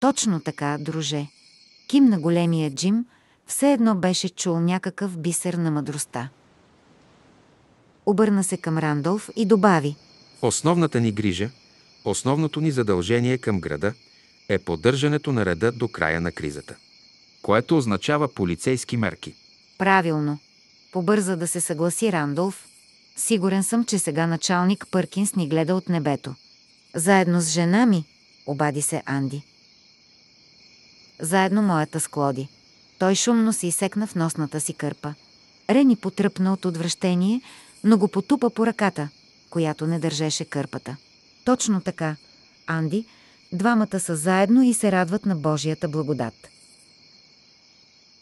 Точно така, друже. Ким на големия Джим все едно беше чул някакъв бисер на мъдростта. Обърна се към Рандолф и добави. Основната ни грижа, основното ни задължение към града е поддържането на реда до края на кризата, което означава полицейски мерки. Правилно. Побърза да се съгласи Рандолф. Сигурен съм, че сега началник Пъркинс ни гледа от небето. Заедно с жена ми, обади се Анди. Заедно моята склоди. Той шумно се изсекна в носната си кърпа. Рени потръпна от отвращение, но го потупа по ръката, която не държеше кърпата. Точно така, Анди, двамата са заедно и се радват на Божията благодат.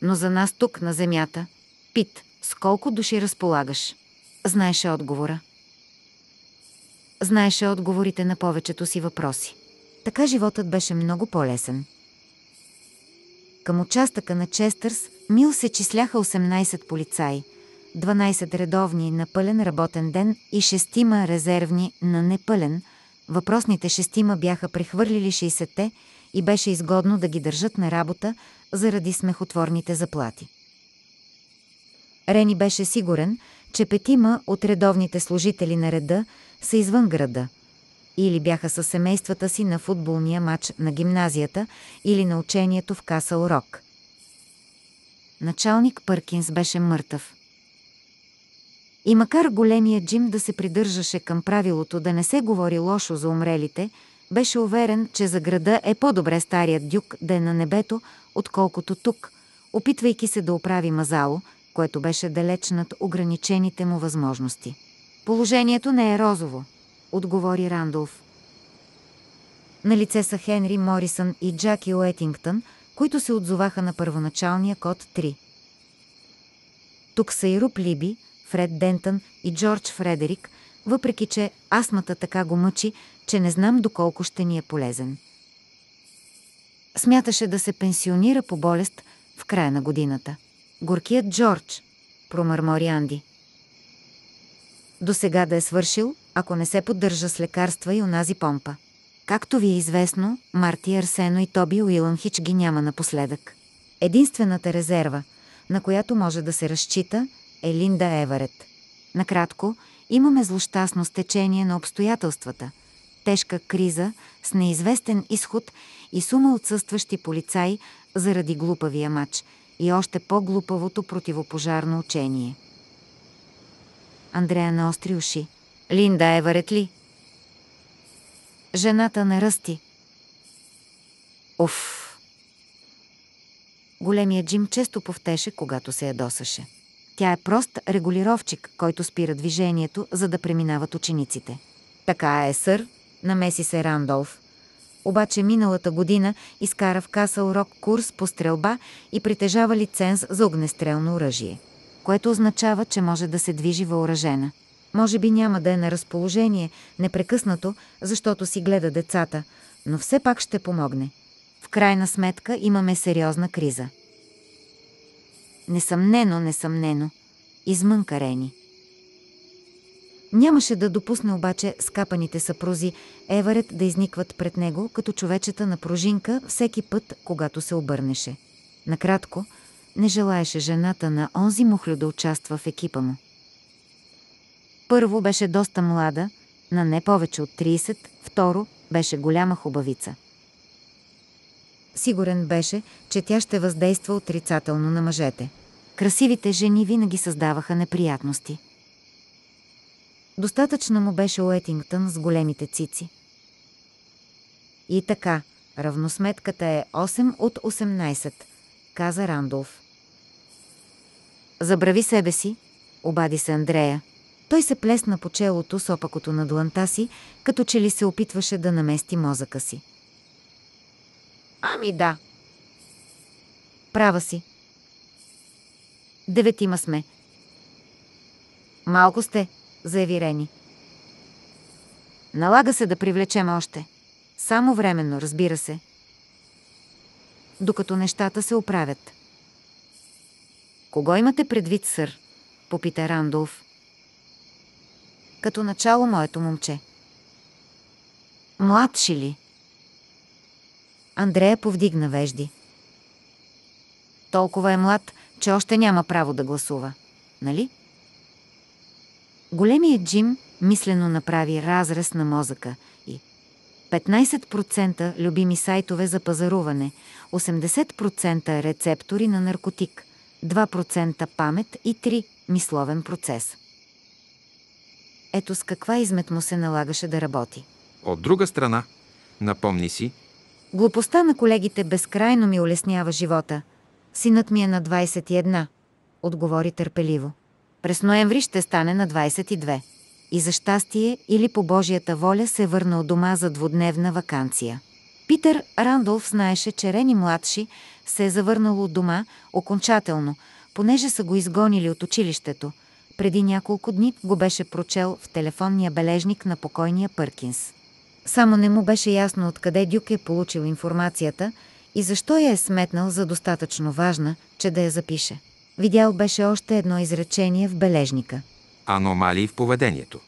Но за нас тук, на земята, Пит, с колко души разполагаш? Знаеше отговора. Знаеше отговорите на повечето си въпроси. Така животът беше много по-лесен. Към участъка на Честърс Мил се числяха 18 полицаи, 12 редовни на пълен работен ден и шестима резервни на непълен. Въпросните шестима бяха прехвърлили 60-те и беше изгодно да ги държат на работа заради смехотворните заплати. Рени беше сигурен, че петима от редовните служители на реда са извън града или бяха със семействата си на футболния матч на гимназията или на учението в Касъл Рок. Началник Пъркинс беше мъртъв. И макар големия Джим да се придържаше към правилото да не се говори лошо за умрелите, беше уверен, че за града е по-добре старият дюк да е на небето, отколкото тук, опитвайки се да оправи мазало, което беше далеч над ограничените му възможности. Положението не е розово, отговори Рандолф. На лице са Хенри Морисън и Джаки Уетингтън, които се отзоваха на първоначалния код 3. Тук са и Руп Либи, Фред Дентън и Джордж Фредерик, въпреки че астмата така го мъчи, че не знам доколко ще ни е полезен. Смяташе да се пенсионира по болест в края на годината. Горкият Джордж, промърмори Анди. До сега да е свършил, ако не се поддържа с лекарства и онази помпа. Както ви е известно, Марти Арсено и Тоби Уилънхич ги няма напоследък. Единствената резерва, на която може да се разчита, е Линда Еверет. Накратко, имаме злощастно стечение на обстоятелствата, тежка криза с неизвестен изход и сума отсъстващи полицаи заради глупавия матч и още по-глупавото противопожарно учение. Андрея наостри уши. Линда Еверет ли? Жената не ръсти. Уф! Големия Джим често повтеше, когато се ядосаше. Тя е прост регулировчик, който спира движението, за да преминават учениците. Така е, сър, намеси се Рандолф. Обаче миналата година изкара в Касъл Рок курс по стрелба и притежава лиценз за огнестрелно оръжие, което означава, че може да се движи въоръжена. Може би няма да е на разположение непрекъснато, защото си гледа децата, но все пак ще помогне. В крайна сметка имаме сериозна криза. Несъмнено, несъмнено. Измънка Рени. Нямаше да допусне обаче скапаните съпрузи Еварет да изникват пред него като човечета на пружинка всеки път, когато се обърнеше. Накратко, не желаеше жената на онзи мухлю да участва в екипа му. Първо беше доста млада, на не повече от 30, второ беше голяма хубавица. Сигурен беше, че тя ще въздейства отрицателно на мъжете. Красивите жени винаги създаваха неприятности. Достатъчно му беше Уетингтън с големите цици. И така, равносметката е 8 от 18, каза Рандолф. Забрави себе си, обади се Андрея. Той се плесна по челото с опакото на дланта си, като че ли се опитваше да намести мозъка си. Ами да. Права си. Деветима сме. Малко сте, заяви Рени. Налага се да привлечем още. Само временно, разбира се. Докато нещата се оправят. Кого имате предвид, сър? Попита Рандолф. Като начало моето момче. Младши ли? Андрея повдигна вежди. Толкова е млад, че още няма право да гласува. Нали? Големият Джим мислено направи разрез на мозъка и 15% любими сайтове за пазаруване, 80% рецептори на наркотик, 2% памет и 3% мисловен процес. Ето с каква измет му се налагаше да работи. От друга страна, напомни си, Глупостта на колегите безкрайно ми улеснява живота. Синът ми е на 21, отговори търпеливо. През ноември ще стане на 22. И за щастие или по Божията воля се върна от дома за двудневна вакансия. Питър Рандолф знаеше, че Рени младши се е завърнал от дома окончателно, понеже са го изгонили от училището. Преди няколко дни го беше прочел в телефонния бележник на покойния Пъркинс. Само не му беше ясно откъде Дюк е получил информацията и защо я е сметнал за достатъчно важна, че да я запише. Видял беше още едно изречение в бележника. аномалии в поведението.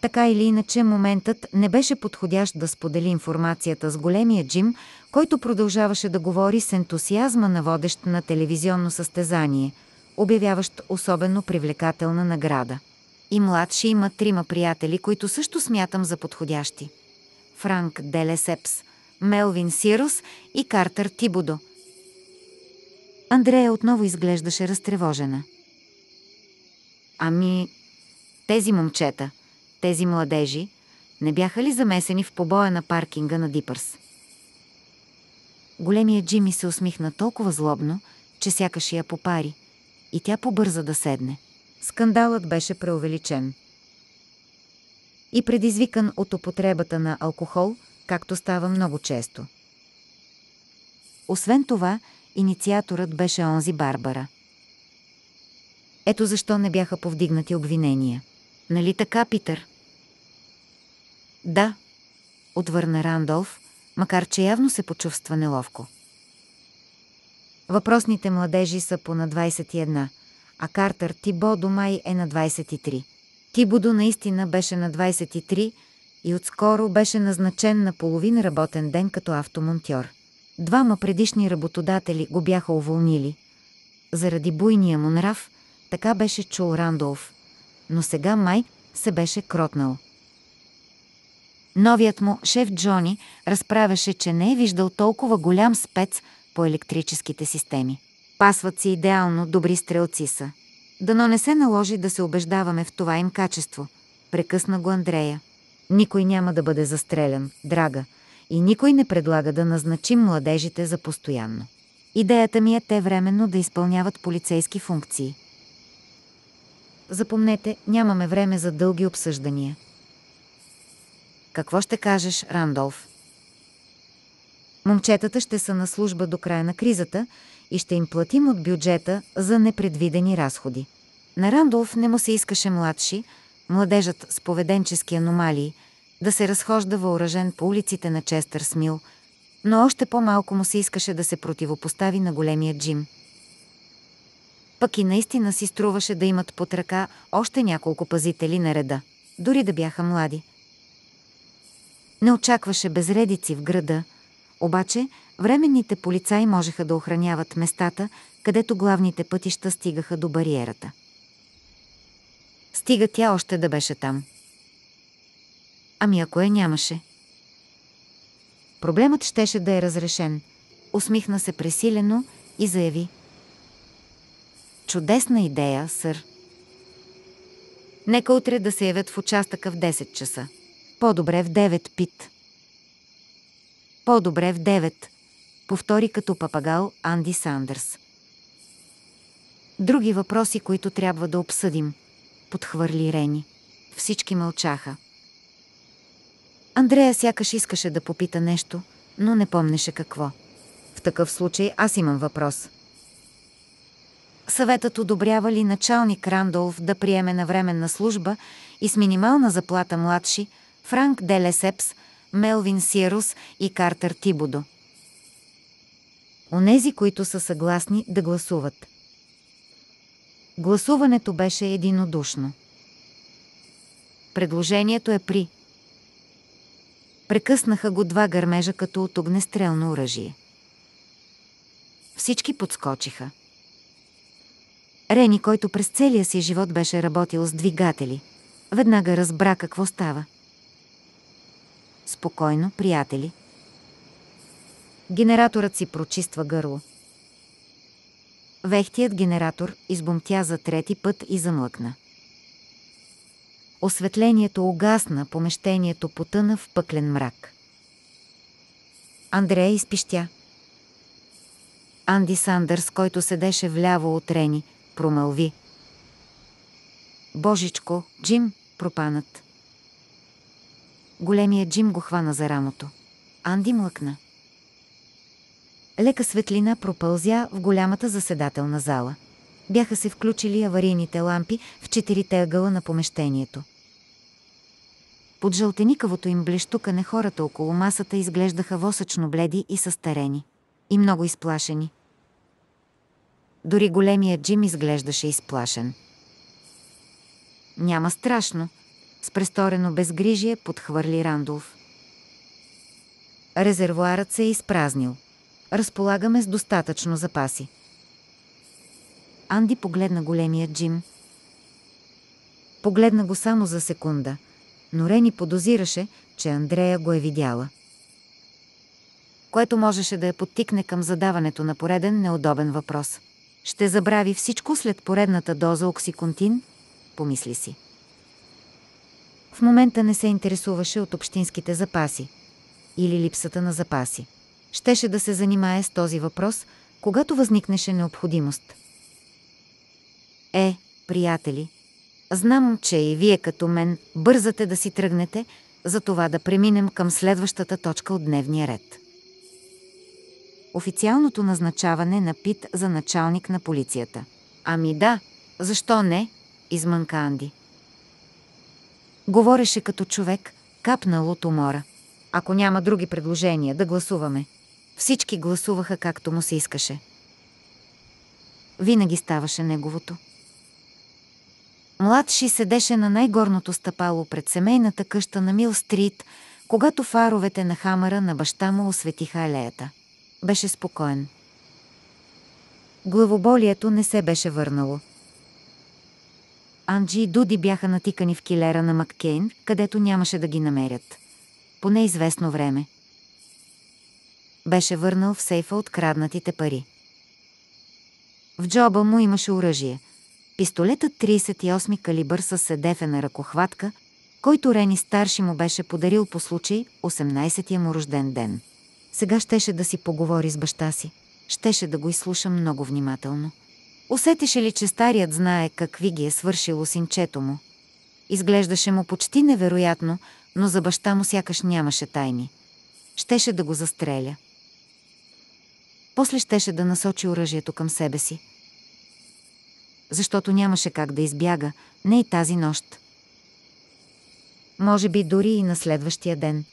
Така или иначе, моментът не беше подходящ да сподели информацията с големия Джим, който продължаваше да говори с ентусиазма на водещ на телевизионно състезание, обявяващ особено привлекателна награда. И младши има трима приятели, които също смятам за подходящи. Франк Делесепс, Мелвин Сирус и Картер Тибудо. Андрея отново изглеждаше разтревожена. Ами, тези момчета, тези младежи, не бяха ли замесени в побоя на паркинга на Дипърс? Големия Джими се усмихна толкова злобно, че сякаш я попари, и тя побърза да седне. Скандалът беше преувеличен. И предизвикан от употребата на алкохол, както става много често. Освен това, инициаторът беше онзи Барбара. Ето защо не бяха повдигнати обвинения. Нали така, Питър? Да, отвърна Рандолф, макар че явно се почувства неловко. Въпросните младежи са по на 21, а Картер Тибо май е на 23. Тибодо наистина беше на 23 и отскоро беше назначен на половин работен ден като автомонтьор. Двама предишни работодатели го бяха уволнили. Заради буйния му нрав, така беше чул Рандолф, но сега май се беше кротнал. Новият му шеф Джони разправяше, че не е виждал толкова голям спец по електрическите системи. Пасват си идеално, добри стрелци са. Дано не се наложи да се убеждаваме в това им качество. Прекъсна го Андрея. Никой няма да бъде застрелян, драга, и никой не предлага да назначим младежите за постоянно. Идеята ми е те временно да изпълняват полицейски функции. Запомнете, нямаме време за дълги обсъждания. Какво ще кажеш, Рандолф? Момчетата ще са на служба до края на кризата и ще им платим от бюджета за непредвидени разходи. На Рандолф не му се искаше младши, младежът с поведенчески аномалии, да се разхожда въоръжен по улиците на Честър Смил, но още по-малко му се искаше да се противопостави на големия Джим. Пък и наистина си струваше да имат под ръка още няколко пазители на реда, дори да бяха млади. Не очакваше безредици в града, обаче временните полицаи можеха да охраняват местата, където главните пътища стигаха до бариерата. Стига тя още да беше там. Ами ако я нямаше? Проблемът щеше да е разрешен. Усмихна се пресилено и заяви. Чудесна идея, сър. Нека утре да се явят в участъка в 10 часа. По-добре в 9, Пит. По-добре в 9, повтори като папагал Анди Сандърс. Други въпроси, които трябва да обсъдим, подхвърли Рени. Всички мълчаха. Андрея сякаш искаше да попита нещо, но не помнеше какво. В такъв случай аз имам въпрос. Съветът одобрява ли началник Рандолф да приеме на временна служба и с минимална заплата младши Франк Делесепс, Мелвин Сирус и Картер Тибодо? Онези, които са съгласни да гласуват. Гласуването беше единодушно. Предложението е при Прекъснаха го два гърмежа като от огнестрелно оръжие. Всички подскочиха. Рени, който през целия си живот беше работил с двигатели, веднага разбра какво става. Спокойно, приятели. Генераторът си прочиства гърло. Вехтият генератор избомтя за трети път и замлъкна. Осветлението угасна, помещението потъна в пъклен мрак. Андрея изпищя. Анди Сандърс, който седеше вляво от Рени, промълви. Божичко, Джим, пропанат. Големият Джим го хвана за рамото. Анди млъкна. Лека светлина пропълзя в голямата заседателна зала. Бяха се включили аварийните лампи в четирите ъгъла на помещението. Под жълтеникавото им блещукане хората около масата изглеждаха восъчно бледи и състарени. И много изплашени. Дори големият Джим изглеждаше изплашен. Няма страшно. С престорено безгрижие подхвърли Рандолф. Резервуарът се е изпразнил. Разполагаме с достатъчно запаси. Анди погледна големия Джим. Погледна го само за секунда, но Рени подозираше, че Андрея го е видяла. Което можеше да я подтикне към задаването на пореден неудобен въпрос. Ще забрави всичко след поредната доза оксиконтин, помисли си. В момента не се интересуваше от общинските запаси или липсата на запаси. Щеше да се занимае с този въпрос, когато възникнеше необходимост. Е, приятели, знам, че и вие като мен бързате да си тръгнете, за това да преминем към следващата точка от дневния ред. Официалното назначаване на Пит за началник на полицията. Ами да, защо не? Измънка Анди. Говореше като човек, капнал от умора. Ако няма други предложения, да гласуваме. Всички гласуваха както му се искаше. Винаги ставаше неговото. Младши седеше на най-горното стъпало пред семейната къща на Мил Стрит, когато фаровете на хамъра на баща му осветиха алеята. Беше спокоен. Главоболието не се беше върнало. Анджи и Дуди бяха натикани в килера на Маккейн, където нямаше да ги намерят. По неизвестно време. Беше върнал в сейфа от краднатите пари. В джоба му имаше оръжие. Пистолетът 38 калибър с седефена ръкохватка, който Рени старши му беше подарил по случай 18-я му рожден ден. Сега щеше да си поговори с баща си. Щеше да го изслуша много внимателно. Усетише ли, че старият знае какви ги е свършило синчето му? Изглеждаше му почти невероятно, но за баща му сякаш нямаше тайни. Щеше да го застреля. После щеше да насочи оръжието към себе си. Защото нямаше как да избяга, не и тази нощ. Може би дори и на следващия ден.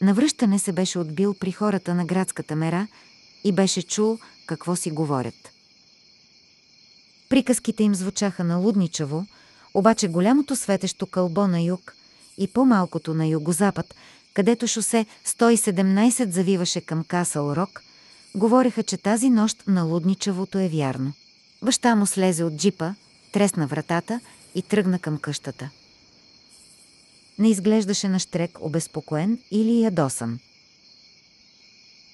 Навръщане се беше отбил при хората на градската мера и беше чул какво си говорят. Приказките им звучаха налудничаво, обаче голямото светещо кълбо на юг и по-малкото на югозапад, където шосе 117 завиваше към Касъл Рок, говореха, че тази нощ на лудничавото е вярно. Баща му слезе от джипа, тресна вратата и тръгна към къщата. Не изглеждаше на штрек обезпокоен или ядосан.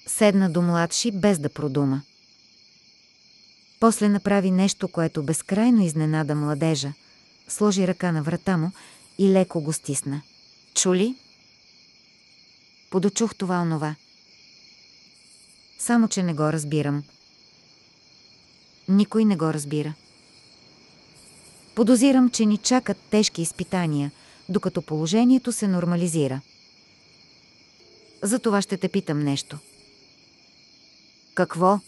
Седна до младши без да продума. После направи нещо, което безкрайно изненада младежа. Сложи ръка на врата му и леко го стисна. Чули? Подочух това онова. Само, че не го разбирам. Никой не го разбира. Подозирам, че ни чакат тежки изпитания, докато положението се нормализира. За това ще те питам нещо. Какво?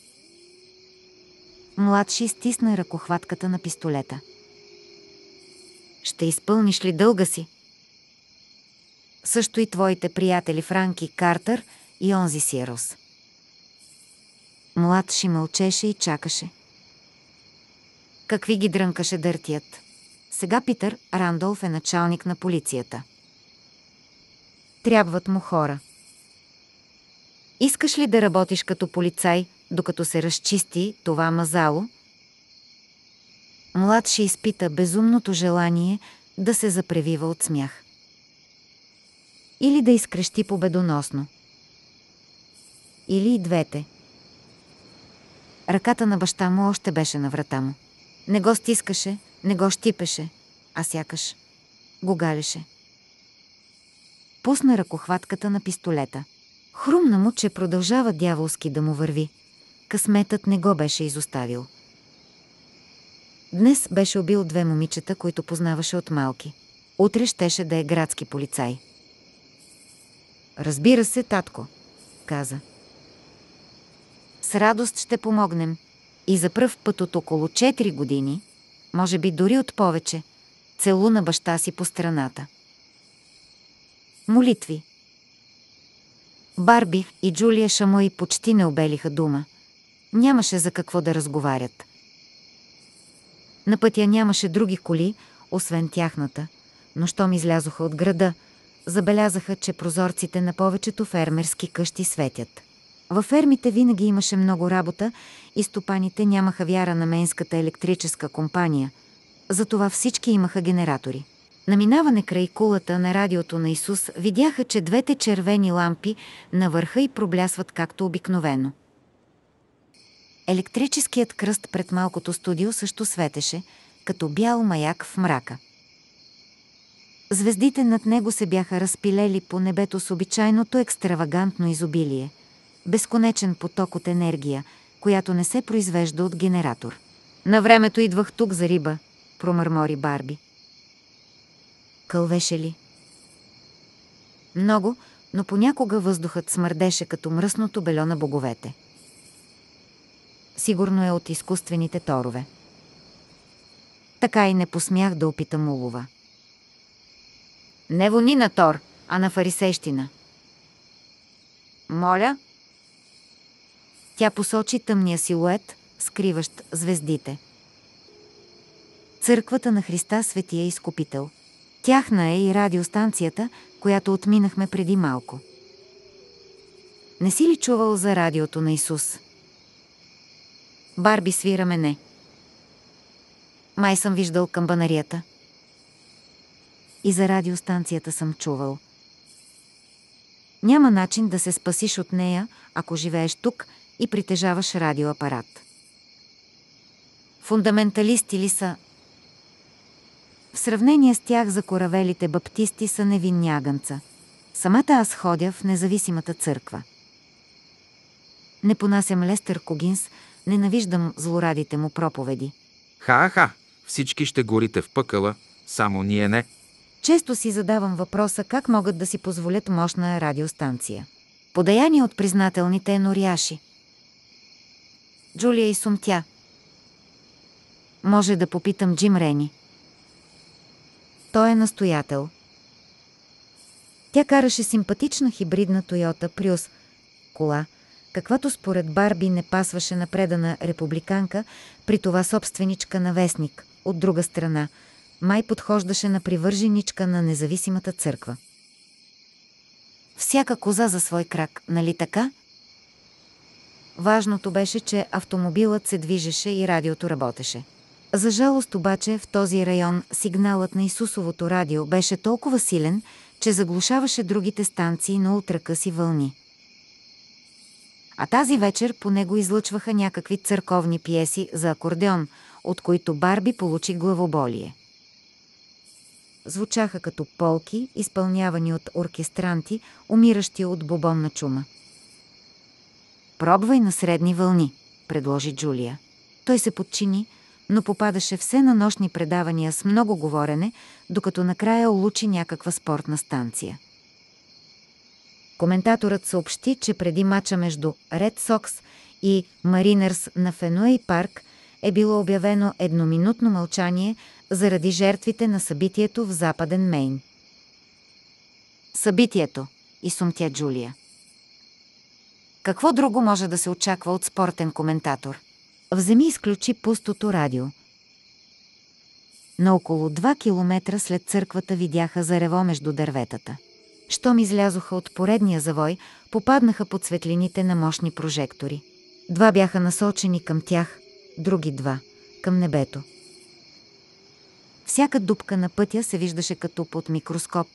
Младши стисна ръкохватката на пистолета. Ще изпълниш ли дълга си? Също и твоите приятели Франки Картер и онзи Сирос. Младши мълчеше и чакаше. Какви ги дрънкаше дъртият? Сега Питър Рандолф е началник на полицията. трябват му хора. Искаш ли да работиш като полицай, докато се разчисти това мазало? Млад ще изпита безумното желание да се запревива от смях. Или да изкрещи победоносно. Или и двете. Ръката на баща му още беше на врата му. Не го стискаше, не го щипеше, а сякаш го галеше. Пусна ръкохватката на пистолета. Хрумна му, че продължава дяволски да му върви. Късметът не го беше изоставил. Днес беше убил две момичета, които познаваше от малки. Утре щеше да е градски полицай. Разбира се, татко, каза. С радост ще помогнем. И за пръв път от около 4 години, може би дори от повече, целуна баща си по страната. Молитви. Барби и Джулия Шамой почти не обелиха дума. Нямаше за какво да разговарят. На пътя нямаше други коли, освен тяхната, но щом излязоха от града, забелязаха, че прозорците на повечето фермерски къщи светят. Във фермите винаги имаше много работа и стопаните нямаха вяра на Менската електрическа компания. Затова всички имаха генератори. На минаване край кулата на радиото на Исус видяха, че двете червени лампи на върха и проблясват както обикновено. Електрическият кръст пред малкото студио също светеше, като бял маяк в мрака. Звездите над него се бяха разпилели по небето с обичайното екстравагантно изобилие. Безконечен поток от енергия, която не се произвежда от генератор. На времето идвах тук за риба, промърмори Барби. Кълвеше ли? Много, но понякога въздухът смърдеше като мръсното бельо на боговете. Сигурно е от изкуствените торове. Така и не посмях да опитам улова. Не вони на тор, а на фарисейщина. Моля? Тя посочи тъмния силует, скриващ звездите. Църквата на Христа Светия Изкупител – Тяхна е и радиостанцията, която отминахме преди малко. Не си ли чувал за радиото на Исус? Барби свира мене. Май съм виждал камбанарията. И за радиостанцията съм чувал. Няма начин да се спасиш от нея, ако живееш тук и притежаваш радиоапарат. Фундаменталисти ли са в сравнение с тях за коравелите баптисти са невинни агънца. Самата аз ходя в независимата църква. Не понасям Лестер Когинс, ненавиждам злорадите му проповеди. Ха-ха, всички ще горите в пъкъла, само ние не. Често си задавам въпроса как могат да си позволят мощна радиостанция. Подаяние от признателните еноряши. Джулия и сумтя. Може да попитам Джим Рени. Той е настоятел. Тя караше симпатична хибридна Toyota Prius кола, каквато според Барби не пасваше на предана републиканка, при това собственичка на вестник, от друга страна, май подхождаше на привърженичка на независимата църква. Всяка коза за свой крак, нали така? Важното беше, че автомобилът се движеше и радиото работеше. За жалост обаче в този район сигналът на Исусовото радио беше толкова силен, че заглушаваше другите станции на ултракъси вълни. А тази вечер по него излъчваха някакви църковни пиеси за акордеон, от които Барби получи главоболие. Звучаха като полки, изпълнявани от оркестранти, умиращи от бобонна чума. «Пробвай на средни вълни», предложи Джулия. Той се подчини, но попадаше все на нощни предавания с много говорене, докато накрая улучи някаква спортна станция. Коментаторът съобщи, че преди мача между Ред Сокс и Маринърс на Фенуей парк е било обявено едноминутно мълчание заради жертвите на събитието в Западен Мейн. Събитието, и сумтя Джулия. Какво друго може да се очаква от спортен коментатор – Вземи изключи пустото радио. На около 2 километра след църквата видяха зарево между дърветата. Щом излязоха от поредния завой, попаднаха под светлините на мощни прожектори. Два бяха насочени към тях, други два – към небето. Всяка дупка на пътя се виждаше като под микроскоп.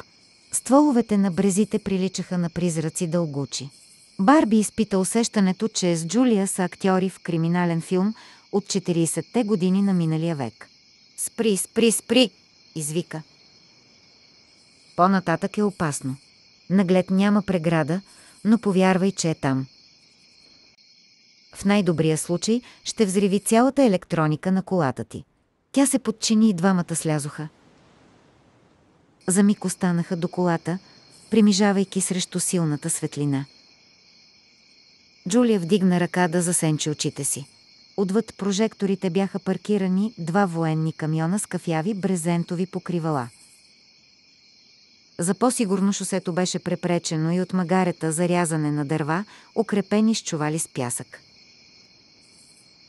Стволовете на брезите приличаха на призраци дългучи. Барби изпита усещането, че с Джулия са актьори в криминален филм от 40-те години на миналия век. «Спри, спри, спри!» извика. По-нататък е опасно. Наглед няма преграда, но повярвай, че е там. В най-добрия случай ще взриви цялата електроника на колата ти. Тя се подчини и двамата слязоха. За миг останаха до колата, примижавайки срещу силната светлина. Джулия вдигна ръка да засенчи очите си. Отвъд прожекторите бяха паркирани два военни камиона с кафяви брезентови покривала. За по-сигурно шосето беше препречено и от магарета за рязане на дърва, укрепени с чували с пясък.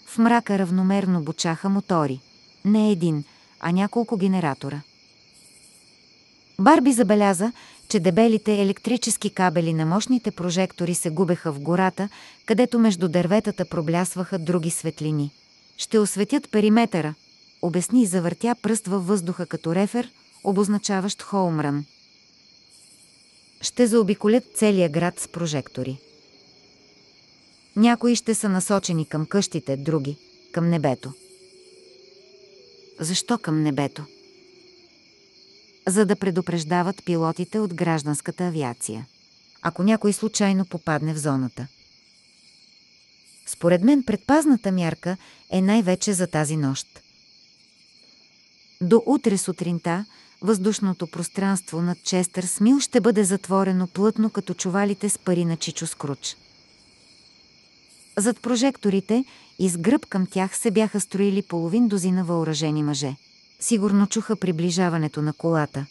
В мрака равномерно бучаха мотори. Не един, а няколко генератора. Барби забеляза, че дебелите електрически кабели на мощните прожектори се губеха в гората, където между дърветата проблясваха други светлини. Ще осветят периметъра, обясни и завъртя пръст във въздуха като рефер, обозначаващ Хоумран. Ще заобиколят целия град с прожектори. Някои ще са насочени към къщите, други – към небето. Защо към небето? За да предупреждават пилотите от гражданската авиация. Ако някой случайно попадне в зоната. Според мен предпазната мярка е най-вече за тази нощ. До утре сутринта въздушното пространство над Честър Смил ще бъде затворено плътно като чувалите с пари на Чичо Скруч. Зад прожекторите и с гръб към тях се бяха строили половин дозина въоръжени мъже. Сигурно чуха приближаването на колата,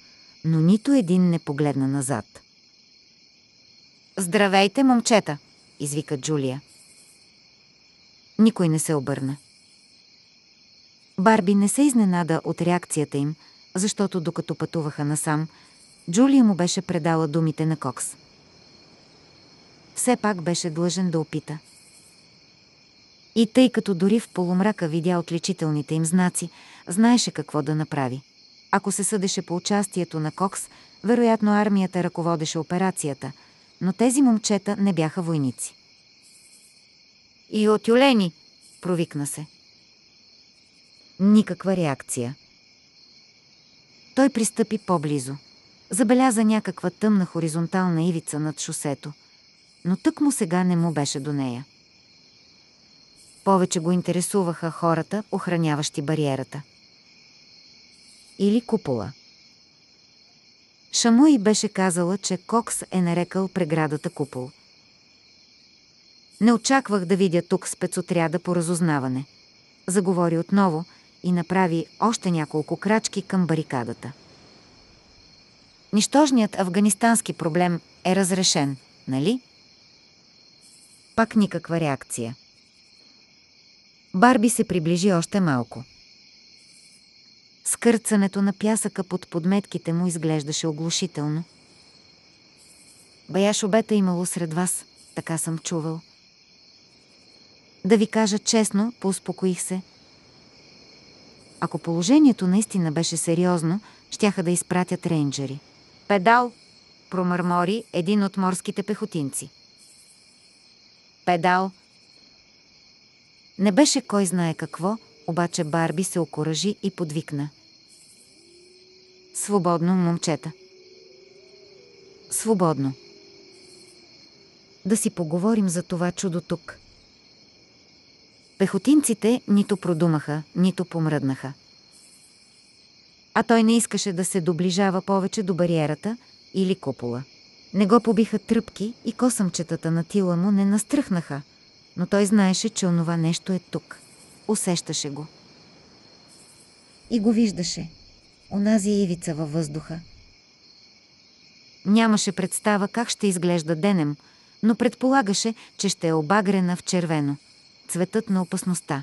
но нито един не погледна назад. «Здравейте, момчета!» извика Джулия. Никой не се обърна. Барби не се изненада от реакцията им, защото докато пътуваха насам, Джулия му беше предала думите на Кокс. Все пак беше длъжен да опита – и тъй като дори в полумрака видя отличителните им знаци, знаеше какво да направи. Ако се съдеше по участието на Кокс, вероятно армията ръководеше операцията, но тези момчета не бяха войници. И от юлени, провикна се. Никаква реакция. Той пристъпи по-близо. Забеляза някаква тъмна хоризонтална ивица над шосето, но тък му сега не му беше до нея. Повече го интересуваха хората, охраняващи бариерата. Или купола. Шамуи беше казала, че Кокс е нарекал преградата купол. Не очаквах да видя тук спецотряда по разузнаване. Заговори отново и направи още няколко крачки към барикадата. Нищожният афганистански проблем е разрешен, нали? Пак никаква реакция. Барби се приближи още малко. Скърцането на пясъка под подметките му изглеждаше оглушително. Баяш обета имало сред вас, така съм чувал. Да ви кажа честно, поуспокоих се. Ако положението наистина беше сериозно, щяха да изпратят рейнджери. Педал, промърмори един от морските пехотинци. Педал, не беше кой знае какво, обаче Барби се окоръжи и подвикна. Свободно, момчета. Свободно. Да си поговорим за това чудо тук. Пехотинците нито продумаха, нито помръднаха. А той не искаше да се доближава повече до бариерата или купола. Не го побиха тръпки и косъмчетата на тила му не настръхнаха – но той знаеше, че онова нещо е тук. Усещаше го. И го виждаше. Онази ивица във въздуха. Нямаше представа как ще изглежда денем, но предполагаше, че ще е обагрена в червено. Цветът на опасността.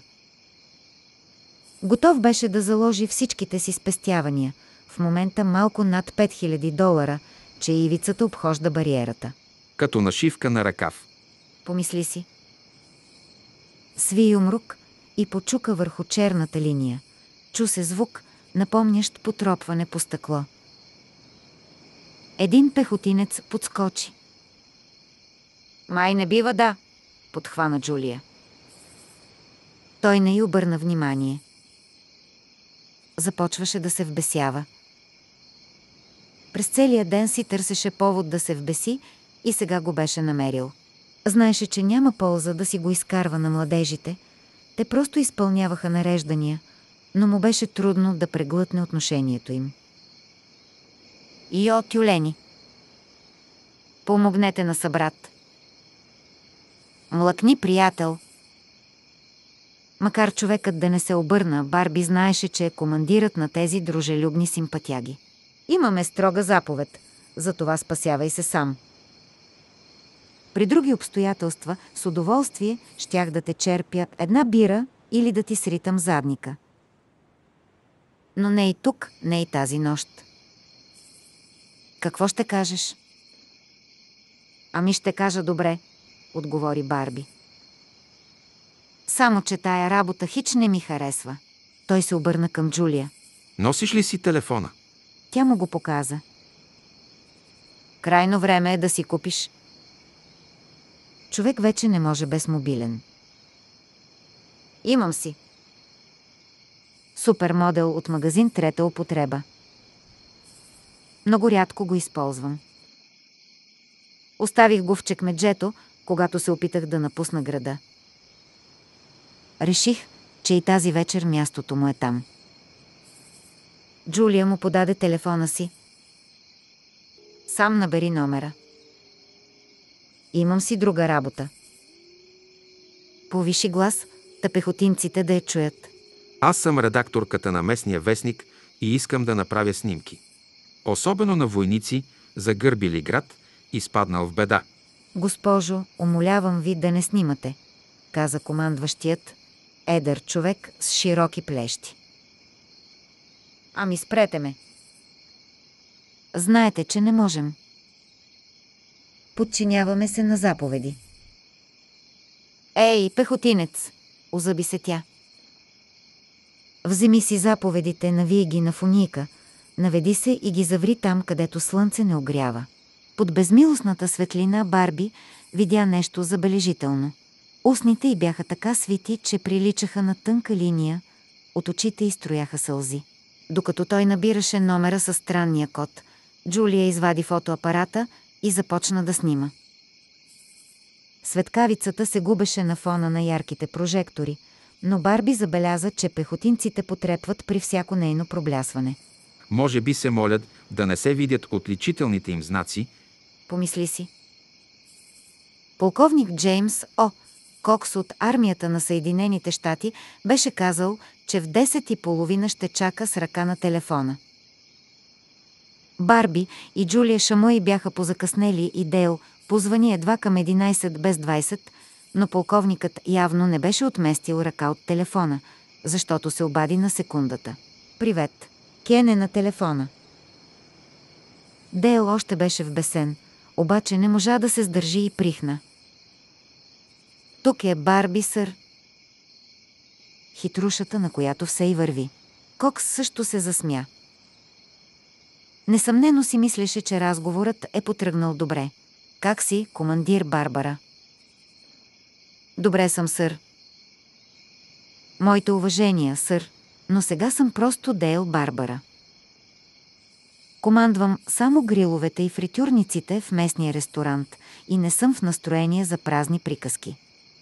Готов беше да заложи всичките си спестявания, в момента малко над 5000 долара, че ивицата обхожда бариерата. Като нашивка на ръкав. Помисли си. Сви юмрук и почука върху черната линия. Чу се звук, напомнящ потропване по стъкло. Един пехотинец подскочи. Май не бива да, подхвана Джулия. Той не й обърна внимание. Започваше да се вбесява. През целия ден си търсеше повод да се вбеси и сега го беше намерил. Знаеше, че няма полза да си го изкарва на младежите. Те просто изпълняваха нареждания, но му беше трудно да преглътне отношението им. Йо, тюлени! Помогнете на събрат. Млъкни, приятел! Макар човекът да не се обърна, Барби знаеше, че е командирът на тези дружелюбни симпатяги. Имаме строга заповед, затова спасявай се сам. При други обстоятелства с удоволствие щях да те черпя една бира или да ти сритам задника. Но не и тук, не и тази нощ. Какво ще кажеш? Ами ще кажа добре, отговори Барби. Само, че тая работа хич не ми харесва. Той се обърна към Джулия. Носиш ли си телефона? Тя му го показа. Крайно време е да си купиш. Човек вече не може без мобилен. Имам си. Супер модел от магазин трета употреба. Много рядко го използвам. Оставих го в чекмеджето, когато се опитах да напусна града. Реших, че и тази вечер мястото му е там. Джулия му подаде телефона си. Сам набери номера. Имам си друга работа. Повиши глас, да пехотинците да я чуят. Аз съм редакторката на местния вестник и искам да направя снимки. Особено на войници, загърбили град, изпаднал в беда. Госпожо, умолявам ви да не снимате, каза командващият, едър човек с широки плещи. Ами спрете ме. Знаете, че не можем. Подчиняваме се на заповеди. Ей, пехотинец, озъби се тя. Вземи си заповедите, навий ги на фуника, наведи се и ги заври там, където слънце не огрява. Под безмилостната светлина Барби видя нещо забележително. Устните й бяха така свити, че приличаха на тънка линия, от очите й строяха сълзи. Докато той набираше номера със странния код, Джулия извади фотоапарата и започна да снима. Светкавицата се губеше на фона на ярките прожектори, но Барби забеляза, че пехотинците потрепват при всяко нейно проблясване. Може би се молят да не се видят отличителните им знаци, помисли си. Полковник Джеймс О. Кокс от армията на Съединените щати беше казал, че в 10 и половина ще чака с ръка на телефона. Барби и Джулия Шамъй бяха позакъснели и Дейл позвани едва към 11 без 20, но полковникът явно не беше отместил ръка от телефона, защото се обади на секундата. «Привет. Кен е на телефона». Дейл още беше в бесен, обаче не можа да се сдържи и прихна. Тук е Барби, сър. Хитрушата, на която все и върви. Кокс също се засмя. Несъмнено си мислеше, че разговорът е потръгнал добре. Как си, командир Барбара? Добре съм, сър. Моите уважения, сър, но сега съм просто Дейл Барбара. Командвам само гриловете и фритюрниците в местния ресторант и не съм в настроение за празни приказки.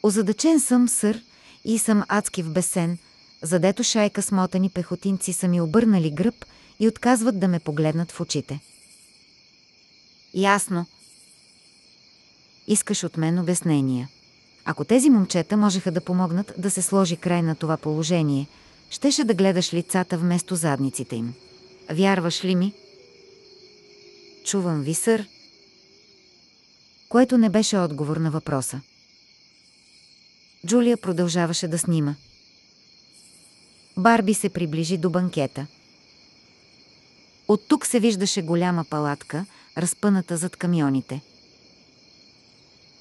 Озадачен съм, сър, и съм адски в бесен, задето шайка смотани пехотинци са ми обърнали гръб и отказват да ме погледнат в очите. Ясно. Искаш от мен обяснения. Ако тези момчета можеха да помогнат да се сложи край на това положение, щеше да гледаш лицата вместо задниците им. Вярваш ли ми? Чувам ви, сър. Което не беше отговор на въпроса. Джулия продължаваше да снима. Барби се приближи до банкета. От тук се виждаше голяма палатка, разпъната зад камионите.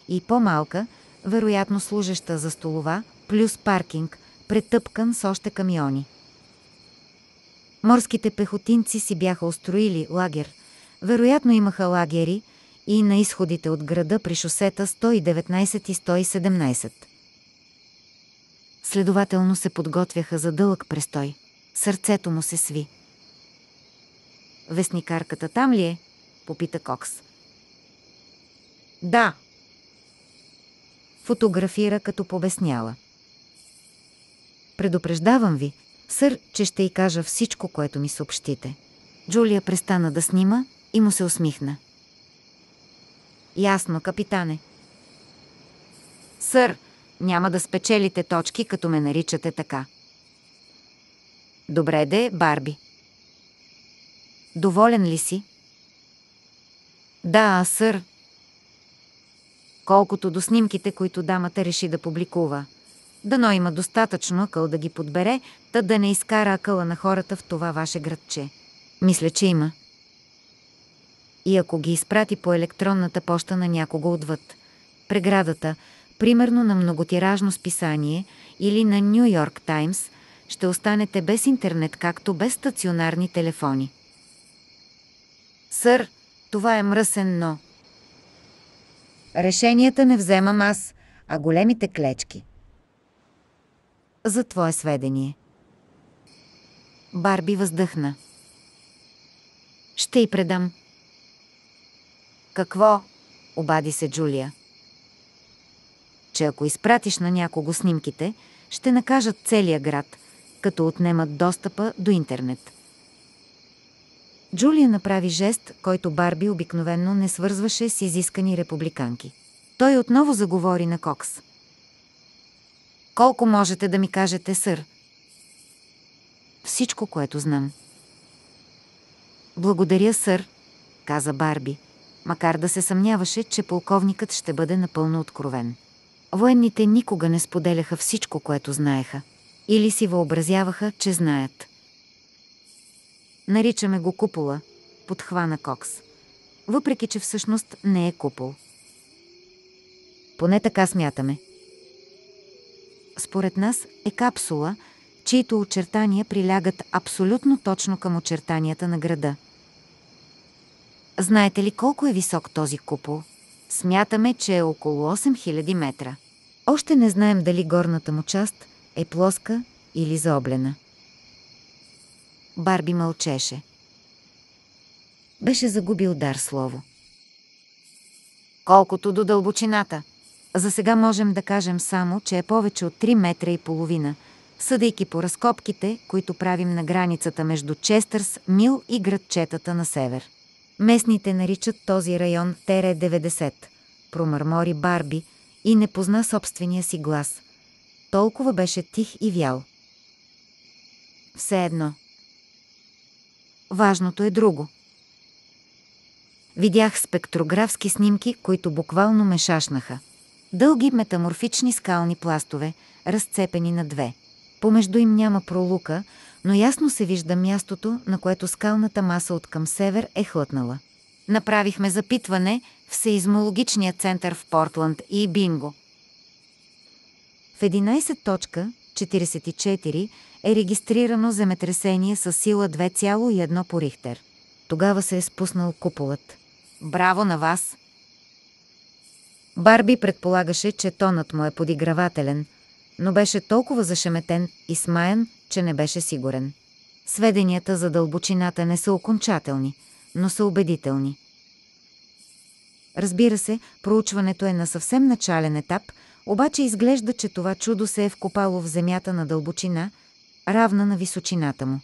И по-малка, вероятно служеща за столова, плюс паркинг, претъпкан с още камиони. Морските пехотинци си бяха устроили лагер. Вероятно имаха лагери и на изходите от града при шосета 119 и 117. Следователно се подготвяха за дълъг престой. Сърцето му се сви. Вестникарката там ли е? Попита Кокс. Да. Фотографира като побесняла. Предупреждавам ви, сър, че ще й кажа всичко, което ми съобщите. Джулия престана да снима и му се усмихна. Ясно, капитане. Сър, няма да спечелите точки, като ме наричате така. Добре де, Барби. Доволен ли си? Да, сър. Колкото до снимките, които дамата реши да публикува. Дано има достатъчно акъл да ги подбере, та да не изкара акъла на хората в това ваше градче. Мисля, че има. И ако ги изпрати по електронната поща на някого отвъд. Преградата, примерно на многотиражно списание или на Нью Йорк Таймс, ще останете без интернет, както без стационарни телефони. Сър, това е мръсен но. Решенията не вземам аз, а големите клечки. За твое сведение. Барби въздъхна. Ще й предам. Какво? Обади се Джулия. Че ако изпратиш на някого снимките, ще накажат целия град, като отнемат достъпа до интернет. Джулия направи жест, който Барби обикновенно не свързваше с изискани републиканки. Той отново заговори на Кокс. Колко можете да ми кажете, сър? Всичко, което знам. Благодаря, сър, каза Барби, макар да се съмняваше, че полковникът ще бъде напълно откровен. Военните никога не споделяха всичко, което знаеха. Или си въобразяваха, че знаят. Наричаме го купола, подхвана Кокс. Въпреки, че всъщност не е купол. Поне така смятаме. Според нас е капсула, чието очертания прилягат абсолютно точно към очертанията на града. Знаете ли колко е висок този купол? Смятаме, че е около 8000 метра. Още не знаем дали горната му част е плоска или заоблена. Барби мълчеше. Беше загубил дар слово. Колкото до дълбочината. За сега можем да кажем само, че е повече от 3 метра и половина, съдейки по разкопките, които правим на границата между Честърс, Мил и градчетата на север. Местните наричат този район Тере 90, промърмори Барби и не позна собствения си глас. Толкова беше тих и вял. Все едно – Важното е друго. Видях спектрографски снимки, които буквално ме шашнаха. Дълги метаморфични скални пластове, разцепени на две. Помежду им няма пролука, но ясно се вижда мястото, на което скалната маса от към север е хлътнала. Направихме запитване в сейзмологичния център в Портланд и бинго. В 11.44 е регистрирано земетресение с сила 2,1 по Рихтер. Тогава се е спуснал куполът. Браво на вас! Барби предполагаше, че тонът му е подигравателен, но беше толкова зашеметен и смаян, че не беше сигурен. Сведенията за дълбочината не са окончателни, но са убедителни. Разбира се, проучването е на съвсем начален етап, обаче изглежда, че това чудо се е вкопало в земята на дълбочина – равна на височината му.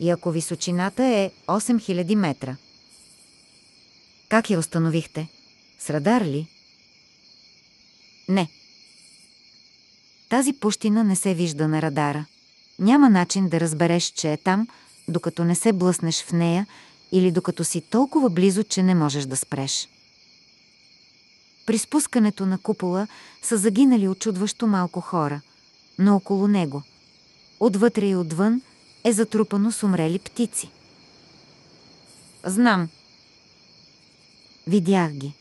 И ако височината е 8000 метра. Как я установихте? С радар ли? Не. Тази пущина не се вижда на радара. Няма начин да разбереш, че е там, докато не се блъснеш в нея или докато си толкова близо, че не можеш да спреш. При спускането на купола са загинали очудващо малко хора – но около него, отвътре и отвън, е затрупано с умрели птици. Знам. Видях ги.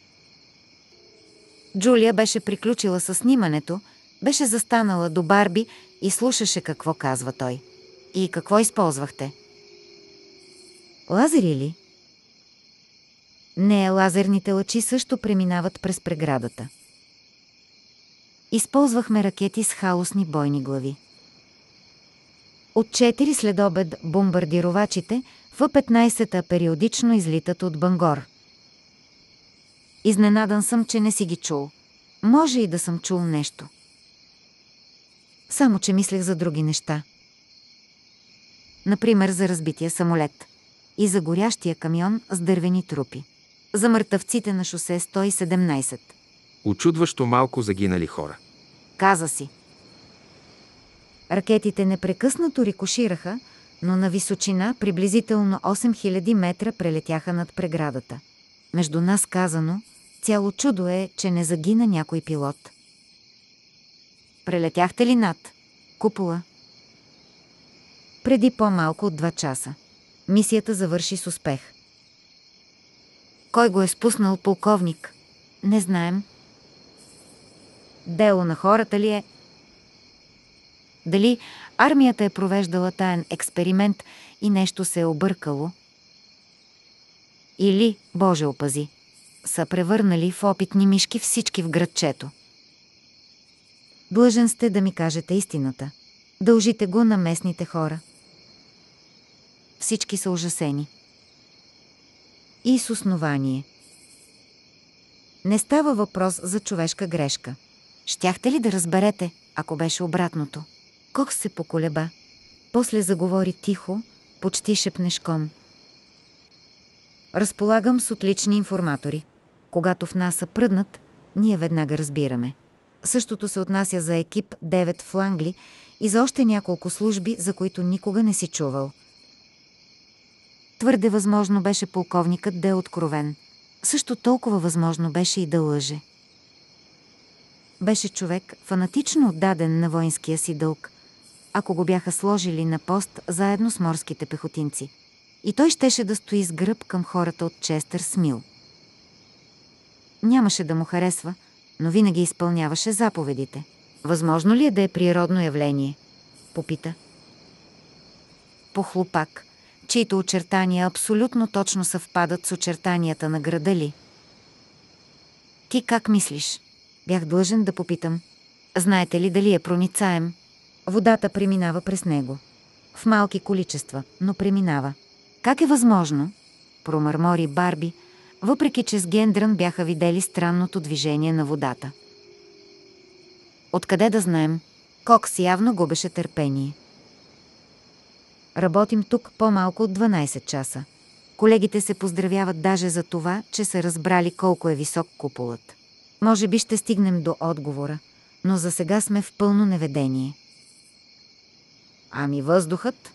Джулия беше приключила с снимането, беше застанала до Барби и слушаше какво казва той. И какво използвахте? Лазери ли? Не, лазерните лъчи също преминават през преградата. Използвахме ракети с хаосни бойни глави. От 4 следобед бомбардировачите в 15-та периодично излитат от Бангор. Изненадан съм, че не си ги чул. Може и да съм чул нещо. Само, че мислех за други неща. Например, за разбития самолет и за горящия камион с дървени трупи. За мъртъвците на шосе 117. Очудващо малко загинали хора. Каза си. Ракетите непрекъснато рикошираха, но на височина приблизително 8000 метра прелетяха над преградата. Между нас казано, цяло чудо е, че не загина някой пилот. Прелетяхте ли над? Купола. Преди по-малко от два часа. Мисията завърши с успех. Кой го е спуснал полковник? Не знаем. Дело на хората ли е? Дали армията е провеждала таен експеримент и нещо се е объркало? Или, Боже опази, са превърнали в опитни мишки всички в градчето? Длъжен сте да ми кажете истината. Дължите го на местните хора. Всички са ужасени. И с основание. Не става въпрос за човешка грешка. Щяхте ли да разберете, ако беше обратното? Кокс се поколеба. После заговори тихо, почти шепнешком. Разполагам с отлични информатори. Когато в нас са пръднат, ние веднага разбираме. Същото се отнася за екип 9 в Лангли и за още няколко служби, за които никога не си чувал. Твърде възможно беше полковникът да е откровен. Също толкова възможно беше и да лъже. Беше човек фанатично отдаден на воинския си дълг, ако го бяха сложили на пост заедно с морските пехотинци. И той щеше да стои с гръб към хората от Честър Смил. Нямаше да му харесва, но винаги изпълняваше заповедите. Възможно ли е да е природно явление? Попита. Похлопак, чието очертания абсолютно точно съвпадат с очертанията на града ли? Ти как мислиш? Бях длъжен да попитам. Знаете ли дали е проницаем? Водата преминава през него. В малки количества, но преминава. Как е възможно? Промърмори Барби, въпреки че с Гендрън бяха видели странното движение на водата. Откъде да знаем? Кокс явно губеше търпение. Работим тук по-малко от 12 часа. Колегите се поздравяват даже за това, че са разбрали колко е висок куполът. Може би ще стигнем до отговора, но за сега сме в пълно неведение. Ами въздухът?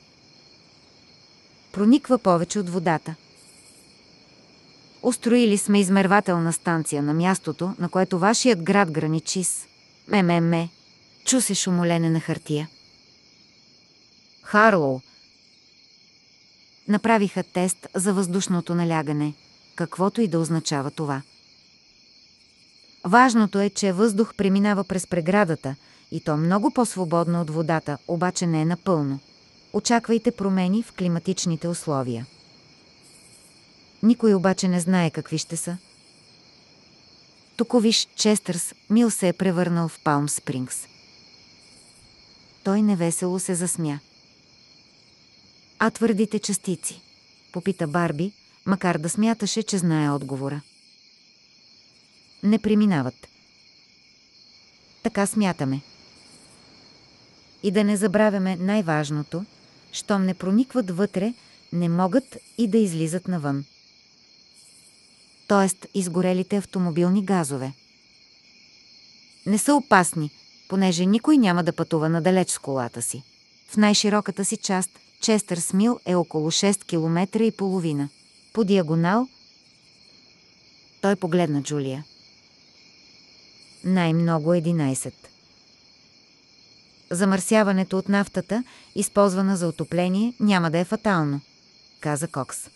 Прониква повече от водата. Устроили сме измервателна станция на мястото, на което вашият град граничи с... Ме-ме-ме. Чу се шумолене на хартия. Харлоу. Направиха тест за въздушното налягане, каквото и да означава това. Важното е, че въздух преминава през преградата и то много по-свободно от водата, обаче не е напълно. Очаквайте промени в климатичните условия. Никой обаче не знае какви ще са. Тук виж, Честърс, Мил се е превърнал в Палм Спрингс. Той невесело се засмя. А твърдите частици? Попита Барби, макар да смяташе, че знае отговора. Не преминават. Така смятаме. И да не забравяме най-важното, щом не проникват вътре, не могат и да излизат навън т.е. изгорелите автомобилни газове. Не са опасни, понеже никой няма да пътува надалеч с колата си. В най-широката си част Честър Смил е около 6 км и половина. По диагонал той погледна Джулия. Най-много 11. Замърсяването от нафтата, използвана за отопление, няма да е фатално, каза Кокс.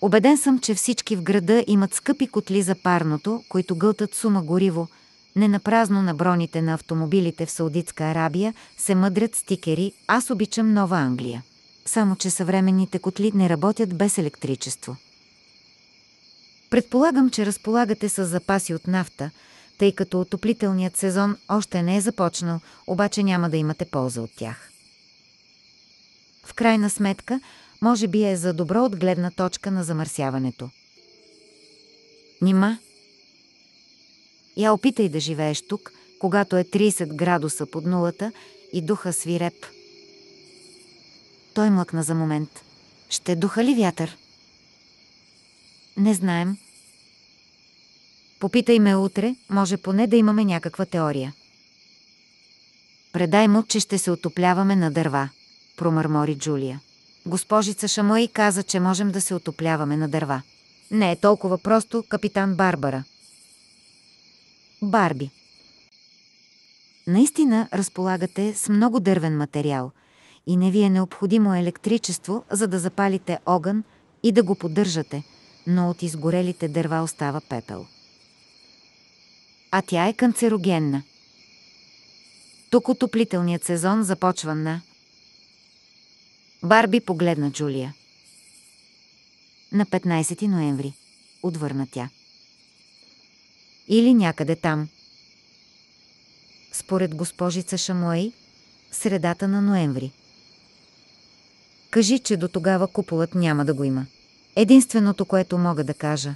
Обеден съм, че всички в града имат скъпи котли за парното, които гълтат сума гориво. Ненапразно на броните на автомобилите в Саудитска Арабия се мъдрят стикери «Аз обичам Нова Англия». Само, че съвременните котли не работят без електричество. Предполагам, че разполагате с запаси от нафта, тъй като отоплителният сезон още не е започнал, обаче няма да имате полза от тях. В крайна сметка, може би е за добро от гледна точка на замърсяването. Нима? Я опитай да живееш тук, когато е 30 градуса под нулата и духа свиреп. Той млъкна за момент. Ще духа ли вятър? Не знаем. Попитай ме утре, може поне да имаме някаква теория. Предай му, че ще се отопляваме на дърва, промърмори Джулия. Госпожица Шамой каза, че можем да се отопляваме на дърва. Не е толкова просто, капитан Барбара. Барби. Наистина разполагате с много дървен материал и не ви е необходимо електричество, за да запалите огън и да го поддържате, но от изгорелите дърва остава пепел. А тя е канцерогенна. Тук отоплителният сезон започва на Барби погледна Джулия. На 15 ноември, отвърна тя. Или някъде там. Според госпожица Шамуей, средата на ноември. Кажи, че до тогава куполът няма да го има. Единственото, което мога да кажа,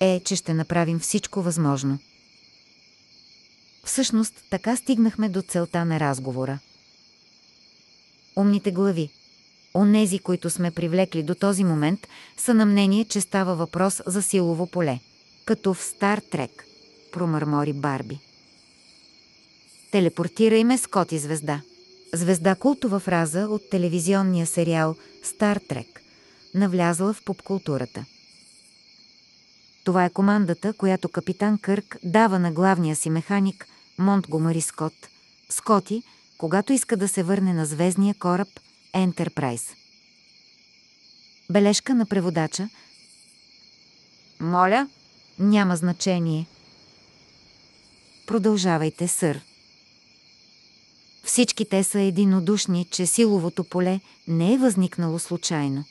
е, че ще направим всичко възможно. Всъщност, така стигнахме до целта на разговора. Умните глави – Онези, които сме привлекли до този момент, са на мнение, че става въпрос за силово поле. Като в Стар Трек, промърмори Барби. Телепортирай ме Скот и звезда. Звезда култова фраза от телевизионния сериал Стар Трек, навлязла в попкултурата. Това е командата, която капитан Кърк дава на главния си механик Монтгомари Скот, Скоти, когато иска да се върне на звездния кораб – Enterprise. Бележка на преводача. Моля, няма значение. Продължавайте, сър. Всички те са единодушни, че силовото поле не е възникнало случайно.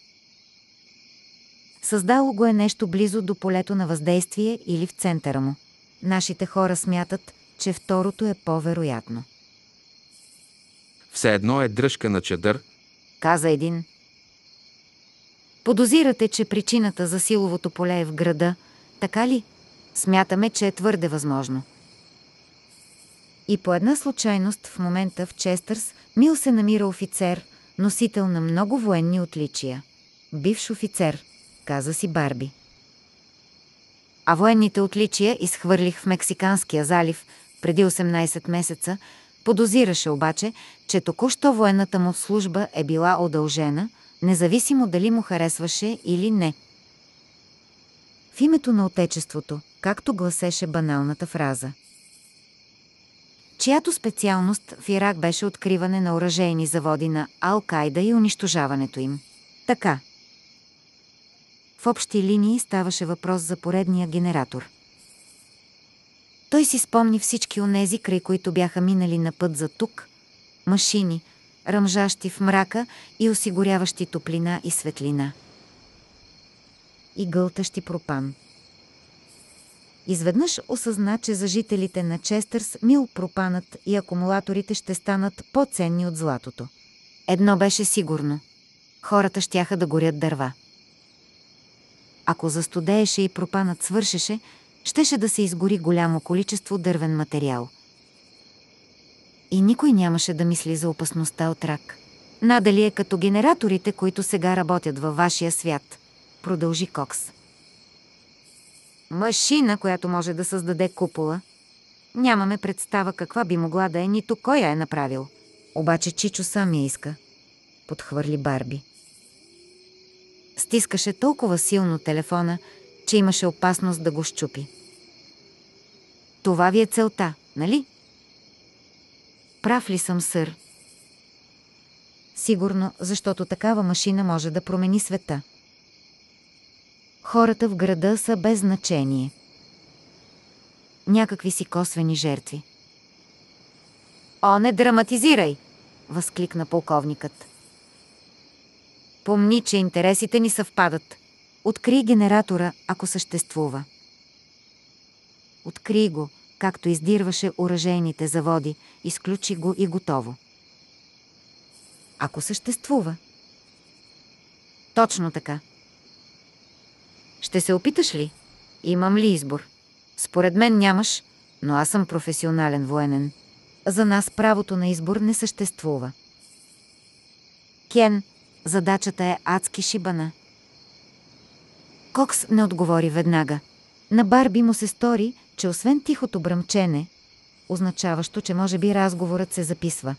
Създало го е нещо близо до полето на въздействие или в центъра му. Нашите хора смятат, че второто е по-вероятно. Все едно е дръжка на чадър, каза един. Подозирате, че причината за силовото поле е в града, така ли? Смятаме, че е твърде възможно. И по една случайност в момента в Честърс Мил се намира офицер, носител на много военни отличия. Бивш офицер, каза си Барби. А военните отличия изхвърлих в Мексиканския залив преди 18 месеца, Подозираше обаче, че току-що военната му служба е била удължена, независимо дали му харесваше или не. В името на Отечеството, както гласеше баналната фраза. Чиято специалност в Ирак беше откриване на оръжейни заводи на Ал-Кайда и унищожаването им. Така. В общи линии ставаше въпрос за поредния генератор – той си спомни всички онези, край които бяха минали на път за тук, машини, ръмжащи в мрака и осигуряващи топлина и светлина. И гълтащи пропан. Изведнъж осъзна, че за жителите на Честърс мил пропанът и акумулаторите ще станат по-ценни от златото. Едно беше сигурно. Хората щяха да горят дърва. Ако застудееше и пропанът свършеше, щеше да се изгори голямо количество дървен материал. И никой нямаше да мисли за опасността от рак. Надали е като генераторите, които сега работят във вашия свят, продължи Кокс. Машина, която може да създаде купола. Нямаме представа каква би могла да е, нито кой я е направил. Обаче Чичо сам я иска, подхвърли Барби. Стискаше толкова силно телефона, че имаше опасност да го щупи. Това ви е целта, нали? Прав ли съм, сър? Сигурно, защото такава машина може да промени света. Хората в града са без значение. Някакви си косвени жертви. О, не драматизирай! възкликна полковникът. Помни, че интересите ни съвпадат. Откри генератора, ако съществува. Откри го, както издирваше оръжейните заводи, изключи го и готово. Ако съществува. Точно така. Ще се опиташ ли? Имам ли избор? Според мен нямаш, но аз съм професионален военен. За нас правото на избор не съществува. Кен, задачата е адски шибана. Кокс не отговори веднага. На Барби му се стори, че освен тихото бръмчене, означаващо, че може би разговорът се записва,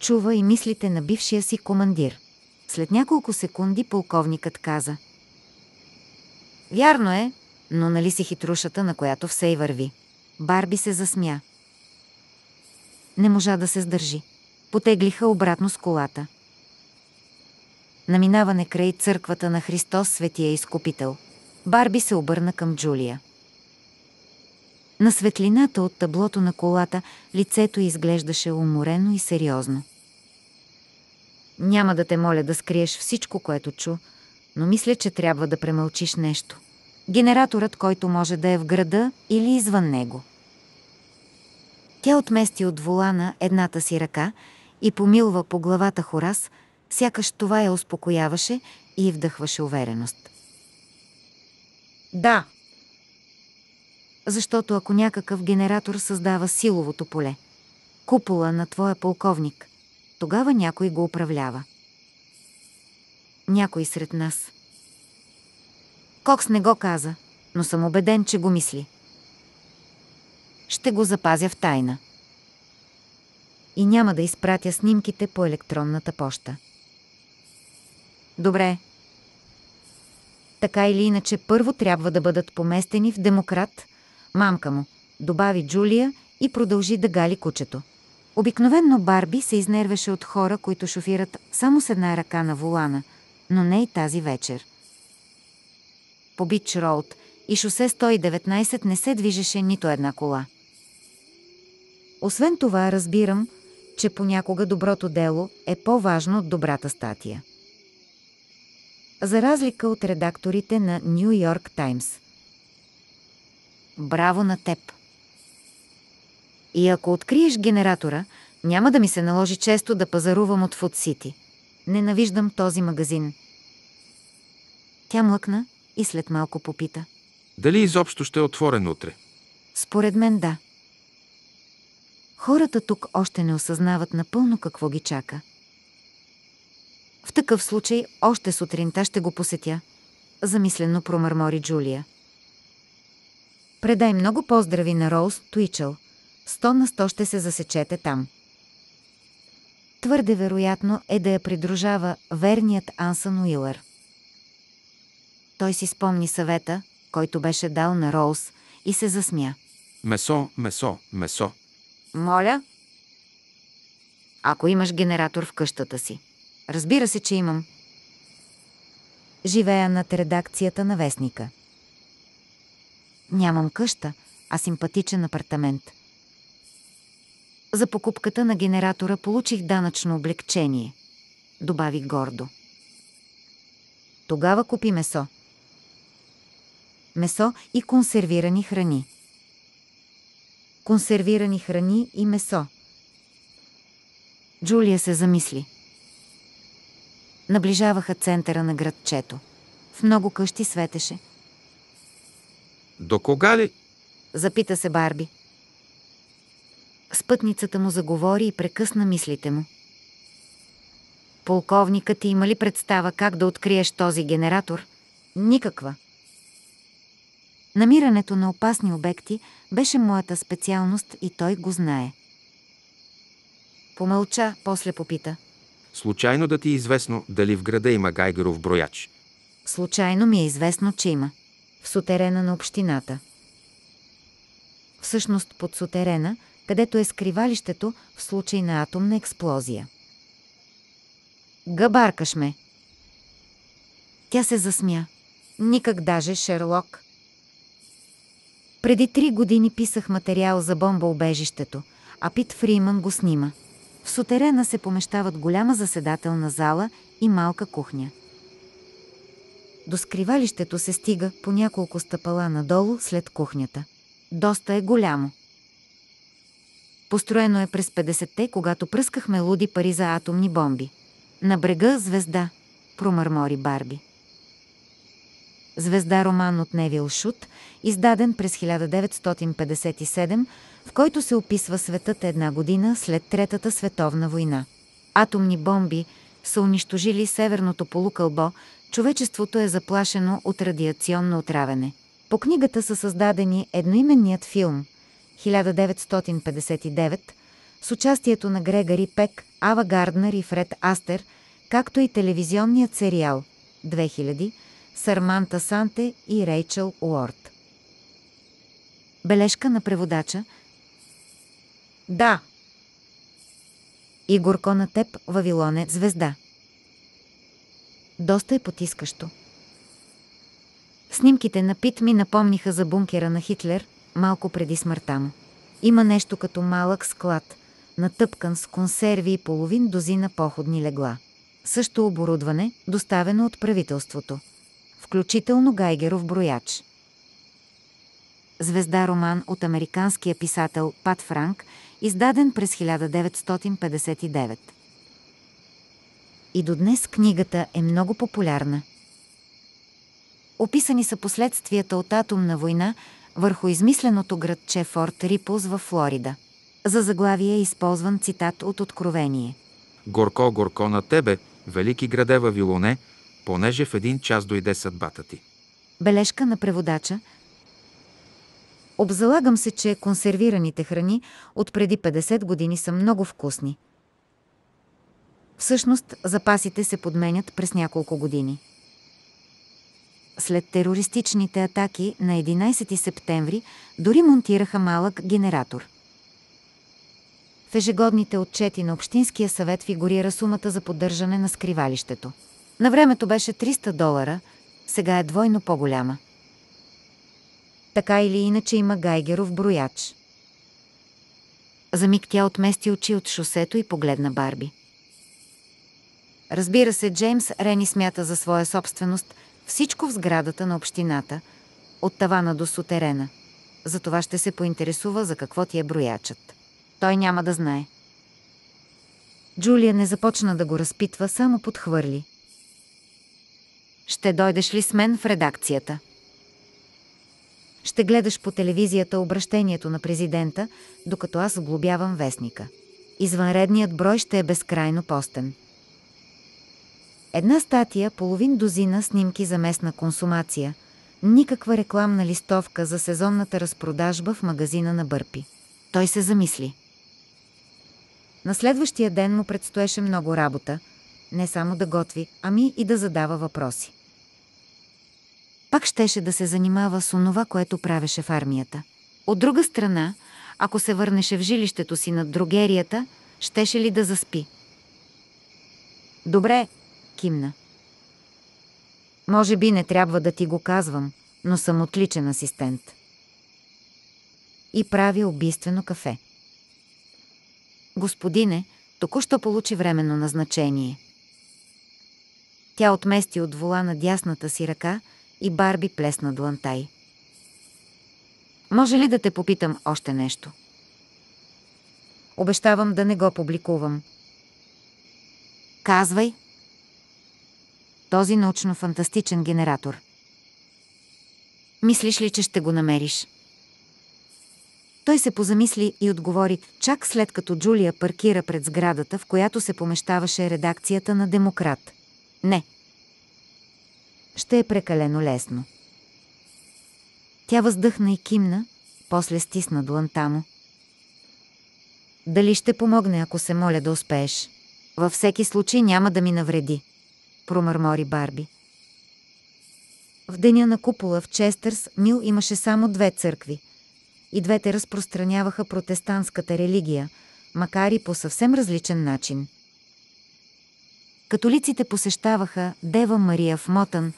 чува и мислите на бившия си командир. След няколко секунди полковникът каза Вярно е, но нали си хитрушата, на която все и върви. Барби се засмя. Не можа да се сдържи. Потеглиха обратно с колата. Наминаване край църквата на Христос Светия Изкупител. Барби се обърна към Джулия. На светлината от таблото на колата лицето изглеждаше уморено и сериозно. Няма да те моля да скриеш всичко, което чу, но мисля, че трябва да премълчиш нещо. Генераторът, който може да е в града или извън него. Тя отмести от волана едната си ръка и помилва по главата Хорас, сякаш това я успокояваше и вдъхваше увереност. Да. Защото ако някакъв генератор създава силовото поле, купола на твоя полковник, тогава някой го управлява. Някой сред нас. Кокс не го каза, но съм убеден, че го мисли. Ще го запазя в тайна. И няма да изпратя снимките по електронната поща. Добре. Така или иначе, първо трябва да бъдат поместени в демократ, мамка му, добави Джулия и продължи да гали кучето. Обикновенно Барби се изнервеше от хора, които шофират само с една ръка на волана, но не и тази вечер. По Бич Роуд и шосе 119 не се движеше нито една кола. Освен това, разбирам, че понякога доброто дело е по-важно от добрата статия. За разлика от редакторите на Нью Йорк Таймс. Браво на теб! И ако откриеш генератора, няма да ми се наложи често да пазарувам от Фуд Сити. Ненавиждам този магазин. Тя млъкна и след малко попита. Дали изобщо ще е отворен утре? Според мен да. Хората тук още не осъзнават напълно какво ги чака. В такъв случай още сутринта ще го посетя, замислено промърмори Джулия. Предай много поздрави на Роуз Туичъл. Сто на сто ще се засечете там. Твърде вероятно е да я придружава верният Ансън Уилър. Той си спомни съвета, който беше дал на Роуз и се засмя. Месо, месо, месо. Моля? Ако имаш генератор в къщата си. Разбира се, че имам. Живея над редакцията на вестника. Нямам къща, а симпатичен апартамент. За покупката на генератора получих данъчно облегчение, добави гордо. Тогава купи месо. Месо и консервирани храни. Консервирани храни и месо. Джулия се замисли. Наближаваха центъра на градчето. В много къщи светеше. До кога ли? Запита се Барби. Спътницата му заговори и прекъсна мислите му. Полковникът има ли представа как да откриеш този генератор? Никаква. Намирането на опасни обекти беше моята специалност и той го знае. Помълча, после попита. Случайно да ти е известно дали в града има Гайгеров брояч. Случайно ми е известно, че има. В сутерена на общината. Всъщност под сутерена, където е скривалището в случай на атомна експлозия. Габаркаш ме. Тя се засмя. Никак даже Шерлок. Преди три години писах материал за бомбоубежището, а Пит Фриман го снима. В сутерена се помещават голяма заседателна зала и малка кухня. До скривалището се стига по няколко стъпала надолу след кухнята. Доста е голямо. Построено е през 50-те, когато пръскахме луди пари за атомни бомби. На брега звезда, промърмори Барби. Звезда роман от Невил Шут, издаден през 1957, в който се описва светът една година след Третата световна война. Атомни бомби са унищожили северното полукълбо, човечеството е заплашено от радиационно отравяне. По книгата са създадени едноименният филм 1959 с участието на Грегори Пек, Ава Гарднер и Фред Астер, както и телевизионният сериал 2000 с Арманта Санте и Рейчел Уорд. Бележка на преводача Да. И горко на теб, Вавилоне, звезда. Доста е потискащо. Снимките на Пит ми напомниха за бункера на Хитлер малко преди смъртта му. Има нещо като малък склад, натъпкан с консерви и половин дозина походни легла. Също оборудване, доставено от правителството. Включително Гайгеров брояч. Звезда роман от американския писател Пат Франк, издаден през 1959. И до днес книгата е много популярна. Описани са последствията от атомна война върху измисленото градче Форт Рипълс в Флорида. За заглавие е използван цитат от Откровение. Горко, горко на тебе, велики граде Вавилоне, понеже в един час дойде съдбата ти. Бележка на преводача. Обзалагам се, че консервираните храни от преди 50 години са много вкусни. Всъщност, запасите се подменят през няколко години. След терористичните атаки на 11 септември дори монтираха малък генератор. В ежегодните отчети на Общинския съвет фигурира сумата за поддържане на скривалището. На времето беше 300 долара, сега е двойно по-голяма. Така или иначе има Гайгеров брояч. За миг тя отмести очи от шосето и погледна Барби. Разбира се, Джеймс Рени смята за своя собственост всичко в сградата на общината, от тавана до сутерена. Затова ще се поинтересува за какво ти е броячът. Той няма да знае. Джулия не започна да го разпитва, само подхвърли. Ще дойдеш ли с мен в редакцията? Ще гледаш по телевизията обращението на президента, докато аз глобявам вестника. Извънредният брой ще е безкрайно постен. Една статия, половин дозина снимки за местна консумация, никаква рекламна листовка за сезонната разпродажба в магазина на Бърпи. Той се замисли. На следващия ден му предстоеше много работа, не само да готви, ами и да задава въпроси. Пак щеше да се занимава с онова, което правеше в армията. От друга страна, ако се върнеше в жилището си над другерията, щеше ли да заспи? Добре, кимна. Може би не трябва да ти го казвам, но съм отличен асистент. И прави убийствено кафе. Господине, току-що получи временно назначение. Тя отмести от вола на дясната си ръка и Барби плесна длантай. Може ли да те попитам още нещо? Обещавам да не го публикувам. Казвай. Този научно-фантастичен генератор. Мислиш ли, че ще го намериш? Той се позамисли и отговори, чак след като Джулия паркира пред сградата, в която се помещаваше редакцията на Демократ. Не. Ще е прекалено лесно. Тя въздъхна и кимна, после стисна дланта му. Дали ще помогне, ако се моля да успееш? Във всеки случай няма да ми навреди, промърмори Барби. В деня на купола в Честърс Мил имаше само две църкви – и двете разпространяваха протестантската религия, макар и по съвсем различен начин. Католиците посещаваха Дева Мария в Мотън,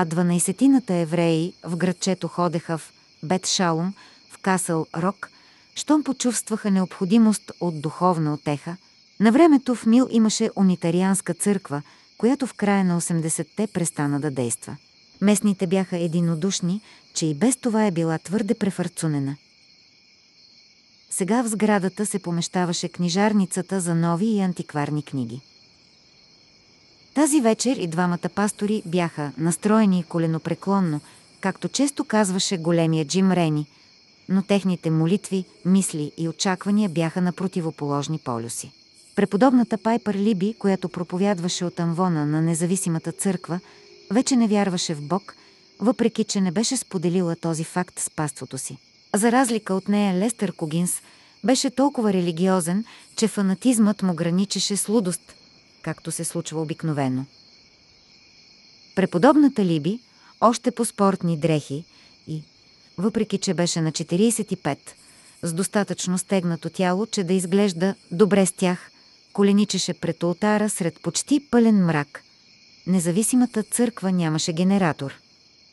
а 12-тината евреи в градчето ходеха в Бет Шалум, в Касъл Рок, щом почувстваха необходимост от духовна отеха. На времето в Мил имаше унитарианска църква, която в края на 80-те престана да действа. Местните бяха единодушни, че и без това е била твърде префарцунена. Сега в сградата се помещаваше книжарницата за нови и антикварни книги. Тази вечер и двамата пастори бяха настроени коленопреклонно, както често казваше големия Джим Рени, но техните молитви, мисли и очаквания бяха на противоположни полюси. Преподобната Пайпър Либи, която проповядваше от амвона на независимата църква, вече не вярваше в Бог, въпреки че не беше споделила този факт с паството си. За разлика от нея, Лестър Когинс беше толкова религиозен, че фанатизмът му граничеше с лудост, както се случва обикновено. Преподобната Либи, още по спортни дрехи и, въпреки че беше на 45, с достатъчно стегнато тяло, че да изглежда добре с тях, коленичеше пред ултара сред почти пълен мрак. Независимата църква нямаше генератор,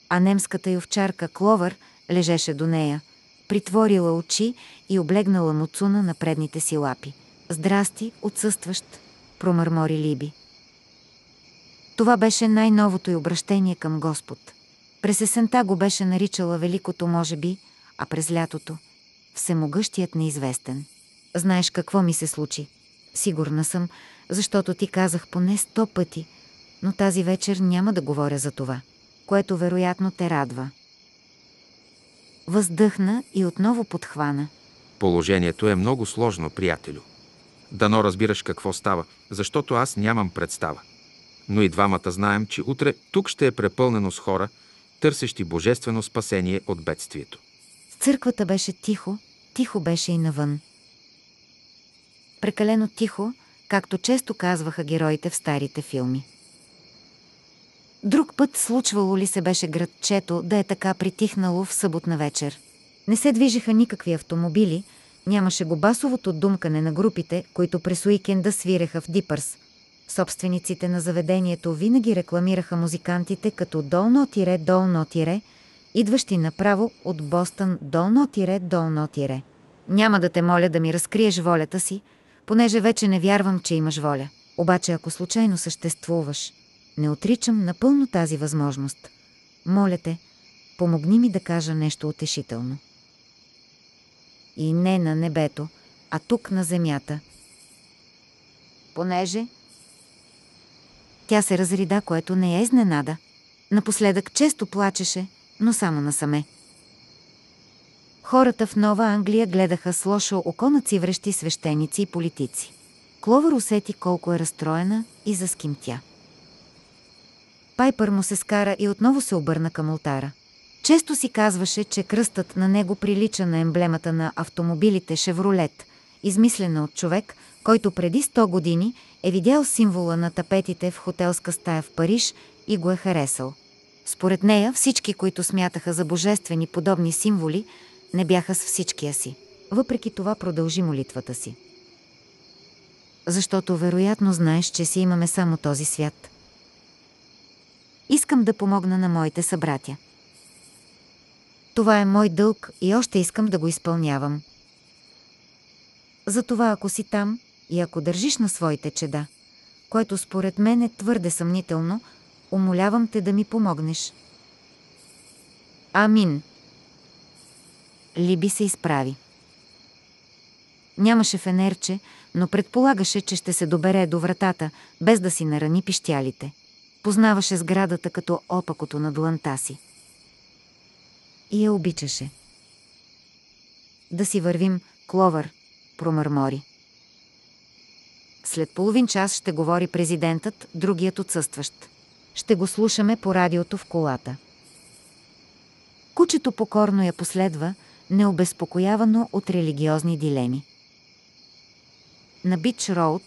а немската й овчарка Кловър лежеше до нея, притворила очи и облегнала муцуна на предните си лапи. Здрасти, отсъстващ, промърмори Либи. Това беше най-новото й обращение към Господ. През есента го беше наричала Великото, може би, а през лятото – Всемогъщият неизвестен. Знаеш какво ми се случи? Сигурна съм, защото ти казах поне сто пъти, но тази вечер няма да говоря за това, което вероятно те радва. Въздъхна и отново подхвана. Положението е много сложно, приятелю. Дано разбираш какво става, защото аз нямам представа. Но и двамата знаем, че утре тук ще е препълнено с хора, търсещи божествено спасение от бедствието. църквата беше тихо, тихо беше и навън. Прекалено тихо, както често казваха героите в старите филми. Друг път случвало ли се беше градчето да е така притихнало в съботна вечер. Не се движеха никакви автомобили, нямаше го басовото думкане на групите, които през уикенда свиреха в Дипърс. Собствениците на заведението винаги рекламираха музикантите като долно-долно-тире, идващи направо от Бостън долно-долно-тире. Няма да те моля да ми разкриеш волята си, понеже вече не вярвам, че имаш воля. Обаче ако случайно съществуваш, не отричам напълно тази възможност. Моля те, помогни ми да кажа нещо утешително. И не на небето, а тук на земята. Понеже тя се разрида, което не е изненада. Напоследък често плачеше, но само насаме. Хората в Нова Англия гледаха с лошо око на циврещи свещеници и политици. Кловър усети колко е разстроена и заскимтя. Пайпър му се скара и отново се обърна към ултара. Често си казваше, че кръстът на него прилича на емблемата на автомобилите Шевролет, измислена от човек, който преди 100 години е видял символа на тапетите в хотелска стая в Париж и го е харесал. Според нея всички, които смятаха за божествени подобни символи, не бяха с всичкия си. Въпреки това продължи молитвата си. Защото вероятно знаеш, че си имаме само този свят – Искам да помогна на моите събратя. Това е мой дълг и още искам да го изпълнявам. Затова ако си там и ако държиш на своите чеда, което според мен е твърде съмнително, умолявам те да ми помогнеш. Амин. Либи се изправи. Нямаше фенерче, но предполагаше, че ще се добере до вратата, без да си нарани пищялите. Познаваше сградата като опакото на дланта си. И я обичаше. Да си вървим, Кловър, промърмори. След половин час ще говори президентът, другият отсъстващ. Ще го слушаме по радиото в колата. Кучето покорно я последва, необезпокоявано от религиозни дилеми. На Бич Роуд,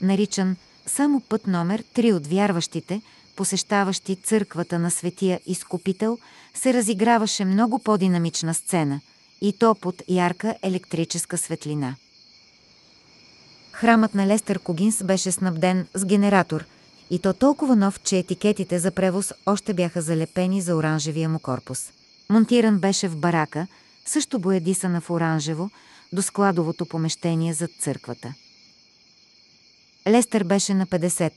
наричан само път номер 3 от вярващите, посещаващи църквата на Светия Изкупител, се разиграваше много по-динамична сцена и то под ярка електрическа светлина. Храмът на Лестър Когинс беше снабден с генератор И то толкова нов, че етикетите за превоз още бяха залепени за оранжевия му корпус. Монтиран беше в барака, също боядисана в оранжево, до складовото помещение зад църквата. Лестър беше на 50,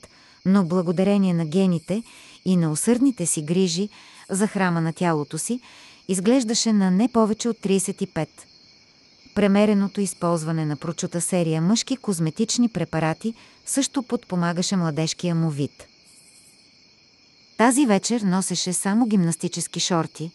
но благодарение на гените и на усърдните си грижи за храма на тялото си, изглеждаше на не повече от 35. Премереното използване на прочута серия мъжки козметични препарати също подпомагаше младежкия му вид. Тази вечер носеше само гимнастически шорти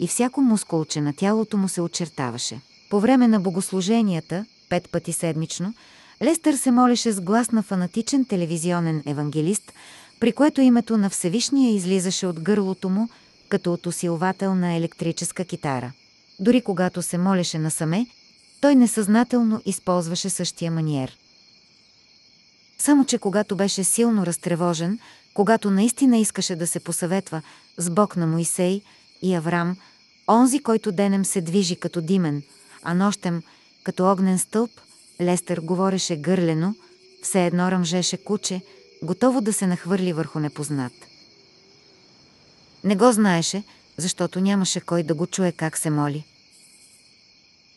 и всяко мускулче на тялото му се очертаваше. По време на богослуженията, пет пъти седмично, Лестър се молеше с глас на фанатичен телевизионен евангелист, при което името на Всевишния излизаше от гърлото му, като от усилвател на електрическа китара. Дори когато се молеше насаме, той несъзнателно използваше същия маниер. Само, че когато беше силно разтревожен, когато наистина искаше да се посъветва с Бог на Моисей и Аврам, онзи, който денем се движи като димен, а нощем като огнен стълб, Лестър говореше гърлено, все едно ръмжеше куче, готово да се нахвърли върху непознат. Не го знаеше, защото нямаше кой да го чуе как се моли.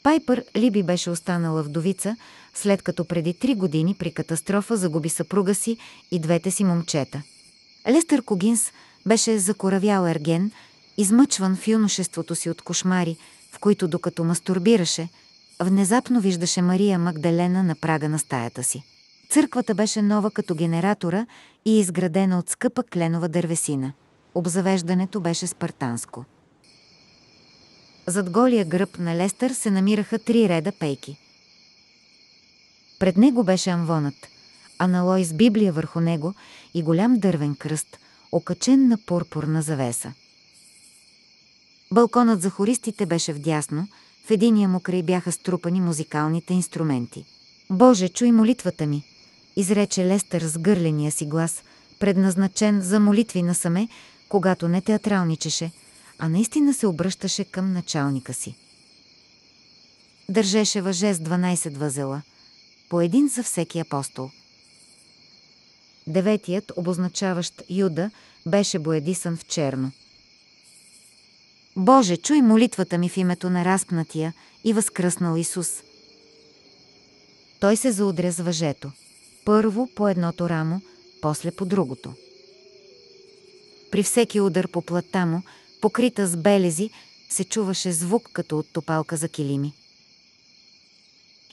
Пайпър Либи беше останала вдовица, след като преди три години при катастрофа загуби съпруга си и двете си момчета. Лестър Когинс беше закоравял ерген, измъчван в юношеството си от кошмари, в които докато мастурбираше, внезапно виждаше Мария Магдалена на прага на стаята си. Църквата беше нова като генератора и изградена от скъпа кленова дървесина. Обзавеждането беше спартанско. Зад голия гръб на Лестър се намираха три реда пейки. Пред него беше амвонът, аналой с Библия върху него и голям дървен кръст, окачен на пурпурна завеса. Балконът за хористите беше вдясно, в единия му край бяха струпани музикалните инструменти. Боже, чуй молитвата ми, изрече Лестър с гърления си глас, предназначен за молитви насаме, когато не театралничеше, а наистина се обръщаше към началника си. Държеше въже с 12 възела, по един за всеки апостол. Деветият, обозначаващ Юда, беше боядисан в черно. Боже, чуй молитвата ми в името на разпнатия и възкръснал Исус. Той се заудря с въжето. Първо по едното рамо, после по другото. При всеки удар по плата му, покрита с белези, се чуваше звук като от топалка за килими.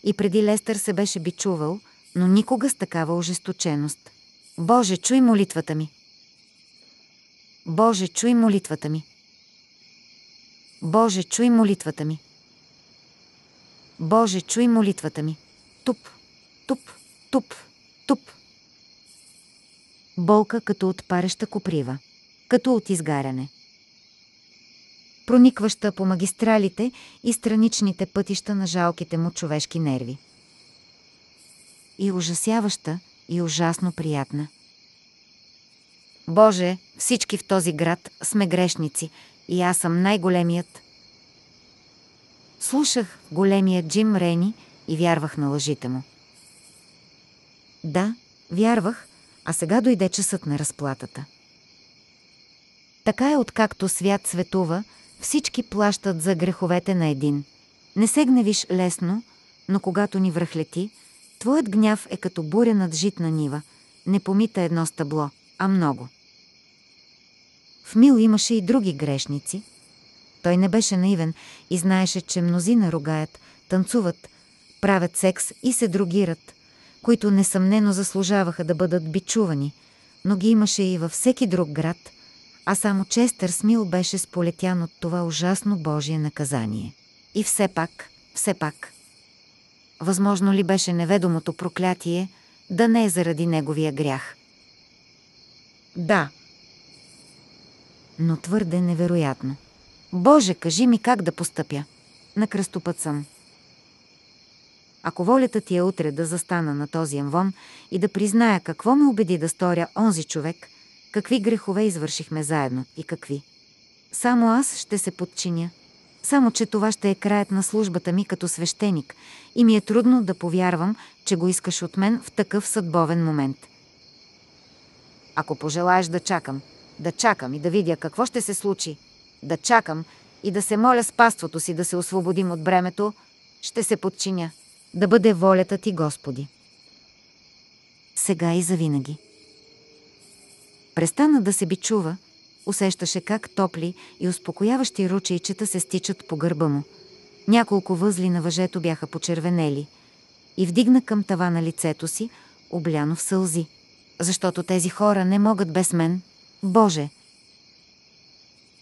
И преди Лестър се беше бичувал, но никога с такава ожесточеност. Боже, чуй молитвата ми! Боже, чуй молитвата ми! Боже, чуй молитвата ми! Боже, чуй молитвата ми! Туп, туп, туп, туп. Болка като от пареща коприва, като от изгаряне. Проникваща по магистралите и страничните пътища на жалките му човешки нерви. И ужасяваща, и ужасно приятна. Боже, всички в този град сме грешници и аз съм най-големият. Слушах големия Джим Рени и вярвах на лъжите му. Да, вярвах, а сега дойде часът на разплатата. Така е откакто свят светува, всички плащат за греховете на един. Не се гневиш лесно, но когато ни връхлети, твоят гняв е като буря над житна нива. Не помита едно стъбло, а много. В Мил имаше и други грешници. Той не беше наивен и знаеше, че мнозина ругаят, танцуват, правят секс и се другират, които несъмнено заслужаваха да бъдат бичувани, но ги имаше и във всеки друг град, а само Честър Смил беше сполетян от това ужасно Божие наказание. И все пак, все пак, възможно ли беше неведомото проклятие да не е заради неговия грях? Да, но твърде невероятно. Боже, кажи ми как да постъпя. На кръстопът съм. Ако волята ти е утре да застана на този амвон и да призная какво ме убеди да сторя онзи човек, какви грехове извършихме заедно и какви. Само аз ще се подчиня. Само, че това ще е краят на службата ми като свещеник и ми е трудно да повярвам, че го искаш от мен в такъв съдбовен момент. Ако пожелаеш да чакам, да чакам и да видя какво ще се случи, да чакам и да се моля с паството си да се освободим от бремето, ще се подчиня. Да бъде волята ти, Господи. Сега и завинаги. Престана да се бичува, усещаше как топли и успокояващи ручейчета се стичат по гърба му. Няколко възли на въжето бяха почервенели и вдигна към тава на лицето си, обляно в сълзи. Защото тези хора не могат без мен. Боже!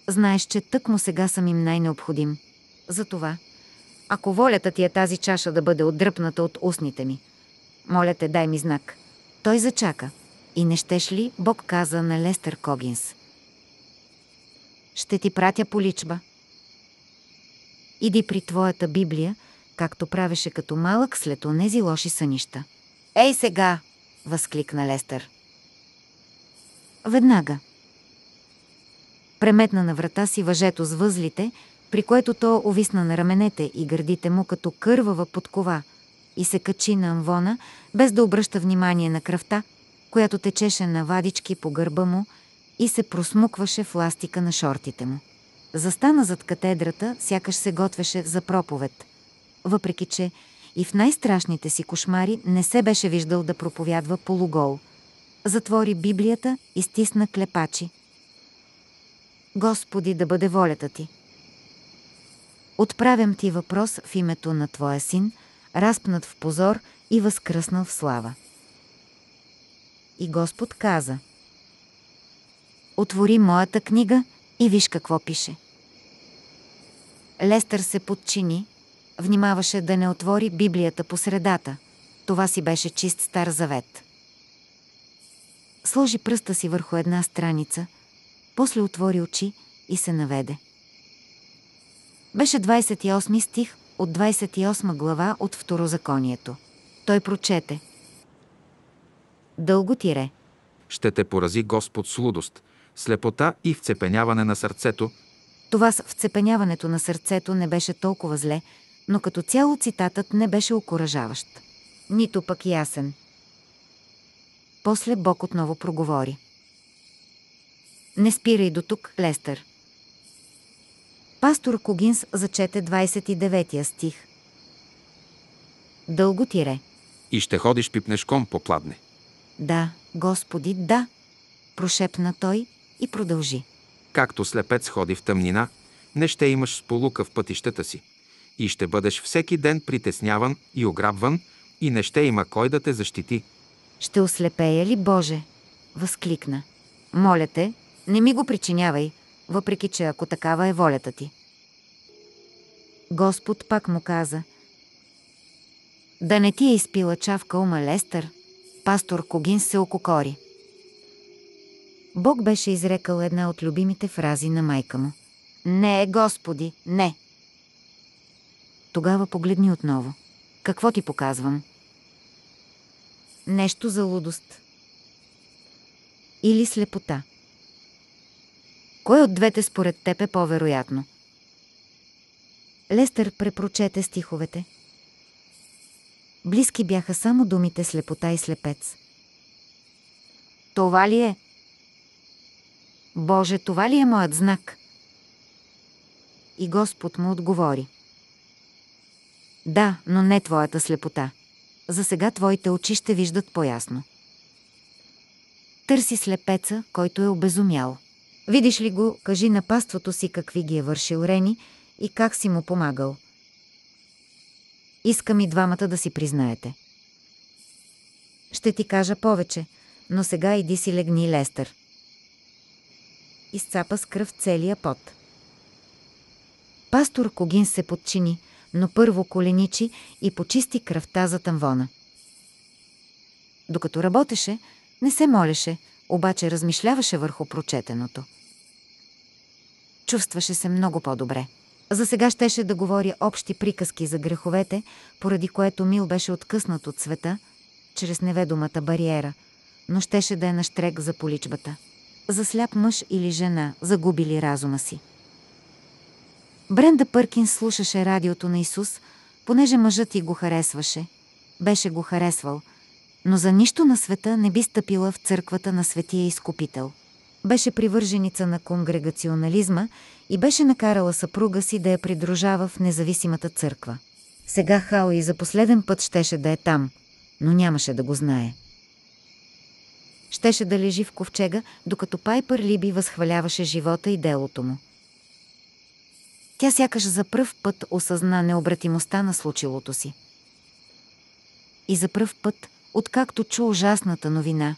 Знаеш, че тък му сега съм им най-необходим. Затова, ако волята ти е тази чаша да бъде отдръпната от устните ми, моля те, дай ми знак. Той зачака. И не щеш ли, Бог каза на Лестер Когинс. Ще ти пратя поличба. Иди при твоята Библия, както правеше като малък след онези лоши сънища. Ей сега! възкликна Лестър. Веднага. Преметна на врата си въжето с възлите, при което то увисна на раменете и гърдите му като кървава подкова и се качи на амвона, без да обръща внимание на кръвта, която течеше на вадички по гърба му и се просмукваше в ластика на шортите му. Застана зад катедрата, сякаш се готвеше за проповед. Въпреки, че и в най-страшните си кошмари не се беше виждал да проповядва полугол. Затвори Библията и стисна клепачи. Господи, да бъде волята ти. Отправям ти въпрос в името на Твоя син, разпнат в позор и възкръснал в слава. И Господ каза Отвори моята книга и виж какво пише. Лестър се подчини, внимаваше да не отвори Библията по средата. Това си беше чист стар завет. Сложи пръста си върху една страница, после отвори очи и се наведе. Беше 28 стих от 28 глава от Второзаконието. Той прочете. Дълго тире. Ще те порази Господ с лудост, слепота и вцепеняване на сърцето. Това с вцепеняването на сърцето не беше толкова зле, но като цяло цитатът не беше окоръжаващ. Нито пък ясен. После Бог отново проговори. Не спирай до тук, Лестър. Пастор Когинс зачете 29 стих. Дълго тире. И ще ходиш пипнешком по пладне. Да, Господи, да, прошепна той и продължи. Както слепец ходи в тъмнина, не ще имаш сполука в пътищата си. И ще бъдеш всеки ден притесняван и ограбван, и не ще има кой да те защити. Ще ослепея ли, Боже? Възкликна. Моля те, не ми го причинявай, въпреки че ако такава е волята ти. Господ пак му каза. Да не ти е изпила чавка ума Лестър, пастор Когин се ококори. Бог беше изрекал една от любимите фрази на майка му. Не, Господи, не! Тогава погледни отново. Какво ти показвам? Нещо за лудост. Или слепота. Кой от двете според теб е по-вероятно? Лестър препрочете стиховете. Близки бяха само думите слепота и слепец. Това ли е? Боже, това ли е моят знак? И Господ му отговори. Да, но не твоята слепота. За сега твоите очи ще виждат по-ясно. Търси слепеца, който е обезумял. Видиш ли го, кажи на паството си какви ги е вършил Рени и как си му помагал. Искам и двамата да си признаете. Ще ти кажа повече, но сега иди си легни, Лестър. Изцапа с кръв целия пот. Пастор Когин се подчини, но първо коленичи и почисти кръвта за тамвона. Докато работеше, не се молеше, обаче размишляваше върху прочетеното. Чувстваше се много по-добре. За сега щеше да говори общи приказки за греховете, поради което Мил беше откъснат от света, чрез неведомата бариера, но щеше да е на штрек за поличбата. За сляп мъж или жена, загубили разума си. Бренда Пъркин слушаше радиото на Исус, понеже мъжът ти го харесваше. Беше го харесвал. Но за нищо на света не би стъпила в църквата на Светия Изкупител. Беше привърженица на конгрегационализма и беше накарала съпруга си да я придружава в независимата църква. Сега Хауи за последен път щеше да е там, но нямаше да го знае. Щеше да лежи в ковчега, докато Пайпър Либи възхваляваше живота и делото му. Тя сякаш за пръв път осъзна необратимостта на случилото си. И за пръв път, откакто чу ужасната новина,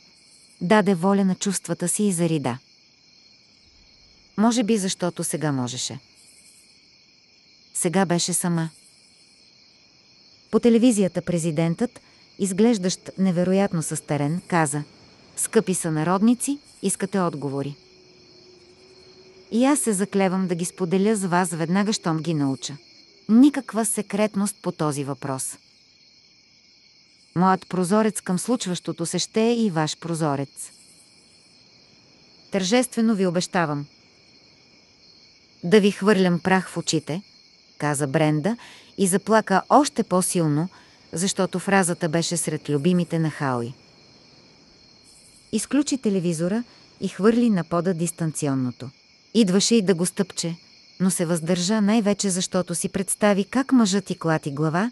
даде воля на чувствата си и зарида. Може би защото сега можеше. Сега беше сама. По телевизията президентът, изглеждащ невероятно състарен, каза «Скъпи са народници, искате отговори». И аз се заклевам да ги споделя с вас веднага, щом ги науча. Никаква секретност по този въпрос. Моят прозорец към случващото се ще е и ваш прозорец. Тържествено ви обещавам. Да ви хвърлям прах в очите, каза Бренда и заплака още по-силно, защото фразата беше сред любимите на Хауи. Изключи телевизора и хвърли на пода дистанционното. Идваше и да го стъпче, но се въздържа най-вече защото си представи как мъжът и клати глава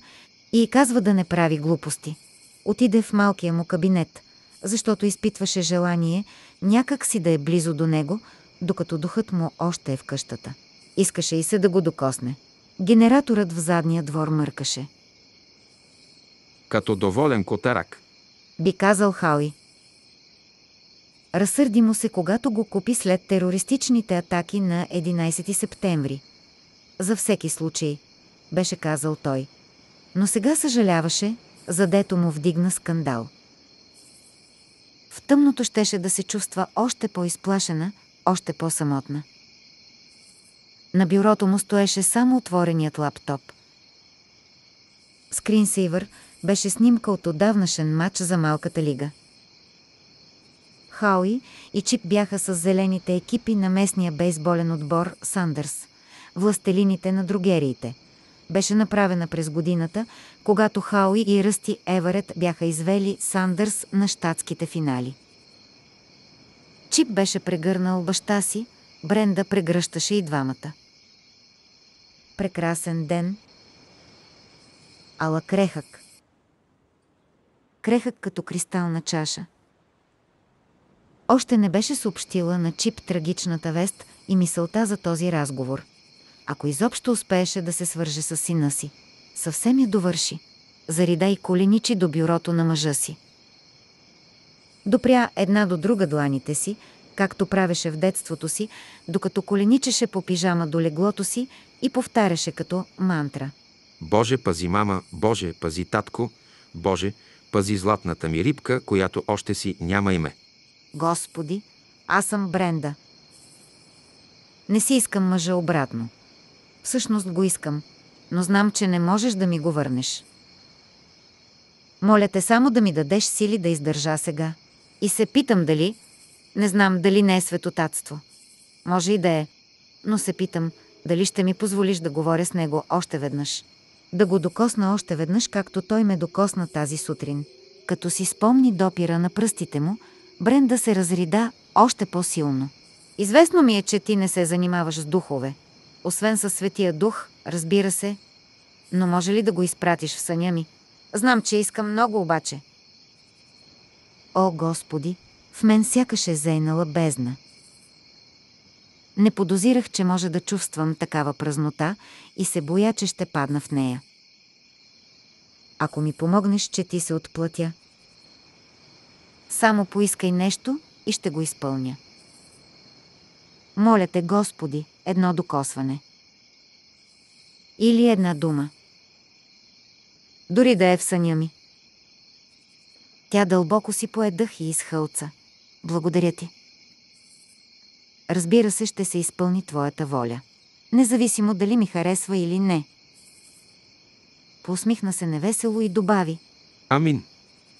и казва да не прави глупости. Отиде в малкия му кабинет, защото изпитваше желание някак си да е близо до него, докато духът му още е в къщата. Искаше и се да го докосне. Генераторът в задния двор мъркаше. Като доволен котарак. Би казал Хауи. Разсърди му се, когато го купи след терористичните атаки на 11 септември. За всеки случай, беше казал той. Но сега съжаляваше, задето му вдигна скандал. В тъмното щеше да се чувства още по-изплашена, още по-самотна. На бюрото му стоеше само отвореният лаптоп. Скринсейвър беше снимка от отдавнашен матч за малката лига. Хауи и Чип бяха с зелените екипи на местния бейсболен отбор Сандърс, властелините на другериите. Беше направена през годината, когато Хауи и Ръсти Еверет бяха извели Сандърс на щатските финали. Чип беше прегърнал баща си, Бренда прегръщаше и двамата. Прекрасен ден, ала крехък. Крехък като кристална чаша. Още не беше съобщила на Чип трагичната вест и мисълта за този разговор. Ако изобщо успееше да се свърже с сина си, съвсем я довърши. Зарида и коленичи до бюрото на мъжа си. Допря една до друга дланите си, както правеше в детството си, докато коленичеше по пижама до леглото си и повтаряше като мантра. Боже, пази мама, Боже, пази татко, Боже, пази златната ми рибка, която още си няма име. Господи, аз съм Бренда. Не си искам мъжа обратно. Всъщност го искам, но знам, че не можеш да ми го върнеш. Моля те само да ми дадеш сили да издържа сега. И се питам дали, не знам дали не е светотатство. Може и да е, но се питам дали ще ми позволиш да говоря с него още веднъж. Да го докосна още веднъж, както той ме докосна тази сутрин. Като си спомни допира на пръстите му, Бренда се разрида още по-силно. Известно ми е, че ти не се занимаваш с духове. Освен със Светия Дух, разбира се. Но може ли да го изпратиш в съня ми? Знам, че искам много обаче. О, Господи, в мен сякаш е зейнала бездна. Не подозирах, че може да чувствам такава празнота и се боя, че ще падна в нея. Ако ми помогнеш, че ти се отплатя, само поискай нещо и ще го изпълня. Моля те, Господи, едно докосване. Или една дума. Дори да е в съня ми. Тя дълбоко си поедах и изхълца. Благодаря ти. Разбира се, ще се изпълни твоята воля. Независимо дали ми харесва или не. Поусмихна се невесело и добави. Амин.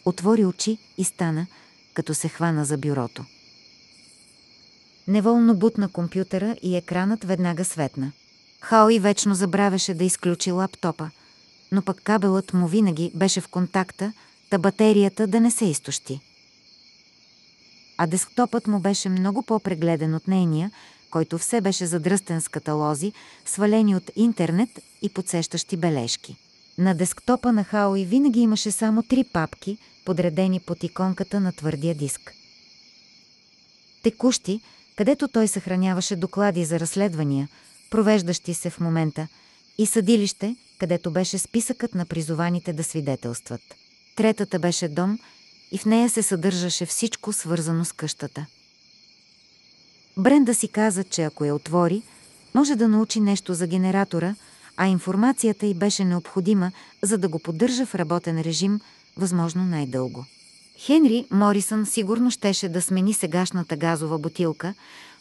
Отвори очи и стана, като се хвана за бюрото. Неволно бутна компютъра и екранът веднага светна. Хаои вечно забравяше да изключи лаптопа, но пък кабелът му винаги беше в контакта, та батерията да не се изтощи. А десктопът му беше много по-прегледен от нейния, който все беше задръстен с каталози, свалени от интернет и подсещащи бележки. На десктопа на Хауи винаги имаше само три папки, подредени под иконката на твърдия диск. Текущи, където той съхраняваше доклади за разследвания, провеждащи се в момента, и съдилище, където беше списъкът на призованите да свидетелстват. Третата беше дом и в нея се съдържаше всичко свързано с къщата. Бренда си каза, че ако я отвори, може да научи нещо за генератора, а информацията й беше необходима, за да го поддържа в работен режим, възможно най-дълго. Хенри Морисън сигурно щеше да смени сегашната газова бутилка,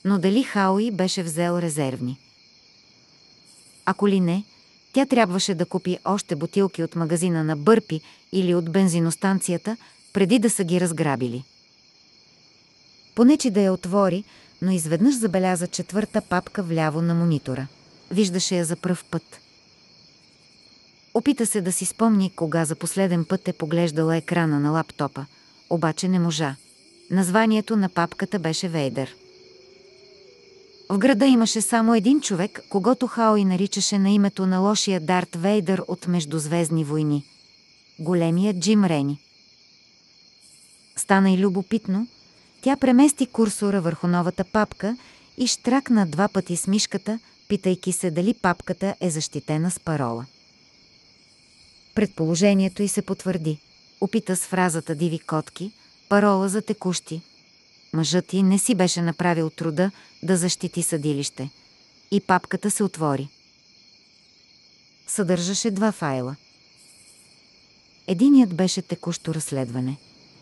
но дали Хауи беше взел резервни. Ако ли не, тя трябваше да купи още бутилки от магазина на Бърпи или от бензиностанцията, преди да са ги разграбили. Понечи да я отвори, но изведнъж забеляза четвърта папка вляво на монитора. Виждаше я за пръв път. Опита се да си спомни кога за последен път е поглеждала екрана на лаптопа, обаче не можа. Названието на папката беше Вейдер. В града имаше само един човек, когато Хауи наричаше на името на лошия Дарт Вейдър от Междузвездни войни. Големия Джим Рени. Стана и любопитно. Тя премести курсора върху новата папка и штракна два пъти с мишката, питайки се дали папката е защитена с парола. Предположението й се потвърди. Опита с фразата «Диви котки», парола за текущи. Мъжът ти не си беше направил труда да защити съдилище. И папката се отвори. Съдържаше два файла. Единият беше текущо разследване.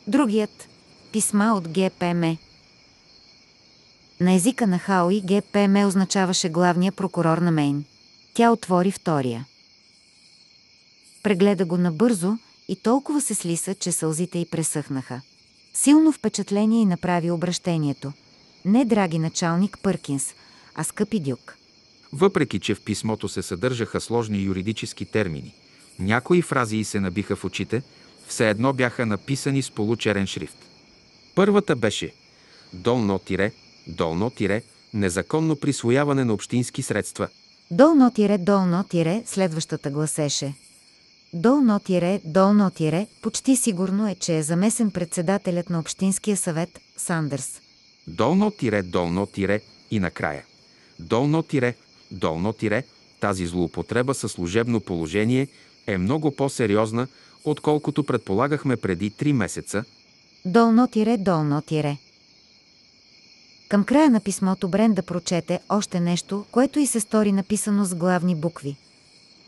Другият – писма от ГПМ. На езика на Хауи ГПМ означаваше главния прокурор на Мейн. Тя отвори втория. Прегледа го набързо и толкова се слиса, че сълзите й пресъхнаха. Силно впечатление й направи обращението. Не драги началник Пъркинс, а скъпи дюк. Въпреки, че в писмото се съдържаха сложни юридически термини, някои фрази й се набиха в очите, все едно бяха написани с получерен шрифт. Първата беше долно-тире, долно-тире, незаконно присвояване на общински средства. Долно-тире, долно-тире, следващата гласеше – Долно тире, долно тире, почти сигурно е, че е замесен председателят на Общинския съвет Сандърс. Долно тире, долно тире и накрая. Долно тире, долно тире, тази злоупотреба със служебно положение е много по-сериозна, отколкото предполагахме преди три месеца. Долно тире, долно тире. Към края на писмото Бренда прочете още нещо, което и се стори написано с главни букви.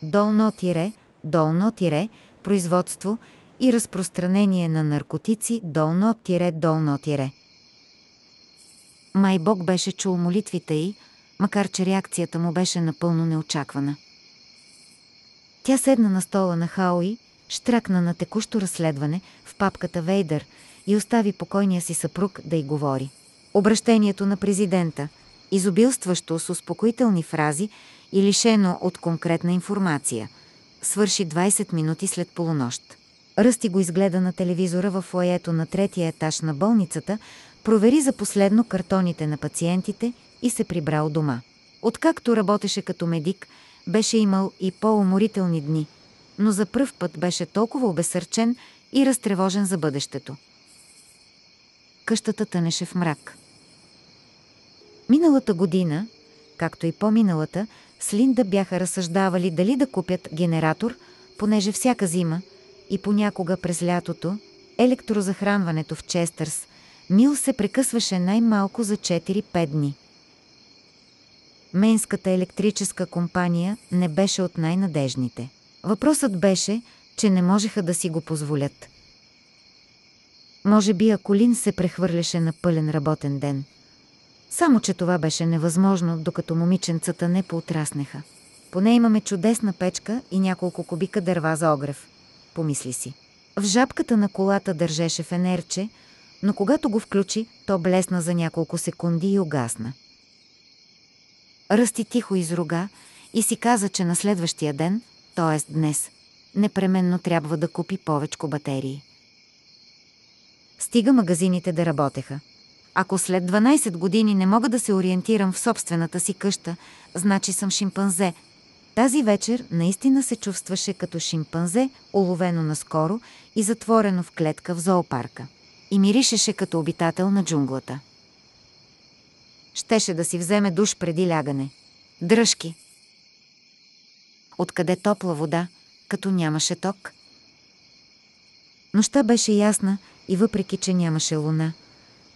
Долно тире, долно-тире, производство и разпространение на наркотици долно-долно-тире. Май Бог беше чул молитвите й, макар че реакцията му беше напълно неочаквана. Тя седна на стола на Хауи, штракна на текущо разследване в папката Вейдър и остави покойния си съпруг да й говори. Обращението на президента, изобилстващо с успокоителни фрази и лишено от конкретна информация – свърши 20 минути след полунощ. Ръсти го изгледа на телевизора в фоето на третия етаж на болницата, провери за последно картоните на пациентите и се прибра от дома. Откакто работеше като медик, беше имал и по-уморителни дни, но за пръв път беше толкова обесърчен и разтревожен за бъдещето. Къщата тънеше в мрак. Миналата година, както и по-миналата, с Линда бяха разсъждавали дали да купят генератор, понеже всяка зима и понякога през лятото електрозахранването в Честърс Мил се прекъсваше най-малко за 4-5 дни. Менската електрическа компания не беше от най-надежните. Въпросът беше, че не можеха да си го позволят. Може би ако Лин се прехвърляше на пълен работен ден – само, че това беше невъзможно, докато момиченцата не поотраснеха. Поне имаме чудесна печка и няколко кубика дърва за огрев, помисли си. В жабката на колата държеше фенерче, но когато го включи, то блесна за няколко секунди и угасна. Ръсти тихо изруга и си каза, че на следващия ден, т.е. днес, непременно трябва да купи повечко батерии. стига магазините да работеха. Ако след 12 години не мога да се ориентирам в собствената си къща, значи съм шимпанзе. Тази вечер наистина се чувстваше като шимпанзе, уловено наскоро и затворено в клетка в зоопарка. И миришеше като обитател на джунглата. Щеше да си вземе душ преди лягане. Дръжки. Откъде топла вода, като нямаше ток? Нощта беше ясна и въпреки, че нямаше луна,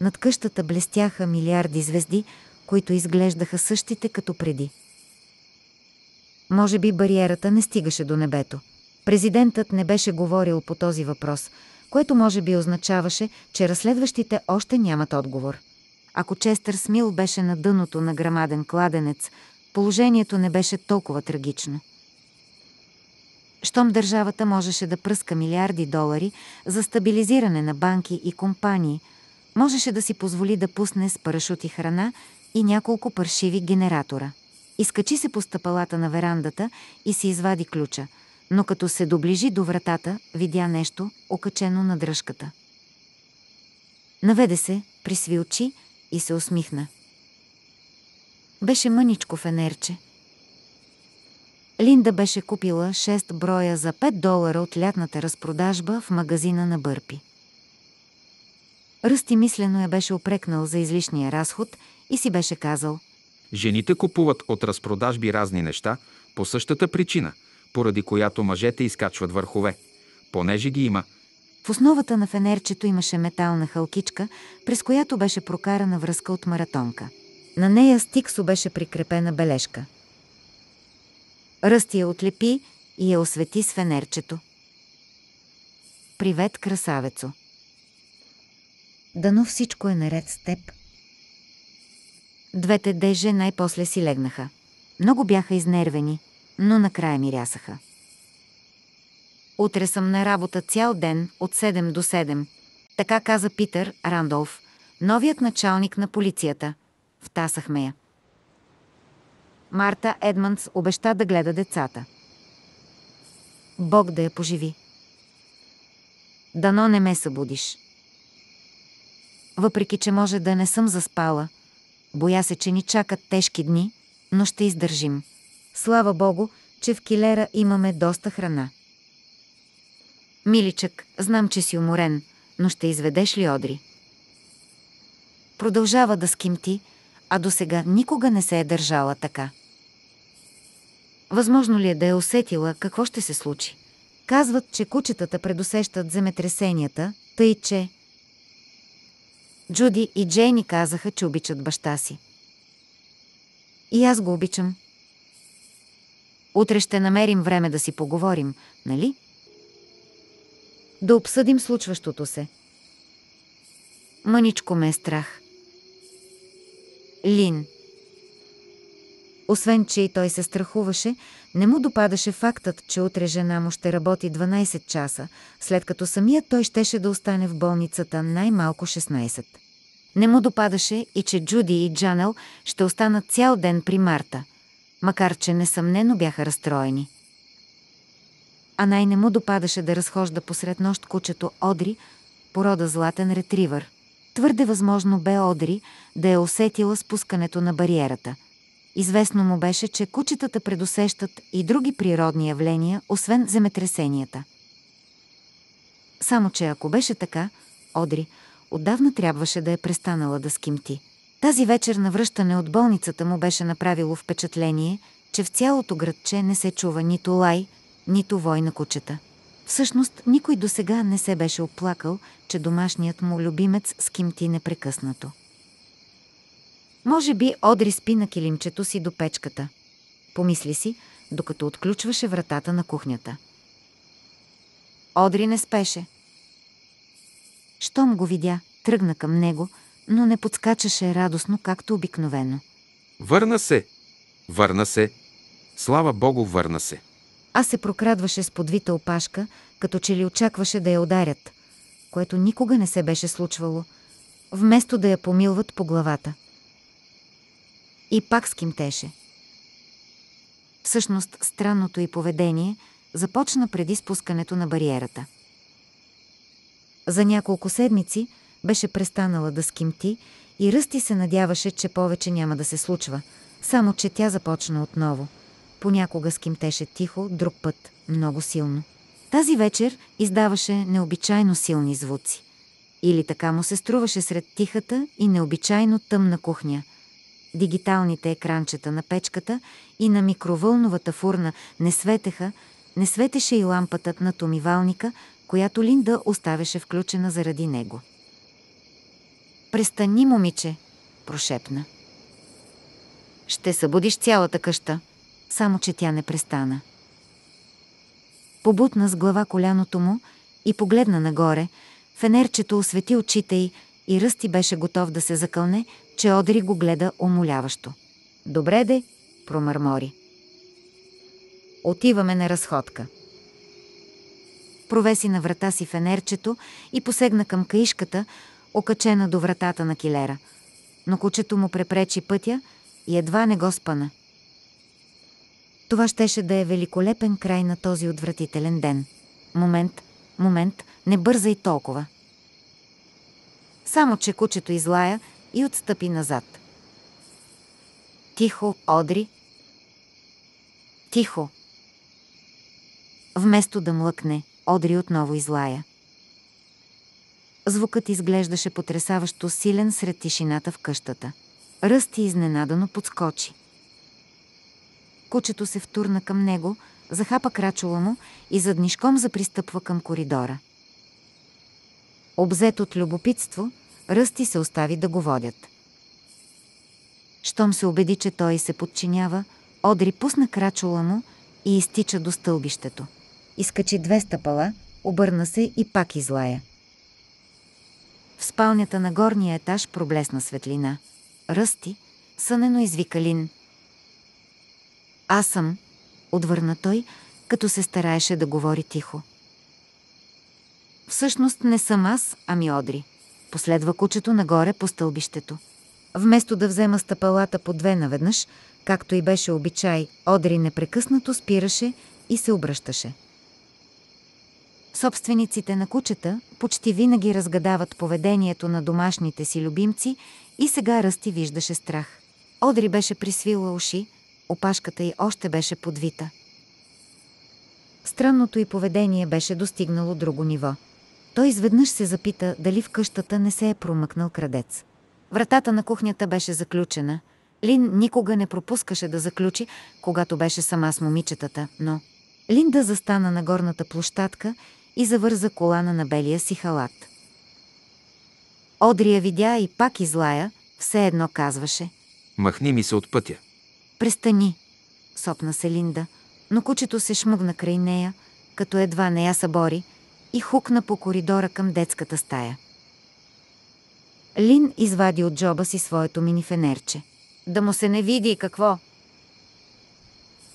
над къщата блестяха милиарди звезди, които изглеждаха същите като преди. Може би бариерата не стигаше до небето. Президентът не беше говорил по този въпрос, което може би означаваше, че разследващите още нямат отговор. Ако Честър Смил беше на дъното на грамаден кладенец, положението не беше толкова трагично. Щом държавата можеше да пръска милиарди долари за стабилизиране на банки и компании, можеше да си позволи да пусне с парашути храна и няколко паршиви генератора. Изкачи се по стъпалата на верандата и си извади ключа, но като се доближи до вратата, видя нещо, окачено на дръжката. Наведе се, присви очи и се усмихна. Беше мъничко фенерче. Линда беше купила 6 броя за 5 долара от лятната разпродажба в магазина на Бърпи. Ръсти мислено я беше опрекнал за излишния разход и си беше казал Жените купуват от разпродажби разни неща по същата причина, поради която мъжете изкачват върхове. Понеже ги има. В основата на фенерчето имаше метална халкичка, през която беше прокарана връзка от маратонка. На нея стиксо беше прикрепена бележка. Ръсти я отлепи и я освети с фенерчето. Привет, красавецо! Дано всичко е наред с теб. Двете деже най-после си легнаха. Много бяха изнервени, но накрая мирясаха. Утре съм на работа цял ден от 7 до 7. Така каза Питър Рандолф, новият началник на полицията. Втасахме я. Марта Едмънс обеща да гледа децата. Бог да я поживи. Дано не ме събудиш. Въпреки, че може да не съм заспала, боя се, че ни чакат тежки дни, но ще издържим. Слава Богу, че в килера имаме доста храна. Миличък, знам, че си уморен, но ще изведеш ли Одри? Продължава да скимти, а до сега никога не се е държала така. Възможно ли е да е усетила какво ще се случи? Казват, че кучетата предусещат земетресенията, тъй че... Джуди и Джейни казаха, че обичат баща си. И аз го обичам. Утре ще намерим време да си поговорим, нали? Да обсъдим случващото се. Мъничко ме е страх. Лин. Освен, че и той се страхуваше, не му допадаше фактът, че утре жена му ще работи 12 часа, след като самият той щеше да остане в болницата най-малко 16. Не му допадаше и че Джуди и Джанел ще останат цял ден при Марта, макар че несъмнено бяха разстроени. А най-не му допадаше да разхожда посред нощ кучето Одри, порода златен ретривър. Твърде възможно бе Одри да е усетила спускането на бариерата – Известно му беше, че кучетата предусещат и други природни явления, освен земетресенията. Само, че ако беше така, Одри отдавна трябваше да е престанала да скимти. Тази вечер на връщане от болницата му беше направило впечатление, че в цялото градче не се чува нито лай, нито вой на кучета. Всъщност, никой до сега не се беше оплакал, че домашният му любимец скимти непрекъснато. Може би Одри спи на килимчето си до печката. Помисли си, докато отключваше вратата на кухнята. Одри не спеше. Щом го видя, тръгна към него, но не подскачаше радостно, както обикновено. Върна се! Върна се! Слава Богу, върна се! А се прокрадваше с подвита опашка, като че ли очакваше да я ударят, което никога не се беше случвало, вместо да я помилват по главата – и пак скимтеше. Всъщност, странното й поведение започна преди спускането на бариерата. За няколко седмици беше престанала да скимти и Ръсти се надяваше, че повече няма да се случва, само че тя започна отново. Понякога скимтеше тихо, друг път много силно. Тази вечер издаваше необичайно силни звуци. Или така му се струваше сред тихата и необичайно тъмна кухня. Дигиталните екранчета на печката и на микровълновата фурна не светеха, не светеше и лампата над умивалника, която Линда оставяше включена заради него. Престани, момиче, прошепна. Ще събудиш цялата къща, само че тя не престана. Побутна с глава коляното му и погледна нагоре. Фенерчето освети очите й и Ръсти беше готов да се закълне, че Одри го гледа умоляващо. Добре де, промърмори. Отиваме на разходка. Провеси на врата си фенерчето и посегна към каишката, окачена до вратата на килера. Но кучето му препречи пътя и едва не го спана. Това щеше да е великолепен край на този отвратителен ден. Момент, момент, не бързай толкова. Само, че кучето излая и отстъпи назад. Тихо, Одри. Тихо. Вместо да млъкне, Одри отново излая. Звукът изглеждаше потрясаващо силен сред тишината в къщата. Ръсти изненадано подскочи. Кучето се втурна към него, захапа крачола му и заднишком запристъпва към коридора. Обзет от любопитство, Ръсти се остави да го водят. Щом се убеди, че той се подчинява, Одри пусна крачола му и изтича до стълбището. Изкачи две стъпала, обърна се и пак излая. В спалнята на горния етаж проблесна светлина. Ръсти, сънено извика Лин. Аз съм, отвърна той, като се стараеше да говори тихо. Всъщност не съм аз, ами Одри. Последва кучето нагоре по стълбището. Вместо да взема стъпалата по две наведнъж, както и беше обичай, Одри непрекъснато спираше и се обръщаше. Собствениците на кучета почти винаги разгадават поведението на домашните си любимци и сега Ръсти виждаше страх. Одри беше присвила уши, опашката й още беше подвита. Странното й поведение беше достигнало друго ниво. Той изведнъж се запита дали в къщата не се е промъкнал крадец. Вратата на кухнята беше заключена. Лин никога не пропускаше да заключи, когато беше сама с момичетата, но... Линда застана на горната площадка и завърза колана на белия си халат. Одрия видя и пак излая, все едно казваше. Махни ми се от пътя. Престани, сопна се Линда, но кучето се шмъгна край нея, като едва не я събори, и хукна по коридора към детската стая. Лин извади от джоба си своето минифенерче. Да му се не види и какво.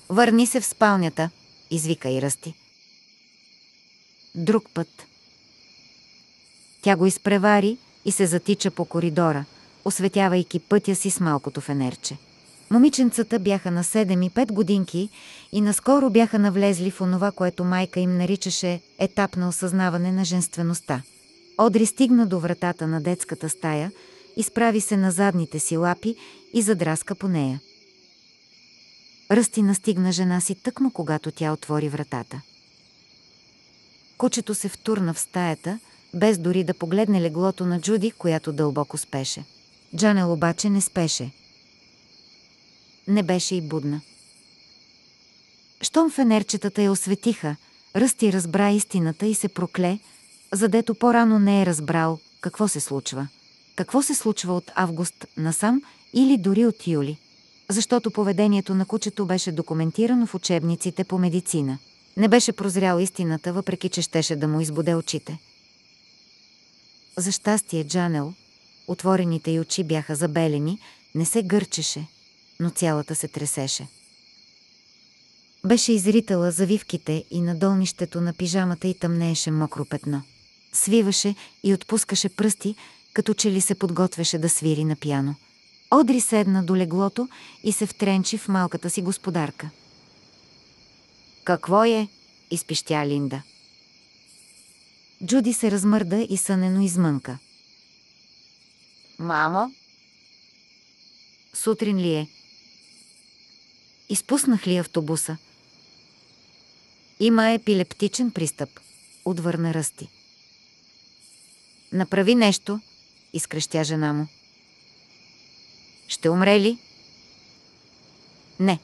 Върни се в спалнята, извика и Ръсти. Друг път. Тя го изпревари и се затича по коридора, осветявайки пътя си с малкото фенерче. Момиченцата бяха на 7 и 5 годинки и наскоро бяха навлезли в онова, което майка им наричаше етап на осъзнаване на женствеността. Одри стигна до вратата на детската стая, изправи се на задните си лапи и задраска по нея. Ръсти настигна жена си тъкмо, когато тя отвори вратата. Кучето се втурна в стаята, без дори да погледне леглото на Джуди, която дълбоко спеше. Джанел обаче не спеше – не беше и будна. Щом фенерчетата я осветиха, Ръсти разбра истината и се прокле, задето по-рано не е разбрал какво се случва. Какво се случва от август насам или дори от юли. Защото поведението на кучето беше документирано в учебниците по медицина. Не беше прозрял истината, въпреки че щеше да му избуде очите. За щастие Джанел, отворените й очи бяха забелени, не се гърчеше, но цялата се тресеше. Беше изритала завивките и на долнището на пижамата и тъмнееше мокро петно. Свиваше и отпускаше пръсти, като че ли се подготвяше да свири на пяно. Одри седна до леглото и се втренчи в малката си господарка. «Какво е?» – изпищя Линда. Джуди се размърда и сънено измънка. Мамо? Сутрин ли е? Изпуснах ли автобуса? Има епилептичен пристъп, отвърна Ръсти. Направи нещо, изкрещя жена му. Ще умре ли? Не.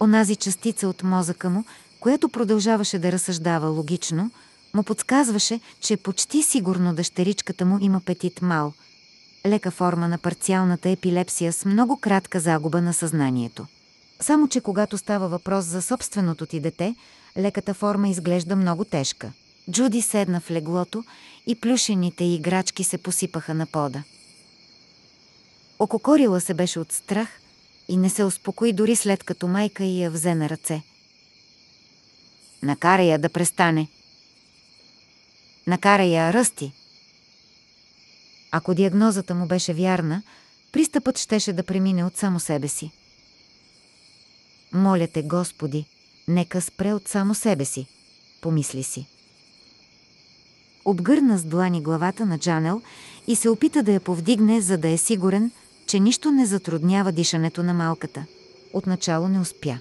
Онази частица от мозъка му, която продължаваше да разсъждава логично, му подсказваше, че почти сигурно дъщеричката му има петит мал, лека форма на парциалната епилепсия с много кратка загуба на съзнанието. Само, че когато става въпрос за собственото ти дете, леката форма изглежда много тежка. Джуди седна в леглото и плюшените играчки се посипаха на пода. Ококорила се беше от страх и не се успокои дори след като майка й я взе на ръце. Накара я да престане. Накара я ръсти. Ако диагнозата му беше вярна, пристъпът щеше да премине от само себе си. Моля те, Господи, нека спре от само себе си, помисли си. Обгърна с длани главата на Джанел и се опита да я повдигне, за да е сигурен, че нищо не затруднява дишането на малката. Отначало не успя.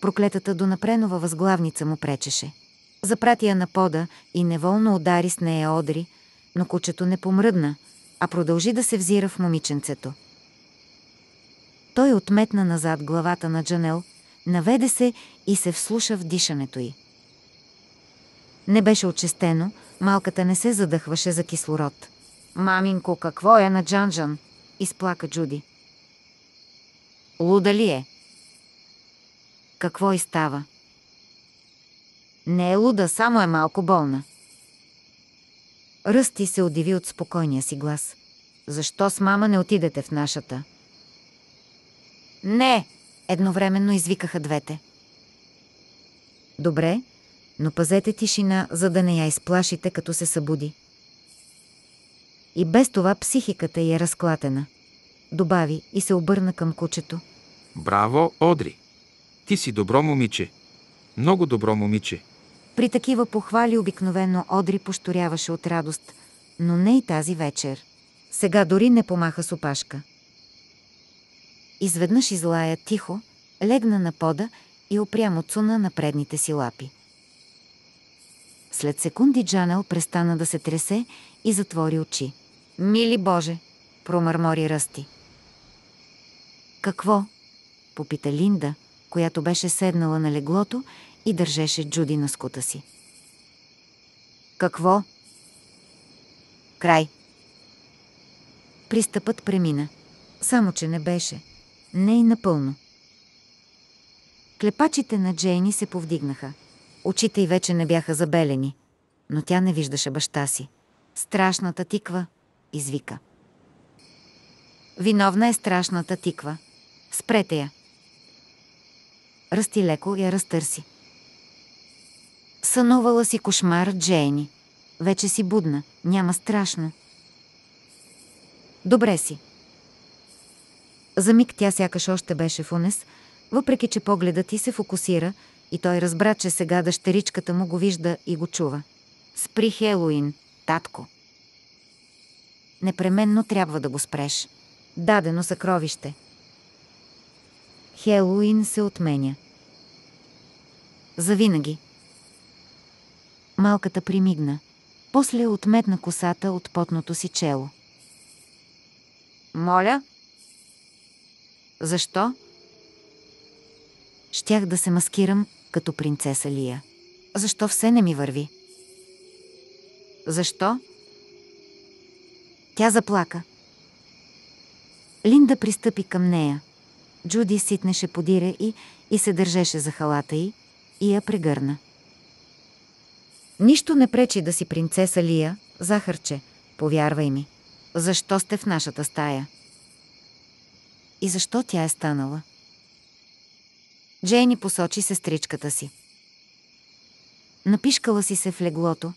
Проклетата до напренова възглавница му пречеше. Запрати я на пода и неволно удари с нея Одри, но кучето не помръдна, а продължи да се взира в момиченцето. Той отметна назад главата на Джанел, наведе се и се вслуша в дишането й. Не беше очестено, малката не се задъхваше за кислород. Маминко, какво е на Джанджан? Изплака Джуди. Луда ли е? Какво и става? Не е луда, само е малко болна. Ръсти се удиви от спокойния си глас. Защо с мама не отидете в нашата? Не! Едновременно извикаха двете. Добре, но пазете тишина, за да не я изплашите, като се събуди. И без това психиката й е разклатена. Добави и се обърна към кучето. Браво, Одри! Ти си добро момиче. Много добро момиче. При такива похвали обикновено Одри пошторяваше от радост, но не и тази вечер. Сега дори не помаха с опашка. Изведнъж излая тихо, легна на пода и опрямо цуна на предните си лапи. След секунди Джанел престана да се тресе и затвори очи. Мили Боже, промърмори Ръсти. Какво? попита Линда, която беше седнала на леглото и държеше Джуди на скута си. Какво? Край. Пристъпът премина. Само, че не беше. Не и напълно. Клепачите на Джейни се повдигнаха. Очите й вече не бяха забелени, но тя не виждаше баща си. Страшната тиква, извика. Виновна е страшната тиква. Спрете я. Ръсти леко я разтърси. Сънувала си кошмар Джейни. Вече си будна. Няма страшно. Добре си. За миг тя сякаш още беше в унес, въпреки че погледът ти се фокусира и той разбра, че сега дъщеричката му го вижда и го чува. Спри Хелоин, татко. Непременно трябва да го спреш. Дадено съкровище. Хелоуин се отменя. Завинаги. Малката примигна. После отметна косата от потното си чело. Моля? Защо? Щях да се маскирам като принцеса Лия. Защо все не ми върви? Защо? Тя заплака. Линда пристъпи към нея. Джуди ситнеше подире и, и се държеше за халата й и я прегърна. Нищо не пречи да си принцеса Лия, захарче, повярвай ми. Защо сте в нашата стая? И защо тя е станала? Джейни посочи сестричката си. Напишкала си се в леглото,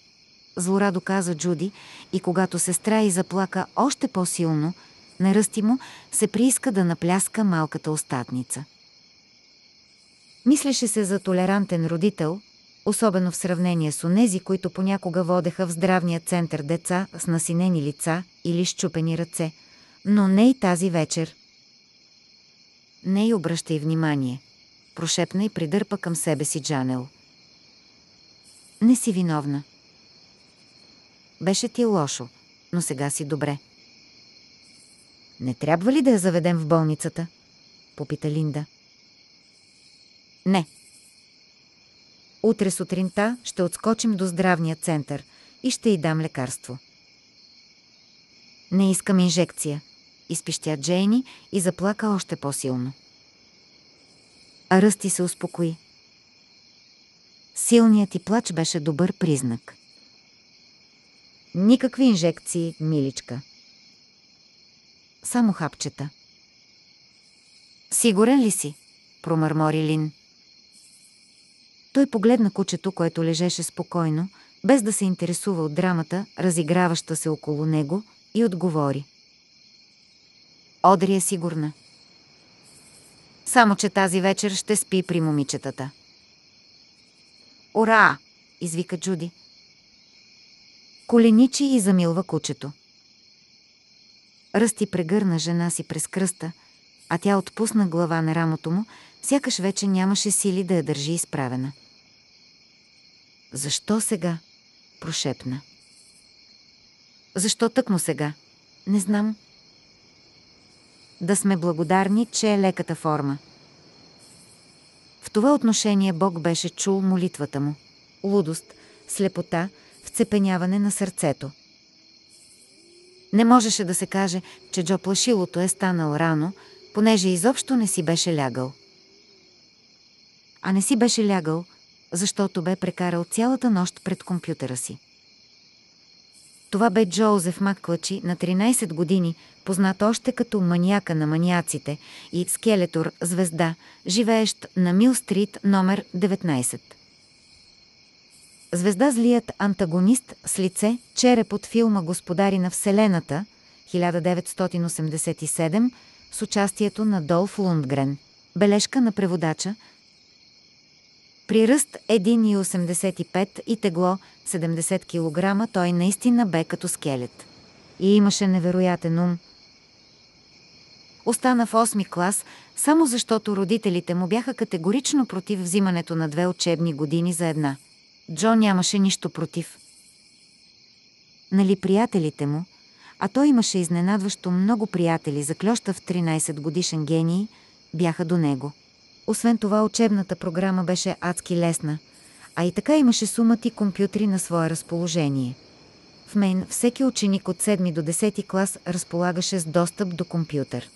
злорадо каза Джуди и когато сестра й заплака още по-силно, на ръсти му се прииска да напляска малката остатница. Мислеше се за толерантен родител, особено в сравнение с онези, които понякога водеха в здравния център деца с насинени лица или щупени ръце. Но не и тази вечер. Не й обръщай внимание, прошепна и придърпа към себе си Джанел. Не си виновна. Беше ти лошо, но сега си добре. Не трябва ли да я заведем в болницата? Попита Линда. Не. Утре сутринта ще отскочим до здравния център и ще й дам лекарство. Не искам инжекция, изпищя Джейни и заплака още по-силно. А Ръсти се успокои. Силният ти плач беше добър признак. Никакви инжекции, миличка. Само хапчета. Сигурен ли си? промърмори Лин. Той погледна кучето, което лежеше спокойно, без да се интересува от драмата, разиграваща се около него, и отговори. Одри е сигурна. Само, че тази вечер ще спи при момичетата. Ура! извика Джуди. Коленичи и замилва кучето. Ръсти прегърна жена си през кръста, а тя отпусна глава на рамото му, сякаш вече нямаше сили да я държи изправена. Защо сега? прошепна. Защо тъкмо сега? Не знам. Да сме благодарни, че е леката форма. В това отношение Бог беше чул молитвата му. Лудост, слепота, вцепеняване на сърцето. Не можеше да се каже, че Джо Плашилото е станал рано, понеже изобщо не си беше лягал. А не си беше лягал, защото бе прекарал цялата нощ пред компютъра си. Това бе Джоузеф Макклачи на 13 години, познат още като маняка на маняците и скелетор звезда, живеещ на Мил Стрит номер 19. Звезда злият антагонист с лице череп от филма Господари на Вселената 1987 с участието на Долф Лундгрен. Бележка на преводача – при ръст 1,85 и тегло 70 кг той наистина бе като скелет. И имаше невероятен ум. Остана в 8 клас, само защото родителите му бяха категорично против взимането на две учебни години за една. Джо нямаше нищо против. Нали приятелите му, а той имаше изненадващо много приятели, заклюща в 13 годишен гений, бяха до него – освен това, учебната програма беше адски лесна, а и така имаше сумати компютри на свое разположение. В мен всеки ученик от 7 до 10 клас разполагаше с достъп до компютър.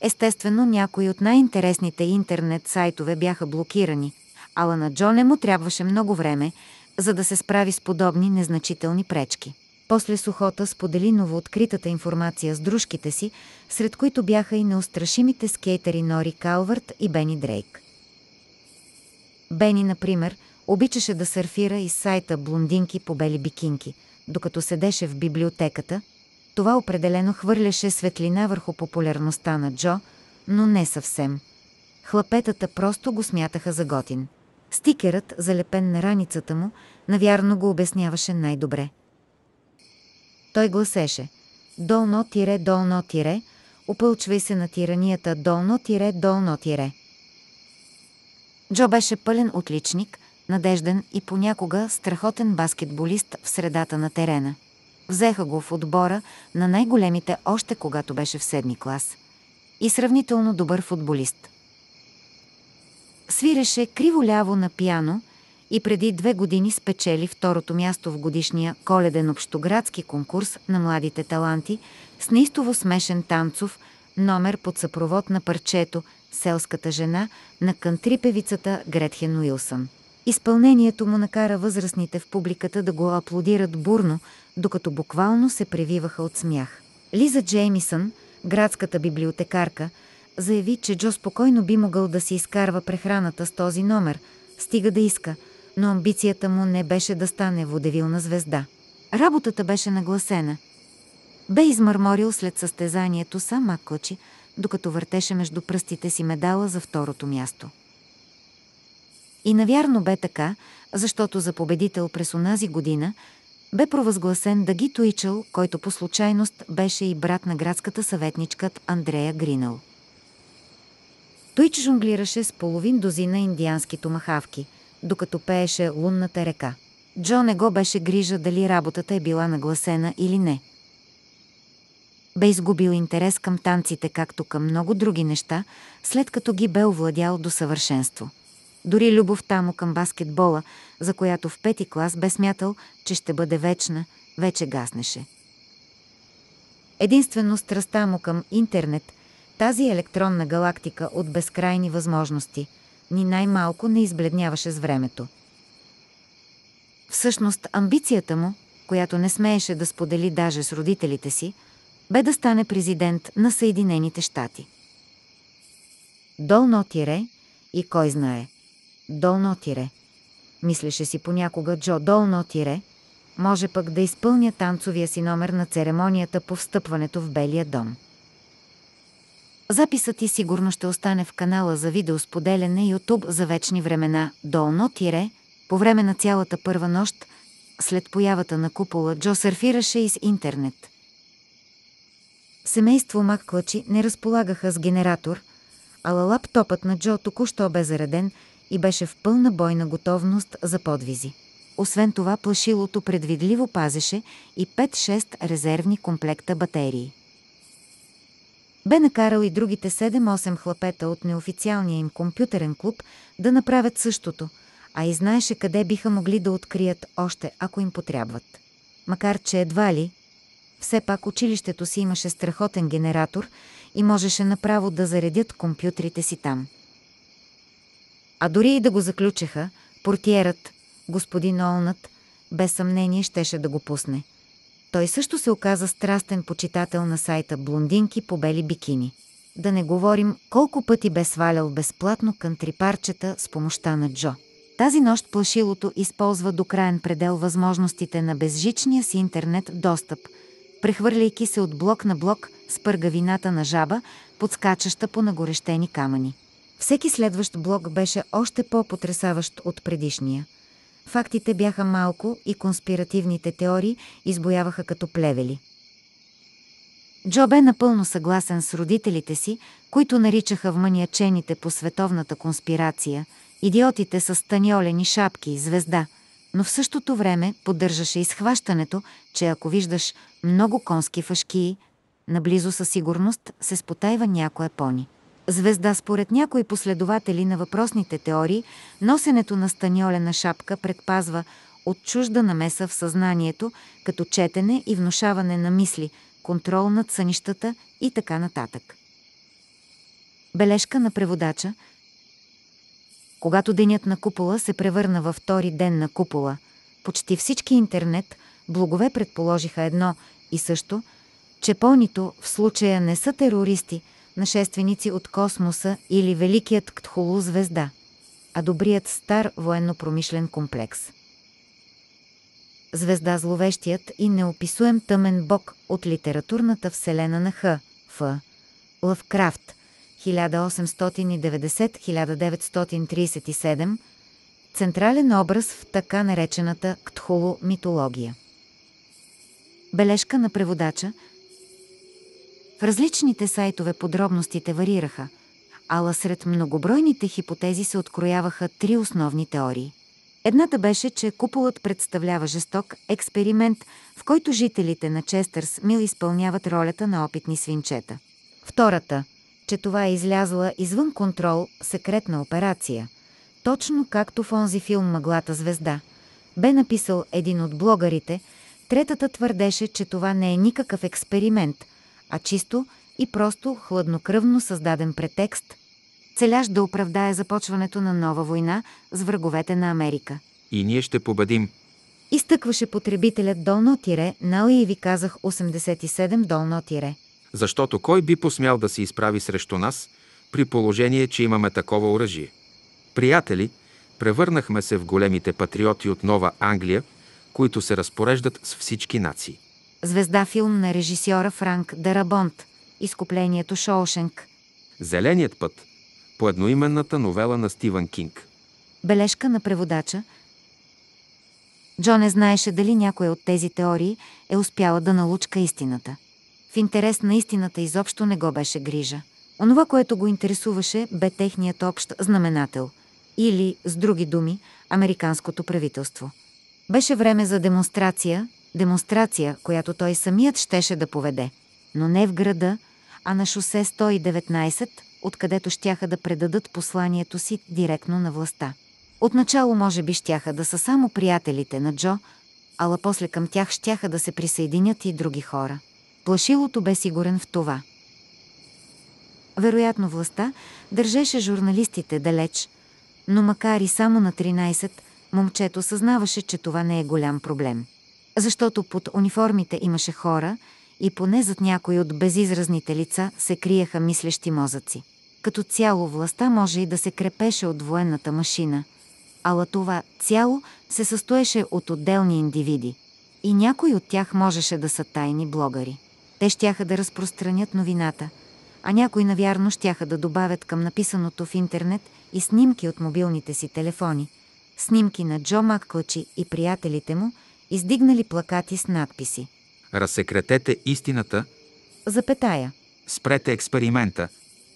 Естествено, някои от най-интересните интернет сайтове бяха блокирани, ала на Джоне му трябваше много време, за да се справи с подобни незначителни пречки. После сухота сподели новооткритата информация с дружките си, сред които бяха и неустрашимите скейтери Нори Калвард и Бени Дрейк. Бени, например, обичаше да сърфира из сайта блондинки по бели бикинки, докато седеше в библиотеката. Това определено хвърляше светлина върху популярността на Джо, но не съвсем. Хлапетата просто го смятаха за готин. Стикерът, залепен на раницата му, навярно го обясняваше най-добре – той гласеше долно-долно-тире, опълчвай се на тиранията долно-долно-тире. Джо беше пълен отличник, надежден и понякога страхотен баскетболист в средата на терена. Взеха го в отбора на най-големите още когато беше в седми клас. И сравнително добър футболист. Свиреше криво-ляво на пиано – и преди две години спечели второто място в годишния коледен общоградски конкурс на младите таланти с неистово смешен танцов номер под съпровод на парчето «Селската жена» на кантрипевицата Гретхен Уилсън. Изпълнението му накара възрастните в публиката да го аплодират бурно, докато буквално се превиваха от смях. Лиза Джеймисън, градската библиотекарка, заяви, че Джо спокойно би могъл да си изкарва прехраната с този номер, стига да иска – но амбицията му не беше да стане водевилна звезда. Работата беше нагласена. Бе измърморил след състезанието сам Маккочи, докато въртеше между пръстите си медала за второто място. И навярно бе така, защото за победител през онази година бе провъзгласен Даги Туичъл, който по случайност беше и брат на градската съветничкът Андрея Гринал. Туич жонглираше с половин дозина индиански томахавки, докато пееше лунната река. Джо не го беше грижа дали работата е била нагласена или не. Бе изгубил интерес към танците, както към много други неща, след като ги бе овладял до съвършенство. Дори любовта му към баскетбола, за която в пети клас бе смятал, че ще бъде вечна, вече гаснеше. Единствено страстта му към интернет, тази електронна галактика от безкрайни възможности, ни най-малко не избледняваше с времето. Всъщност, амбицията му, която не смееше да сподели даже с родителите си, бе да стане президент на Съединените щати. Долно тире и кой знае. Долно тире. Мислеше си понякога Джо Долно тире, може пък да изпълня танцовия си номер на церемонията по встъпването в Белия дом. Записът ти сигурно ще остане в канала за видеосподеляне YouTube за вечни времена Долно тире – по време на цялата първа нощ, след появата на купола, Джо сърфираше из интернет. Семейство Макклъчи не разполагаха с генератор, а лаптопът на Джо току-що бе зареден и беше в пълна бойна готовност за подвизи. Освен това, плашилото предвидливо пазеше и 5-6 резервни комплекта батерии. Бе накарал и другите 7-8 хлапета от неофициалния им компютърен клуб да направят същото – а и знаеше къде биха могли да открият още, ако им потрябват. Макар, че едва ли, все пак училището си имаше страхотен генератор и можеше направо да заредят компютрите си там. А дори и да го заключеха, портиерът, господин Олнат, без съмнение щеше да го пусне. Той също се оказа страстен почитател на сайта Блондинки по бели бикини. Да не говорим колко пъти бе свалял безплатно кантрипарчета с помощта на Джо. Тази нощ плашилото използва до краен предел възможностите на безжичния си интернет достъп, прехвърляйки се от блок на блок с пъргавината на жаба, подскачаща по нагорещени камъни. Всеки следващ блок беше още по-потрясаващ от предишния. Фактите бяха малко и конспиративните теории избояваха като плевели. Джо бе напълно съгласен с родителите си, които наричаха вманиачените по световната конспирация – идиотите с станьолени шапки и звезда, но в същото време поддържаше изхващането, че ако виждаш много конски фашкии, наблизо със сигурност се спотайва някоя пони. Звезда според някои последователи на въпросните теории, носенето на станьолена шапка предпазва от чужда намеса в съзнанието, като четене и внушаване на мисли, контрол над сънищата и така нататък. Бележка на преводача – когато денят на купола се превърна във втори ден на купола, почти всички интернет блогове предположиха едно и също, че понито в случая не са терористи, нашественици от космоса или великият Ктхулу звезда, а добрият стар военно-промишлен комплекс. Звезда зловещият и неописуем тъмен бог от литературната вселена на Х. Ф. Лъвкрафт – 1890-1937, централен образ в така наречената Ктхулу митология. Бележка на преводача В различните сайтове подробностите варираха, ала сред многобройните хипотези се открояваха три основни теории. Едната беше, че куполът представлява жесток експеримент, в който жителите на Честърс Мил изпълняват ролята на опитни свинчета. Втората – че това е излязла извън контрол секретна операция, точно както в онзи филм «Мъглата звезда». Бе написал един от блогарите, третата твърдеше, че това не е никакъв експеримент, а чисто и просто хладнокръвно създаден претекст, целящ да оправдае започването на нова война с враговете на Америка. И ние ще победим. Изтъкваше потребителят долно тире, нали и ви казах 87 долно тире защото кой би посмял да се изправи срещу нас, при положение, че имаме такова оръжие? Приятели, превърнахме се в големите патриоти от Нова Англия, които се разпореждат с всички нации. Звезда филм на режисьора Франк Дарабонт Изкуплението Шоушенк Зеленият път по едноименната новела на Стивън Кинг. Бележка на преводача. Джо не знаеше дали някоя от тези теории е успяла да налучка истината. В интерес на истината изобщо не го беше грижа. Онова, което го интересуваше, бе техният общ знаменател. Или, с други думи, американското правителство. Беше време за демонстрация, демонстрация, която той самият щеше да поведе. Но не в града, а на шосе 119, откъдето щяха да предадат посланието си директно на властта. Отначало може би щяха да са само приятелите на Джо, ала после към тях щяха да се присъединят и други хора. Плашилото бе сигурен в това. Вероятно властта държеше журналистите далеч, но макар и само на 13, момчето съзнаваше, че това не е голям проблем. Защото под униформите имаше хора и поне зад някои от безизразните лица се криеха мислещи мозъци. Като цяло властта може и да се крепеше от военната машина, ала това цяло се състоеше от отделни индивиди и някои от тях можеше да са тайни блогари. Те щяха да разпространят новината, а някои навярно щяха да добавят към написаното в интернет и снимки от мобилните си телефони, снимки на Джо Макклъчи и приятелите му, издигнали плакати с надписи. Разсекретете истината, Запетая. спрете експеримента,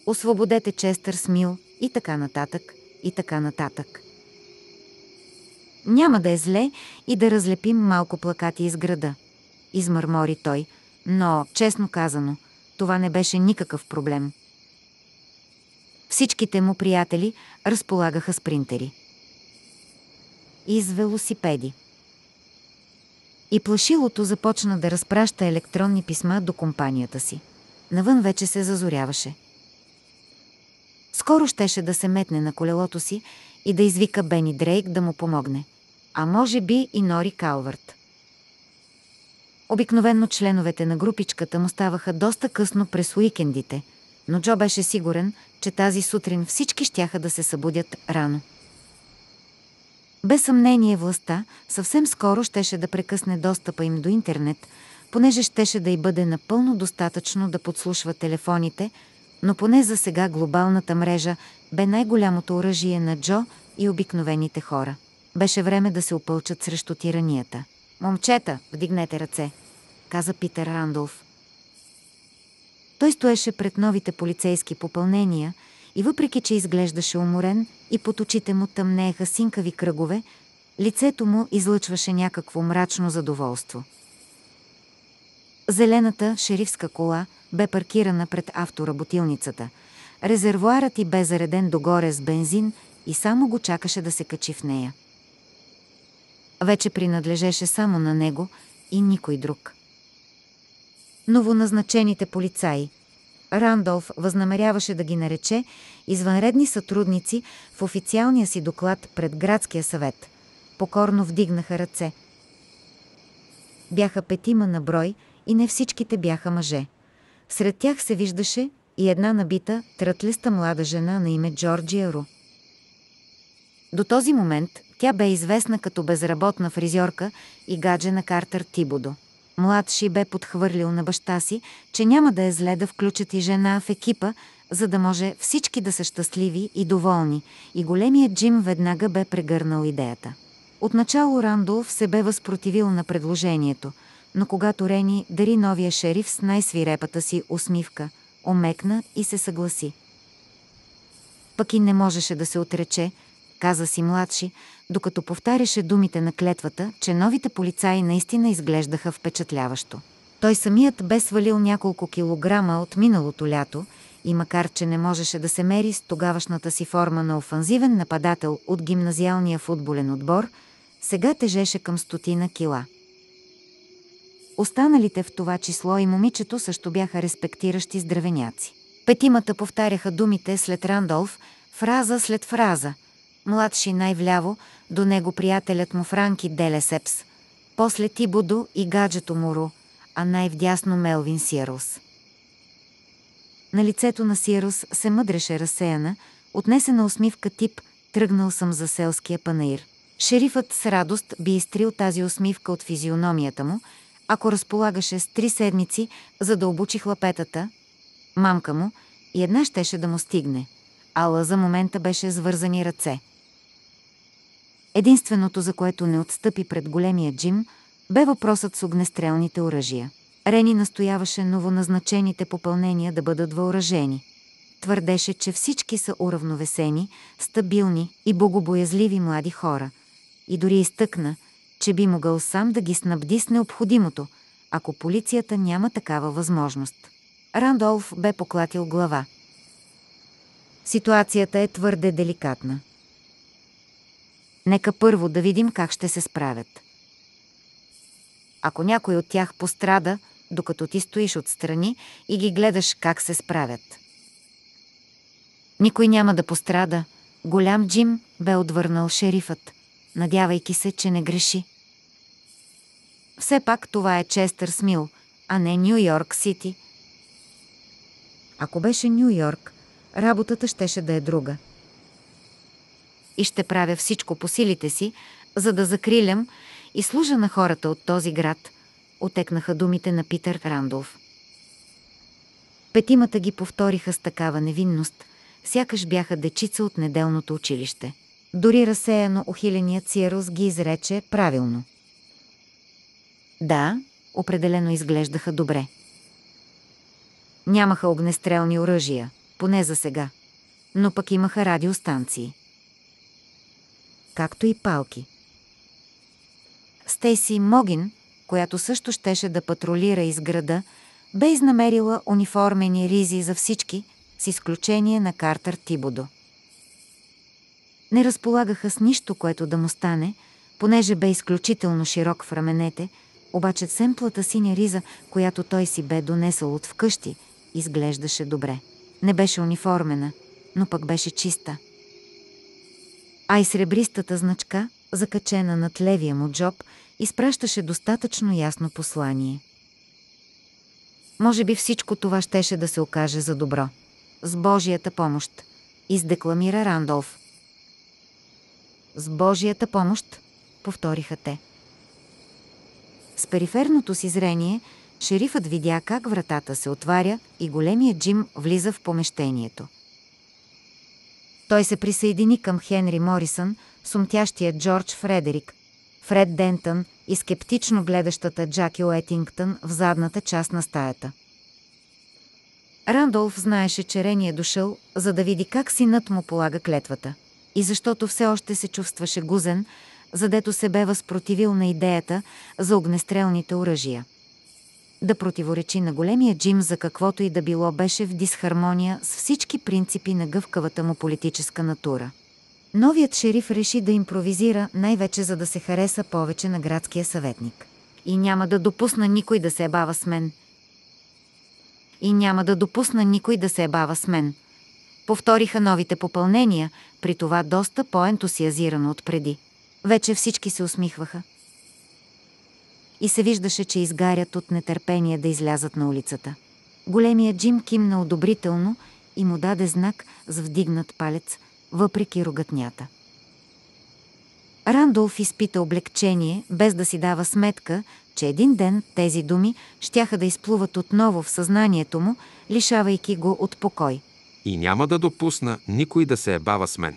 Освободете Честър Смил и така нататък, и така нататък. Няма да е зле и да разлепим малко плакати из града. Измърмори той, но, честно казано, това не беше никакъв проблем. Всичките му приятели разполагаха с принтери. И с велосипеди. И плашилото започна да разпраща електронни писма до компанията си. Навън вече се зазоряваше. Скоро щеше да се метне на колелото си и да извика Бени Дрейк да му помогне. А може би и Нори Калвард. Обикновенно членовете на групичката му ставаха доста късно през уикендите, но Джо беше сигурен, че тази сутрин всички щяха да се събудят рано. Без съмнение властта съвсем скоро щеше да прекъсне достъпа им до интернет, понеже щеше да й бъде напълно достатъчно да подслушва телефоните, но поне за сега глобалната мрежа бе най-голямото оръжие на Джо и обикновените хора. Беше време да се опълчат срещу тиранията. Момчета, вдигнете ръце, каза Питер Рандолф. Той стоеше пред новите полицейски попълнения и въпреки, че изглеждаше уморен и под очите му тъмнееха синкави кръгове, лицето му излъчваше някакво мрачно задоволство. Зелената шерифска кола бе паркирана пред автоработилницата. Резервуарът й бе зареден догоре с бензин и само го чакаше да се качи в нея. Вече принадлежеше само на него и никой друг. Новоназначените полицаи. Рандолф възнамеряваше да ги нарече извънредни сътрудници в официалния си доклад пред градския съвет. Покорно вдигнаха ръце. Бяха петима на брой и не всичките бяха мъже. Сред тях се виждаше и една набита, трътлиста млада жена на име Джорджия Ру. До този момент тя бе известна като безработна фризьорка и гадже на Картер Тибодо. Млад Ши бе подхвърлил на баща си, че няма да е зле да включат и жена в екипа, за да може всички да са щастливи и доволни, и големият Джим веднага бе прегърнал идеята. Отначало Рандолф се бе възпротивил на предложението, но когато Рени дари новия шериф с най-свирепата си усмивка, омекна и се съгласи. Пък и не можеше да се отрече, каза си младши, докато повтаряше думите на клетвата, че новите полицаи наистина изглеждаха впечатляващо. Той самият бе свалил няколко килограма от миналото лято и макар, че не можеше да се мери с тогавашната си форма на офанзивен нападател от гимназиалния футболен отбор, сега тежеше към стотина кила. Останалите в това число и момичето също бяха респектиращи здравеняци. Петимата повтаряха думите след Рандолф, фраза след фраза. Младши най-вляво, до него приятелят му Франки Делесепс, после Тибодо и гаджето Муру, а най-вдясно Мелвин Сирлс. На лицето на Сирлс се мъдреше разсеяна, отнесена усмивка тип «Тръгнал съм за селския панаир». Шерифът с радост би изтрил тази усмивка от физиономията му, ако разполагаше с три седмици, за да обучи хлапетата, мамка му, и една щеше да му стигне. Ала за момента беше с вързани ръце. Единственото, за което не отстъпи пред големия Джим, бе въпросът с огнестрелните оръжия. Рени настояваше новоназначените попълнения да бъдат въоръжени. Твърдеше, че всички са уравновесени, стабилни и богобоязливи млади хора. И дори изтъкна, че би могъл сам да ги снабди с необходимото, ако полицията няма такава възможност. Рандолф бе поклатил глава. Ситуацията е твърде деликатна. Нека първо да видим как ще се справят. Ако някой от тях пострада, докато ти стоиш отстрани и ги гледаш как се справят. Никой няма да пострада. Голям Джим бе отвърнал шерифът, надявайки се, че не греши. Все пак това е Честър Смил, а не Нью Йорк Сити. Ако беше Нью Йорк, работата щеше да е друга. И ще правя всичко по силите си, за да закрилям и служа на хората от този град, отекнаха думите на Питър Рандолф. Петимата ги повториха с такава невинност, сякаш бяха дечица от неделното училище. Дори разсеяно ухиленият Сиерус ги изрече правилно. Да, определено изглеждаха добре. Нямаха огнестрелни оръжия, поне за сега, но пък имаха радиостанции. Както и палки. Стейси Могин, която също щеше да патрулира из града, бе изнамерила униформени ризи за всички, с изключение на Картер Тибодо. Не разполагаха с нищо, което да му стане, понеже бе изключително широк в раменете, обаче семплата синя риза, която той си бе донесъл от вкъщи, изглеждаше добре. Не беше униформена, но пък беше чиста. А и сребристата значка, закачена над левия му джоб, изпращаше достатъчно ясно послание. Може би всичко това щеше да се окаже за добро. С Божията помощ, издекламира Рандолф. С Божията помощ, повториха те. С периферното си зрение, шерифът видя как вратата се отваря и големия Джим влиза в помещението. Той се присъедини към Хенри Морисън, сумтящия Джордж Фредерик, Фред Дентън и скептично гледащата Джаки Уетингтън в задната част на стаята. Рандолф знаеше, че Рени е дошъл, за да види как синът му полага клетвата. И защото все още се чувстваше гузен, задето се бе възпротивил на идеята за огнестрелните оръжия. Да противоречи на големия Джим за каквото и да било беше в дисхармония с всички принципи на гъвкавата му политическа натура. Новият шериф реши да импровизира, най-вече за да се хареса повече на градския съветник. И няма да допусна никой да се ебава с мен. И няма да допусна никой да се ебава с мен. Повториха новите попълнения, при това доста по-ентусиазирано от преди. Вече всички се усмихваха. И се виждаше, че изгарят от нетърпение да излязат на улицата. Големия Джим кимна одобрително и му даде знак с вдигнат палец, въпреки рогатнята. Рандолф изпита облегчение, без да си дава сметка, че един ден тези думи щяха да изплуват отново в съзнанието му, лишавайки го от покой. И няма да допусна никой да се ебава с мен.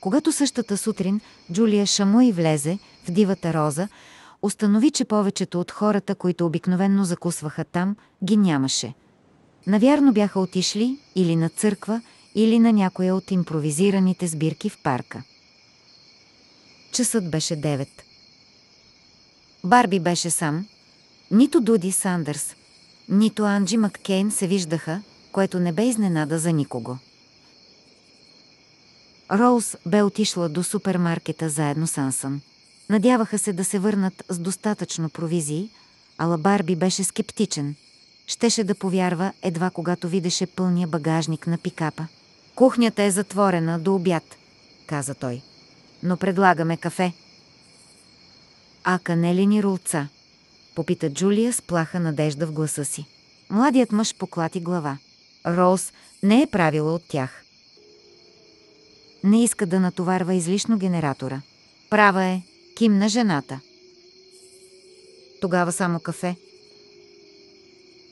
Когато същата сутрин Джулия Шамуи влезе в дивата роза, установи, че повечето от хората, които обикновенно закусваха там, ги нямаше. Навярно бяха отишли или на църква, или на някоя от импровизираните сбирки в парка. Часът беше 9. Барби беше сам. Нито Дуди Сандърс, нито Анджи Маккейн се виждаха, което не бе изненада за никого. Роуз бе отишла до супермаркета заедно с Ансън. Надяваха се да се върнат с достатъчно провизии, ала Барби беше скептичен. Щеше да повярва едва когато видеше пълния багажник на пикапа. Кухнята е затворена до обяд, каза той. Но предлагаме кафе. А канелини рулца? Попита Джулия с плаха надежда в гласа си. Младият мъж поклати глава. Роуз не е правила от тях. Не иска да натоварва излишно генератора. Права е, кимна жената. Тогава само кафе.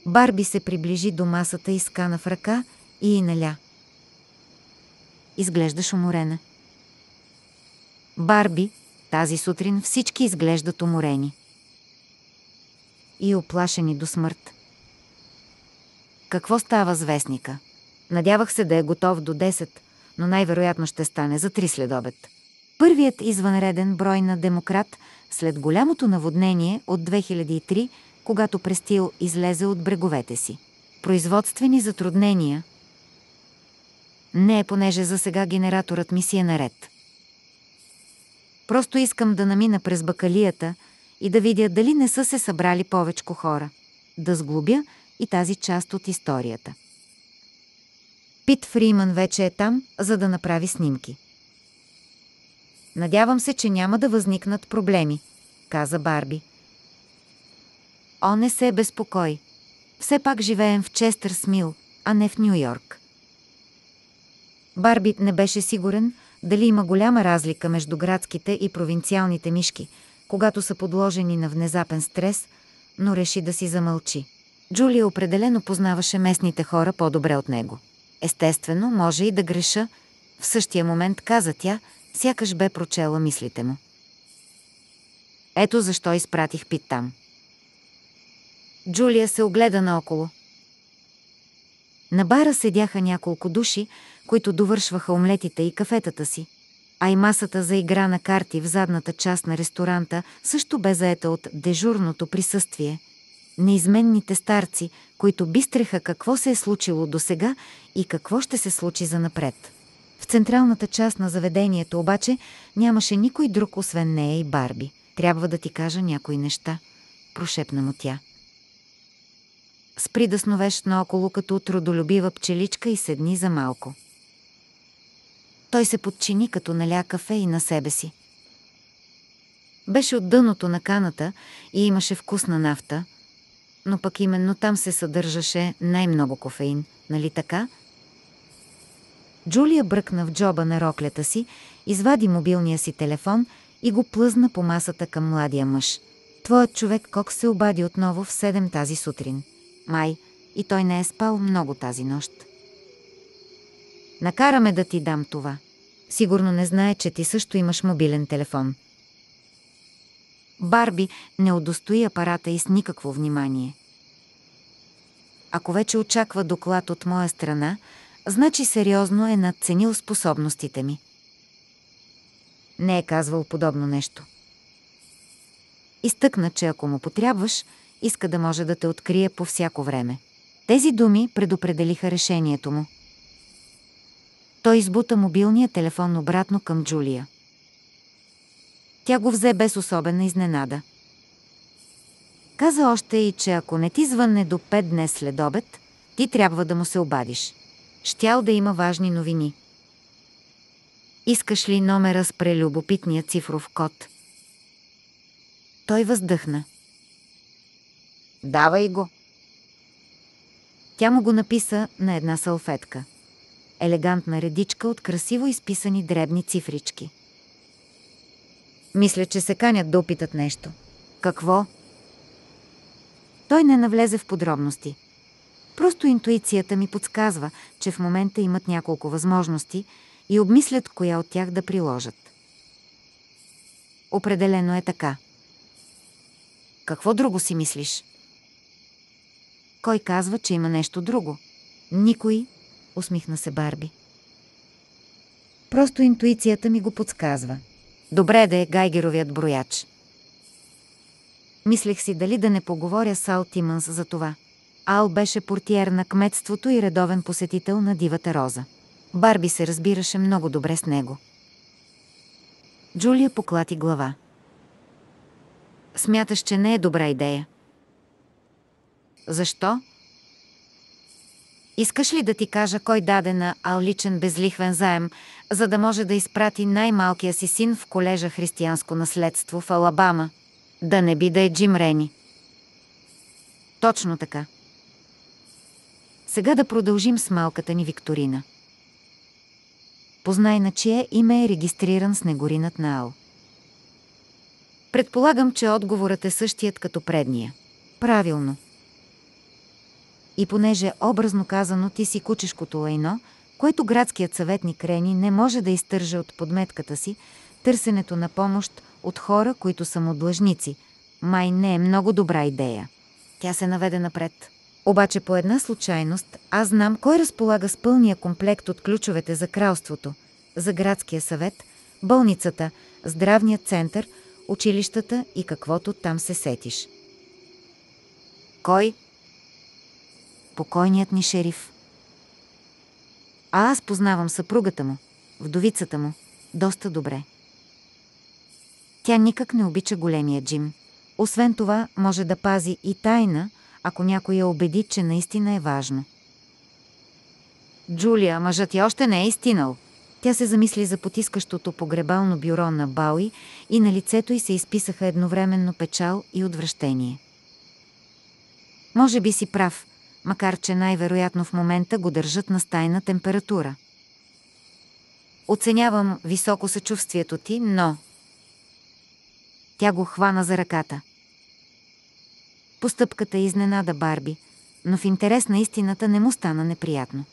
Барби се приближи до масата и скана в ръка и наля. Изглеждаш уморена. Барби, Тази сутрин всички изглеждат уморени. И оплашени до смърт. Какво става с вестника? Надявах се да е готов до 10, но най-вероятно ще стане за 3 следобед. Първият извънреден брой на Демократ след голямото наводнение от 2003, когато Престил излезе от бреговете си. Производствени затруднения. Не е понеже за сега генераторът ми си е наред. Просто искам да намина през бакалията и да видя дали не са се събрали повечко хора. Да сглобя и тази част от историята. Пит Фриман вече е там, за да направи снимки. Надявам се, че няма да възникнат проблеми, каза Барби. О, не се безпокой. Все пак живеем в Честър Смил, а не в Нью Йорк. Барби не беше сигурен дали има голяма разлика между градските и провинциалните мишки, когато са подложени на внезапен стрес, но реши да си замълчи. Джулия определено познаваше местните хора по-добре от него. Естествено, може и да греша. В същия момент каза тя, сякаш бе прочела мислите му. Ето защо изпратих Пит там. Джулия се огледа наоколо. На бара седяха няколко души, които довършваха омлетите и кафетата си, а и масата за игра на карти в задната част на ресторанта също бе заета от дежурното присъствие. Неизменните старци, които бистреха какво се е случило до сега и какво ще се случи за напред. В централната част на заведението обаче нямаше никой друг, освен нея и Барби. Трябва да ти кажа някои неща, прошепна му тя. Спри да сновеш наоколо като трудолюбива пчеличка и седни за малко. Той се подчини като наля кафе и на себе си. Беше от дъното на каната и имаше вкусна нафта, но пък именно там се съдържаше най-много кофеин, нали така? Джулия бръкна в джоба на роклята си, извади мобилния си телефон и го плъзна по масата към младия мъж. Твоят човек Кок се обади отново в седем тази сутрин. Май, и той не е спал много тази нощ. Накараме да ти дам това. Сигурно не знае, че ти също имаш мобилен телефон. Барби не удостои апарата и с никакво внимание. Ако вече очаква доклад от моя страна, значи сериозно е надценил способностите ми. Не е казвал подобно нещо. Изтъкна, че ако му потрябваш, иска да може да те открие по всяко време. Тези думи предопределиха решението му. Той избута мобилния телефон обратно към Джулия. Тя го взе без особена изненада. Каза още и, че ако не ти звънне до пет днес след обед, ти трябва да му се обадиш. Щял да има важни новини. Искаш ли номера с прелюбопитния цифров код? Той въздъхна. Давай го. Тя му го написа на една салфетка. Елегантна редичка от красиво изписани дребни цифрички. Мисля, че се канят да опитат нещо. Какво? Той не навлезе в подробности. Просто интуицията ми подсказва, че в момента имат няколко възможности и обмислят коя от тях да приложат. Определено е така. Какво друго си мислиш? Кой казва, че има нещо друго? Никой, усмихна се Барби. Просто интуицията ми го подсказва. Добре да е Гайгеровият брояч. Мислех си дали да не поговоря с Ал Тимънс за това. Ал беше портиер на кметството и редовен посетител на Дивата Роза. Барби се разбираше много добре с него. Джулия поклати глава. Смяташ, че не е добра идея. Защо? Искаш ли да ти кажа кой даде на Ал личен безлихвен заем, за да може да изпрати най-малкия си син в колежа християнско наследство в Алабама? Да не би да е Джим Рени. Точно така. Сега да продължим с малката ни Викторина. Познай на чие име е регистриран снегоринът на Ал. Предполагам, че отговорът е същият като предния. Правилно. И понеже, образно казано, ти си кучешкото лайно, което градският съветник Рени не може да изтържа от подметката си, търсенето на помощ от хора, които са му длъжници. Май не е много добра идея. Тя се наведе напред. Обаче по една случайност аз знам кой разполага с пълния комплект от ключовете за кралството, за градския съвет, болницата, здравния център, училищата и каквото там се сетиш. Кой? Покойният ни шериф. А аз познавам съпругата му, вдовицата му, доста добре. Тя никак не обича големия Джим. Освен това, може да пази и тайна, ако някой я убеди, че наистина е важно. Джулия, мъжът ти още не е истинал. Тя се замисли за потискащото погребално бюро на Бауи и на лицето й се изписаха едновременно печал и отвращение. Може би си прав, макар че най-вероятно в момента го държат на стайна температура. Оценявам високо съчувствието ти, но... Тя го хвана за ръката. Постъпката изненада Барби, но в интерес на истината не му стана неприятно.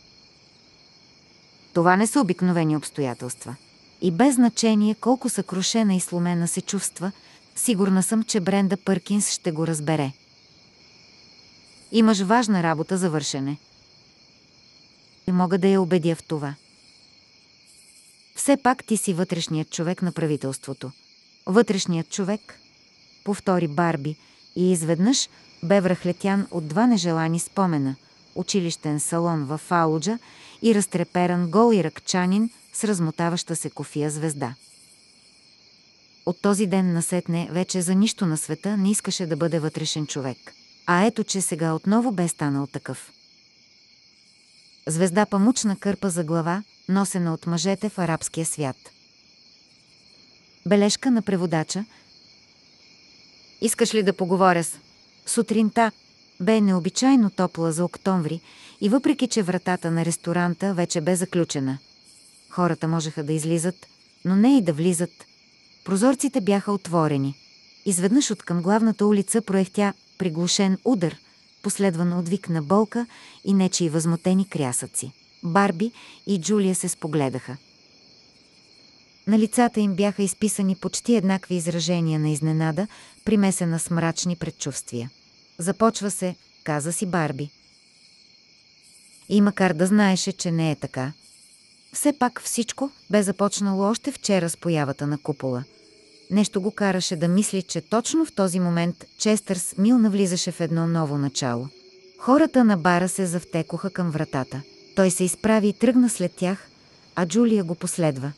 Това не са обикновени обстоятелства. И без значение колко съкрушена и сломена се чувства, сигурна съм, че Бренда Пъркинс ще го разбере. Имаш важна работа за вършене. И мога да я убедя в това. Все пак ти си вътрешният човек на правителството. Вътрешният човек, повтори Барби, и изведнъж бе връхлетян от два нежелани спомена – училищен салон в Фалуджа и разтреперан гол иракчанин с размотаваща се кофия звезда. От този ден насетне вече за нищо на света не искаше да бъде вътрешен човек. А ето, че сега отново бе станал такъв. Звезда памучна кърпа за глава, носена от мъжете в арабския свят. Бележка на преводача. Искаш ли да поговоря с... Сутринта бе необичайно топла за октомври и въпреки, че вратата на ресторанта вече бе заключена. Хората можеха да излизат, но не и да влизат. Прозорците бяха отворени. Изведнъж от към главната улица проехтя приглушен удар, последван от вик на болка и нечи възмутени крясъци. Барби и Джулия се спогледаха. На лицата им бяха изписани почти еднакви изражения на изненада, примесена с мрачни предчувствия. Започва се, каза си Барби. И макар да знаеше, че не е така, все пак всичко бе започнало още вчера с появата на купола. Нещо го караше да мисли, че точно в този момент Честърс мил навлизаше в едно ново начало. Хората на бара се завтекоха към вратата. Той се изправи и тръгна след тях, а Джулия го последва.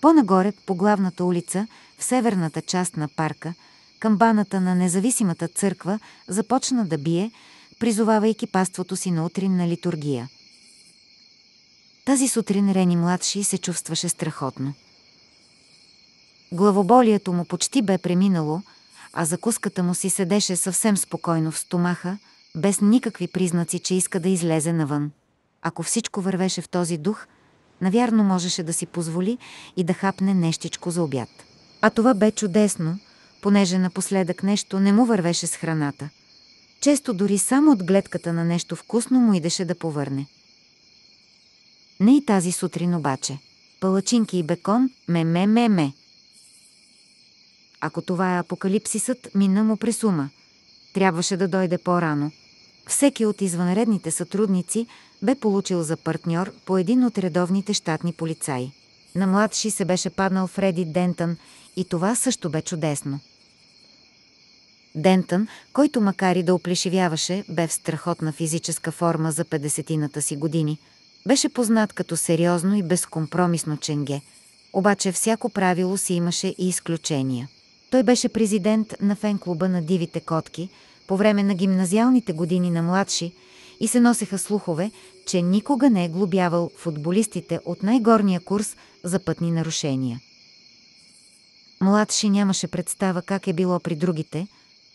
По-нагоре, по главната улица, в северната част на парка, камбаната на независимата църква започна да бие, призовавайки паството си на утринна литургия. Тази сутрин Рени младши се чувстваше страхотно. Главоболието му почти бе преминало, а закуската му си седеше съвсем спокойно в стомаха, без никакви признаци, че иска да излезе навън. Ако всичко вървеше в този дух, навярно можеше да си позволи и да хапне нещичко за обяд. А това бе чудесно, понеже напоследък нещо не му вървеше с храната. Често дори само от гледката на нещо вкусно му идеше да повърне. Не и тази сутрин обаче. Палачинки и бекон, ме-ме-ме-ме. Ако това е апокалипсисът, мина му пресума. Трябваше да дойде по-рано. Всеки от извънредните сътрудници бе получил за партньор по един от редовните щатни полицаи. На младши се беше паднал Фреди Дентън и това също бе чудесно. Дентън, който макар и да оплешивяваше, бе в страхотна физическа форма за 50-та си години, беше познат като сериозно и безкомпромисно ченге, обаче всяко правило си имаше и изключения. Той беше президент на фен-клуба на Дивите котки по време на гимназиалните години на младши и се носеха слухове, че никога не е глобявал футболистите от най-горния курс за пътни нарушения. Младши нямаше представа как е било при другите,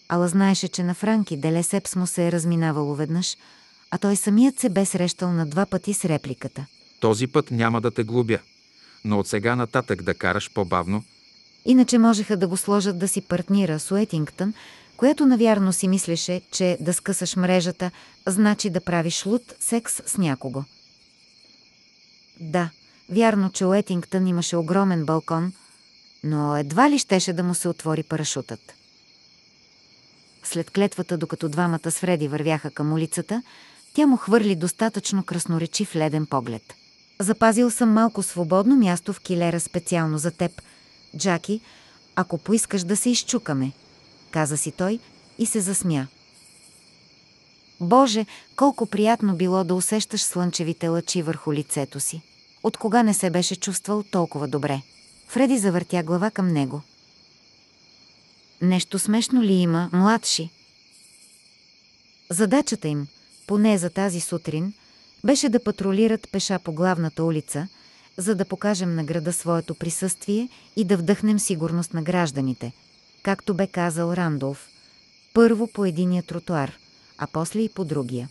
ала знаеше, че на Франки Делесепс му се е разминавало веднъж, а той самият се бе срещал на два пъти с репликата. Този път няма да те глубя, но от сега нататък да караш по-бавно. Иначе можеха да го сложат да си партнира с Уетингтън, която навярно си мислеше, че да скъсаш мрежата значи да правиш луд секс с някого. Да, вярно, че Уетингтън имаше огромен балкон, но едва ли щеше да му се отвори парашутът. След клетвата, докато двамата с Фреди вървяха към улицата, тя му хвърли достатъчно красноречив леден поглед. Запазил съм малко свободно място в килера специално за теб. Джаки, ако поискаш да се изчукаме, каза си той и се засмя. Боже, колко приятно било да усещаш слънчевите лъчи върху лицето си. От кога не се беше чувствал толкова добре? Фреди завъртя глава към него. Нещо смешно ли има, младши? Задачата им, поне за тази сутрин, беше да патрулират пеша по главната улица, за да покажем на града своето присъствие и да вдъхнем сигурност на гражданите, както бе казал Рандолф. Първо по единия тротуар, а после и по другия.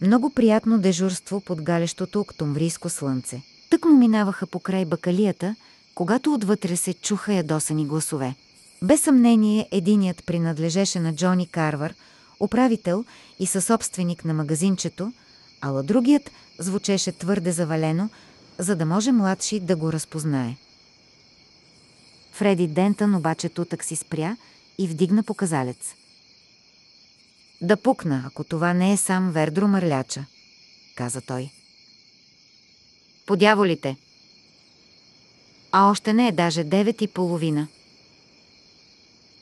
Много приятно дежурство под галещото октомврийско слънце. Тък му минаваха покрай бакалията, когато отвътре се чуха ядосани гласове. Без съмнение, единият принадлежеше на Джони Карвар, управител и съсобственик на магазинчето, ала другият звучеше твърде завалено, за да може младши да го разпознае. Фреди Дентън обаче тутък си спря и вдигна показалец. Да пукна, ако това не е сам Вердро Мърляча, каза той. Подяволите. А още не е даже девет и половина.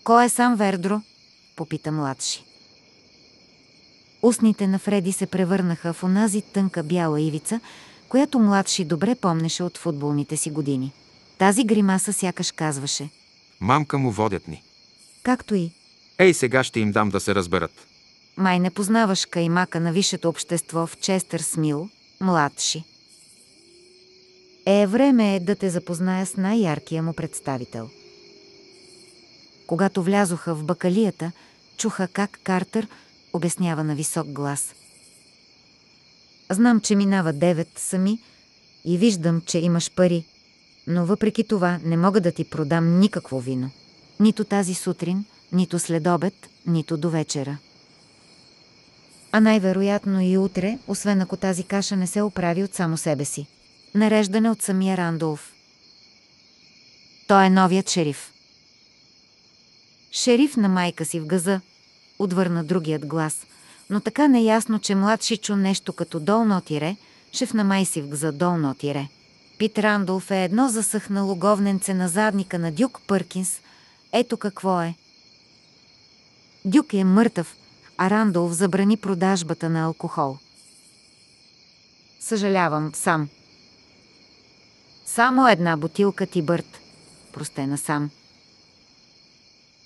Кой е сам Вердро? попита младши. Устните на Фреди се превърнаха в онази тънка бяла ивица, която младши добре помнеше от футболните си години. Тази гримаса сякаш казваше. Мамка му водят ни. Както и. Ей, сега ще им дам да се разберат. Май не познаваш каймака на висшето общество в Честър Смил, младши. Е, време е да те запозная с най-яркия му представител. Когато влязоха в бакалията, чуха как Картер обяснява на висок глас. Знам, че минава девет сами и виждам, че имаш пари, но въпреки това не мога да ти продам никакво вино. Нито тази сутрин, нито след обед, нито до вечера. А най-вероятно и утре, освен ако тази каша не се оправи от само себе си. Нареждане от самия Рандолф. Той е новият шериф. Шериф на майка си в газа, отвърна другият глас, но така неясно, че младши чу нещо като долно тире, шеф на май си в газа долно тире. Пит Рандолф е едно засъхнало говненце на задника на Дюк Пъркинс. Ето какво е. Дюк е мъртъв, а Рандолф забрани продажбата на алкохол. Съжалявам, сам. Само една бутилка ти бърт. Простена сам.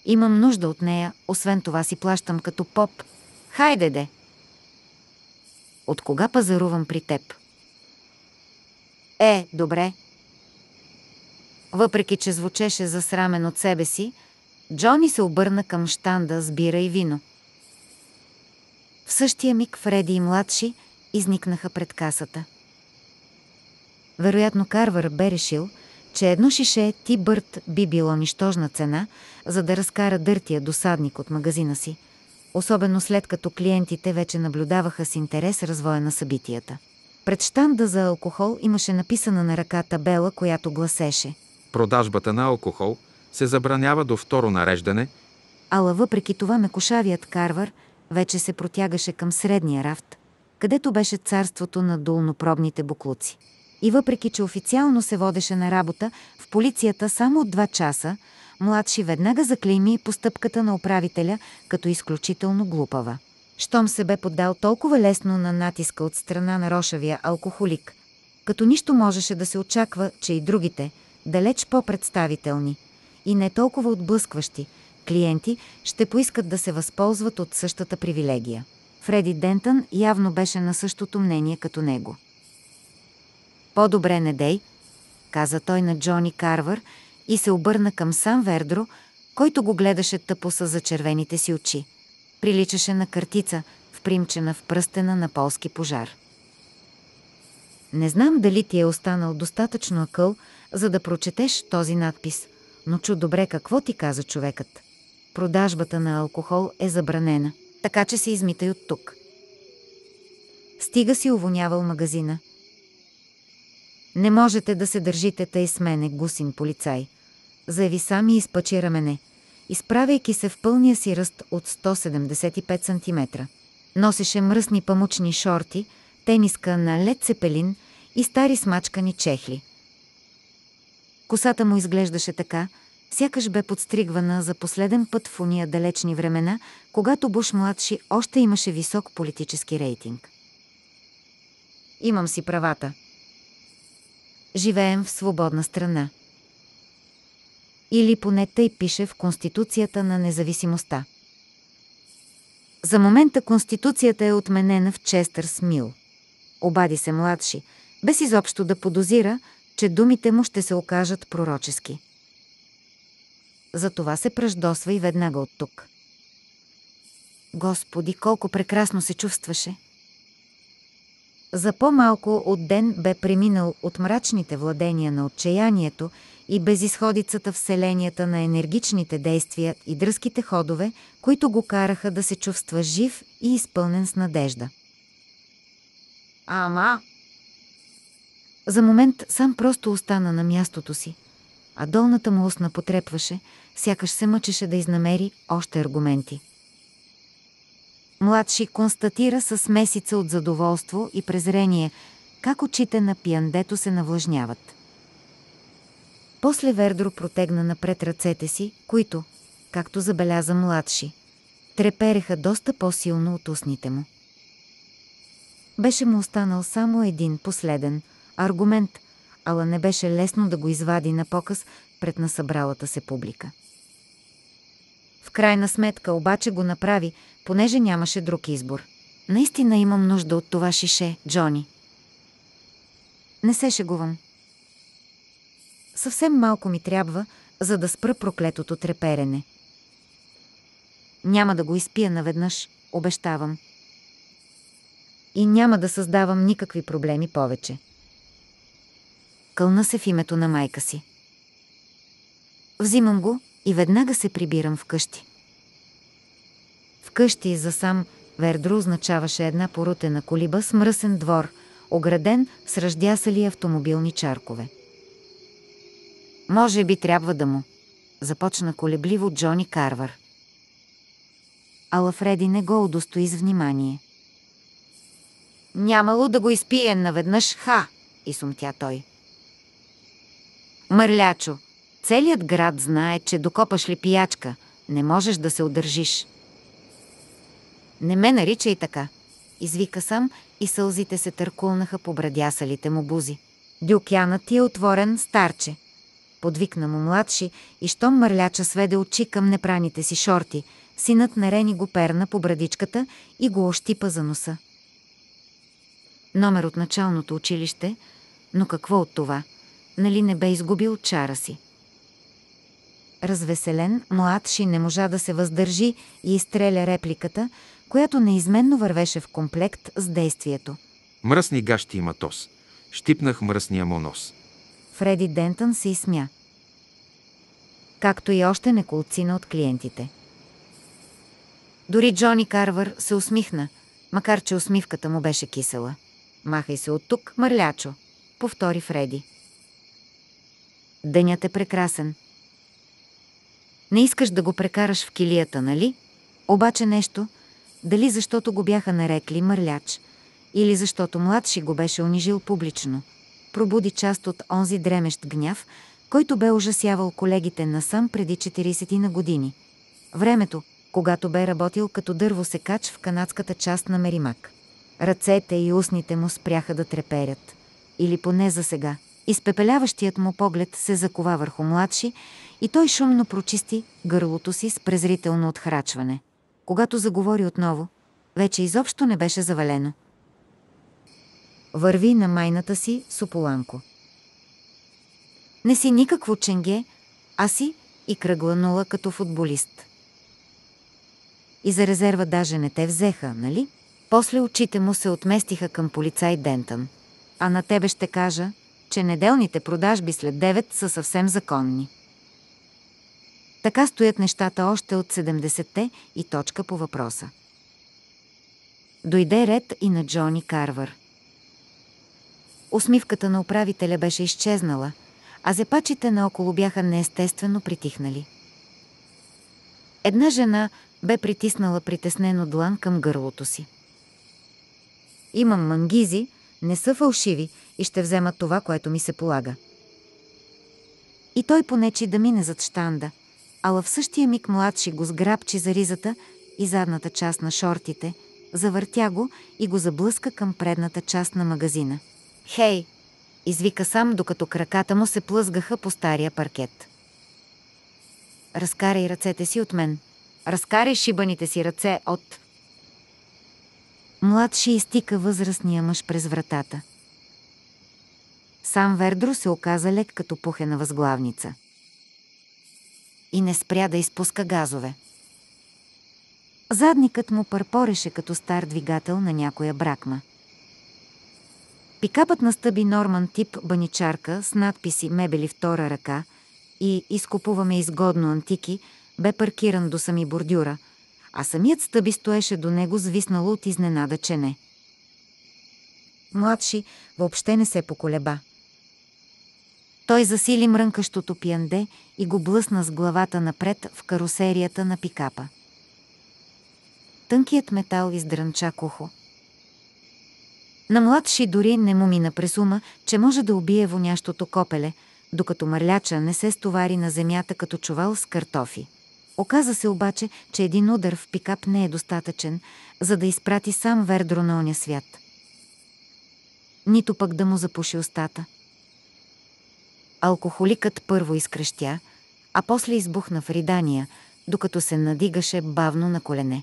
Имам нужда от нея, освен това си плащам като поп. Хайде де! От кога пазарувам при теб? Е, добре. Въпреки, че звучеше засрамен от себе си, Джони се обърна към штанда с бира и вино. В същия миг Фреди и младши изникнаха пред касата. Вероятно Карвар бе решил, че едно шише ти бърт би било нищожна цена, за да разкара дъртия досадник от магазина си, особено след като клиентите вече наблюдаваха с интерес развоя на събитията. Пред штанда за алкохол имаше написана на ръка табела, която гласеше Продажбата на алкохол се забранява до второ нареждане, ала въпреки това мекошавият карвар вече се протягаше към средния рафт, където беше царството на долнопробните буклуци. И въпреки, че официално се водеше на работа в полицията само от два часа, младши веднага заклейми постъпката на управителя като изключително глупава. Щом се бе поддал толкова лесно на натиска от страна на рошавия алкохолик, като нищо можеше да се очаква, че и другите, далеч по-представителни и не толкова отблъскващи, клиенти ще поискат да се възползват от същата привилегия. Фреди Дентън явно беше на същото мнение като него. По-добре не дей, каза той на Джони Карвар и се обърна към сам Вердро, който го гледаше тъпо с зачервените си очи. Приличаше на картица, впримчена в пръстена на полски пожар. Не знам дали ти е останал достатъчно акъл, за да прочетеш този надпис, но чу добре какво ти каза човекът. Продажбата на алкохол е забранена, така че се измитай от тук. Стига си увонявал магазина. Не можете да се държите тъй с мене, гусин полицай. Заяви сам и изпъчи рамене, изправяйки се в пълния си ръст от 175 см. Носеше мръсни памучни шорти, тениска на лед цепелин и стари смачкани чехли. Косата му изглеждаше така, сякаш бе подстригвана за последен път в уния далечни времена, когато Буш младши още имаше висок политически рейтинг. Имам си правата. Живеем в свободна страна. Или поне тъй пише в Конституцията на независимостта. За момента Конституцията е отменена в Честърс Мил. Обади се младши, без изобщо да подозира, че думите му ще се окажат пророчески. Затова се пръждосва и веднага от тук. Господи, колко прекрасно се чувстваше! За по-малко от ден бе преминал от мрачните владения на отчаянието и безисходицата в селенията на енергичните действия и дръзките ходове, които го караха да се чувства жив и изпълнен с надежда. Ама... За момент сам просто остана на мястото си, а долната му устна потрепваше, сякаш се мъчеше да изнамери още аргументи. Младши констатира с месица от задоволство и презрение, как очите на пияндето се навлажняват. После Вердро протегна напред ръцете си, които, както забеляза младши, трепереха доста по-силно от устните му. Беше му останал само един последен аргумент, ала не беше лесно да го извади на показ пред насъбралата се публика. В крайна сметка обаче го направи, понеже нямаше друг избор. Наистина имам нужда от това шише, Джони. Не се шегувам. Съвсем малко ми трябва, за да спра проклетото треперене. Няма да го изпия наведнъж, обещавам. И няма да създавам никакви проблеми повече. Кълна се в името на майка си. Взимам го и веднага се прибирам вкъщи. Вкъщи за сам Вердро означаваше една порутена колиба с мръсен двор, ограден с ръждясали автомобилни чаркове. Може би трябва да му. Започна колебливо Джони Карвар. Ала Фреди не го удостои с внимание. Нямало да го изпие наведнъж, ха, и сумтя той. Мърлячо, целият град знае, че докопаш ли пиячка, не можеш да се удържиш. Не ме наричай така, извика сам и сълзите се търкулнаха по брадясалите му бузи. Дюкянът ти е отворен, старче. Подвикна му младши и щом мърляча сведе очи към непраните си шорти, синът нарени го перна по брадичката и го ощипа за носа. Номер от началното училище, но какво от това? Нали не бе изгубил чара си? Развеселен, младши не можа да се въздържи и изстреля репликата, която неизменно вървеше в комплект с действието. Мръсни гащи има тос. Щипнах мръсния му нос. Фреди Дентън се изсмя. Както и още неколцина от клиентите. Дори Джони Карвар се усмихна, макар че усмивката му беше кисела. Махай се от тук, мърлячо, повтори Фреди. Денят е прекрасен. Не искаш да го прекараш в килията, нали? Обаче нещо, дали защото го бяха нарекли мърляч, или защото младши го беше унижил публично, пробуди част от онзи дремещ гняв, който бе ужасявал колегите насам преди 40 на години. Времето, когато бе работил като дървосекач в канадската част на Меримак. Ръцете и устните му спряха да треперят. Или поне за сега. Изпепеляващият му поглед се закова върху младши и той шумно прочисти гърлото си с презрително отхрачване. Когато заговори отново, вече изобщо не беше завалено. Върви на майната си Сополанко. Не си никакво ченге, а си и кръгла нула като футболист. И за резерва даже не те взеха, нали? После очите му се отместиха към полицай Дентън. А на тебе ще кажа, че неделните продажби след 9 са съвсем законни. Така стоят нещата още от 70-те и точка по въпроса. Дойде ред и на Джони Карвар. Усмивката на управителя беше изчезнала, а зепачите наоколо бяха неестествено притихнали. Една жена бе притиснала притеснено длан към гърлото си. Имам мангизи, не са фалшиви и ще взема това, което ми се полага. И той понечи да мине зад штанда, ала в същия миг младши го сграбчи за ризата и задната част на шортите, завъртя го и го заблъска към предната част на магазина. «Хей!» извика сам, докато краката му се плъзгаха по стария паркет. Разкарай ръцете си от мен. Разкарай шибаните си ръце от... Младши изтика възрастния мъж през вратата. Сам Вердро се оказа лек като пухена възглавница. И не спря да изпуска газове. Задникът му пърпореше като стар двигател на някоя бракма. Пикапът на стъби Норман тип баничарка с надписи «Мебели втора ръка» и «Изкупуваме изгодно антики» бе паркиран до сами бордюра, а самият стъби стоеше до него звиснало от изненада, че не. Младши въобще не се поколеба. Той засили мрънкащото пиянде и го блъсна с главата напред в карусерията на пикапа. Тънкият метал издрънча кухо. На младши дори не му мина през ума, че може да убие вонящото копеле, докато мърляча не се стовари на земята като чувал с картофи. Оказа се обаче, че един удар в пикап не е достатъчен, за да изпрати сам Вердро на оня свят. Нито пък да му запуши устата. Алкохоликът първо изкръщя, а после избухна в ридания, докато се надигаше бавно на колене.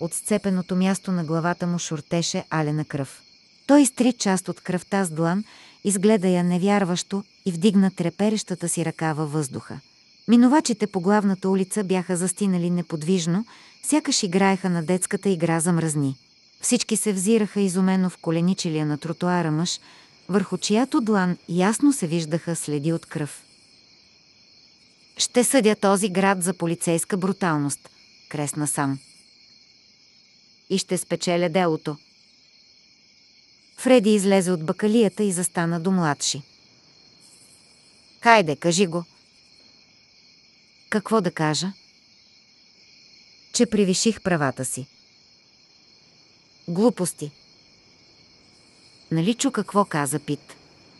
От сцепеното място на главата му шуртеше алена кръв. Той изтри част от кръвта с длан, изгледа я невярващо и вдигна треперещата си ръка във въздуха. Минувачите по главната улица бяха застинали неподвижно, сякаш играеха на детската игра за мръзни. Всички се взираха изумено в коленичелия на тротуара мъж, върху чиято длан ясно се виждаха следи от кръв. «Ще съдя този град за полицейска бруталност», кресна сам и ще спечеля делото. Фреди излезе от бакалията и застана до младши. Хайде, кажи го. Какво да кажа? Че превиших правата си. Глупости. Нали чу какво каза Пит?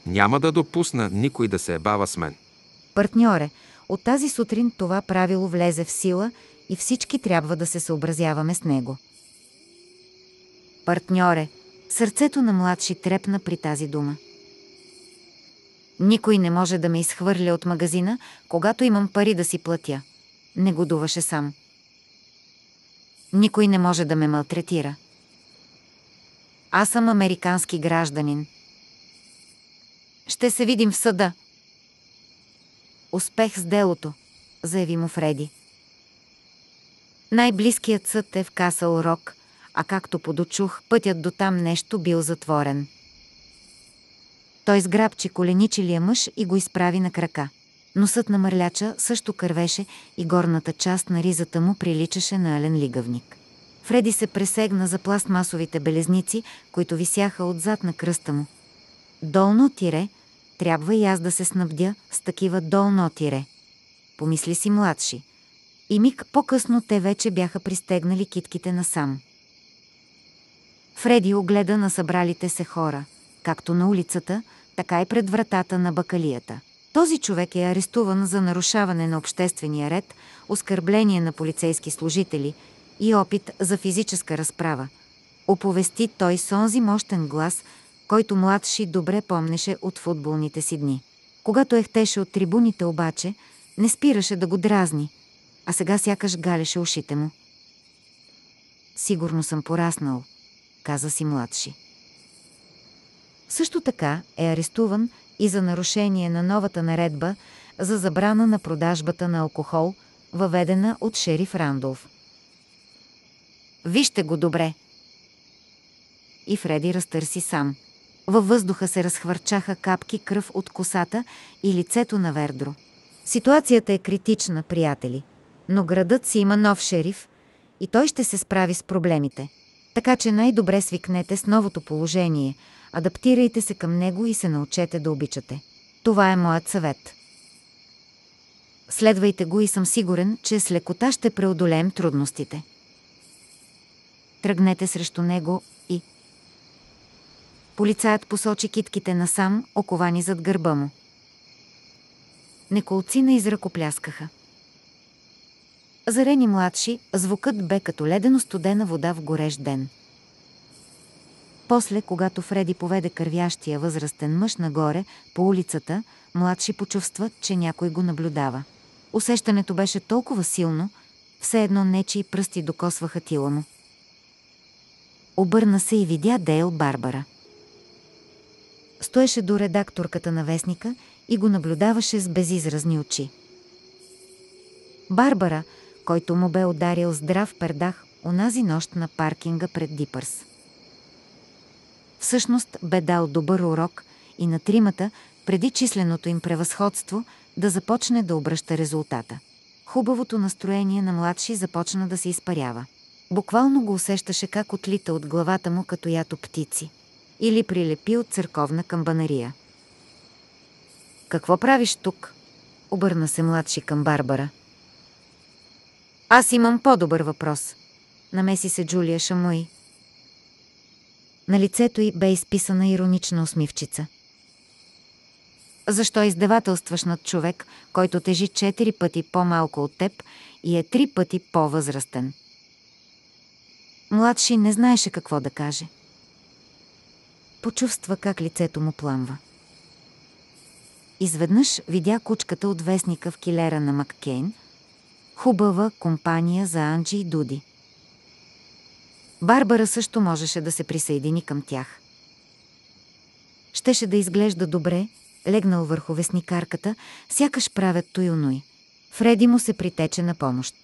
Няма да допусна никой да се ебава с мен. Партньоре, от тази сутрин това правило влезе в сила и всички трябва да се съобразяваме с него. Партньоре, сърцето на младши трепна при тази дума. Никой не може да ме изхвърля от магазина, когато имам пари да си платя. Негодуваше сам. Никой не може да ме малтретира. Аз съм американски гражданин. Ще се видим в съда. Успех с делото, заяви му Фреди. Най-близкият съд е в Касъл Рок, а както подочух, пътят до там нещо бил затворен. Той сграбчи коленичилия мъж и го изправи на крака. Носът на мърляча също кървеше и горната част на ризата му приличаше на ален лигавник. Фреди се пресегна за пластмасовите белезници, които висяха отзад на кръста му. Долно тире, трябва и аз да се снабдя с такива долно тире. Помисли си младши. И миг по-късно те вече бяха пристегнали китките насам. Фреди огледа на събралите се хора, както на улицата, така и пред вратата на бакалията. Този човек е арестуван за нарушаване на обществения ред, оскърбление на полицейски служители и опит за физическа разправа. Оповести той с онзи мощен глас, който младши добре помнеше от футболните си дни. Когато ехтеше от трибуните обаче, не спираше да го дразни, а сега сякаш галеше ушите му. Сигурно съм пораснал – каза си младши. Също така е арестуван и за нарушение на новата наредба за забрана на продажбата на алкохол, въведена от шериф Рандолф. Вижте го добре! И Фреди разтърси сам. Във въздуха се разхвърчаха капки кръв от косата и лицето на Вердро. Ситуацията е критична, приятели, но градът си има нов шериф и той ще се справи с проблемите – така че най-добре свикнете с новото положение, адаптирайте се към него и се научете да обичате. Това е моят съвет. Следвайте го и съм сигурен, че с лекота ще преодолеем трудностите. Тръгнете срещу него и... Полицаят посочи китките насам, оковани зад гърба му. Неколци на изръкопляскаха. Зарени младши, звукът бе като ледено студена вода в горещ ден. После, когато Фреди поведе кървящия възрастен мъж нагоре, по улицата, младши почувства, че някой го наблюдава. Усещането беше толкова силно, все едно нечи пръсти докосваха тила му. Обърна се и видя Дейл Барбара. Стоеше до редакторката на вестника и го наблюдаваше с безизразни очи. Барбара, който му бе ударил здрав пердах онази нощ на паркинга пред Дипърс. Всъщност бе дал добър урок и на тримата, преди численото им превъзходство, да започне да обръща резултата. Хубавото настроение на младши започна да се изпарява. Буквално го усещаше как отлита от главата му като ято птици. Или прилепи от църковна камбанария. «Какво правиш тук?» Обърна се младши към Барбара. Аз имам по-добър въпрос. Намеси се Джулия Шамуи. На лицето й бе изписана иронична усмивчица. Защо издевателстваш над човек, който тежи четири пъти по-малко от теб и е три пъти по-възрастен? Младши не знаеше какво да каже. Почувства как лицето му пламва. Изведнъж видя кучката от вестника в килера на Маккейн, хубава компания за Анджи и Дуди. Барбара също можеше да се присъедини към тях. Щеше да изглежда добре, легнал върху вестникарката, сякаш правят туилной. Фреди му се притече на помощ.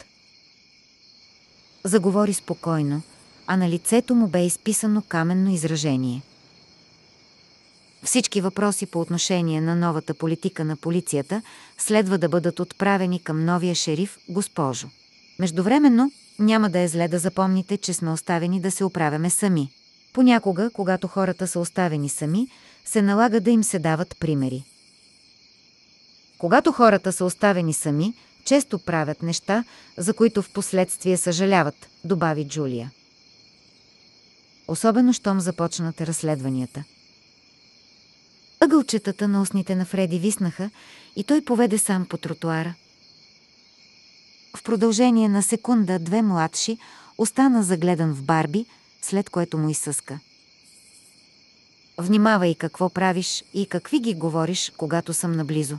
Заговори спокойно, а на лицето му бе изписано каменно изражение. Всички въпроси по отношение на новата политика на полицията следва да бъдат отправени към новия шериф, госпожо. Междувременно, няма да е зле да запомните, че сме оставени да се оправяме сами. Понякога, когато хората са оставени сами, се налага да им се дават примери. Когато хората са оставени сами, често правят неща, за които в последствие съжаляват, добави Джулия. Особено, щом започнат разследванията. Ъгълчетата на устните на Фреди виснаха и той поведе сам по тротуара. В продължение на секунда две младши остана загледан в Барби, след което му изсъска. Внимавай какво правиш и какви ги говориш, когато съм наблизо.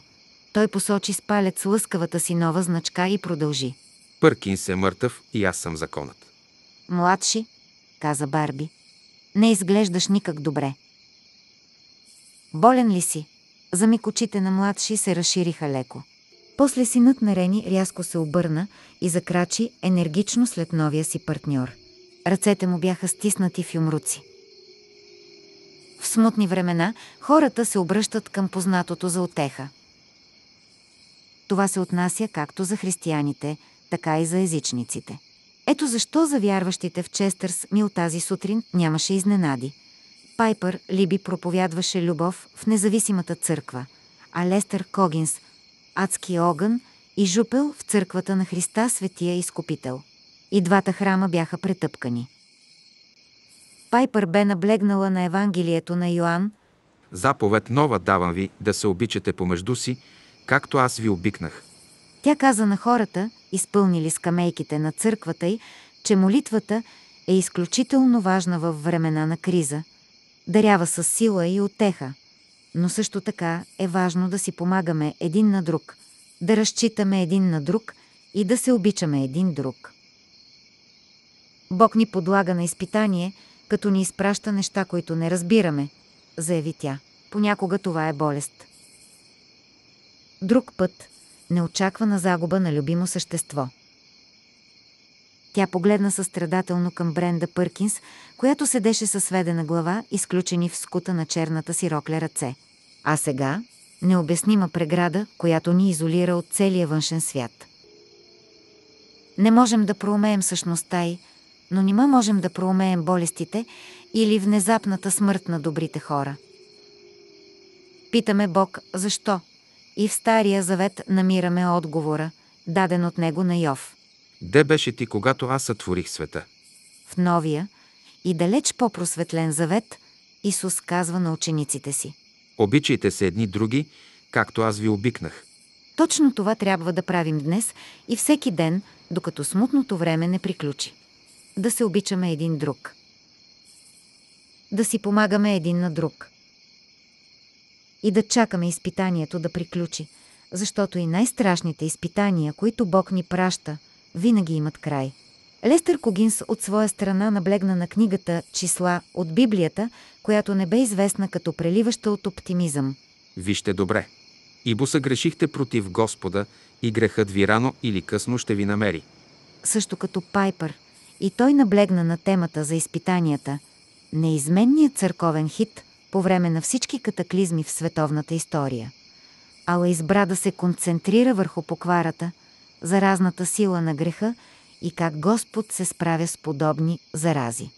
Той посочи с палец лъскавата си нова значка и продължи. Пъркин се мъртъв и аз съм законът. Младши, каза Барби, не изглеждаш никак добре. Болен ли си? За миг очите на младши се разшириха леко. После синът на Рени рязко се обърна и закрачи енергично след новия си партньор. Ръцете му бяха стиснати в юмруци. В смутни времена хората се обръщат към познатото за отеха. Това се отнася както за християните, така и за езичниците. Ето защо за вярващите в Честърс мил тази сутрин нямаше изненади. Пайпър Либи проповядваше любов в независимата църква, а Лестър Когинс – адски огън и жупел в църквата на Христа Светия Изкупител. И двата храма бяха претъпкани. Пайпър бе наблегнала на Евангелието на Йоанн. Заповед нова давам ви да се обичате помежду си, както аз ви обикнах. Тя каза на хората, изпълнили скамейките на църквата й, че молитвата е изключително важна във времена на криза, дарява с сила и отеха, но също така е важно да си помагаме един на друг, да разчитаме един на друг и да се обичаме един друг. Бог ни подлага на изпитание, като ни изпраща неща, които не разбираме, заяви тя. Понякога това е болест. Друг път – неочаквана загуба на любимо същество. Тя погледна състрадателно към Бренда Пъркинс, която седеше със сведена глава, изключени в скута на черната си рокля ръце. А сега – необяснима преграда, която ни изолира от целия външен свят. Не можем да проумеем същността й, но нима можем да проумеем болестите или внезапната смърт на добрите хора. Питаме Бог защо и в Стария завет намираме отговора, даден от него на Йов. Де беше ти, когато аз сътворих света? В Новия и далеч по-просветлен завет Исус казва на учениците си. Обичайте се едни други, както аз ви обикнах. Точно това трябва да правим днес и всеки ден, докато смутното време не приключи. Да се обичаме един друг. Да си помагаме един на друг. И да чакаме изпитанието да приключи, защото и най-страшните изпитания, които Бог ни праща, винаги имат край. Лестър Когинс от своя страна наблегна на книгата «Числа» от Библията, която не бе известна като преливаща от оптимизъм. Вижте добре. Ибо съгрешихте против Господа и грехът ви рано или късно ще ви намери. Също като Пайпър, и той наблегна на темата за изпитанията, неизменният църковен хит по време на всички катаклизми в световната история. Ала избра да се концентрира върху покварата, заразната сила на греха и как Господ се справя с подобни зарази.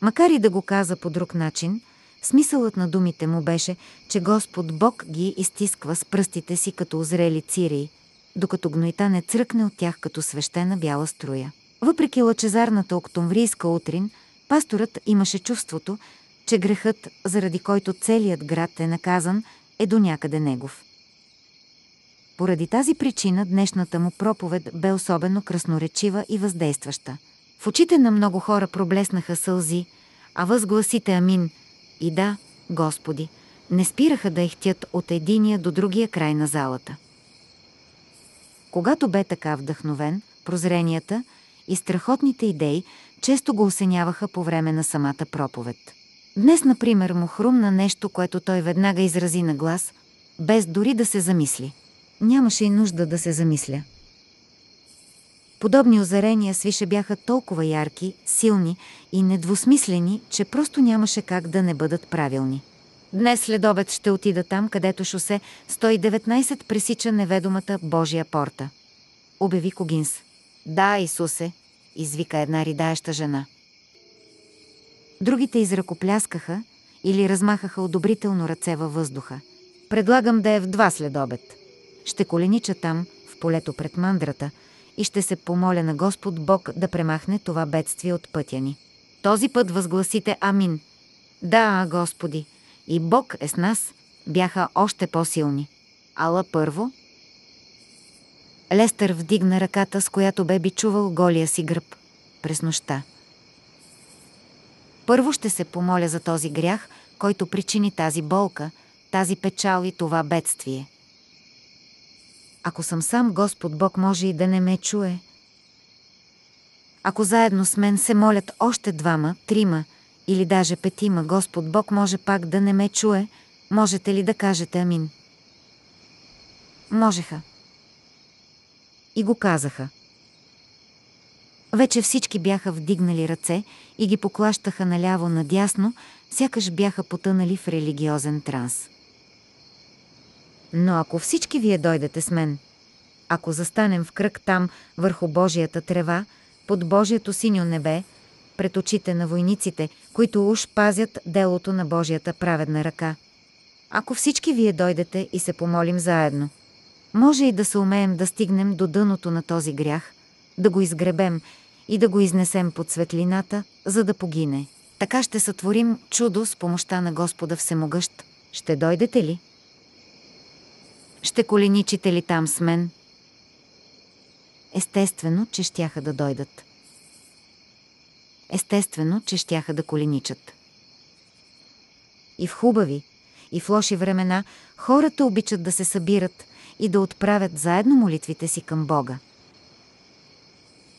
Макар и да го каза по друг начин, смисълът на думите му беше, че Господ Бог ги изтисква с пръстите си като озрели цирии, докато гнойта не цръкне от тях като свещена бяла струя. Въпреки лъчезарната октомврийска утрин, пасторът имаше чувството, че грехът, заради който целият град е наказан, е до някъде негов. Поради тази причина днешната му проповед бе особено красноречива и въздействаща. В очите на много хора проблеснаха сълзи, а възгласите Амин и да, Господи, не спираха да ихтят от единия до другия край на залата. Когато бе така вдъхновен, прозренията и страхотните идеи често го осеняваха по време на самата проповед. Днес, например, му хрумна нещо, което той веднага изрази на глас, без дори да се замисли. Нямаше и нужда да се замисля. Подобни озарения свише бяха толкова ярки, силни и недвусмислени, че просто нямаше как да не бъдат правилни. Днес след обед ще отида там, където шосе 119 пресича неведомата Божия порта. Обяви Когинс. Да, Исусе, извика една ридаеща жена. Другите изръкопляскаха или размахаха одобрително ръце във въздуха. Предлагам да е в два след обед. Ще коленича там, в полето пред мандрата, и ще се помоля на Господ Бог да премахне това бедствие от пътя ни. Този път възгласите Амин. Да, Господи, и Бог е с нас, бяха още по-силни. Ала първо? Лестър вдигна ръката, с която бе бичувал голия си гръб през нощта. Първо ще се помоля за този грях, който причини тази болка, тази печал и това бедствие. Ако съм сам, Господ Бог може и да не ме чуе. Ако заедно с мен се молят още двама, трима или даже петима, Господ Бог може пак да не ме чуе, можете ли да кажете амин? Можеха. И го казаха. Вече всички бяха вдигнали ръце и ги поклащаха наляво-надясно, сякаш бяха потънали в религиозен транс. Но ако всички вие дойдете с мен, ако застанем в кръг там, върху Божията трева, под Божието синьо небе, пред очите на войниците, които уж пазят делото на Божията праведна ръка. Ако всички вие дойдете и се помолим заедно, може и да се умеем да стигнем до дъното на този грях, да го изгребем и да го изнесем под светлината, за да погине. Така ще сътворим чудо с помощта на Господа Всемогъщ. Ще дойдете ли? Ще коленичите ли там с мен? Естествено, че щяха да дойдат. Естествено, че щяха да коленичат. И в хубави, и в лоши времена хората обичат да се събират и да отправят заедно молитвите си към Бога.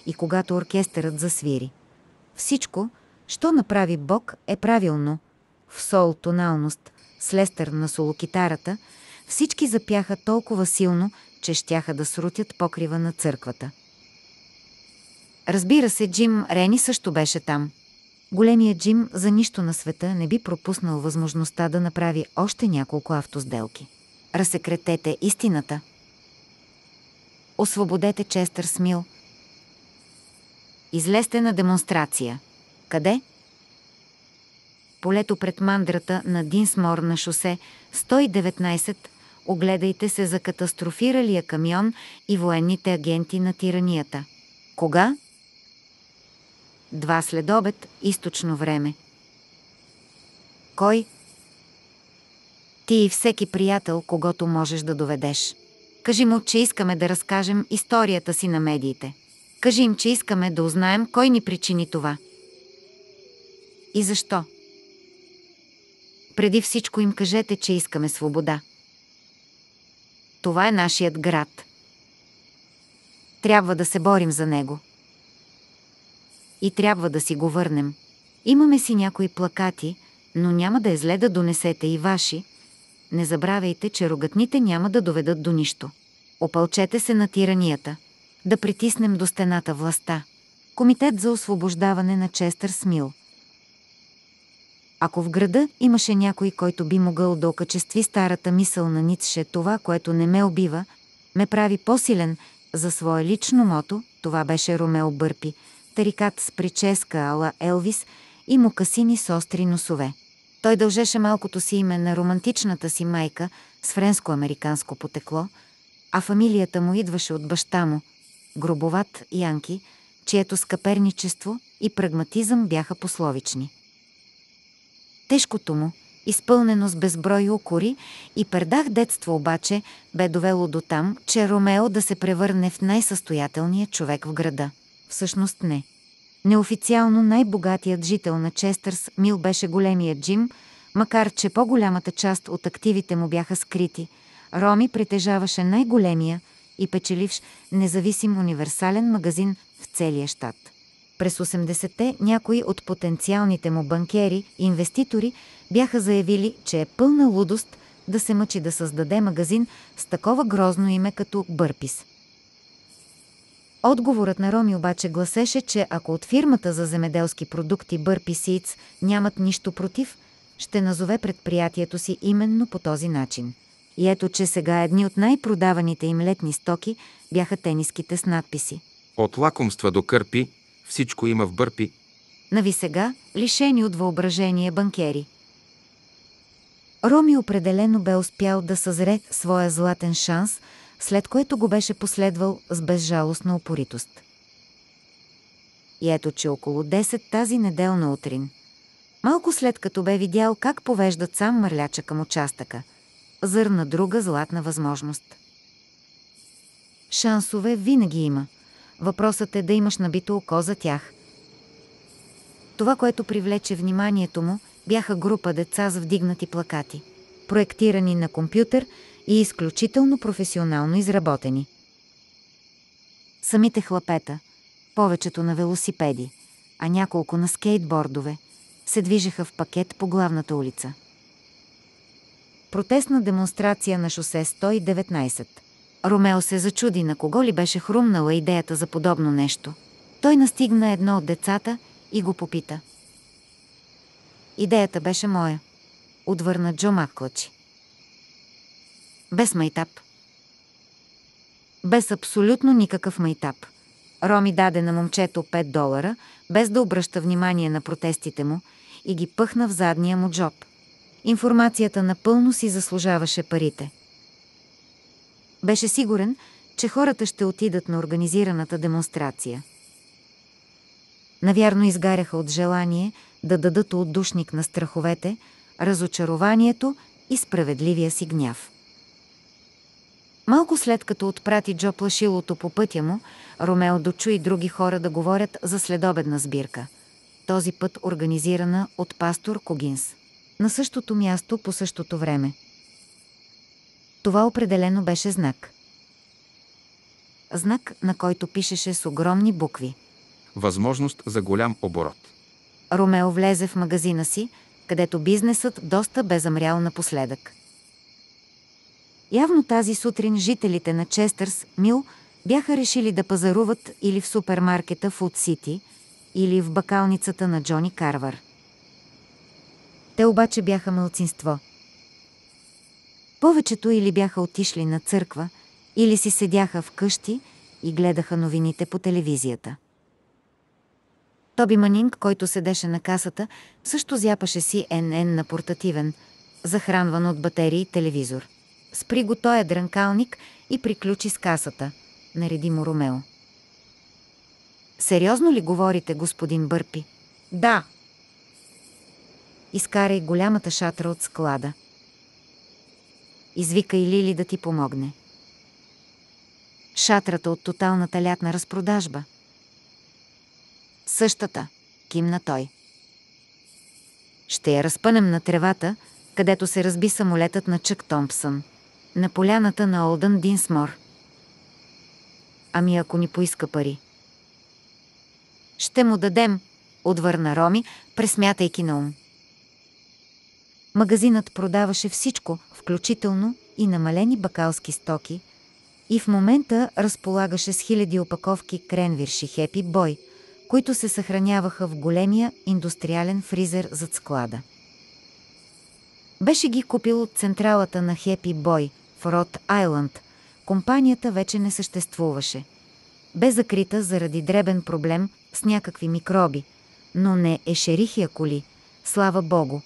И когато оркестърът засвири. Всичко, що направи Бог, е правилно. В сол тоналност, с лестър на солокитарата – всички запяха толкова силно, че щяха да срутят покрива на църквата. Разбира се, Джим Рени също беше там. Големия Джим за нищо на света не би пропуснал възможността да направи още няколко автосделки. Разсекретете истината. Освободете Честър Смил. Излезте на демонстрация. Къде? полето пред мандрата на Динсмор на шосе 119 огледайте се за катастрофиралия камион и военните агенти на тиранията. Кога? Два следобед, източно време. Кой? Ти и всеки приятел, когато можеш да доведеш. Кажи му, че искаме да разкажем историята си на медиите. Кажи им, че искаме да узнаем кой ни причини това. И защо? Преди всичко им кажете, че искаме свобода. Това е нашият град. Трябва да се борим за него. И трябва да си го върнем. Имаме си някои плакати, но няма да е зле да донесете и ваши. Не забравяйте, че рогатните няма да доведат до нищо. Опълчете се на тиранията. Да притиснем до стената властта. Комитет за освобождаване на Честър Смил. Ако в града имаше някой, който би могъл да окачестви старата мисъл на Ницше, това, което не ме убива, ме прави по-силен за свое лично мото, това беше Ромео Бърпи, тарикат с прическа ала Елвис и мукасини с остри носове. Той дължеше малкото си име на романтичната си майка с френско-американско потекло, а фамилията му идваше от баща му, грубоват Янки, чието скъперничество и прагматизъм бяха пословични. Тежкото му, изпълнено с безброй укори и пердах детство обаче, бе довело до там, че Ромео да се превърне в най-състоятелния човек в града. Всъщност не. Неофициално най-богатият жител на Честърс Мил беше големият Джим, макар че по-голямата част от активите му бяха скрити. Роми притежаваше най-големия и печеливш независим универсален магазин в целия щат. През 80-те някои от потенциалните му банкери и инвеститори бяха заявили, че е пълна лудост да се мъчи да създаде магазин с такова грозно име като Бърпис. Отговорът на Роми обаче гласеше, че ако от фирмата за земеделски продукти Бърпи Seeds нямат нищо против, ще назове предприятието си именно по този начин. И ето, че сега едни от най-продаваните им летни стоки бяха тениските с надписи. От лакомства до кърпи всичко има в бърпи. Нави сега, лишени от въображение банкери. Роми определено бе успял да съзре своя златен шанс, след което го беше последвал с безжалостна упоритост. И ето, че около 10 тази неделна утрин, малко след като бе видял как повеждат сам мърляча към участъка, зърна друга златна възможност. Шансове винаги има – Въпросът е да имаш набито око за тях. Това, което привлече вниманието му, бяха група деца с вдигнати плакати, проектирани на компютър и изключително професионално изработени. Самите хлапета, повечето на велосипеди, а няколко на скейтбордове, се движеха в пакет по главната улица. Протестна демонстрация на шосе 119 – Ромео се зачуди на кого ли беше хрумнала идеята за подобно нещо. Той настигна едно от децата и го попита. Идеята беше моя. Отвърна Джо Маклачи. Без майтап. Без абсолютно никакъв майтап. Роми даде на момчето 5 долара, без да обръща внимание на протестите му и ги пъхна в задния му джоб. Информацията напълно си заслужаваше парите – беше сигурен, че хората ще отидат на организираната демонстрация. Навярно изгаряха от желание да дадат отдушник на страховете, разочарованието и справедливия си гняв. Малко след като отпрати Джо плашилото по пътя му, Ромео дочу и други хора да говорят за следобедна сбирка. Този път организирана от пастор Когинс. На същото място по същото време – това определено беше знак. Знак, на който пишеше с огромни букви. Възможност за голям оборот. Ромео влезе в магазина си, където бизнесът доста бе замрял напоследък. Явно тази сутрин жителите на Честърс Мил бяха решили да пазаруват или в супермаркета Food City, или в бакалницата на Джони Карвар. Те обаче бяха мълцинство – повечето или бяха отишли на църква, или си седяха в къщи и гледаха новините по телевизията. Тоби Манинг, който седеше на касата, също зяпаше си НН на портативен, захранван от батерии телевизор. Спри го той е дрънкалник и приключи с касата. Нареди му Ромео. Сериозно ли говорите, господин Бърпи? Да. Изкарай голямата шатра от склада. Извикай Лили да ти помогне. Шатрата от тоталната лятна разпродажба. Същата, кимна той. Ще я разпънем на тревата, където се разби самолетът на Чък Томпсън, на поляната на Олдън Динсмор. Ами ако ни поиска пари? Ще му дадем, отвърна Роми, пресмятайки на ум. Магазинът продаваше всичко, включително и намалени бакалски стоки, и в момента разполагаше с хиляди опаковки кренвирши Хепи Бой, които се съхраняваха в големия индустриален фризер зад склада. Беше ги купил от централата на Хепи Бой в Род Айланд. Компанията вече не съществуваше. Бе закрита заради дребен проблем с някакви микроби, но не ешерихия коли, слава богу,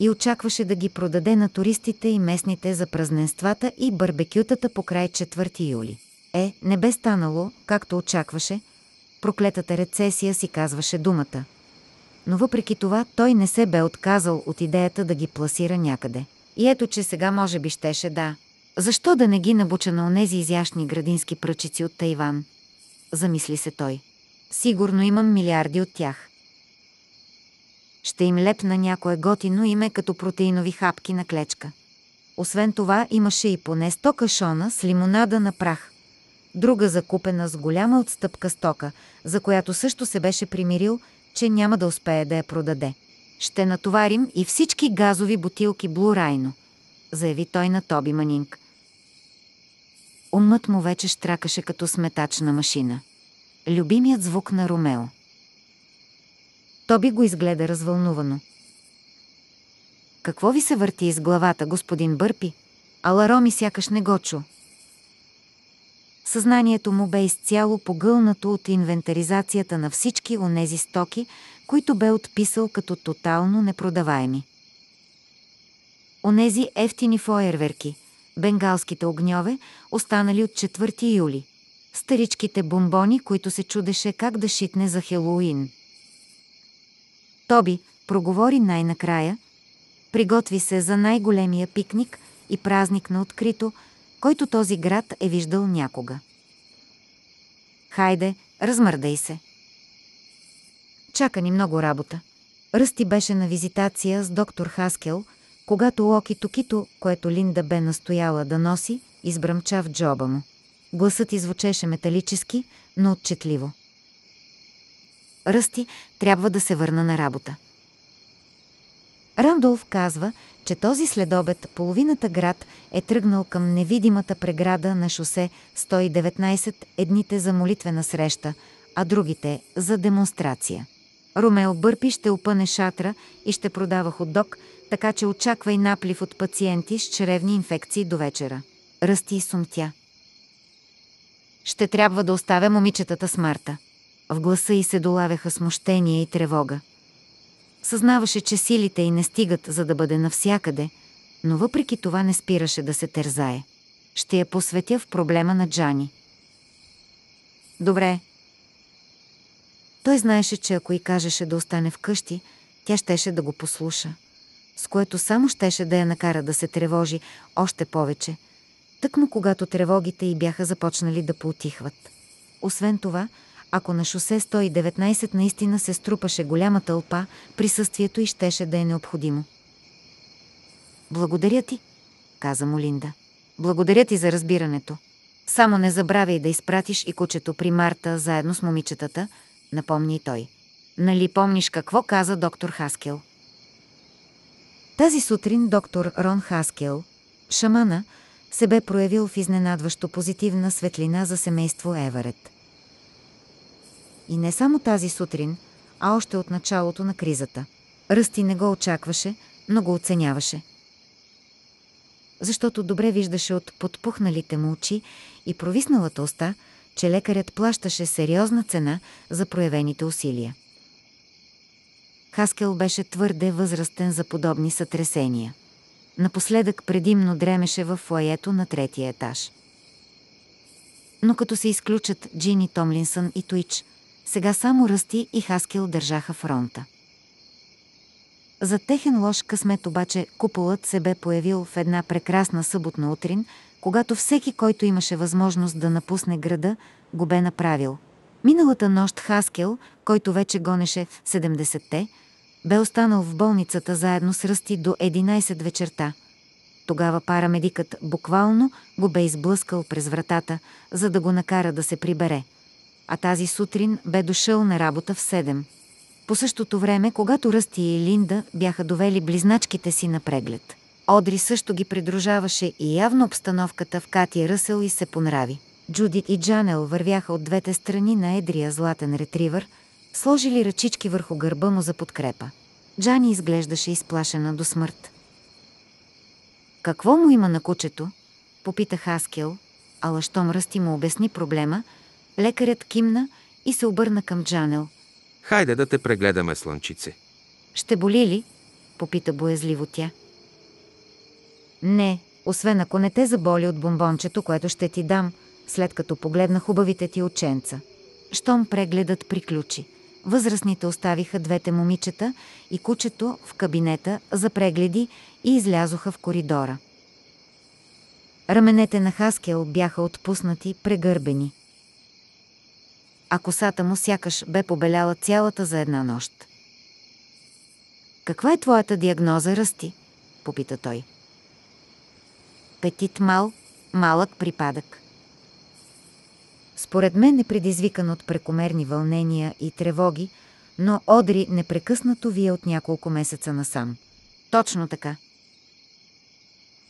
и очакваше да ги продаде на туристите и местните за празненствата и барбекютата по край 4 юли. Е, не бе станало, както очакваше, проклетата рецесия си казваше думата. Но въпреки това той не се бе отказал от идеята да ги пласира някъде. И ето, че сега може би щеше да. Защо да не ги набуча на онези изящни градински пръчици от Тайван? Замисли се той. Сигурно имам милиарди от тях. Ще им лепна някое готино име като протеинови хапки на клечка. Освен това имаше и поне 100 кашона с лимонада на прах. Друга закупена с голяма отстъпка стока, за която също се беше примирил, че няма да успее да я продаде. Ще натоварим и всички газови бутилки Блурайно, заяви той на Тоби Манинг. Умът му вече штракаше като сметачна машина. Любимият звук на Ромео. Тоби го изгледа развълнувано. Какво ви се върти из главата, господин Бърпи? Ала Роми сякаш не го чу. Съзнанието му бе изцяло погълнато от инвентаризацията на всички онези стоки, които бе отписал като тотално непродаваеми. Онези ефтини фойерверки, бенгалските огньове, останали от 4 юли, старичките бомбони, които се чудеше как да шитне за Хелоуин. Тоби проговори най-накрая, приготви се за най-големия пикник и празник на открито, който този град е виждал някога. Хайде, размърдай се. Чака ни много работа. Ръсти беше на визитация с доктор Хаскел, когато Локи Токито, което Линда бе настояла да носи, избръмча в джоба му. Гласът извучеше металически, но отчетливо. Ръсти трябва да се върна на работа. Рандолф казва, че този следобед половината град е тръгнал към невидимата преграда на шосе 119 едните за молитвена среща, а другите за демонстрация. Ромео Бърпи ще опъне шатра и ще продава хот-дог, така че очаквай наплив от пациенти с черевни инфекции до вечера. Ръсти и сумтя. Ще трябва да оставя момичетата с Марта. В гласа й се долавяха смущение и тревога. Съзнаваше, че силите й не стигат, за да бъде навсякъде, но въпреки това не спираше да се тързае. Ще я посветя в проблема на Джани. Добре. Той знаеше, че ако й кажеше да остане вкъщи, тя щеше да го послуша, с което само щеше да я накара да се тревожи още повече, тъкмо когато тревогите й бяха започнали да поутихват. Освен това, ако на шосе 119 наистина се струпаше голяма тълпа, присъствието й щеше да е необходимо. Благодаря ти, каза му Линда. Благодаря ти за разбирането. Само не забравяй да изпратиш и кучето при Марта заедно с момичетата, напомни той. Нали помниш какво каза доктор Хаскел? Тази сутрин доктор Рон Хаскел, шамана, се бе проявил в изненадващо позитивна светлина за семейство Еверет. И не само тази сутрин, а още от началото на кризата. Ръсти не го очакваше, но го оценяваше. Защото добре виждаше от подпухналите му очи и провисналата уста, че лекарят плащаше сериозна цена за проявените усилия. Хаскел беше твърде възрастен за подобни сътресения. Напоследък предимно дремеше в фоето на третия етаж. Но като се изключат Джини Томлинсън и Туич, сега само Ръсти и Хаскел държаха фронта. За техен лош късмет обаче куполът се бе появил в една прекрасна съботна утрин, когато всеки, който имаше възможност да напусне града, го бе направил. Миналата нощ Хаскел, който вече гонеше 70-те, бе останал в болницата заедно с Ръсти до 11 вечерта. Тогава парамедикът буквално го бе изблъскал през вратата, за да го накара да се прибере. А тази сутрин бе дошъл на работа в 7. По същото време, когато Ръсти и Линда бяха довели близначките си на преглед. Одри също ги придружаваше и явно обстановката в Кати Ръсел и се понрави. Джудит и Джанел вървяха от двете страни на едрия златен ретривър, сложили ръчички върху гърба му за подкрепа. Джани изглеждаше изплашена до смърт. Какво му има на кучето? Попита Хаскел, ала щом Ръсти му обясни проблема, лекарят кимна и се обърна към Джанел. Хайде да те прегледаме, слънчице. Ще боли ли? Попита боязливо тя. Не, освен ако не те заболи от бомбончето, което ще ти дам, след като погледна хубавите ти оченца. Щом прегледът приключи. Възрастните оставиха двете момичета и кучето в кабинета за прегледи и излязоха в коридора. Раменете на Хаскел бяха отпуснати, прегърбени. А косата му сякаш бе побеляла цялата за една нощ. Каква е твоята диагноза, Ръсти? попита той. Петит мал, малък припадък. Според мен е предизвикан от прекомерни вълнения и тревоги, но Одри непрекъснато вие от няколко месеца насам. Точно така.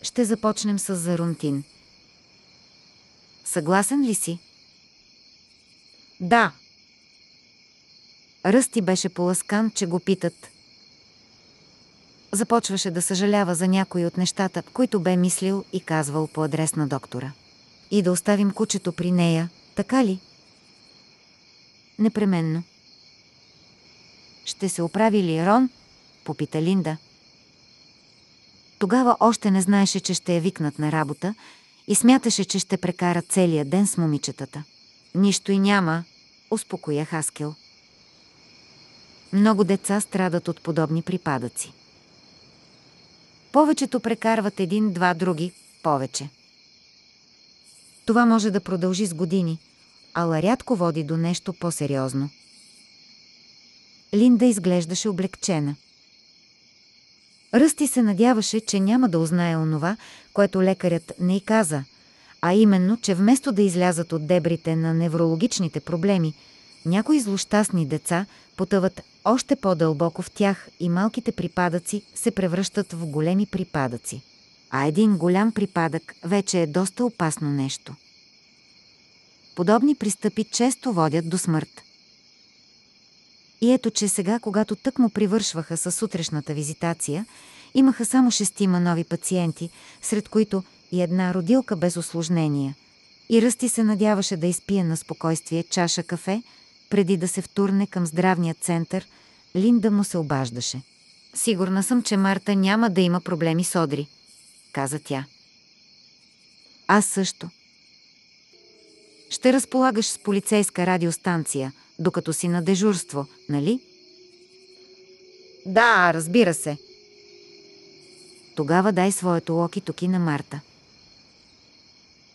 Ще започнем с Зарунтин. Съгласен ли си? Да. Ръсти беше поласкан, че го питат. Започваше да съжалява за някои от нещата, които бе мислил и казвал по адрес на доктора. И да оставим кучето при нея, така ли? Непременно. Ще се оправи ли Рон? Попита Линда. Тогава още не знаеше, че ще я викнат на работа и смяташе, че ще прекара целия ден с момичетата. Нищо и няма, успокоя Хаскел. Много деца страдат от подобни припадъци. Повечето прекарват един, два, други, повече. Това може да продължи с години, ала рядко води до нещо по-сериозно. Линда изглеждаше облегчена. Ръсти се надяваше, че няма да узнае онова, което лекарят не й каза, а именно, че вместо да излязат от дебрите на неврологичните проблеми, някои злощастни деца потъват още по-дълбоко в тях и малките припадъци се превръщат в големи припадъци. А един голям припадък вече е доста опасно нещо. Подобни пристъпи често водят до смърт. И ето, че сега, когато тък му привършваха със сутрешната визитация, имаха само шестима нови пациенти, сред които и една родилка без осложнения. И Ръсти се надяваше да изпие на спокойствие чаша кафе, преди да се втурне към здравния център, Линда му се обаждаше. Сигурна съм, че Марта няма да има проблеми с Одри, каза тя. Аз също. Ще разполагаш с полицейска радиостанция, докато си на дежурство, нали? Да, разбира се. Тогава дай своето локи-токи на Марта.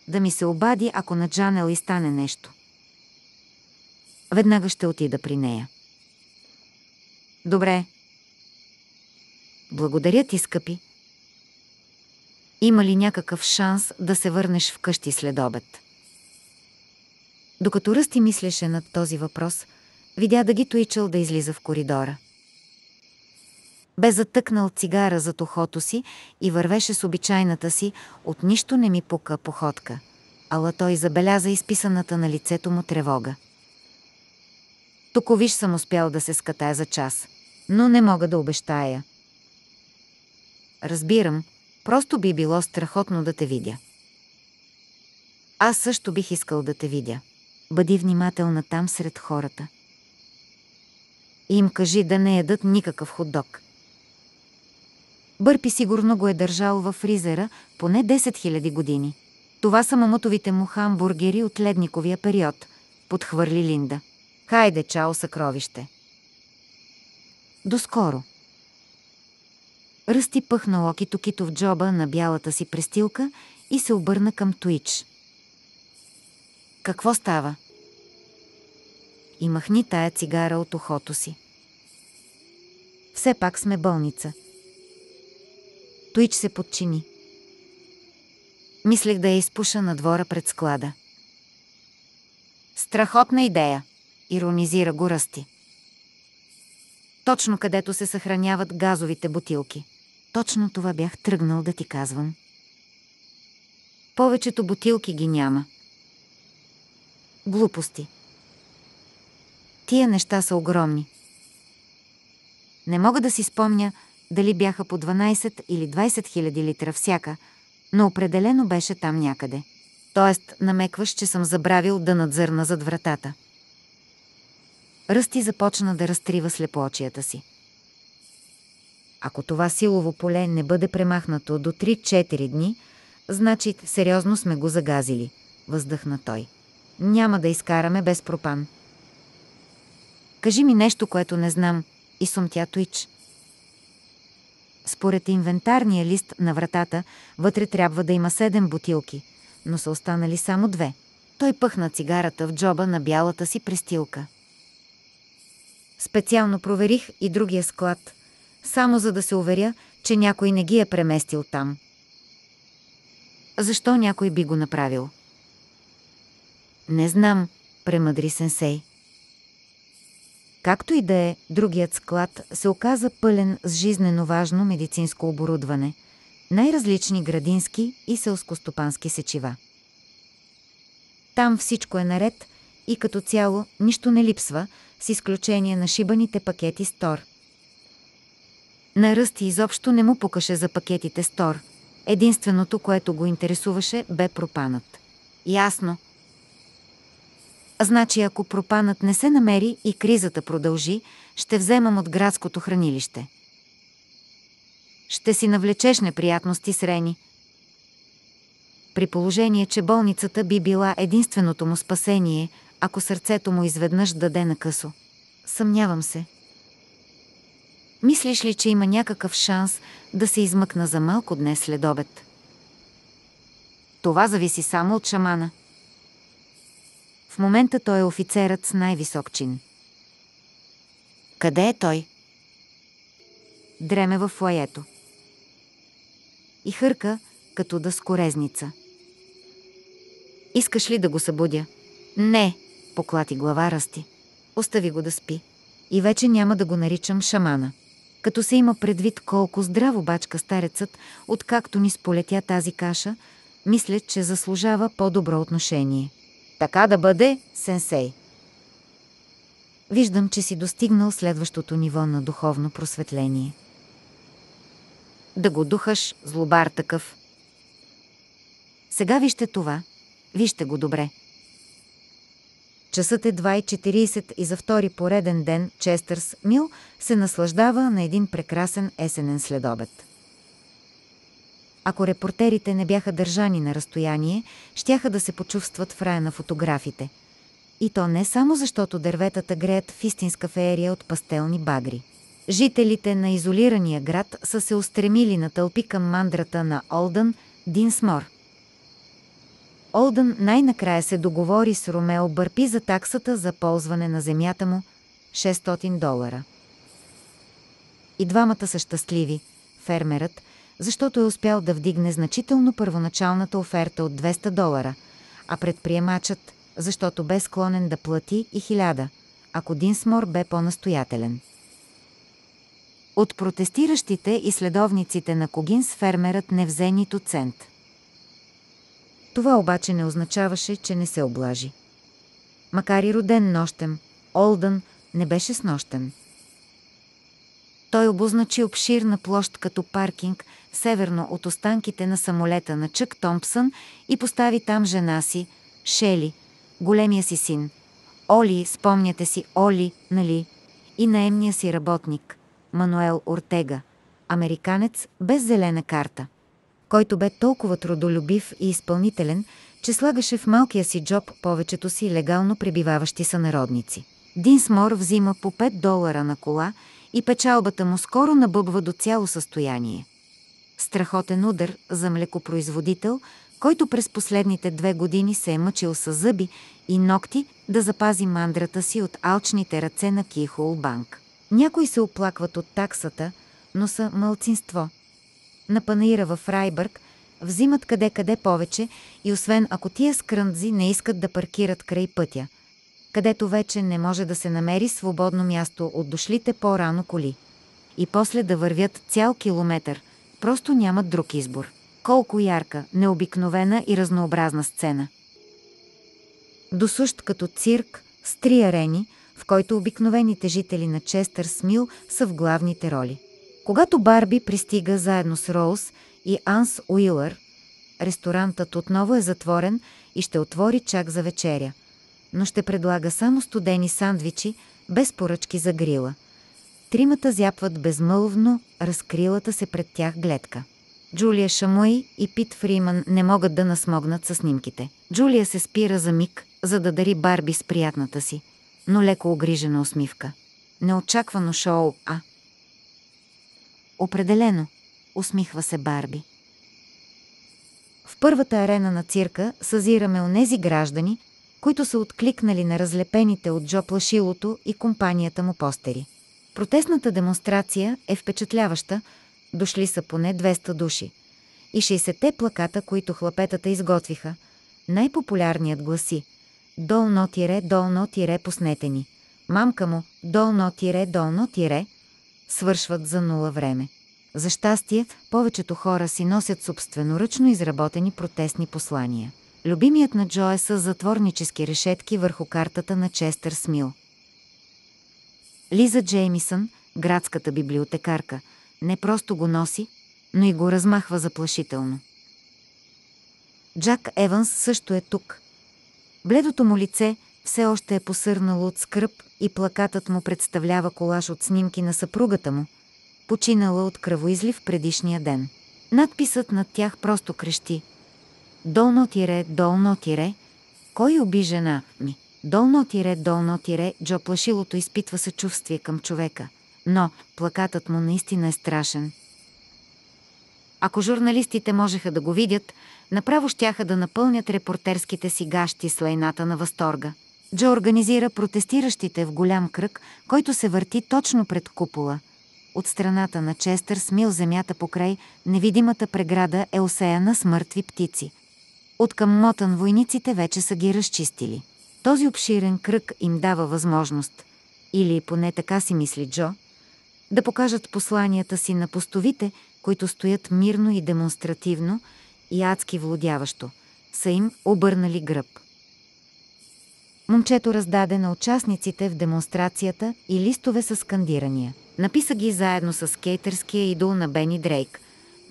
Да ми се обади, ако на Джанел и стане нещо. Веднага ще отида при нея. Добре. Благодаря ти, скъпи. Има ли някакъв шанс да се върнеш вкъщи след обед? Докато Ръсти мислеше над този въпрос, видя да ги Туичъл да излиза в коридора. Бе затъкнал цигара за ухото си и вървеше с обичайната си от нищо не ми пука походка, ала той забеляза изписаната на лицето му тревога. Тук виж съм успял да се скатая за час, но не мога да обещая. Разбирам, просто би било страхотно да те видя. Аз също бих искал да те видя. Бъди внимателна там сред хората. и им кажи да не ядат никакъв хот-дог. Бърпи сигурно го е държал в фризера поне 10 000 години. Това са мамутовите му хамбургери от ледниковия период, подхвърли Линда. Хайде, чао, съкровище! Доскоро. Ръсти пъхна локи-токито в джоба на бялата си престилка и се обърна към Туич. Какво става? И махни тая цигара от ухото си. Все пак сме болница. Туич се подчини. Мислех да я изпуша на двора пред склада. Страхотна идея, иронизира го Ръсти. Точно където се съхраняват газовите бутилки. Точно това бях тръгнал да ти казвам. Повечето бутилки ги няма. Глупости. Тия неща са огромни. Не мога да си спомня дали бяха по 12 или 20 хиляди литра всяка, но определено беше там някъде. Тоест, намекваш, че съм забравил да надзърна зад вратата. Ръсти започна да разтрива слепоочията си. Ако това силово поле не бъде премахнато до 3-4 дни, значи сериозно сме го загазили, въздъхна той. Няма да изкараме без пропан. Кажи ми нещо, което не знам, и сумтя Туич. Според инвентарния лист на вратата, вътре трябва да има седем бутилки, но са останали само две. Той пъхна цигарата в джоба на бялата си престилка. Специално проверих и другия склад, само за да се уверя, че някой не ги е преместил там. Защо някой би го направил? Не знам, премъдри сенсей. Както и да е, другият склад се оказа пълен с жизнено важно медицинско оборудване, най-различни градински и селскостопански сечива. Там всичко е наред и като цяло нищо не липсва, с изключение на шибаните пакети Стор. На Ръсти изобщо не му пукаше за пакетите Стор. Единственото, което го интересуваше, бе пропанът. Ясно – Значи, ако пропанът не се намери и кризата продължи, ще вземам от градското хранилище. Ще си навлечеш неприятности с Рени. При положение, че болницата би била единственото му спасение, ако сърцето му изведнъж даде на късо. Съмнявам се. Мислиш ли, че има някакъв шанс да се измъкна за малко днес след обед? Това зависи само от шамана. В момента той е офицерът с най-висок чин. Къде е той? Дреме в флаето. И хърка, като да скорезница. Искаш ли да го събудя? Не, поклати глава Расти. Остави го да спи. И вече няма да го наричам шамана. Като се има предвид колко здраво бачка старецът, откакто ни сполетя тази каша, мисля, че заслужава по-добро отношение. Така да бъде, сенсей. Виждам, че си достигнал следващото ниво на духовно просветление. Да го духаш, злобар такъв. Сега вижте това. Вижте го добре. Часът е 2.40 и за втори пореден ден Честърс Мил се наслаждава на един прекрасен есенен следобед. Ако репортерите не бяха държани на разстояние, щяха да се почувстват в рая на фотографите. И то не само защото дърветата греят в истинска феерия от пастелни багри. Жителите на изолирания град са се устремили на тълпи към мандрата на Олдън, Динсмор. Олдън най-накрая се договори с Ромео Бърпи за таксата за ползване на земята му 600 долара. И двамата са щастливи. Фермерът – защото е успял да вдигне значително първоначалната оферта от 200 долара, а предприемачът, защото бе склонен да плати и 1000, ако Динсмор бе по-настоятелен. От протестиращите и следовниците на Когинс фермерът не взе нито цент. Това обаче не означаваше, че не се облажи. Макар и роден нощем, Олдън не беше снощен. Той обозначи обширна площ като паркинг, северно от останките на самолета на Чък Томпсън и постави там жена си, Шели, големия си син. Оли, спомняте си, Оли, нали? и наемния си работник, Мануел Ортега, американец без зелена карта, който бе толкова трудолюбив и изпълнителен, че слагаше в малкия си джоб повечето си легално пребиваващи сънародници. Динсмор взима по 5 долара на кола и печалбата му скоро набъбва до цяло състояние. Страхотен удар за млекопроизводител, който през последните две години се е мъчил с зъби и ногти да запази мандрата си от алчните ръце на Кихол Банк. Някои се оплакват от таксата, но са мълцинство. На панаира в Фрайбърг взимат къде-къде повече и освен ако тия скръндзи не искат да паркират край пътя, където вече не може да се намери свободно място от дошлите по-рано коли. И после да вървят цял километър, просто нямат друг избор. Колко ярка, необикновена и разнообразна сцена. Досущ като цирк с три арени, в който обикновените жители на Честър Смил са в главните роли. Когато Барби пристига заедно с Роуз и Анс Уилър, ресторантът отново е затворен и ще отвори чак за вечеря, но ще предлага само студени сандвичи без поръчки за грила. Тримата зяпват безмълвно разкрилата се пред тях гледка. Джулия Шамуи и Пит Фриман не могат да насмогнат със снимките. Джулия се спира за миг, за да дари Барби с приятната си, но леко огрижена усмивка. Неочаквано шоу, а? Определено, усмихва се Барби. В първата арена на цирка съзираме онези граждани, които са откликнали на разлепените от Джо Плашилото и компанията му постери. Протестната демонстрация е впечатляваща, дошли са поне 200 души. И 60-те плаката, които хлапетата изготвиха. Най-популярният гласи Долно тире, долно тире, пуснете ни. Мамка му, долно тире, долно тире, свършват за нула време. За щастие, повечето хора си носят собственоръчно изработени протестни послания. Любимият на Джо е затворнически решетки върху картата на Честър Смил. Лиза Джеймисън, градската библиотекарка, не просто го носи, но и го размахва заплашително. Джак Еванс също е тук. Бледото му лице все още е посърнало от скръп и плакатът му представлява колаж от снимки на съпругата му, починала от кръвоизлив предишния ден. Надписът над тях просто крещи. Долно тире, долно тире, кой уби жена ми? Долно тире, долно тире, Джо плашилото изпитва съчувствие към човека. Но плакатът му наистина е страшен. Ако журналистите можеха да го видят, направо щяха да напълнят репортерските си гащи с лайната на възторга. Джо организира протестиращите в голям кръг, който се върти точно пред купола. От страната на Честър смил земята покрай невидимата преграда е осеяна с мъртви птици. От към Мотън войниците вече са ги разчистили. Този обширен кръг им дава възможност, или поне така си мисли Джо, да покажат посланията си на постовите, които стоят мирно и демонстративно и адски владяващо, са им обърнали гръб. Момчето раздаде на участниците в демонстрацията и листове с скандирания. Написа ги заедно с кейтърския идол на Бени Дрейк,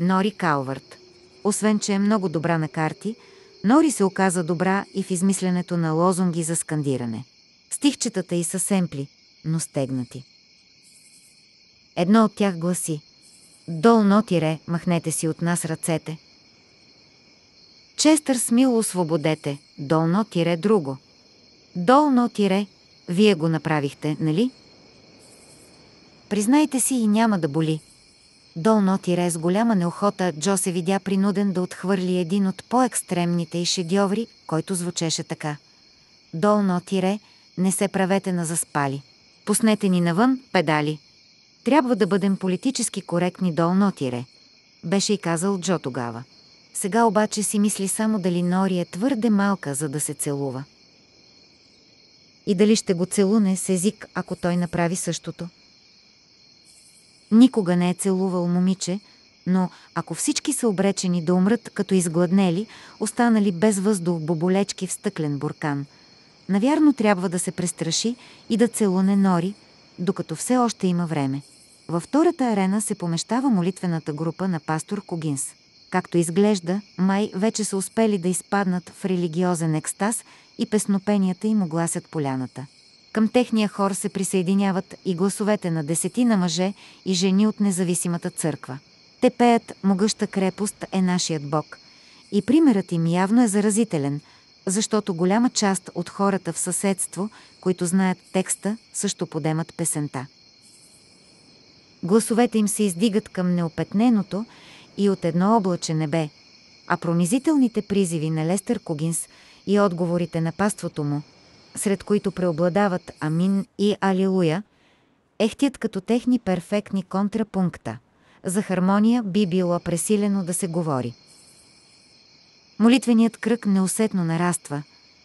Нори Калвард. Освен, че е много добра на карти, Нори се оказа добра и в измисленето на лозунги за скандиране. Стихчетата й са семпли, но стегнати. Едно от тях гласи «Долно тире, махнете си от нас ръцете». Честър смило освободете, долно тире друго. Долно тире, вие го направихте, нали? Признайте си и няма да боли. Долно тире с голяма неохота Джо се видя принуден да отхвърли един от по-екстремните и шедьоври, който звучеше така. Долно тире, не се правете на заспали. Пуснете ни навън, педали. Трябва да бъдем политически коректни долно тире. Беше и казал Джо тогава. Сега обаче си мисли само дали Нори е твърде малка, за да се целува. И дали ще го целуне с език, ако той направи същото. Никога не е целувал момиче, но ако всички са обречени да умрат като изгладнели, останали без въздух боболечки в стъклен буркан, навярно трябва да се престраши и да целуне Нори, докато все още има време. Във втората арена се помещава молитвената група на пастор Когинс. Както изглежда, май вече са успели да изпаднат в религиозен екстаз и песнопенията им огласят поляната. Към техния хор се присъединяват и гласовете на десетина мъже и жени от независимата църква. Те пеят «Могъща крепост е нашият Бог». И примерът им явно е заразителен, защото голяма част от хората в съседство, които знаят текста, също подемат песента. Гласовете им се издигат към неопетненото и от едно облаче небе, а пронизителните призиви на Лестър Когинс и отговорите на паството му, сред които преобладават Амин и Алилуя, ехтят като техни перфектни контрапункта. За хармония би било пресилено да се говори. Молитвеният кръг неусетно нараства,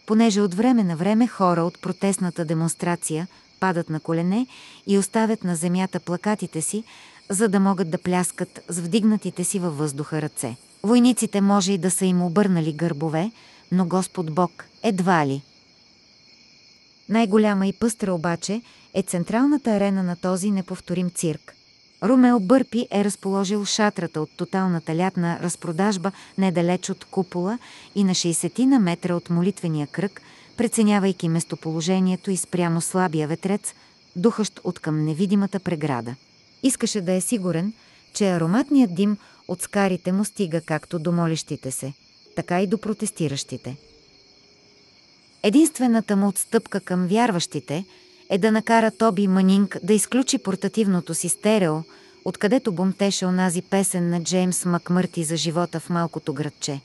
понеже от време на време хора от протестната демонстрация падат на колене и оставят на земята плакатите си, за да могат да пляскат с вдигнатите си във въздуха ръце. Войниците може и да са им обърнали гърбове, но Господ Бог едва ли. Най-голяма и пъстра обаче е централната арена на този неповторим цирк. Румел Бърпи е разположил шатрата от тоталната лятна разпродажба недалеч от купола и на 60 на метра от молитвения кръг, преценявайки местоположението и спрямо слабия ветрец, духащ от към невидимата преграда. Искаше да е сигурен, че ароматният дим от скарите му стига както до молещите се, така и до протестиращите. Единствената му отстъпка към вярващите е да накара Тоби Манинг да изключи портативното си стерео, откъдето бомтеше онази песен на Джеймс Макмърти за живота в малкото градче.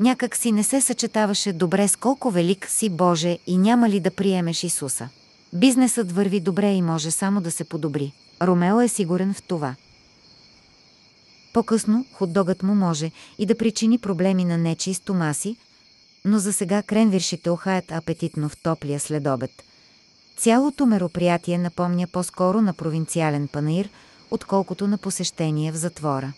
Някак си не се съчетаваше добре с колко велик си Боже и няма ли да приемеш Исуса. Бизнесът върви добре и може само да се подобри. Ромео е сигурен в това. По-късно хот-догът му може и да причини проблеми на нечи стомаси, но за сега кренвиршите охаят апетитно в топлия следобед. Цялото мероприятие напомня по-скоро на провинциален панаир, отколкото на посещение в затвора.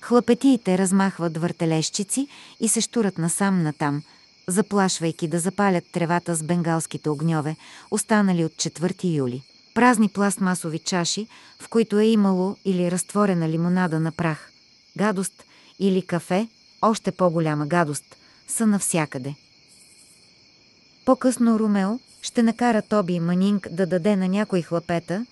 Хлапетиите размахват въртелещици и се штурат насам натам, заплашвайки да запалят тревата с бенгалските огньове, останали от 4 юли. Празни пластмасови чаши, в които е имало или разтворена лимонада на прах, гадост или кафе, още по-голяма гадост, са навсякъде. По-късно Румео ще накара Тоби Манинг да даде на някои хлапета,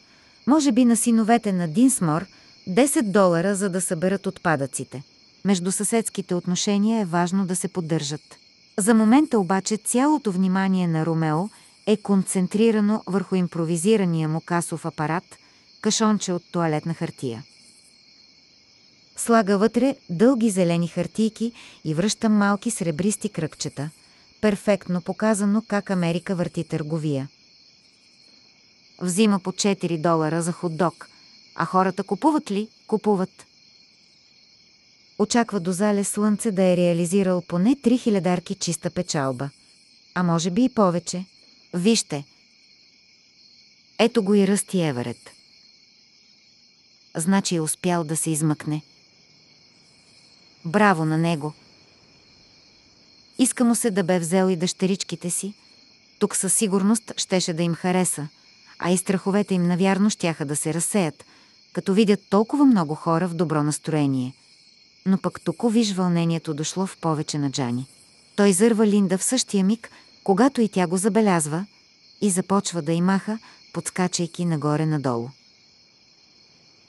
може би на синовете на Динсмор, 10 долара, за да съберат отпадъците. Между съседските отношения е важно да се поддържат. За момента обаче цялото внимание на Ромео е концентрирано върху импровизирания му касов апарат, кашонче от туалетна хартия. Слага вътре дълги зелени хартийки и връща малки сребристи кръгчета. Перфектно показано как Америка върти търговия. Взима по 4 долара за хот-дог, а хората купуват ли? Купуват. Очаква до зале слънце да е реализирал поне 3000 арки чиста печалба. А може би и повече. Вижте. Ето го и Ръсти Еверет. Значи е успял да се измъкне. Браво на него! Иска му се да бе взел и дъщеричките си. Тук със сигурност щеше да им хареса, а и страховете им навярно щяха да се разсеят, като видят толкова много хора в добро настроение. Но пък тук виж вълнението дошло в повече на Джани. Той зърва Линда в същия миг, когато и тя го забелязва и започва да й маха, подскачайки нагоре-надолу.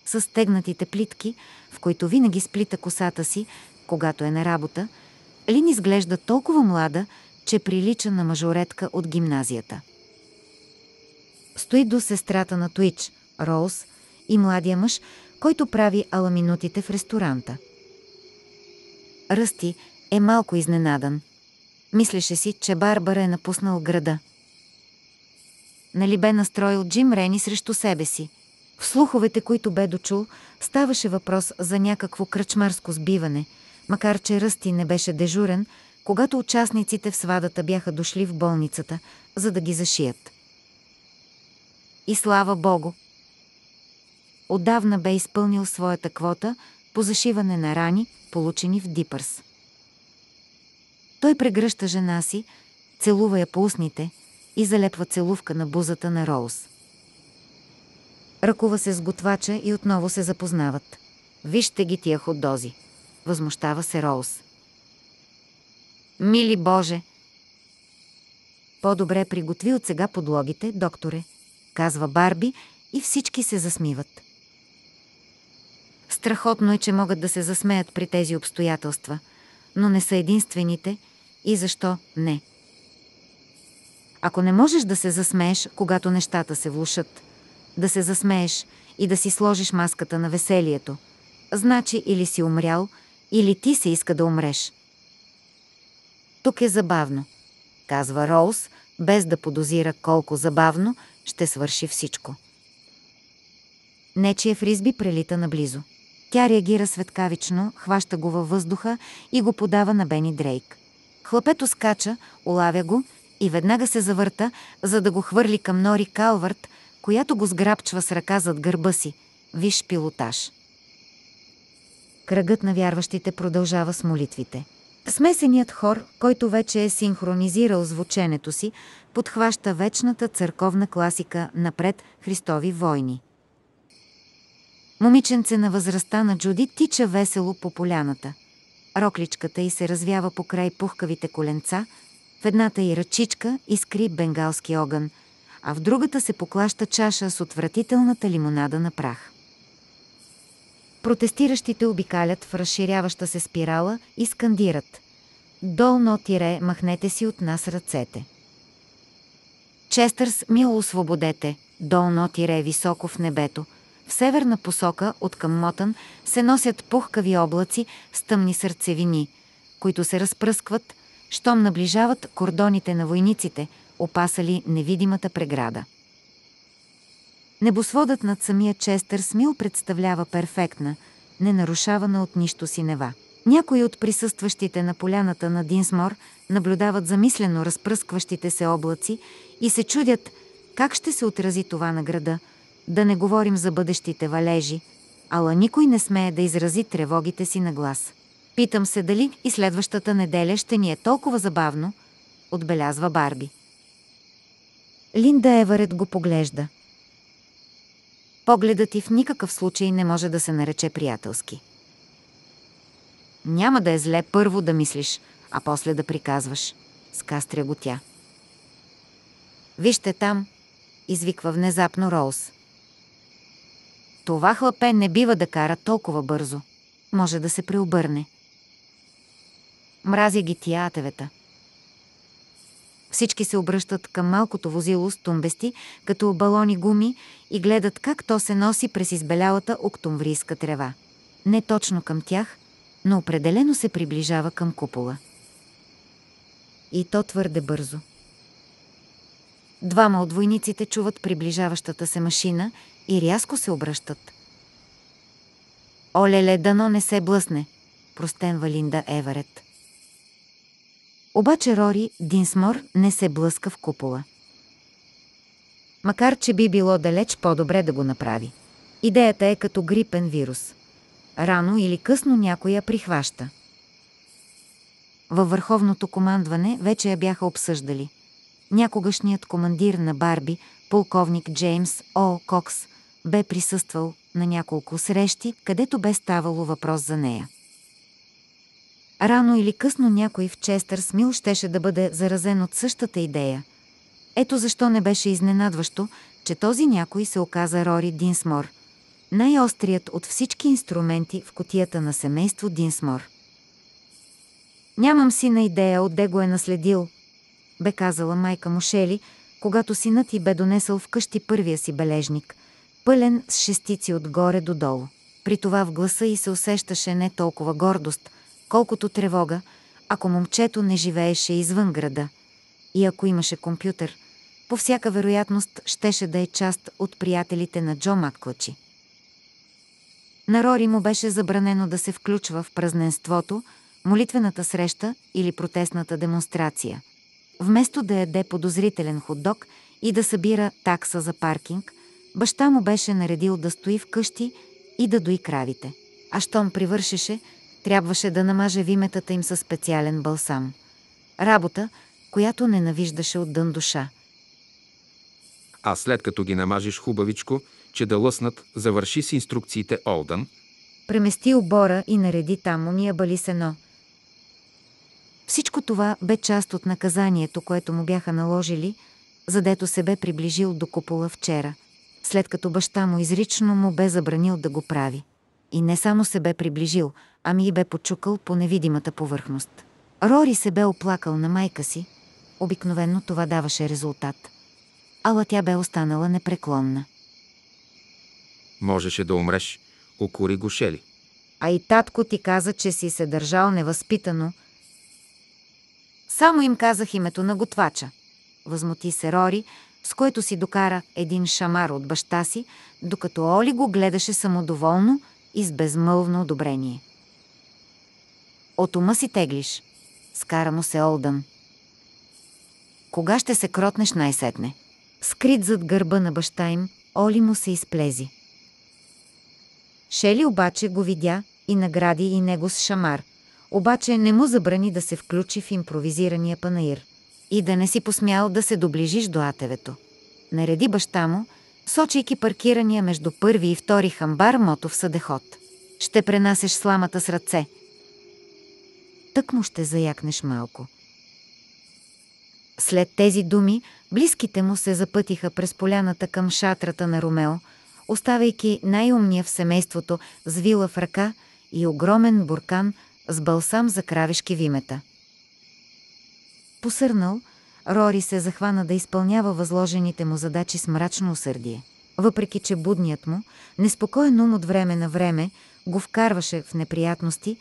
С стегнатите плитки, в които винаги сплита косата си, когато е на работа, Лин изглежда толкова млада, че прилича на мажоретка от гимназията. Стои до сестрата на Туич, Роуз, и младия мъж, който прави аламинутите в ресторанта. Ръсти е малко изненадан. Мислеше си, че Барбара е напуснал града. Нали бе настроил Джим Рени срещу себе си – в слуховете, които бе дочул, ставаше въпрос за някакво кръчмарско сбиване, макар че Ръсти не беше дежурен, когато участниците в свадата бяха дошли в болницата, за да ги зашият. И слава Богу! Отдавна бе изпълнил своята квота по зашиване на рани, получени в Дипърс. Той прегръща жена си, целува я по устните и залепва целувка на бузата на Роуз. Ръкува се с готвача и отново се запознават. Вижте ги тия ходози. Възмущава се Роуз. Мили Боже! по-добре приготви от сега подлогите, докторе, казва Барби и всички се засмиват. Страхотно е, че могат да се засмеят при тези обстоятелства, но не са единствените и защо не. Ако не можеш да се засмееш, когато нещата се влушат, да се засмееш и да си сложиш маската на веселието, значи или си умрял, или ти се иска да умреш. Тук е забавно, казва Роуз, без да подозира колко забавно ще свърши всичко. Нечия фризби прелита наблизо. Тя реагира светкавично, хваща го във въздуха и го подава на Бени Дрейк. Хлапето скача, улавя го и веднага се завърта, за да го хвърли към Нори Калвард, която го сграбчва с ръка зад гърба си. Виж пилотаж. Кръгът на вярващите продължава с молитвите. Смесеният хор, който вече е синхронизирал звученето си, подхваща вечната църковна класика напред Христови войни. Момиченце на възрастта на Джуди тича весело по поляната. Рокличката й се развява покрай пухкавите коленца, в едната й ръчичка изкри бенгалски огън, а в другата се поклаща чаша с отвратителната лимонада на прах. Протестиращите обикалят в разширяваща се спирала и скандират «Долно тире, махнете си от нас ръцете». Честърс, мило освободете, долно тире, високо в небето. В северна посока, от към Мотън, се носят пухкави облаци с тъмни сърцевини, които се разпръскват, щом наближават кордоните на войниците, опасали невидимата преграда. Небосводът над самия Честър Смил представлява перфектна, ненарушавана от нищо си нева. Някои от присъстващите на поляната на Динсмор наблюдават замислено разпръскващите се облаци и се чудят как ще се отрази това на града, да не говорим за бъдещите валежи, ала никой не смее да изрази тревогите си на глас. Питам се дали и следващата неделя ще ни е толкова забавно, отбелязва Барби. Линда Еварет го поглежда. Погледът ти в никакъв случай не може да се нарече приятелски. Няма да е зле първо да мислиш, а после да приказваш. Скастря го тя. Вижте там, извиква внезапно Роуз. Това хлапе не бива да кара толкова бързо. Може да се преобърне. Мразя ги тия атевета. Всички се обръщат към малкото возило с тумбести, като балони гуми и гледат как то се носи през избелялата октомврийска трева. Не точно към тях, но определено се приближава към купола. И то твърде бързо. Двама от войниците чуват приближаващата се машина и рязко се обръщат. Олеле, дано не се блъсне, простенва Линда Еверет. Обаче Рори Динсмор не се блъска в купола. Макар, че би било далеч по-добре да го направи. Идеята е като грипен вирус. Рано или късно някой я прихваща. Във върховното командване вече я бяха обсъждали. Някогашният командир на Барби, полковник Джеймс О. Кокс, бе присъствал на няколко срещи, където бе ставало въпрос за нея. Рано или късно някой в Честър Смил щеше да бъде заразен от същата идея. Ето защо не беше изненадващо, че този някой се оказа Рори Динсмор, най-острият от всички инструменти в котията на семейство Динсмор. Нямам си на идея отде го е наследил, бе казала майка му Шели, когато синът й бе донесъл вкъщи първия си бележник, пълен с шестици отгоре до долу. При това в гласа й се усещаше не толкова гордост, колкото тревога, ако момчето не живееше извън града. И ако имаше компютър, по всяка вероятност щеше да е част от приятелите на Джо Макклачи. На Рори му беше забранено да се включва в празненството, молитвената среща или протестната демонстрация. Вместо да яде подозрителен хот-дог и да събира такса за паркинг, баща му беше наредил да стои вкъщи и да дои кравите. А щом привършеше, трябваше да намаже виметата им със специален балсам. Работа, която ненавиждаше от дън душа. А след като ги намажиш хубавичко, че да лъснат, завърши с инструкциите Олдън. Премести обора и нареди там уния бали сено. Всичко това бе част от наказанието, което му бяха наложили, задето се бе приближил до купола вчера, след като баща му изрично му бе забранил да го прави. И не само се бе приближил, ами и бе почукал по невидимата повърхност. Рори се бе оплакал на майка си. Обикновенно това даваше резултат. Ала тя бе останала непреклонна. Можеше да умреш, укори го Шели. А и татко ти каза, че си се държал невъзпитано. Само им казах името на готвача. Възмути се Рори, с който си докара един шамар от баща си, докато Оли го гледаше самодоволно и с безмълвно одобрение. От ума си теглиш. Скара му се Олдън. Кога ще се кротнеш най-сетне? Скрит зад гърба на баща им, Оли му се изплези. Шели обаче го видя и награди и него с шамар, обаче не му забрани да се включи в импровизирания панаир и да не си посмял да се доближиш до атевето. Нареди баща му, сочейки паркирания между първи и втори хамбар мотов съдеход. Ще пренасеш сламата с ръце. Тък му ще заякнеш малко. След тези думи, близките му се запътиха през поляната към шатрата на Ромео, оставяйки най-умния в семейството с вила в ръка и огромен буркан с балсам за кравешки вимета. Посърнал, Рори се захвана да изпълнява възложените му задачи с мрачно усърдие. Въпреки, че будният му, неспокоен ум от време на време, го вкарваше в неприятности,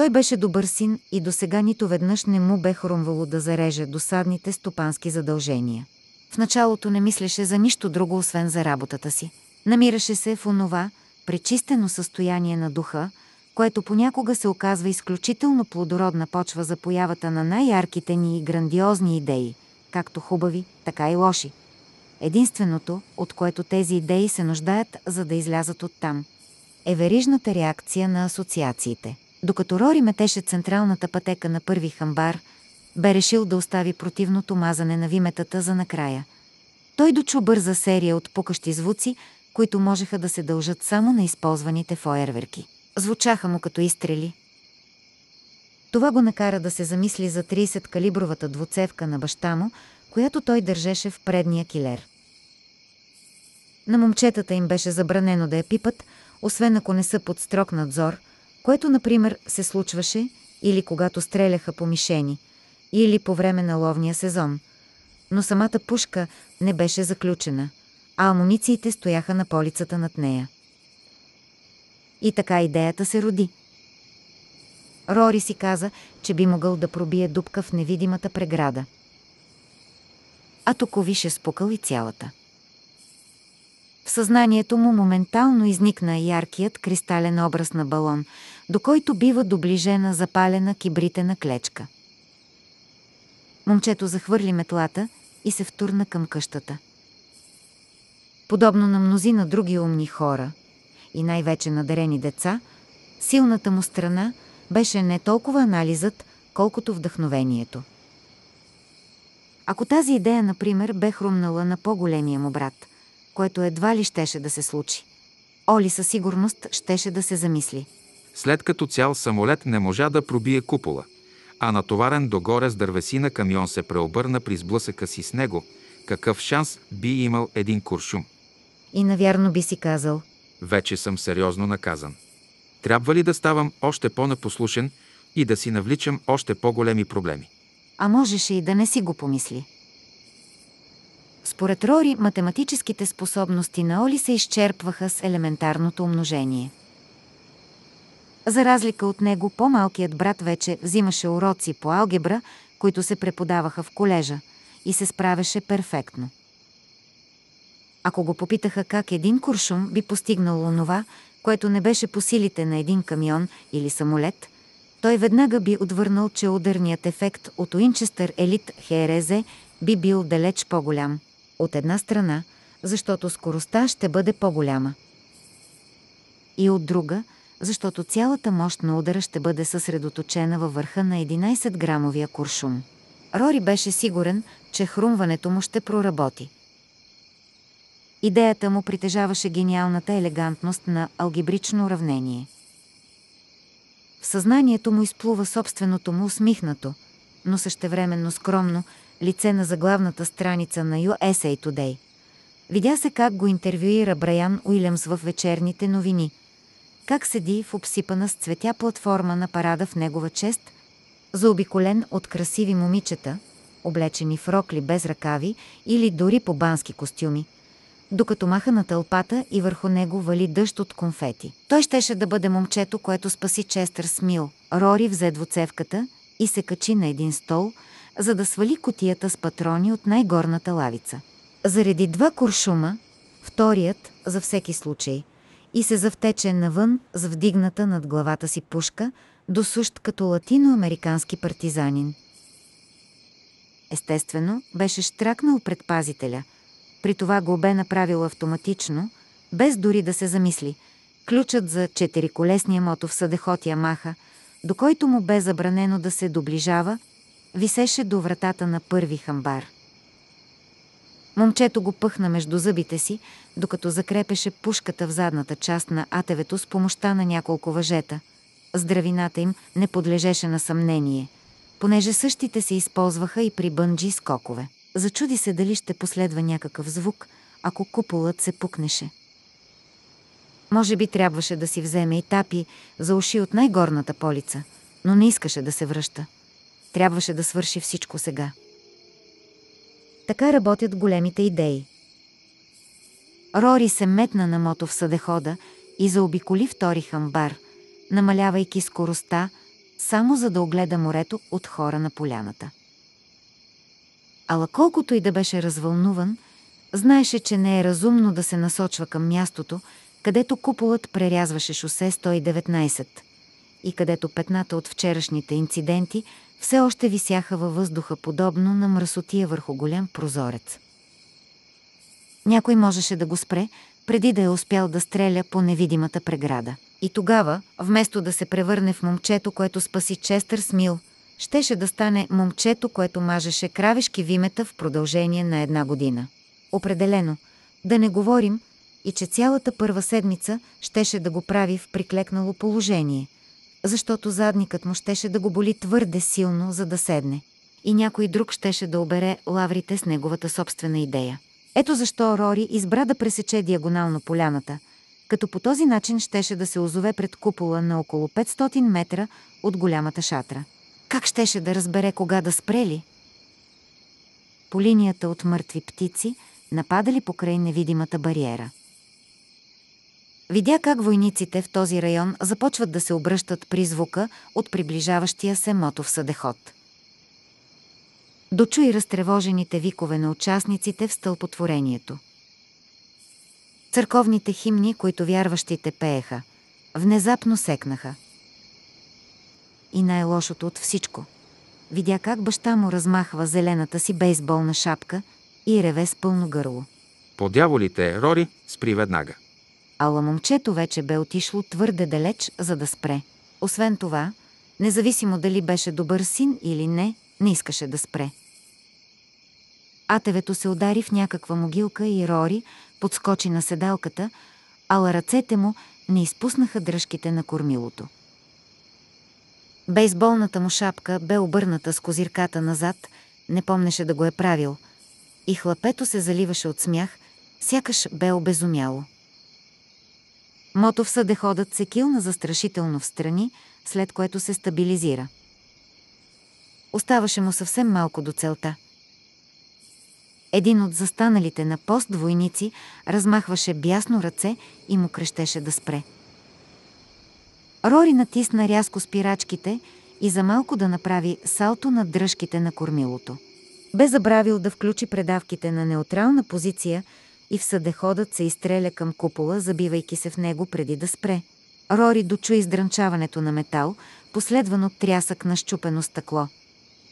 той беше добър син и до сега нито веднъж не му бе хрумвало да зареже досадните стопански задължения. В началото не мислеше за нищо друго, освен за работата си. Намираше се в онова пречистено състояние на духа, което понякога се оказва изключително плодородна почва за появата на най-ярките ни и грандиозни идеи, както хубави, така и лоши. Единственото, от което тези идеи се нуждаят, за да излязат оттам, е верижната реакция на асоциациите. Докато Рори метеше централната пътека на първи хамбар, бе решил да остави противното мазане на виметата за накрая. Той дочу бърза серия от пукащи звуци, които можеха да се дължат само на използваните фойерверки. Звучаха му като изстрели. Това го накара да се замисли за 30-калибровата двуцевка на баща му, която той държеше в предния килер. На момчетата им беше забранено да я пипат, освен ако не са под строг надзор, което, например, се случваше или когато стреляха по мишени, или по време на ловния сезон. Но самата пушка не беше заключена, а амунициите стояха на полицата над нея. И така идеята се роди. Рори си каза, че би могъл да пробие дупка в невидимата преграда. А Токовиш е спукал и цялата. Съзнанието му моментално изникна яркият кристален образ на балон, до който бива доближена запалена кибритена клечка. Момчето захвърли метлата и се втурна към къщата. Подобно на мнозина други умни хора и най-вече надарени деца, силната му страна беше не толкова анализът, колкото вдъхновението. Ако тази идея, например, бе хрумнала на по-големия му брат, което едва ли щеше да се случи, Оли със сигурност щеше да се замисли. След като цял самолет не можа да пробие купола, а натоварен догоре с дървесина камион се преобърна при сблъсъка си с него, какъв шанс би имал един куршум? И навярно би си казал. Вече съм сериозно наказан. Трябва ли да ставам още по-непослушен и да си навличам още по-големи проблеми? А можеше и да не си го помисли. Според Рори, математическите способности на Оли се изчерпваха с елементарното умножение. За разлика от него, по-малкият брат вече взимаше уроци по алгебра, които се преподаваха в колежа и се справяше перфектно. Ако го попитаха как един куршум би постигнал онова, което не беше по силите на един камион или самолет, той веднага би отвърнал, че ударният ефект от Уинчестър Елит ХРЗ би бил далеч по-голям. От една страна, защото скоростта ще бъде по-голяма. И от друга, защото цялата мощ на удара ще бъде съсредоточена във върха на 11-грамовия куршум. Рори беше сигурен, че хрумването му ще проработи. Идеята му притежаваше гениалната елегантност на алгебрично уравнение. В съзнанието му изплува собственото му усмихнато, но същевременно скромно, лице на заглавната страница на USA Today. Видя се как го интервюира Брайан Уилямс в вечерните новини. Как седи в обсипана с цветя платформа на парада в негова чест, заобиколен от красиви момичета, облечени в рокли без ръкави или дори по бански костюми – докато маха на тълпата и върху него вали дъжд от конфети. Той щеше да бъде момчето, което спаси Честър Смил. Рори взе двуцевката и се качи на един стол, за да свали котията с патрони от най-горната лавица. Заради два куршума, вторият за всеки случай, и се завтече навън с вдигната над главата си пушка, досущ като латиноамерикански партизанин. Естествено, беше штракнал предпазителя – при това го бе направил автоматично, без дори да се замисли. Ключът за четириколесния мото в съдехот Ямаха, до който му бе забранено да се доближава, висеше до вратата на първи хамбар. Момчето го пъхна между зъбите си, докато закрепеше пушката в задната част на атевето с помощта на няколко въжета. Здравината им не подлежеше на съмнение, понеже същите се използваха и при бънджи скокове. Зачуди се дали ще последва някакъв звук, ако куполът се пукнеше. Може би трябваше да си вземе и тапи за уши от най-горната полица, но не искаше да се връща. Трябваше да свърши всичко сега. Така работят големите идеи. Рори се метна на мото в съдехода и заобиколи втори хамбар, намалявайки скоростта, само за да огледа морето от хора на поляната. Ала колкото и да беше развълнуван, знаеше, че не е разумно да се насочва към мястото, където куполът прерязваше шосе 119 и където петната от вчерашните инциденти все още висяха във въздуха подобно на мръсотия върху голям прозорец. Някой можеше да го спре, преди да е успял да стреля по невидимата преграда. И тогава, вместо да се превърне в момчето, което спаси Честър Смил – щеше да стане момчето, което мажеше кравешки вимета в продължение на една година. Определено, да не говорим и че цялата първа седмица щеше да го прави в приклекнало положение, защото задникът му щеше да го боли твърде силно, за да седне. И някой друг щеше да обере лаврите с неговата собствена идея. Ето защо Рори избра да пресече диагонално поляната, като по този начин щеше да се озове пред купола на около 500 метра от голямата шатра. Как щеше да разбере кога да спрели? По линията от мъртви птици нападали покрай невидимата бариера. Видя как войниците в този район започват да се обръщат при звука от приближаващия се мотов съдеход. Дочуи разтревожените викове на участниците в стълпотворението. Църковните химни, които вярващите пееха, внезапно секнаха – и най-лошото от всичко. Видя как баща му размахва зелената си бейсболна шапка и реве с пълно гърло. По дяволите, Рори, спри веднага. Ала момчето вече бе отишло твърде далеч, за да спре. Освен това, независимо дали беше добър син или не, не искаше да спре. Атевето се удари в някаква могилка и Рори подскочи на седалката, ала ръцете му не изпуснаха дръжките на кормилото. Бейсболната му шапка бе обърната с козирката назад, не помнеше да го е правил. И хлапето се заливаше от смях, сякаш бе обезумяло. Мотов съдеходът се килна застрашително в страни, след което се стабилизира. Оставаше му съвсем малко до целта. Един от застаналите на пост войници размахваше бясно ръце и му крещеше да спре. Рори натисна рязко спирачките и за малко да направи салто над дръжките на кормилото. Бе забравил да включи предавките на неутрална позиция и в съдеходът се изстреля към купола, забивайки се в него преди да спре. Рори дочу издранчаването на метал, последван от трясък на щупено стъкло.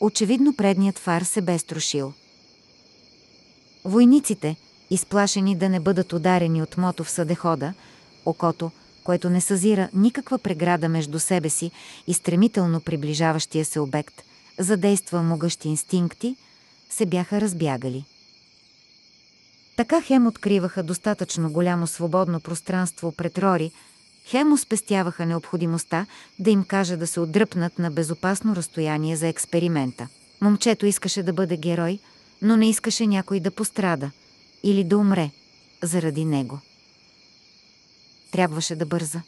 Очевидно предният фар се бе струшил. Войниците, изплашени да не бъдат ударени от мото в съдехода, окото, което не съзира никаква преграда между себе си и стремително приближаващия се обект, задейства могъщи инстинкти, се бяха разбягали. Така хем откриваха достатъчно голямо свободно пространство пред Рори, хем успестяваха необходимостта да им каже да се отдръпнат на безопасно разстояние за експеримента – Момчето искаше да бъде герой, но не искаше някой да пострада или да умре заради него. Трябваше да бърза.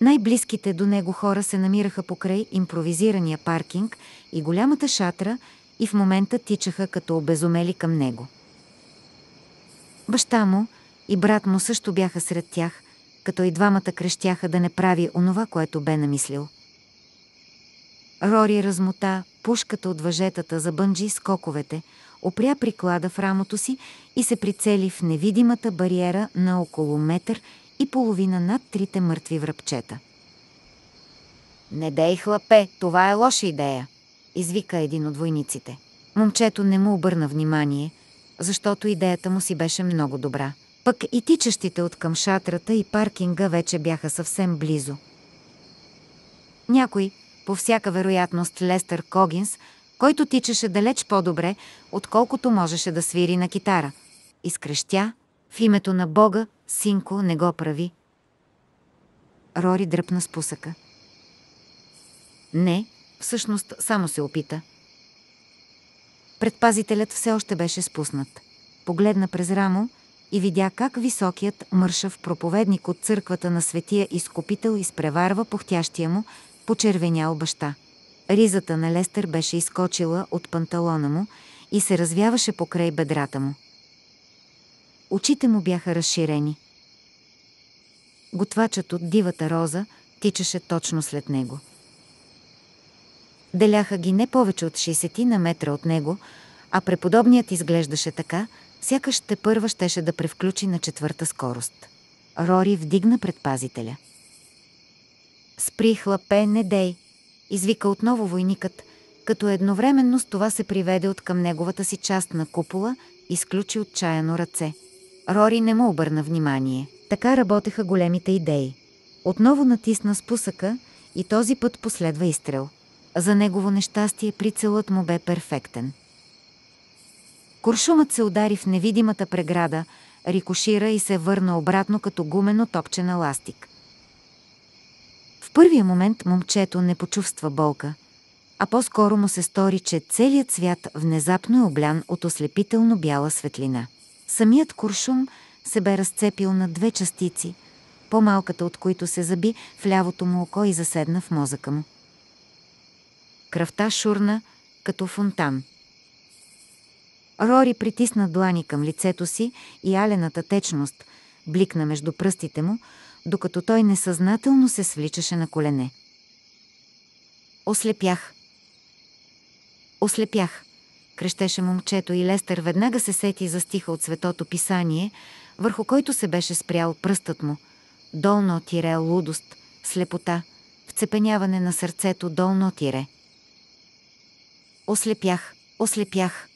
Най-близките до него хора се намираха покрай импровизирания паркинг и голямата шатра и в момента тичаха като обезумели към него. Баща му и брат му също бяха сред тях, като и двамата крещяха да не прави онова, което бе намислил. Рори размота пушката от въжетата за бънджи скоковете, опря приклада в рамото си и се прицели в невидимата бариера на около метър и половина над трите мъртви връбчета. Не дей хлапе, това е лоша идея, извика един от войниците. Момчето не му обърна внимание, защото идеята му си беше много добра. Пък и тичащите от към шатрата и паркинга вече бяха съвсем близо. Някой, по всяка вероятност Лестър Когинс, който тичаше далеч по-добре, отколкото можеше да свири на китара. Изкрещя, в името на Бога, синко, не го прави. Рори дръпна спусъка. Не, всъщност само се опита. Предпазителят все още беше спуснат. Погледна през рамо и видя как високият мършав проповедник от църквата на светия изкупител изпреварва пухтящия му, почервенял баща. Ризата на Лестър беше изкочила от панталона му и се развяваше покрай бедрата му. Очите му бяха разширени. Готвачът от дивата роза тичаше точно след него. Деляха ги не повече от 60 на метра от него, а преподобният изглеждаше така, сякаш те първа щеше да превключи на четвърта скорост. Рори вдигна предпазителя. Спри хлапе, не дей, извика отново войникът, като едновременно с това се приведе от към неговата си част на купола и сключи отчаяно ръце. Рори не му обърна внимание. Така работеха големите идеи. Отново натисна спусъка и този път последва изстрел. За негово нещастие прицелът му бе перфектен. Куршумът се удари в невидимата преграда, рикошира и се върна обратно като гумено топче на ластик. В първия момент момчето не почувства болка, а по-скоро му се стори, че целият свят внезапно е облян от ослепително бяла светлина. Самият куршум се бе разцепил на две частици, по-малката от които се заби в лявото му око и заседна в мозъка му. Кръвта шурна като фонтан. Рори притисна длани към лицето си и алената течност бликна между пръстите му, докато той несъзнателно се свличаше на колене. Ослепях. Ослепях, крещеше момчето и Лестър веднага се сети за стиха от светото писание, върху който се беше спрял пръстът му. Долно тире лудост, слепота, вцепеняване на сърцето долно тире. Ослепях, ослепях.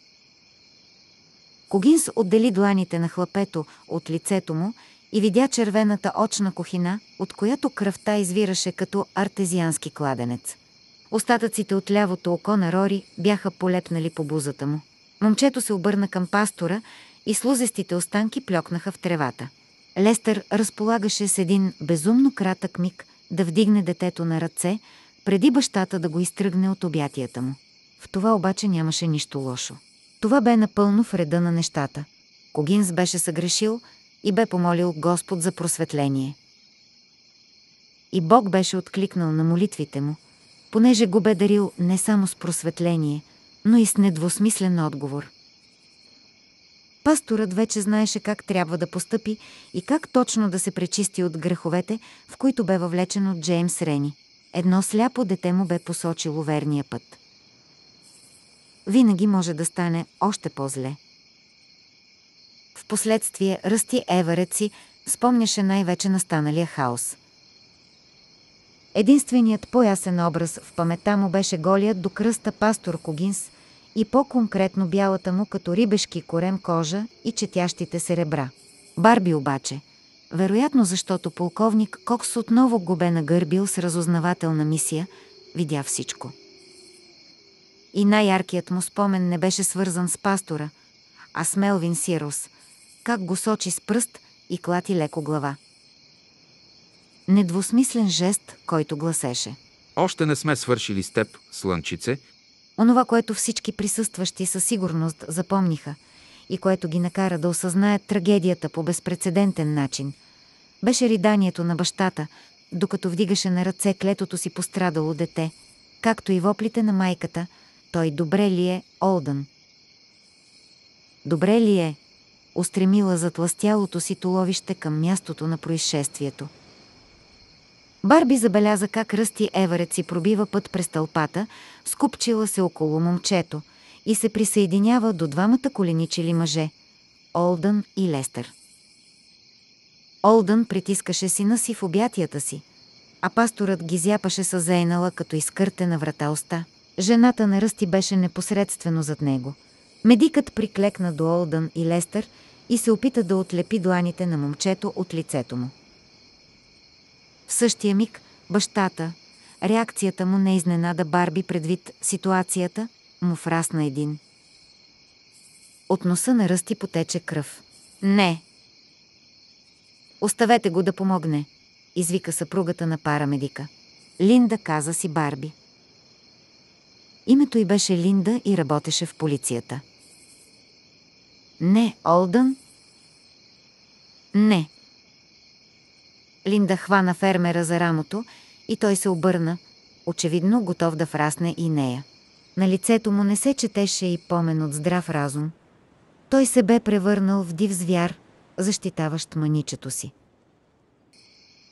Когинс отдели дланите на хлапето от лицето му и видя червената очна кухина, от която кръвта извираше като артезиански кладенец. Остатъците от лявото око на Рори бяха полепнали по бузата му. Момчето се обърна към пастора и слузестите останки плёкнаха в тревата. Лестър разполагаше с един безумно кратък миг да вдигне детето на ръце, преди бащата да го изтръгне от обятията му. В това обаче нямаше нищо лошо. Това бе напълно в реда на нещата. Когинс беше съгрешил и бе помолил Господ за просветление. И Бог беше откликнал на молитвите му, понеже го бе дарил не само с просветление, но и с недвусмислен отговор. Пасторът вече знаеше как трябва да постъпи и как точно да се пречисти от греховете, в които бе въвлечен от Джеймс Рени. Едно сляпо дете му бе посочило верния път. Винаги може да стане още по-зле. Впоследствие Ръсти Еверет спомняше най-вече настаналия хаос. Единственият по-ясен образ в памета му беше голият до кръста пастор Когинс и по-конкретно бялата му като рибешки корем кожа и четящите се ребра. Барби обаче, вероятно защото полковник Кокс отново го бе нагърбил с разузнавателна мисия, видя всичко. И най-яркият му спомен не беше свързан с пастора, а с Мелвин Сирос – как го сочи с пръст и клати леко глава. Недвусмислен жест, който гласеше. Още не сме свършили с теб, слънчице, Онова, което всички присъстващи със сигурност запомниха и което ги накара да осъзнаят трагедията по безпредседентен начин, беше риданието на бащата, докато вдигаше на ръце клетото си пострадало дете, както и воплите на майката, той добре ли е, Олдън? Добре ли е? Устремила затластялото си туловище към мястото на происшествието. Барби забеляза как Ръсти Еверет си пробива път през тълпата, скупчила се около момчето и се присъединява до двамата коленичили мъже – Олдън и Лестър. Олдън притискаше сина си в обятията си, а пасторът ги зяпаше с зейнала като изкъртена врата уста. Жената на Ръсти беше непосредствено зад него. Медикът приклекна до Олдън и Лестър и се опита да отлепи дланите на момчето от лицето му. В същия миг бащата, реакцията му не изненада Барби предвид ситуацията, му врасна един. От носа на Ръсти потече кръв. Не! Оставете го да помогне, извика съпругата на парамедика. Линда каза си Барби. Името й беше Линда и работеше в полицията. Не, Олдън? Не. Линда хвана фермера за рамото и той се обърна, очевидно готов да врасне и нея. На лицето му не се четеше и помен от здрав разум. Той се бе превърнал в див звяр, защитаващ маничето си.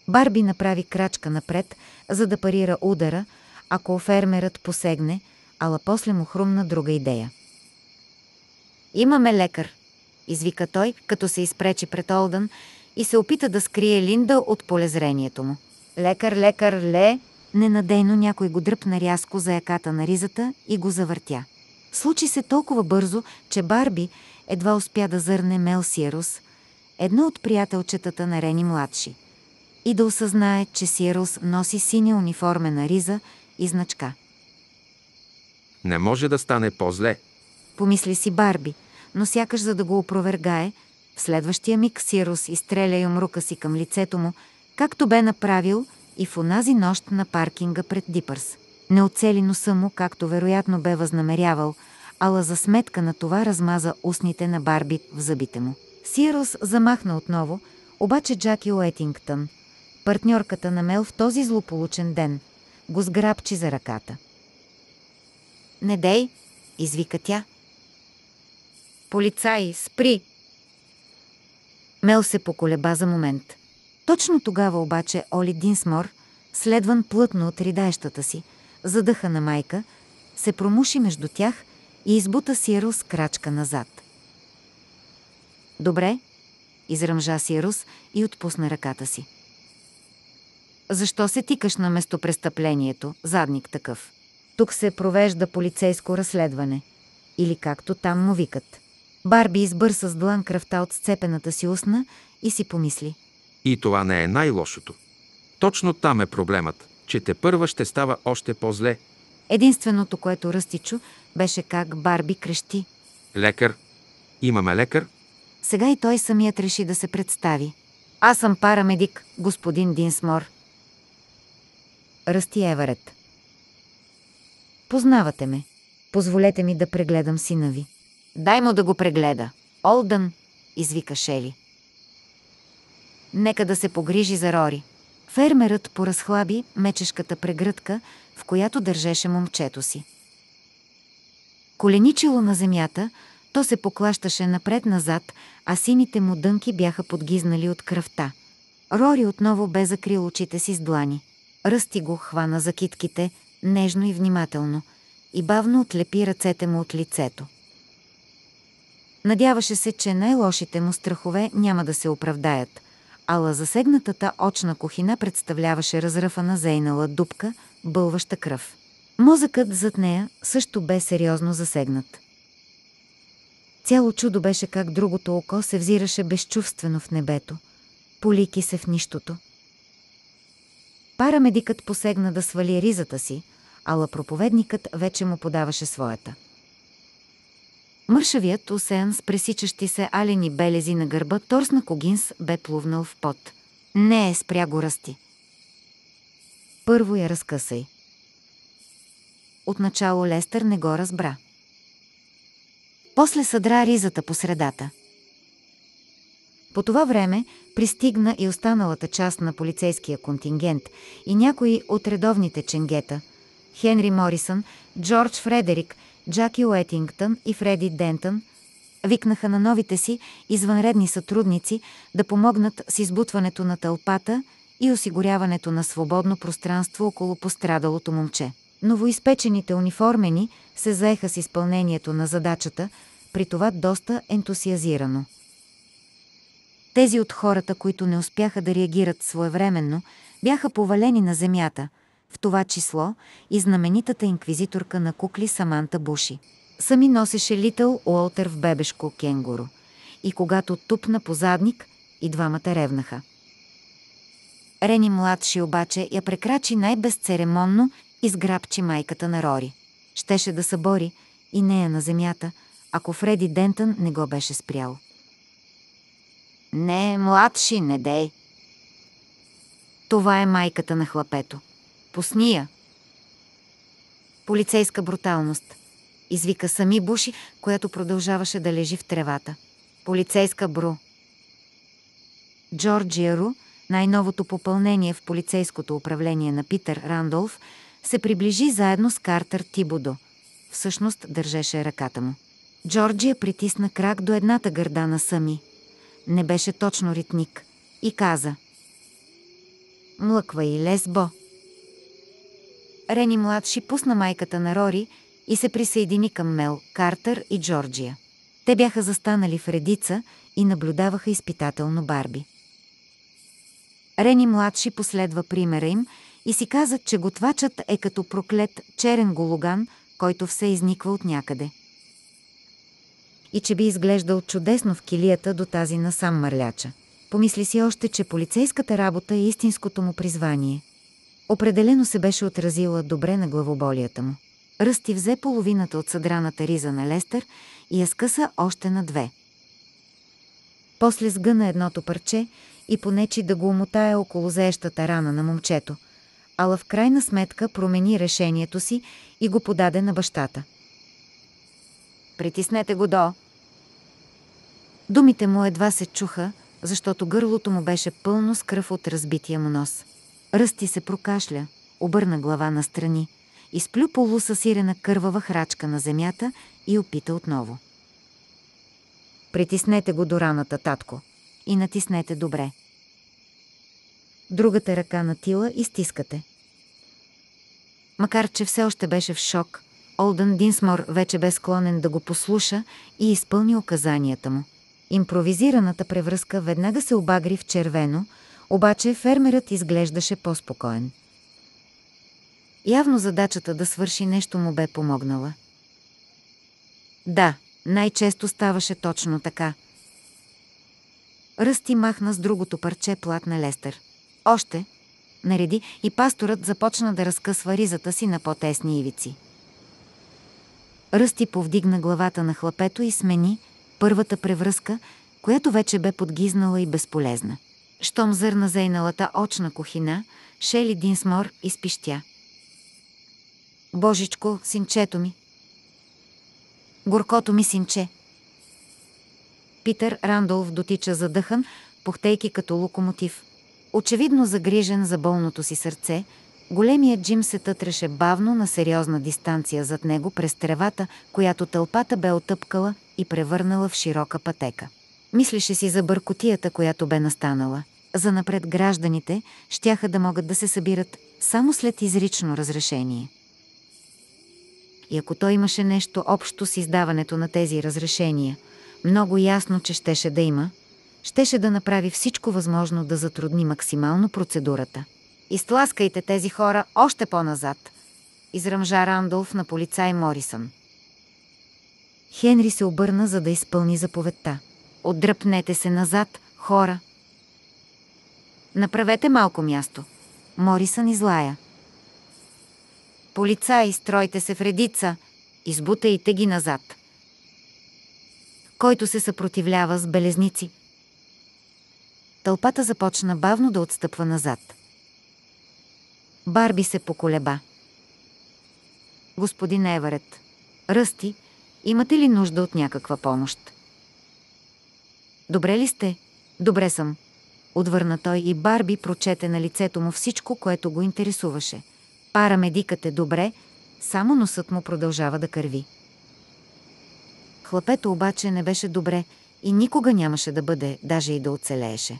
Барби направи крачка напред, за да парира удара, ако фермерът посегне, ала после му хрумна друга идея. «Имаме лекар», извика той, като се изпречи пред Олдън и се опита да скрие Линда от полезрението му. Лекар, лекар, ле! Ненадейно някой го дръпна рязко за яката на ризата и го завъртя. Случи се толкова бързо, че Барби едва успя да зърне Мел Сирус, едно от приятелчетата на Рени младши, и да осъзнае, че Сирус носи синя униформена риза и значка. Не може да стане по-зле, помисли си Барби, но сякаш за да го опровергае, в следващия миг Сирус изстреля юмрука си към лицето му, както бе направил и в онази нощ на паркинга пред Дипърс. Не оцели носа му, както вероятно бе възнамерявал, ала за сметка на това размаза устните на Барби в зъбите му. Сирус замахна отново, обаче Джаки Уетингтън, партньорката на Мел в този злополучен ден, го сграбчи за ръката. «Не дей!» извика тя. «Полицаи, спри!» Мел се поколеба за момент. Точно тогава обаче Оли Динсмор, следван плътно от ридаещата си, задъха на майка, се промуши между тях и избута Сирус крачка назад. Добре, изръмжа Сирус и отпусна ръката си. Защо се тикаш на местопрестъплението, задник такъв? Тук се провежда полицейско разследване. Или както там му викат. Барби избърса с длан кръвта от сцепената си устна и си помисли. И това не е най-лошото. Точно там е проблемът, че те първа ще става още по-зле. Единственото, което Ръстичо, беше как Барби крещи. Лекар. Имаме лекар. Сега и той самият реши да се представи. Аз съм парамедик, господин Динсмор. Ръсти Еверет. Познавате ме. Позволете ми да прегледам сина ви. Дай му да го прегледа. Олдън, извика Шели. Нека да се погрижи за Рори. Фермерът поразхлаби мечешката прегръдка, в която държеше момчето си. Коленичило на земята, то се поклащаше напред-назад, а сините му дънки бяха подгизнали от кръвта. Рори отново бе закрил очите си с длани. Ръсти го хвана за китките, нежно и внимателно, и бавно отлепи ръцете му от лицето. Надяваше се, че най-лошите му страхове няма да се оправдаят, ала засегнатата очна кухина представляваше разръфана зейнала дупка, бълваща кръв. Мозъкът зад нея също бе сериозно засегнат. Цяло чудо беше как другото око се взираше безчувствено в небето, полики се в нищото. Парамедикът посегна да свали ризата си, ала проповедникът вече му подаваше своята. Мършавият, осеян с пресичащи се алени белези на гърба, торс на Когинс бе плувнал в пот. Не е, спря го ръсти. Първо я разкъсай. отначало Лестър не го разбра. После съдра ризата по средата. По това време пристигна и останалата част на полицейския контингент и някои от редовните ченгета – Хенри Морисън, Джордж Фредерик, Джаки Уетингтън и Фреди Дентън – викнаха на новите си извънредни сътрудници да помогнат с избутването на тълпата и осигуряването на свободно пространство около пострадалото момче. Новоизпечените униформени се заеха с изпълнението на задачата, при това доста ентусиазирано. Тези от хората, които не успяха да реагират своевременно, бяха повалени на земята, в това число и знаменитата инквизиторка на кукли Саманта Буши. Сами носеше Литъл Уолтер в бебешко кенгуру. И когато тупна по задник, и двамата ревнаха. Рени младши обаче я прекрачи най-безцеремонно и сграбчи майката на Рори. Щеше да събори и нея на земята, ако Фреди Дентън не го беше спрял. Не, младши, не дей. Това е майката на хлапето. Пусни я. Полицейска бруталност. Извика сами Буши, която продължаваше да лежи в тревата. Полицейска бру. Джорджия Ру, най-новото попълнение в полицейското управление на Питър Рандолф, се приближи заедно с Картер Тибодо. Всъщност държеше ръката му. Джорджия притисна крак до едната гърда на Сами. Не беше точно ритник. И каза Млъква и лесбо. Рени младши пусна майката на Рори и се присъедини към Мел, Картер и Джорджия. Те бяха застанали в редица и наблюдаваха изпитателно Барби. Рени младши последва примера им и си каза, че готвачът е като проклет черен гологан, който все изниква от някъде. И че би изглеждал чудесно в килията до тази на сам мърляча. Помисли си още, че полицейската работа е истинското му призвание. Определено се беше отразила добре на главоболията му. Ръсти взе половината от съдраната риза на Лестър и я скъса още на две. После сгъна едното парче и понечи да го умотая около заещата рана на момчето, ала в крайна сметка промени решението си и го подаде на бащата. Притиснете го до. Думите му едва се чуха, защото гърлото му беше пълно с кръв от разбития му нос. Ръсти се прокашля, обърна глава настрани, изплю полусъсирена кървава храчка на земята и опита отново. Притиснете го до раната, татко, и натиснете добре. Другата ръка на Тила изтискате. Макар, че все още беше в шок, Олдън Динсмор вече бе склонен да го послуша и изпълни указанията му. Импровизираната превръзка веднага се обагри в червено, обаче фермерът изглеждаше по-спокоен. Явно задачата да свърши нещо му бе помогнала. Да, най-често ставаше точно така. Ръсти махна с другото парче плат на Лестър. Още, нареди, и пасторът започна да разкъсва ризата си на по-тесни ивици. Ръсти повдигна главата на хлапето и смени първата превръзка, която вече бе подгизнала и безполезна. Щом зърна зейналата очна кухина, Шели Динсмор изпищя. Божичко, синчето ми. Горкото ми синче. Питър Рандолф дотича задъхан, похтейки като локомотив. Очевидно загрижен за болното си сърце, големият Джим се тътреше бавно на сериозна дистанция зад него през тревата, която тълпата бе отъпкала и превърнала в широка пътека. Мислеше си за бъркотията, която бе настанала. За напред гражданите щяха да могат да се събират само след изрично разрешение. И ако той имаше нещо общо с издаването на тези разрешения, много ясно, че щеше да има, щеше да направи всичко възможно да затрудни максимално процедурата. Изтласкайте тези хора още по-назад, изръмжа Рандолф на полицай Морисън. Хенри се обърна, за да изпълни заповедта. Отдръпнете се назад, хора. Направете малко място. Морисън излая. Полицаи, стройте се в редица, избутайте ги назад. Който се съпротивлява с белезници. Тълпата започна бавно да отстъпва назад. Барби се поколеба. господин Еверет. Ръсти, имате ли нужда от някаква помощ? Добре ли сте? Добре съм. Отвърна той и Барби прочете на лицето му всичко, което го интересуваше. Парамедикът е добре, само носът му продължава да кърви. Хлапето обаче не беше добре и никога нямаше да бъде, даже и да оцелееше.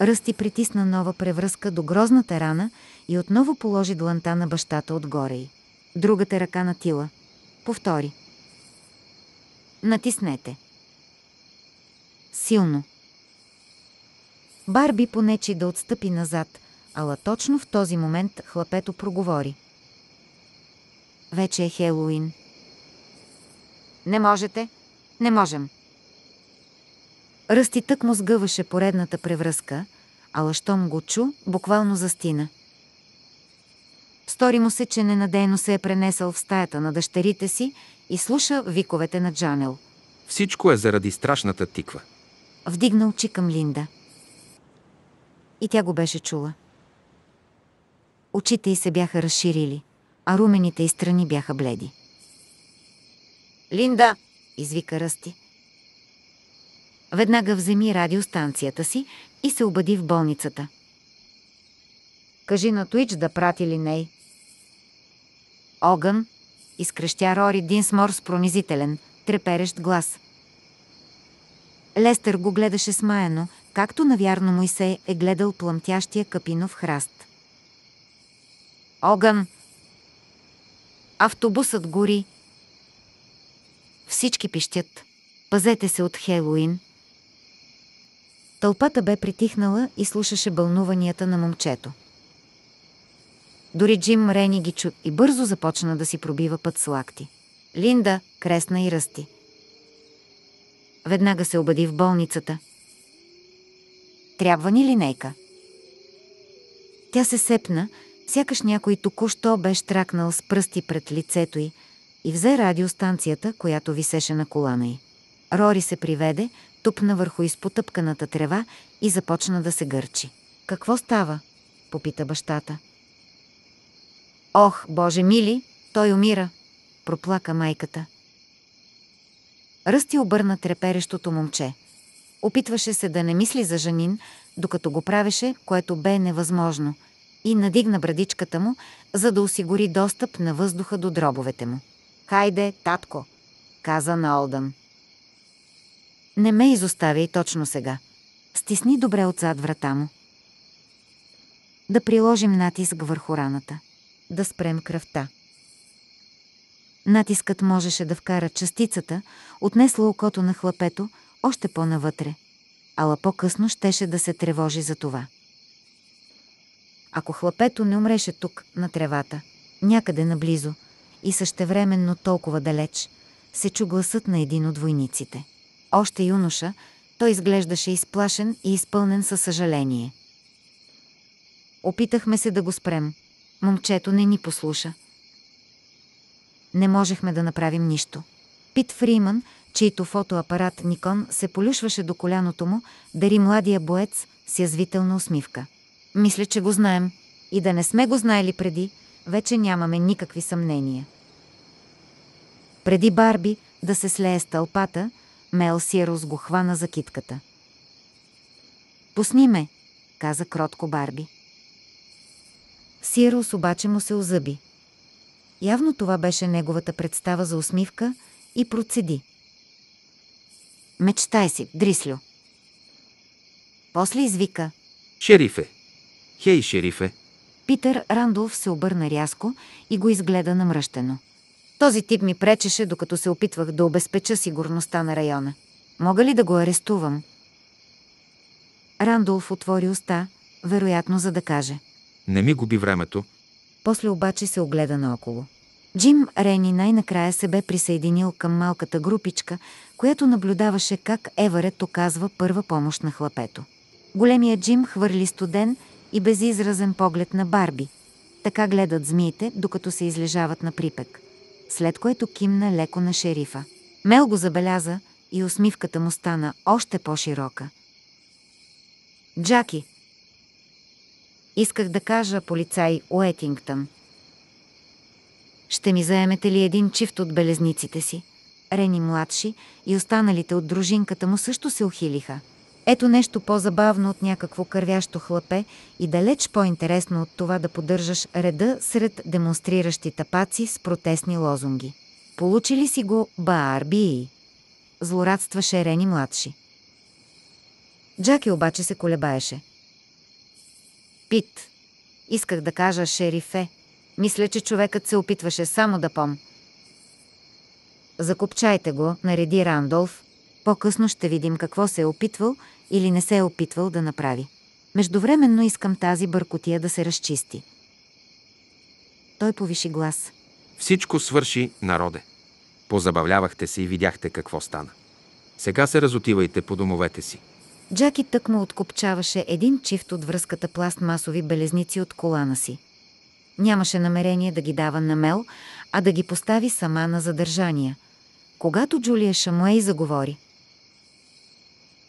Ръсти притисна нова превръзка до грозната рана и отново положи дланта на бащата отгоре й. Другата ръка на Тила. Повтори. Натиснете. Силно. Барби понечи да отстъпи назад, ала точно в този момент хлапето проговори. Вече е Хелуин. Не можете? Не можем. Ръсти тък му сгъваше поредната превръзка, ала щом го чу, буквално застина. Стори му се, че ненадейно се е пренесъл в стаята на дъщерите си и слуша виковете на Джанел. Всичко е заради страшната тиква. Вдигна очи към Линда. И тя го беше чула. Очите й се бяха разширили, а румените й страни бяха бледи. Линда! извика Ръсти. Веднага вземи радиостанцията си и се обади в болницата. Кажи на Туич да прати ли ней. Огън, изкрещя Рори Динсмор с пронизителен, треперещ глас. Лестър го гледаше смаяно, както навярно Мойсей е гледал плъмтящия капинов храст. Огън! Автобусът гори. Всички пищят. Пазете се от Хелуин. Тълпата бе притихнала и слушаше бълнуванията на момчето. Дори Джим Рени ги чу и бързо започна да си пробива път с лакти. Линда кресна и ръсти. Веднага се обади в болницата. Трябва ни линейка? Тя се сепна, сякаш някой току-що бе штракнал с пръсти пред лицето й и взе радиостанцията, която висеше на колана й. Рори се приведе, тупна върху изпотъпканата трева и започна да се гърчи. Какво става? попита бащата. Ох, Боже мили, той умира, проплака майката. Ръсти обърна треперещото момче. Опитваше се да не мисли за Жанин, докато го правеше, което бе невъзможно, и надигна брадичката му, за да осигури достъп на въздуха до дробовете му. Хайде, татко, каза на Олдън. Не ме изоставяй точно сега. Стисни добре отзад врата му. Да приложим натиск върху раната. Да спрем кръвта. Натискът можеше да вкара частицата, отнесла окото на хлапето, още по-навътре. Ала по-късно щеше да се тревожи за това. Ако хлапето не умреше тук, на тревата, някъде наблизо и същевременно толкова далеч, се чу гласът на един от войниците. Още юноша, той изглеждаше изплашен и изпълнен със съжаление. Опитахме се да го спрем. Момчето не ни послуша. Не можехме да направим нищо. Пит Фриман, чийто фотоапарат Никон се полюшваше до коляното му, дари младия боец с язвителна усмивка. Мисля, че го знаем. И да не сме го знаели преди, вече нямаме никакви съмнения. Преди Барби да се слее с тълпата, Мел Сирус го хвана за китката. «Пусни ме», каза кротко Барби. Сирус обаче му се озъби. Явно това беше неговата представа за усмивка и процеди. Мечтай си, Дрислю. После извика. Шерифе! Хей, шерифе! Питър Рандолф се обърна рязко и го изгледа намръщено. Този тип ми пречеше, докато се опитвах да обезпеча сигурността на района. Мога ли да го арестувам? Рандолф отвори уста, вероятно за да каже. Не ми губи времето. После обаче се огледа наоколо. Джим Рени най-накрая се бе присъединил към малката групичка, която наблюдаваше как Еварет оказва първа помощ на хлапето. Големия Джим хвърли студен и безизразен поглед на Барби. Така гледат змиите, докато се излежават на припек. След което кимна леко на шерифа. Мел го забеляза и усмивката му стана още по-широка. Джаки, Исках да кажа полицай Уетингтън. Ще ми заемете ли един чифт от белезниците си? Рени младши и останалите от дружинката му също се ухилиха. Ето нещо по-забавно от някакво кървящо хлапе и далеч по-интересно от това да поддържаш реда сред демонстриращи тапаци с протестни лозунги. Получи ли си го Барби? Злорадстваше Рени младши. Джаки обаче се колебаеше. Пит. Исках да кажа шерифе. Мисля, че човекът се опитваше само да пом. Закопчайте го, нареди Рандолф. По-късно ще видим какво се е опитвал или не се е опитвал да направи. Междувременно искам тази бъркотия да се разчисти. Той повиши глас. Всичко свърши, народе. Позабавлявахте се и видяхте какво стана. Сега се разотивайте по домовете си. Джаки тък му откопчаваше един чифт от връзката пластмасови белезници от колана си. Нямаше намерение да ги дава на Мел, а да ги постави сама на задържания. Когато Джулия Шамуей заговори.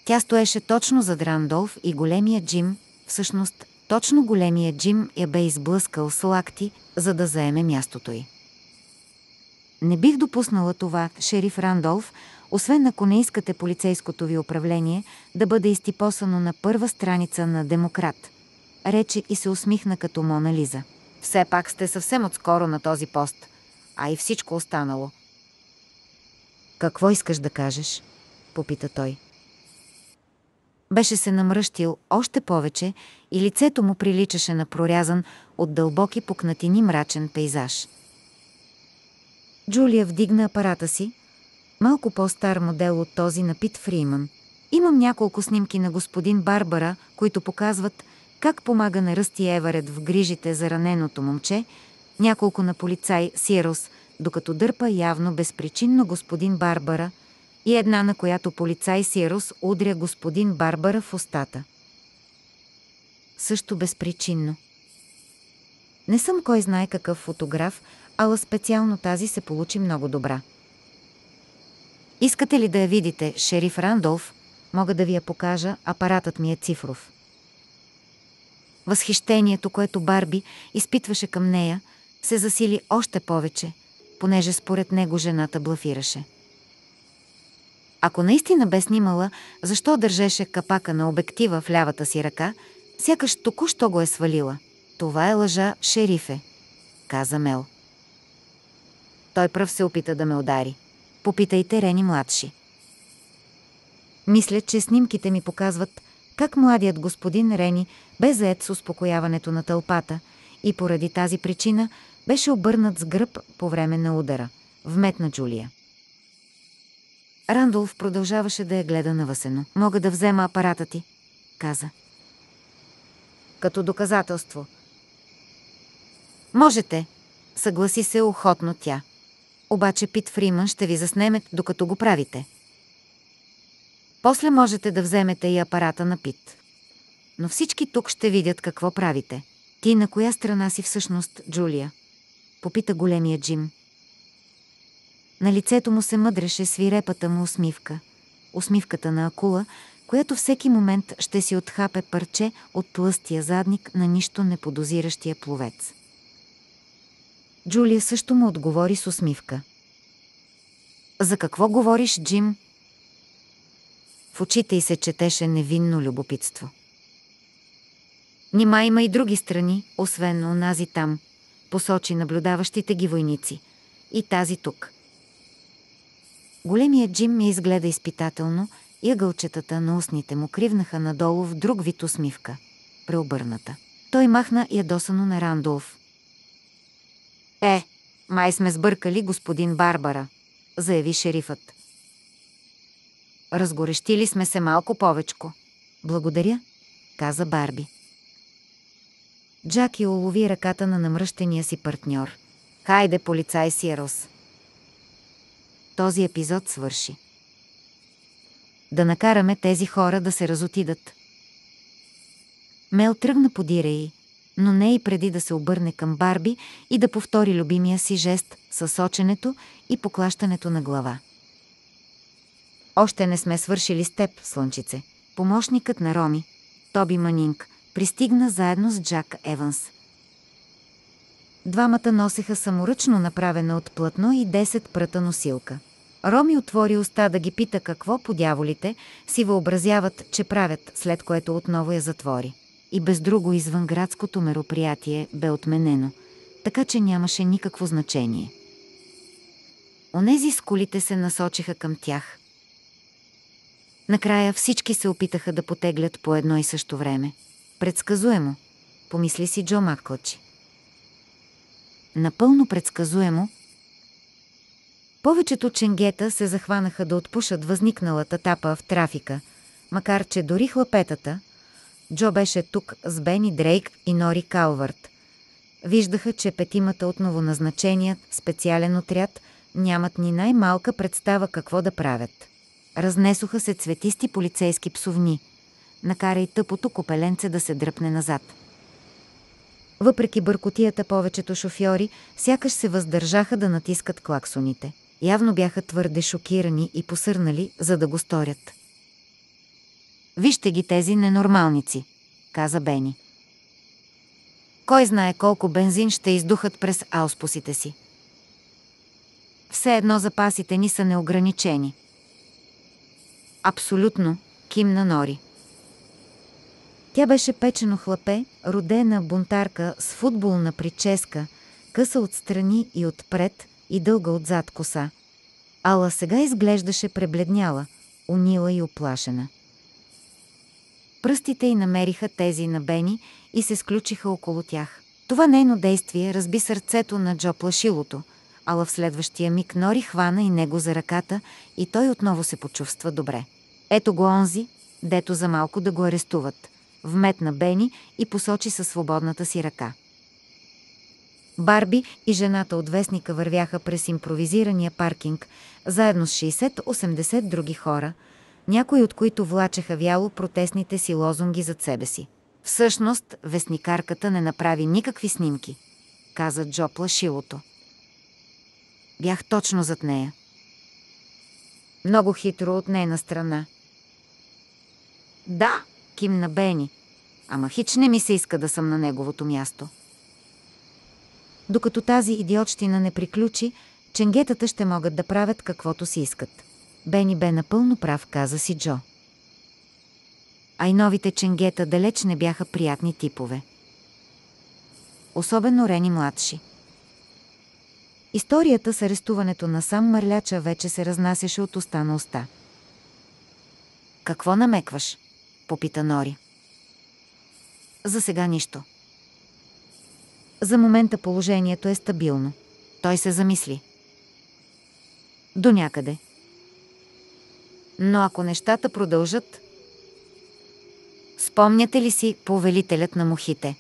Тя стоеше точно зад Рандолф и големия Джим, всъщност точно големия Джим я бе изблъскал с лакти, за да заеме мястото й. Не бих допуснала това, шериф Рандолф, освен ако не искате полицейското ви управление да бъде изтипосано на първа страница на Демократ. Рече и се усмихна като Мона Лиза. Все пак сте съвсем отскоро на този пост, а и всичко останало. Какво искаш да кажеш? Попита той. Беше се намръщил още повече и лицето му приличаше на прорязан от дълбоки пукнатини мрачен пейзаж. Джулия вдигна апарата си, малко по-стар модел от този на Пит Фриман. Имам няколко снимки на господин Барбара, които показват как помага на Ръсти Еварет в грижите за раненото момче, няколко на полицай Сирос, докато дърпа явно безпричинно господин Барбара и една на която полицай Сирос удря господин Барбара в устата. Също безпричинно. Не съм кой знае какъв фотограф, ала специално тази се получи много добра. Искате ли да я видите, шериф Рандолф? Мога да ви я покажа, апаратът ми е цифров. Възхищението, което Барби изпитваше към нея, се засили още повече, понеже според него жената блафираше. Ако наистина бе снимала, защо държеше капака на обектива в лявата си ръка, сякаш току-що го е свалила. Това е лъжа, шерифе, каза Мел. Той пръв се опита да ме удари. Попитайте Рени младши. Мисля, че снимките ми показват как младият господин Рени бе заед с успокояването на тълпата и поради тази причина беше обърнат с гръб по време на удара. Вметна Джулия. Рандолф продължаваше да я гледа навъсено. Мога да взема апарата ти, каза. Като доказателство. Можете, съгласи се охотно тя. Обаче Пит Фриман ще ви заснеме, докато го правите. После можете да вземете и апарата на Пит. Но всички тук ще видят какво правите. Ти на коя страна си всъщност, Джулия? Попита големия Джим. На лицето му се мъдреше свирепата му усмивка. Усмивката на акула, която всеки момент ще си отхапе парче от тлъстия задник на нищо неподозиращия пловец. Джулия също му отговори с усмивка. За какво говориш, Джим? В очите й се четеше невинно любопитство. Нима има и други страни, освен онази там, посочи наблюдаващите ги войници. И тази тук. Големият Джим ми изгледа изпитателно и ъгълчетата на устните му кривнаха надолу в друг вид усмивка, преобърната. Той махна ядосано на Рандолф. Е, май сме сбъркали господин Барбара, заяви шерифът. Разгорещили сме се малко повечко. Благодаря, каза Барби. Джаки улови ръката на намръщения си партньор. Хайде, полицай Сирос. Този епизод свърши. Да накараме тези хора да се разотидат. Мел тръгна подира й, но не и преди да се обърне към Барби и да повтори любимия си жест със соченето и поклащането на глава. Още не сме свършили с теб, слънчице. Помощникът на Роми, Тоби Манинг, пристигна заедно с Джак Еванс. Двамата носеха саморъчно направена от платно и 10 пръта носилка. Роми отвори уста да ги пита какво по дяволите си въобразяват, че правят, след което отново я затвори. И без друго извънградското мероприятие бе отменено, така че нямаше никакво значение. Онези с колите се насочиха към тях. Накрая всички се опитаха да потеглят по едно и също време. Предсказуемо, помисли си Джо Маклачи. Напълно предсказуемо, повечето ченгета се захванаха да отпушат възникналата тапа в трафика, макар че дори хлапетата, Джо беше тук с Бени Дрейк и Нори Калвард. Виждаха, че петимата от новоназначения специален отряд нямат ни най-малка представа какво да правят. Разнесоха се цветисти полицейски псовни. Накара и тъпото копеленце да се дръпне назад. Въпреки бъркотията повечето шофьори, сякаш се въздържаха да натискат клаксоните. Явно бяха твърде шокирани и посърнали, за да го сторят. Вижте ги тези ненормалници, каза Бени. Кой знае колко бензин ще издухат през ауспусите си. Все едно запасите ни са неограничени. Абсолютно, кимна Нори. Тя беше печено хлапе, родена бунтарка с футболна прическа, къса отстрани и отпред и дълга отзад коса. Ала сега изглеждаше пребледняла, унила и оплашена. Пръстите й намериха тези на Бени и се сключиха около тях. Това нейно действие разби сърцето на Джо плашилото, ала в следващия миг Нори хвана и него за ръката и той отново се почувства добре. Ето го онзи, дето за малко да го арестуват. Вметна Бени и посочи със свободната си ръка. Барби и жената от вестника вървяха през импровизирания паркинг, заедно с 60-80 други хора, някои от които влачеха вяло протестните си лозунги зад себе си. Всъщност, вестникарката не направи никакви снимки, каза Джо плашилото. Бях точно зад нея. Много хитро от нейна страна. Да, кимна Бени, ама хич не ми се иска да съм на неговото място. Докато тази идиотщина не приключи, ченгетата ще могат да правят каквото си искат. Бени бе напълно прав, каза си Джо. А и новите ченгета далеч не бяха приятни типове. Особено Рени младши. Историята с арестуването на сам Мърляча вече се разнасяше от уста на уста. Какво намекваш? попита Нори. За сега нищо. За момента положението е стабилно. Той се замисли. До някъде. Но ако нещата продължат... Спомняте ли си повелителят на мухите?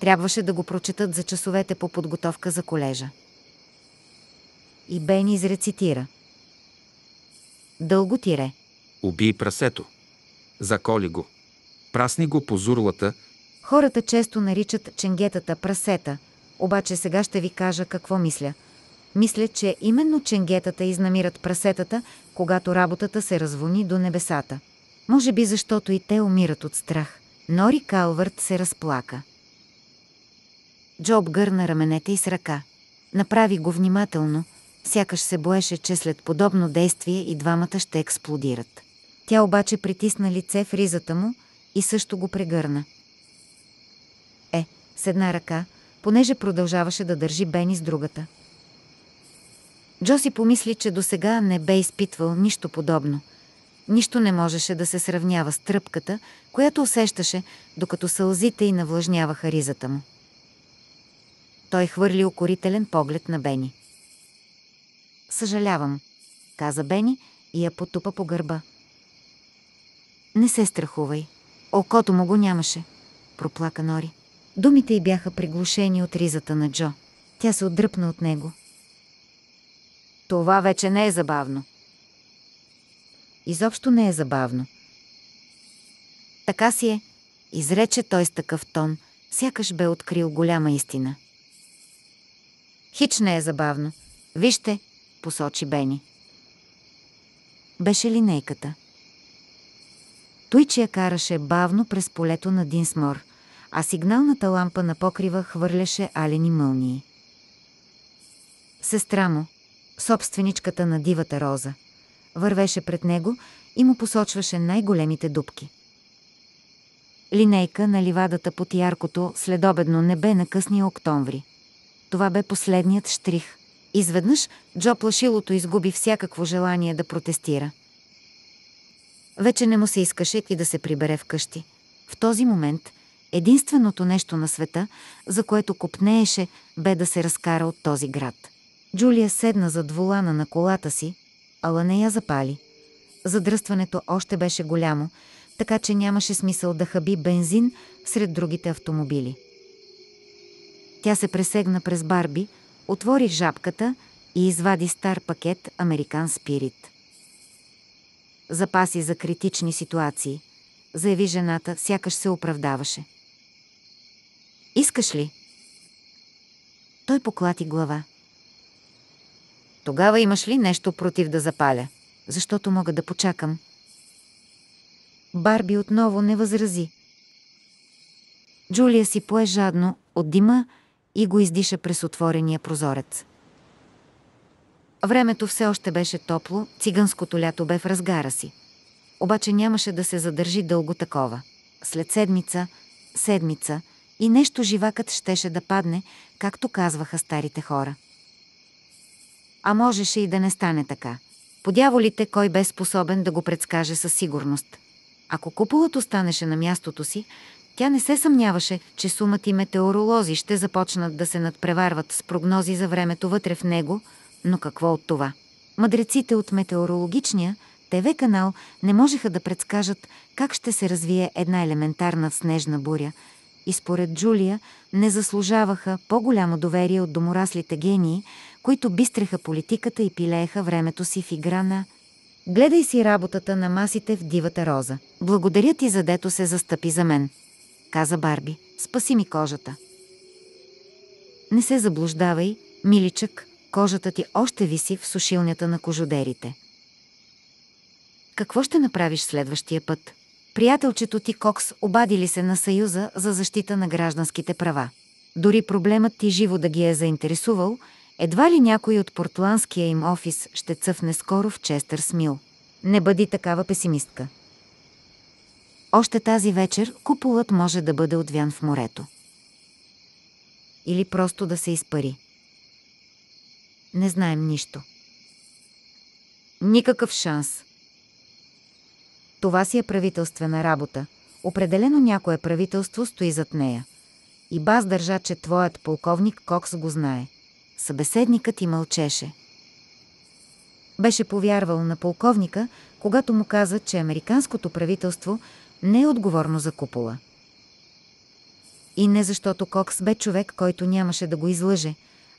Трябваше да го прочетат за часовете по подготовка за колежа. И Бени изрецитира. Дълго тире. Убий прасето. Заколи го. Прасни го по зурлата. Хората често наричат ченгетата прасета, обаче сега ще ви кажа какво мисля. Мисля, че именно ченгетата изнамират прасетата, когато работата се развони до небесата. Може би защото и те умират от страх. Нори Калвард се разплака. Джоб гърна раменете и с ръка. Направи го внимателно, сякаш се боеше, че след подобно действие и двамата ще експлодират. Тя обаче притисна лице в ризата му и също го прегърна. С една ръка, понеже продължаваше да държи Бени с другата. Джо си помисли, че до сега не бе изпитвал нищо подобно. Нищо не можеше да се сравнява с тръпката, която усещаше, докато сълзите й навлажняваха ризата му. Той хвърли укорителен поглед на Бени. Съжалявам, каза Бени и я потупа по гърба. Не се страхувай. Окото му го нямаше, проплака Нори. Думите й бяха приглушени от ризата на Джо. Тя се отдръпна от него. Това вече не е забавно. Изобщо не е забавно. Така си е, изрече той с такъв тон, сякаш бе открил голяма истина. Хич не е забавно. Вижте, посочи Бени. Беше линейката. Той, че я караше бавно през полето на Динсмор, а сигналната лампа на покрива хвърляше алени мълнии. Сестра му, собственичката на дивата роза, вървеше пред него и му посочваше най-големите дубки. Линейка на ливадата под яркото следобедно небе на късния октомври. Това бе последният штрих. Изведнъж Джо плашилото изгуби всякакво желание да протестира. Вече не му се искаше и да се прибере вкъщи. В този момент единственото нещо на света, за което копнееше, бе да се разкара от този град. Джулия седна зад волана на колата си, ала не я запали. Задръстването още беше голямо, така че нямаше смисъл да хаби бензин сред другите автомобили. Тя се пресегна през Барби, отвори жабката и извади стар пакет Американ Спирит. Запаси за критични ситуации, заяви жената, сякаш се оправдаваше. Искаш ли? Той поклати глава. Тогава имаш ли нещо против да запаля? Защото мога да почакам. Барби отново не възрази. Джулия си пое жадно от дима и го издиша през отворения прозорец. Времето все още беше топло, циганското лято бе в разгара си. Обаче нямаше да се задържи дълго такова. След седмица, седмица и нещо живакът щеше да падне, както казваха старите хора. А можеше и да не стане така. Подяволите кой бе способен да го предскаже със сигурност. Ако куполът останеше на мястото си, тя не се съмняваше, че сумът и метеоролози ще започнат да се надпреварват с прогнози за времето вътре в него, но какво от това? Мъдреците от метеорологичния ТВ канал не можеха да предскажат как ще се развие една елементарна снежна буря и според Джулия не заслужаваха по-голямо доверие от домораслите гении, които бистреха политиката и пилееха времето си в игра на Гледай си работата на масите в дивата роза. Благодаря ти, задето се застъпи за мен каза Барби. Спаси ми кожата. Не се заблуждавай, миличък, кожата ти още виси в сушилнята на кожодерите. Какво ще направиш следващия път? Приятелчето ти Кокс обади ли се на Съюза за защита на гражданските права? Дори проблемът ти живо да ги е заинтересувал, едва ли някой от портландския им офис ще цъфне скоро в Честър Смил. Не бъди такава песимистка. Още тази вечер куполът може да бъде отвян в морето. Или просто да се изпари. Не знаем нищо. Никакъв шанс. Това си е правителствена работа. Определено някое правителство стои зад нея. И баз държа, че твоят полковник Кокс го знае. Събеседникът и мълчеше. Беше повярвал на полковника, когато му каза, че американското правителство не е отговорно за купола. И не защото Кокс бе човек, който нямаше да го излъже,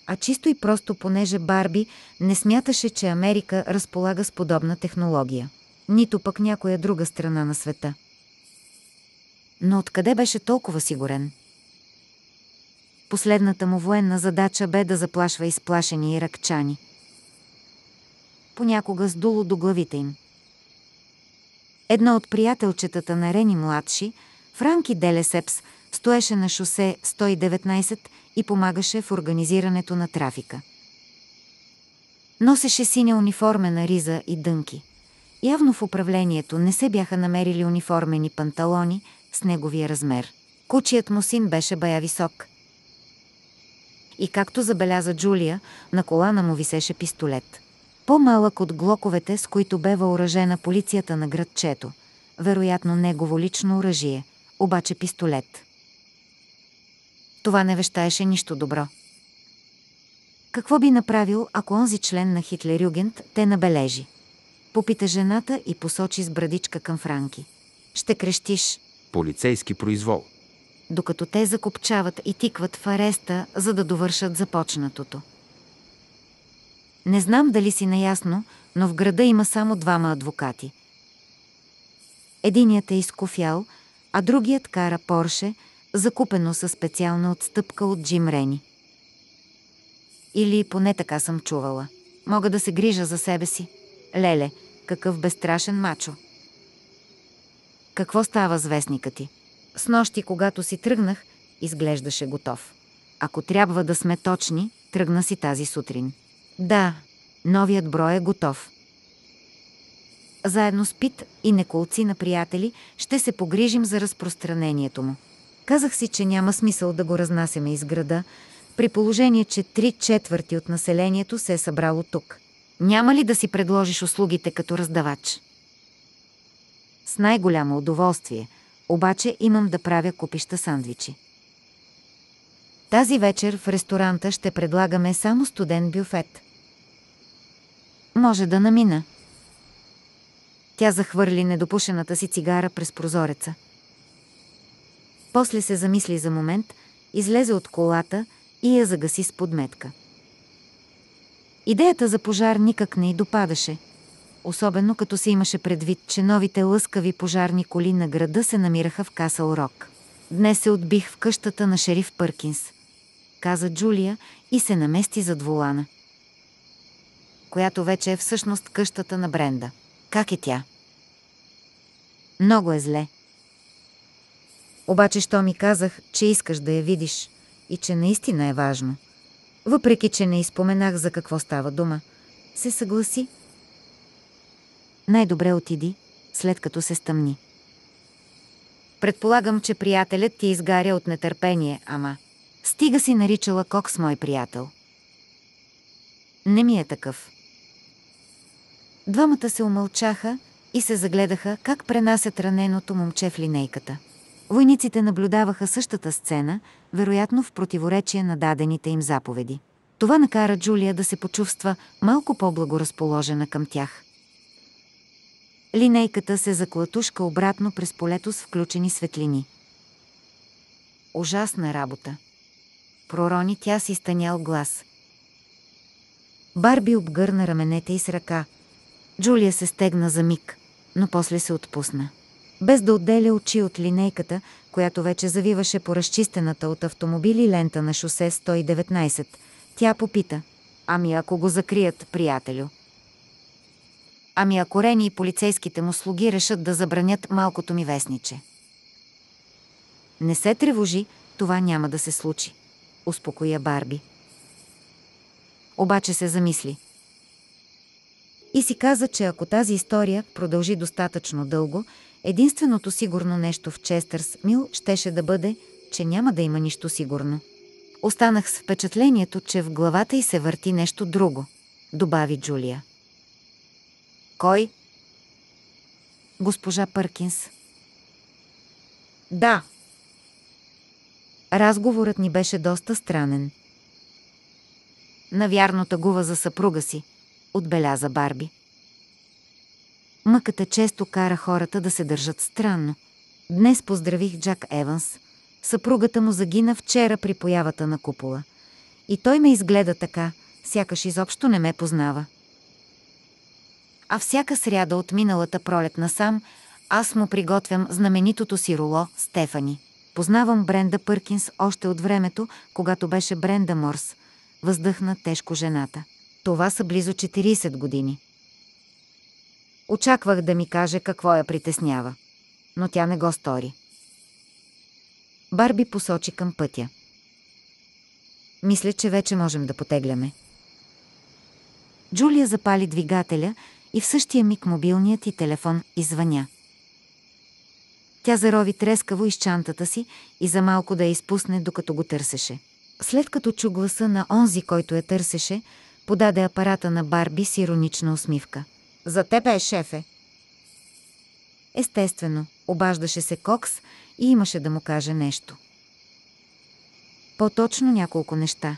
а чисто и просто понеже Барби не смяташе, че Америка разполага с подобна технология. Нито пък някоя друга страна на света. Но откъде беше толкова сигурен? Последната му военна задача бе да заплашва изплашени иракчани. Понякога сдуло до главите им – Едно от приятелчетата на Рени младши, Франки Делесепс, стоеше на шосе 119 и помагаше в организирането на трафика. Носеше синя униформена риза и дънки. Явно в управлението не се бяха намерили униформени панталони с неговия размер. Кучият му син беше бая висок. И както забеляза Джулия, на колана му висеше пистолет – по-малък от глоковете, с които бе въоръжена полицията на градчето. Вероятно негово лично оръжие, обаче пистолет. Това не вещаеше нищо добро. Какво би направил, ако онзи член на Хитлерюгент те набележи? Попита жената и посочи с брадичка към Франки. Ще крещиш. Полицейски произвол. Докато те закопчават и тикват в ареста, за да довършат започнатото. Не знам дали си наясно, но в града има само двама адвокати. Единият е изкофял, а другият кара Порше, закупено със специална отстъпка от Джим Рени. Или поне така съм чувала. Мога да се грижа за себе си. Леле, какъв безстрашен мачо. Какво става с вестника ти? С нощи, когато си тръгнах, изглеждаше готов. Ако трябва да сме точни, тръгна си тази сутрин. Да, новият брой е готов. Заедно с Пит и неколци на приятели ще се погрижим за разпространението му. Казах си, че няма смисъл да го разнасяме из града, при положение, че три четвърти от населението се е събрало тук. Няма ли да си предложиш услугите като раздавач? С най-голямо удоволствие, обаче имам да правя купища сандвичи. Тази вечер в ресторанта ще предлагаме само студен бюфет. Може да намина. Тя захвърли недопушената си цигара през прозореца. После се замисли за момент, излезе от колата и я загаси с подметка. Идеята за пожар никак не й допадаше, особено като се имаше предвид, че новите лъскави пожарни коли на града се намираха в Касъл Рок. Днес се отбих в къщата на шериф Пъркинс, каза Джулия и се намести зад волана, която вече е всъщност къщата на Бренда. Как е тя? Много е зле. Обаче, що ми казах, че искаш да я видиш и че наистина е важно, въпреки, че не изпоменах за какво става дума, се съгласи. Най-добре отиди, след като се стъмни. Предполагам, че приятелят ти изгаря от нетърпение, ама стига си наричала Кокс мой приятел. Не ми е такъв. Двамата се умълчаха и се загледаха как пренасят раненото момче в линейката. Войниците наблюдаваха същата сцена, вероятно в противоречие на дадените им заповеди. Това накара Джулия да се почувства малко по-благоразположена към тях. Линейката се заклатушка обратно през полето с включени светлини. Ужасна работа. Пророни тя си станял глас. Барби обгърна раменете и с ръка. Джулия се стегна за миг, но после се отпусна. Без да отделя очи от линейката, която вече завиваше по разчистената от автомобили лента на шосе 119, тя попита. Ами ако го закрият, приятелю? Ами ако Рени и полицейските му слуги решат да забранят малкото ми вестниче. Не се тревожи, това няма да се случи, успокоя Барби. Обаче се замисли. И си каза, че ако тази история продължи достатъчно дълго, единственото сигурно нещо в Честърс Мил щеше да бъде, че няма да има нищо сигурно. Останах с впечатлението, че в главата й се върти нещо друго, добави Джулия. Кой? Госпожа Пъркинс. Да. Разговорът ни беше доста странен. Навярно тъгува за съпруга си, отбеляза Барби. Мъката често кара хората да се държат странно. Днес поздравих Джак Еванс. Съпругата му загина вчера при появата на купола. И той ме изгледа така, сякаш изобщо не ме познава. А всяка сряда от миналата пролет насам, аз му приготвям знаменитото си руло Стефани. Познавам Бренда Пъркинс още от времето, когато беше Бренда Морс. Въздъхна тежко жената. Това са близо 40 години. Очаквах да ми каже какво я притеснява, но тя не го стори. Барби посочи към пътя. Мисля, че вече можем да потегляме. Джулия запали двигателя и в същия миг мобилният и телефон извъня. Тя зарови трескаво из чантата си и за малко да я изпусне, докато го търсеше. След като чу гласа на онзи, който я търсеше, подаде апарата на Барби с иронична усмивка. За тебе е шефе. Естествено, обаждаше се Кокс и имаше да му каже нещо. По-точно няколко неща.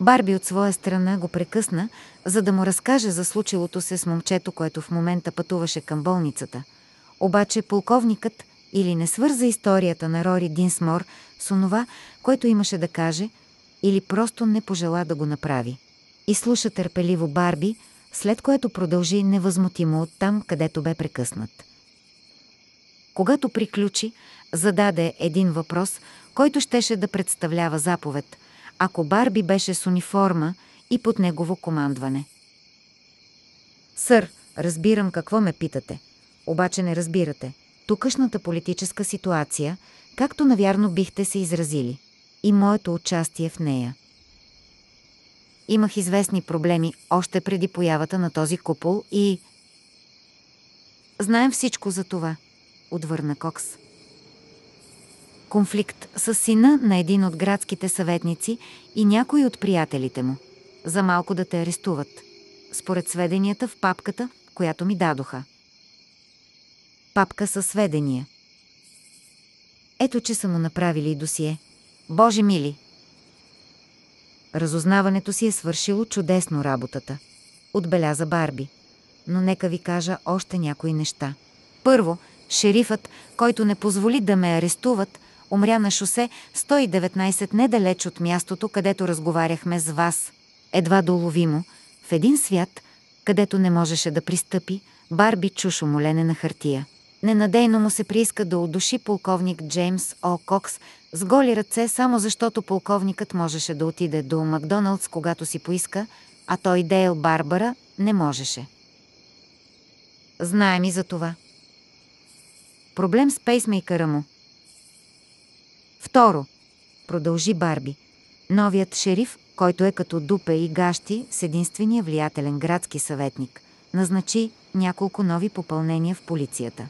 Барби от своя страна го прекъсна, за да му разкаже за случилото се с момчето, което в момента пътуваше към болницата. Обаче полковникът или не свърза историята на Рори Динсмор с онова, което имаше да каже, или просто не пожела да го направи. И слуша търпеливо Барби, след което продължи невъзмутимо от там, където бе прекъснат. Когато приключи, зададе един въпрос, който щеше да представлява заповед, ако Барби беше с униформа и под негово командване. Сър, разбирам какво ме питате, обаче не разбирате. тукашната политическа ситуация, както навярно бихте се изразили, и моето участие в нея. Имах известни проблеми още преди появата на този купол и... Знаем всичко за това, отвърна Кокс. Конфликт с сина на един от градските съветници и някои от приятелите му. За малко да те арестуват. Според сведенията в папката, която ми дадоха. Папка със сведения. Ето, че са му направили и досие. Боже мили! Разузнаването си е свършило чудесно работата. Отбеляза Барби. Но нека ви кажа още някои неща. Първо, шерифът, който не позволи да ме арестуват, умря на шосе 119 недалеч от мястото, където разговаряхме с вас. Едва доловимо, в един свят, където не можеше да пристъпи, Барби чуш умолене на хартия. Ненадейно му се прииска да удуши полковник Джеймс О. Кокс с голи ръце, само защото полковникът можеше да отиде до Макдоналдс, когато си поиска, а той Дейл Барбара не можеше. Знаем и за това. Проблем с пейсмейкъра му. Второ, продължи Барби, новият шериф, който е като дупе и гащи с единствения влиятелен градски съветник, назначи няколко нови попълнения в полицията.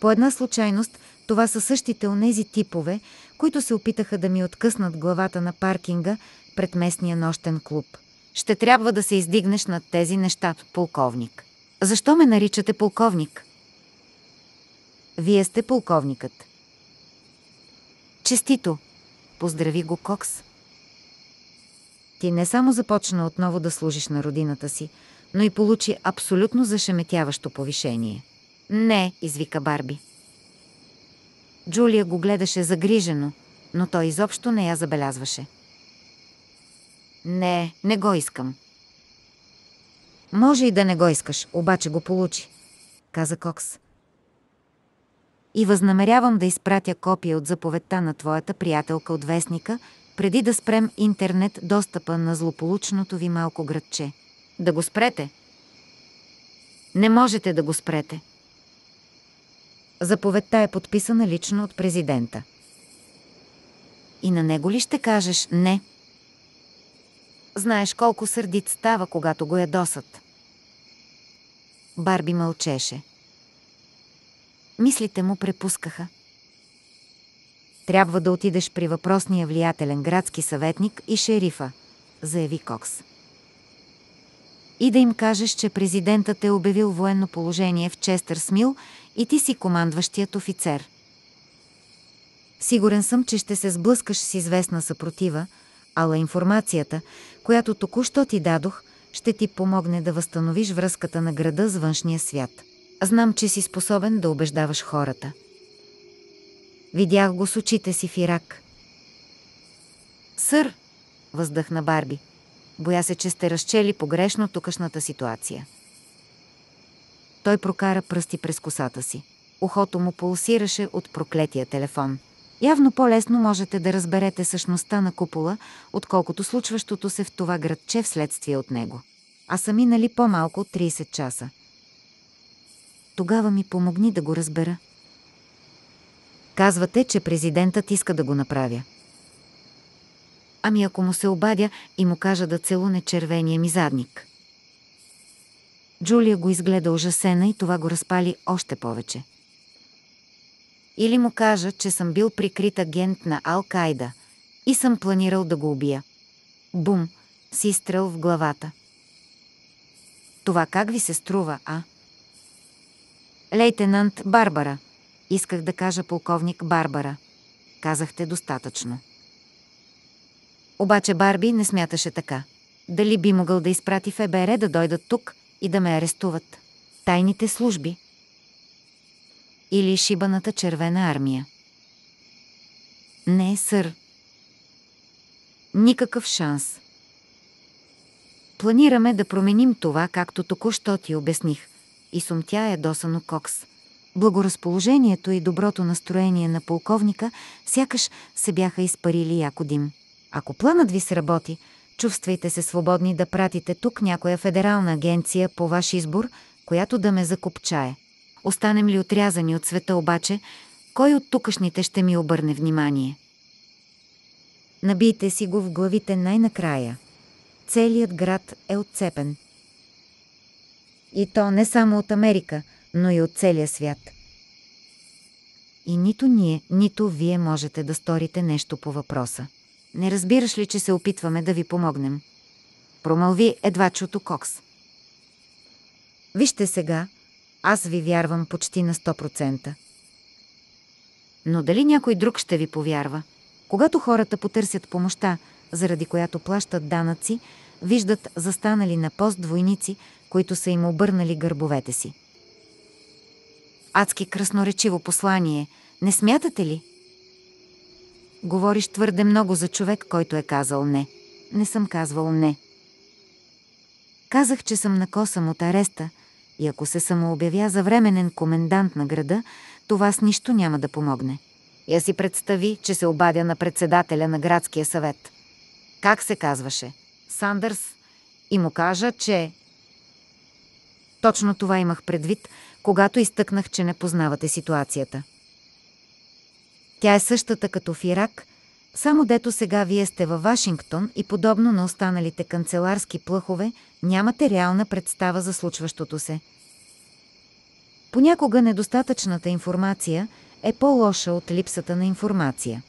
По една случайност, това са същите онези типове, които се опитаха да ми откъснат главата на паркинга пред местния нощен клуб. Ще трябва да се издигнеш над тези неща, полковник. Защо ме наричате полковник? Вие сте полковникът. Честито! Поздрави го Кокс. Ти не само започна отново да служиш на родината си, но и получи абсолютно зашеметяващо повишение. Не, извика Барби. Джулия го гледаше загрижено, но той изобщо не я забелязваше. Не, не го искам. Може и да не го искаш, обаче го получи, каза Кокс. И възнамерявам да изпратя копия от заповедта на твоята приятелка от вестника, преди да спрем интернет достъпа на злополучното ви малко градче. Да го спрете? Не можете да го спрете. Заповедта е подписана лично от президента. И на него ли ще кажеш не? Знаеш колко сърдит става, когато го ядосат. Барби мълчеше. Мислите му препускаха. Трябва да отидеш при въпросния влиятелен градски съветник и шерифа, заяви Кокс. И да им кажеш, че президентът е обявил военно положение в Честър Смил и ти си командващият офицер. Сигурен съм, че ще се сблъскаш с известна съпротива, ала информацията, която току-що ти дадох, ще ти помогне да възстановиш връзката на града с външния свят. Знам, че си способен да убеждаваш хората. Видях го с очите си в Ирак. Сър, въздъхна Барби. Боя се, че сте разчели погрешно тукашната ситуация. Той прокара пръсти през косата си. Ухото му пулсираше от проклетия телефон. Явно по-лесно можете да разберете същността на купола, отколкото случващото се в това градче вследствие от него. А са минали по-малко от 30 часа. Тогава ми помогни да го разбера. Казвате, че президентът иска да го направя. Ами ако му се обадя и му кажа да целуне червения ми задник. Джулия го изгледа ужасена и това го разпали още повече. Или му кажа, че съм бил прикрит агент на Ал-Кайда и съм планирал да го убия. Бум, си изстрел в главата. Това как ви се струва, а? Лейтенант Барбара. Исках да кажа полковник Барбара. Казахте достатъчно. Обаче Барби не смяташе така. Дали би могъл да изпрати ФБР да дойдат тук и да ме арестуват? Тайните служби? Или шибаната червена армия? Не, сър. Никакъв шанс. Планираме да променим това, както току-що ти обясних. И сумтя е досано Кокс. Благоразположението и доброто настроение на полковника сякаш се бяха изпарили яко дим. Ако планът ви сработи, чувствайте се свободни да пратите тук някоя федерална агенция по ваш избор, която да ме закопчае. Останем ли отрязани от света обаче, кой от тукашните ще ми обърне внимание? Набийте си го в главите най-накрая. Целият град е отцепен. И то не само от Америка, но и от целия свят. И нито ние, нито вие можете да сторите нещо по въпроса. Не разбираш ли, че се опитваме да ви помогнем? Промълви едва чуто Кокс. Вижте сега, аз ви вярвам почти на 100%. Но дали някой друг ще ви повярва? Когато хората потърсят помощта, заради която плащат данъци, виждат застанали на пост войници, които са им обърнали гърбовете си. Адски красноречиво послание, не смятате ли? Говориш твърде много за човек, който е казал не. Не съм казвал не. Казах, че съм накосам от ареста и ако се самообявя за временен комендант на града, това с нищо няма да помогне. Я си представи, че се обадя на председателя на градския съвет. Как се казваше? Сандърс. И му кажа, че... Точно това имах предвид, когато изтъкнах, че не познавате ситуацията. Тя е същата като в Ирак, само дето сега вие сте във Вашингтон и подобно на останалите канцеларски плъхове, нямате реална представа за случващото се. Понякога недостатъчната информация е по-лоша от липсата на информация.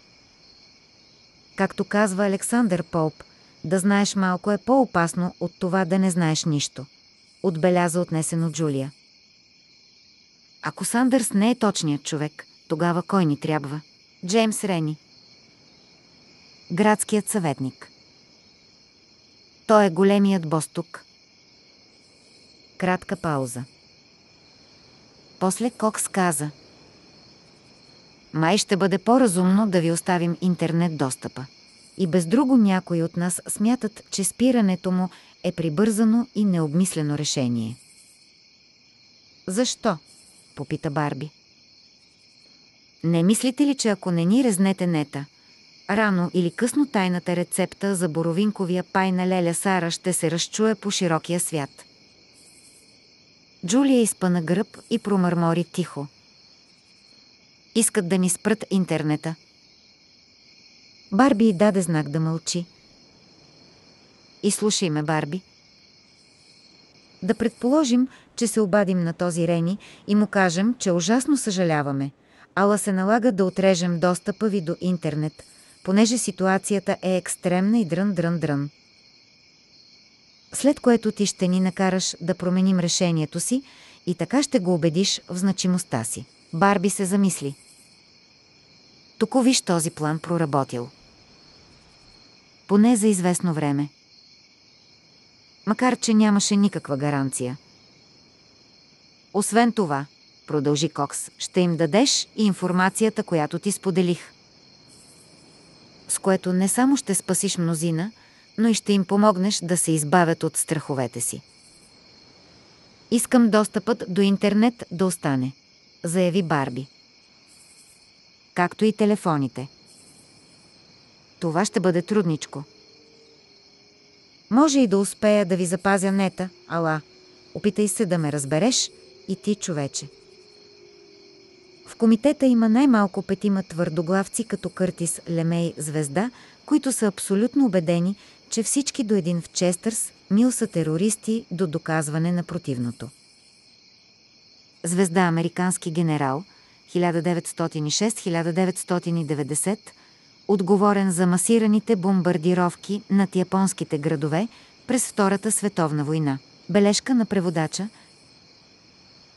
Както казва Александър Полп, да знаеш малко е по-опасно от това да не знаеш нищо. Отбеляза отнесено Джулия. Ако Сандърс не е точният човек, тогава кой ни трябва? Джеймс Рени. Градският съветник. Той е големият бос тук. Кратка пауза. После Кокс каза Май ще бъде по-разумно да ви оставим интернет достъпа. И без друго някои от нас смятат, че спирането му е прибързано и необмислено решение. Защо? попита Барби. Не мислите ли, че ако не ни резнете нета, рано или късно тайната рецепта за боровинковия пай на Леля Сара ще се разчуе по широкия свят? Джулия изпъна гръб и промърмори тихо. Искат да ни спрат интернета. Барби й даде знак да мълчи. И слушай ме, Барби. Да предположим, че се обадим на този Рени и му кажем, че ужасно съжаляваме, ала се налага да отрежем достъпа ви до интернет, понеже ситуацията е екстремна и дрън-дрън-дрън. След което ти ще ни накараш да променим решението си и така ще го убедиш в значимостта си. Барби се замисли. Току виж този план проработил. Поне за известно време. Макар, че нямаше никаква гаранция. Освен това, продължи Кокс, ще им дадеш информацията, която ти споделих. С което не само ще спасиш мнозина, но и ще им помогнеш да се избавят от страховете си. Искам достъпът до интернет да остане, заяви Барби. Както и телефоните. Това ще бъде трудничко. Може и да успея да ви запазя нета, ала. Опитай се да ме разбереш и ти, човече. В комитета има най-малко петима твърдоглавци като Къртис Лемей Звезда, които са абсолютно убедени, че всички до един в Честърс мил са терористи до доказване на противното. Звезда американски генерал 1906-1990 отговорен за масираните бомбардировки над японските градове през Втората световна война. Бележка на преводача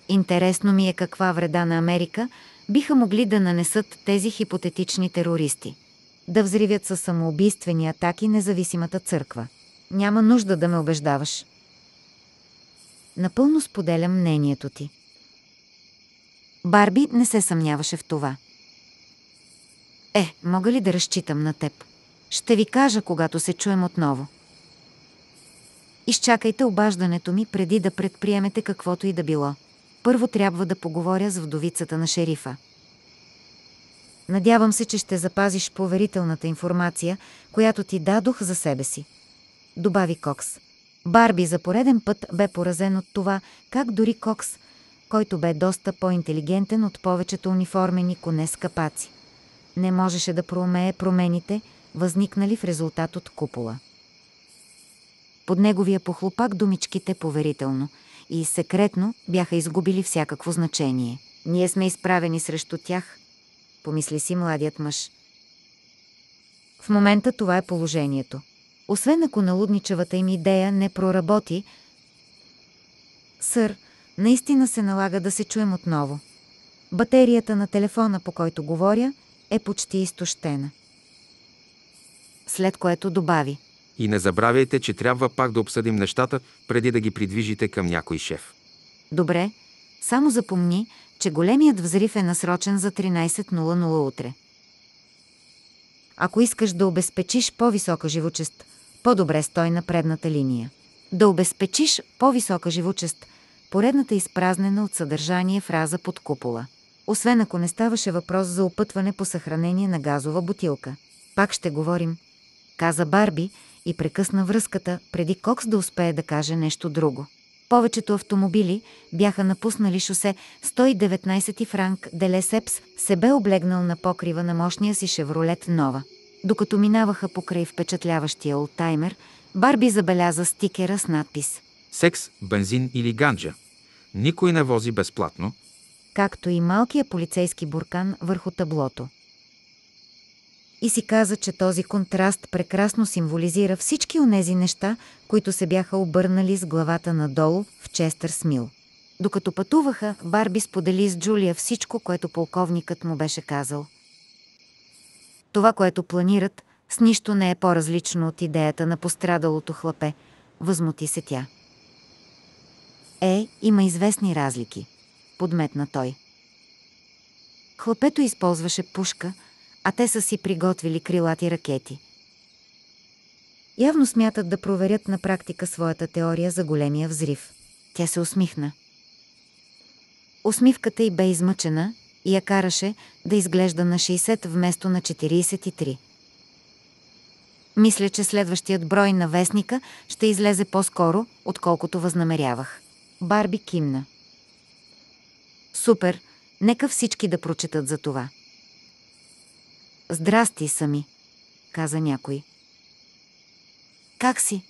Интересно ми е каква вреда на Америка биха могли да нанесат тези хипотетични терористи. Да взривят със самоубийствени атаки независимата църква. Няма нужда да ме убеждаваш. Напълно споделям мнението ти. Барби не се съмняваше в това. Е, мога ли да разчитам на теб? Ще ви кажа, когато се чуем отново. Изчакайте обаждането ми преди да предприемете каквото и да било. Първо трябва да поговоря с вдовицата на шерифа. Надявам се, че ще запазиш поверителната информация, която ти дадох за себе си. Добави Кокс. Барби за пореден път бе поразен от това, как дори Кокс, който бе доста по-интелигентен от повечето униформени коне скапаци. Не можеше да проумее промените, възникнали в резултат от купола. Под неговия похлопак думичките поверително и секретно бяха изгубили всякакво значение. Ние сме изправени срещу тях, помисли си младият мъж. В момента това е положението. Освен ако налудничавата им идея не проработи, сър, наистина се налага да се чуем отново. Батерията на телефона, по който говоря, е почти изтощена. След което добави. И не забравяйте, че трябва пак да обсъдим нещата, преди да ги придвижите към някой шеф. Добре, само запомни, че големият взрив е насрочен за 13.00 утре. Ако искаш да обезпечиш по-висока живучест, по-добре стой на предната линия. Да обезпечиш по-висока живучест, поредната изпразнена от съдържание фраза под купола. Освен ако не ставаше въпрос за опътване по съхранение на газова бутилка. Пак ще говорим, каза Барби и прекъсна връзката, преди Кокс да успее да каже нещо друго. Повечето автомобили бяха напуснали шосе 119 и Франк Делесепс се бе облегнал на покрива на мощния си Шевролет Нова. Докато минаваха покрай впечатляващия олдтаймер, Барби забеляза стикера с надпис Секс, бензин или ганджа. Никой не вози безплатно. Както и малкия полицейски буркан върху таблото. И си каза, че този контраст прекрасно символизира всички онези неща, които се бяха обърнали с главата надолу в Честър Смил. Докато пътуваха, Барби сподели с Джулия всичко, което полковникът му беше казал. Това, което планират, с нищо не е по-различно от идеята на пострадалото хлапе, възмути се тя. Е, има известни разлики, подметна той. Хлапето използваше пушка, а те са си приготвили крилати ракети. Явно смятат да проверят на практика своята теория за големия взрив. Тя се усмихна. Усмивката й бе измъчена и я караше да изглежда на 60 вместо на 43. Мисля, че следващият брой на вестника ще излезе по-скоро, отколкото възнамерявах. Барби кимна. Супер, нека всички да прочетат за това. Здрасти, сами, каза някой. Как си?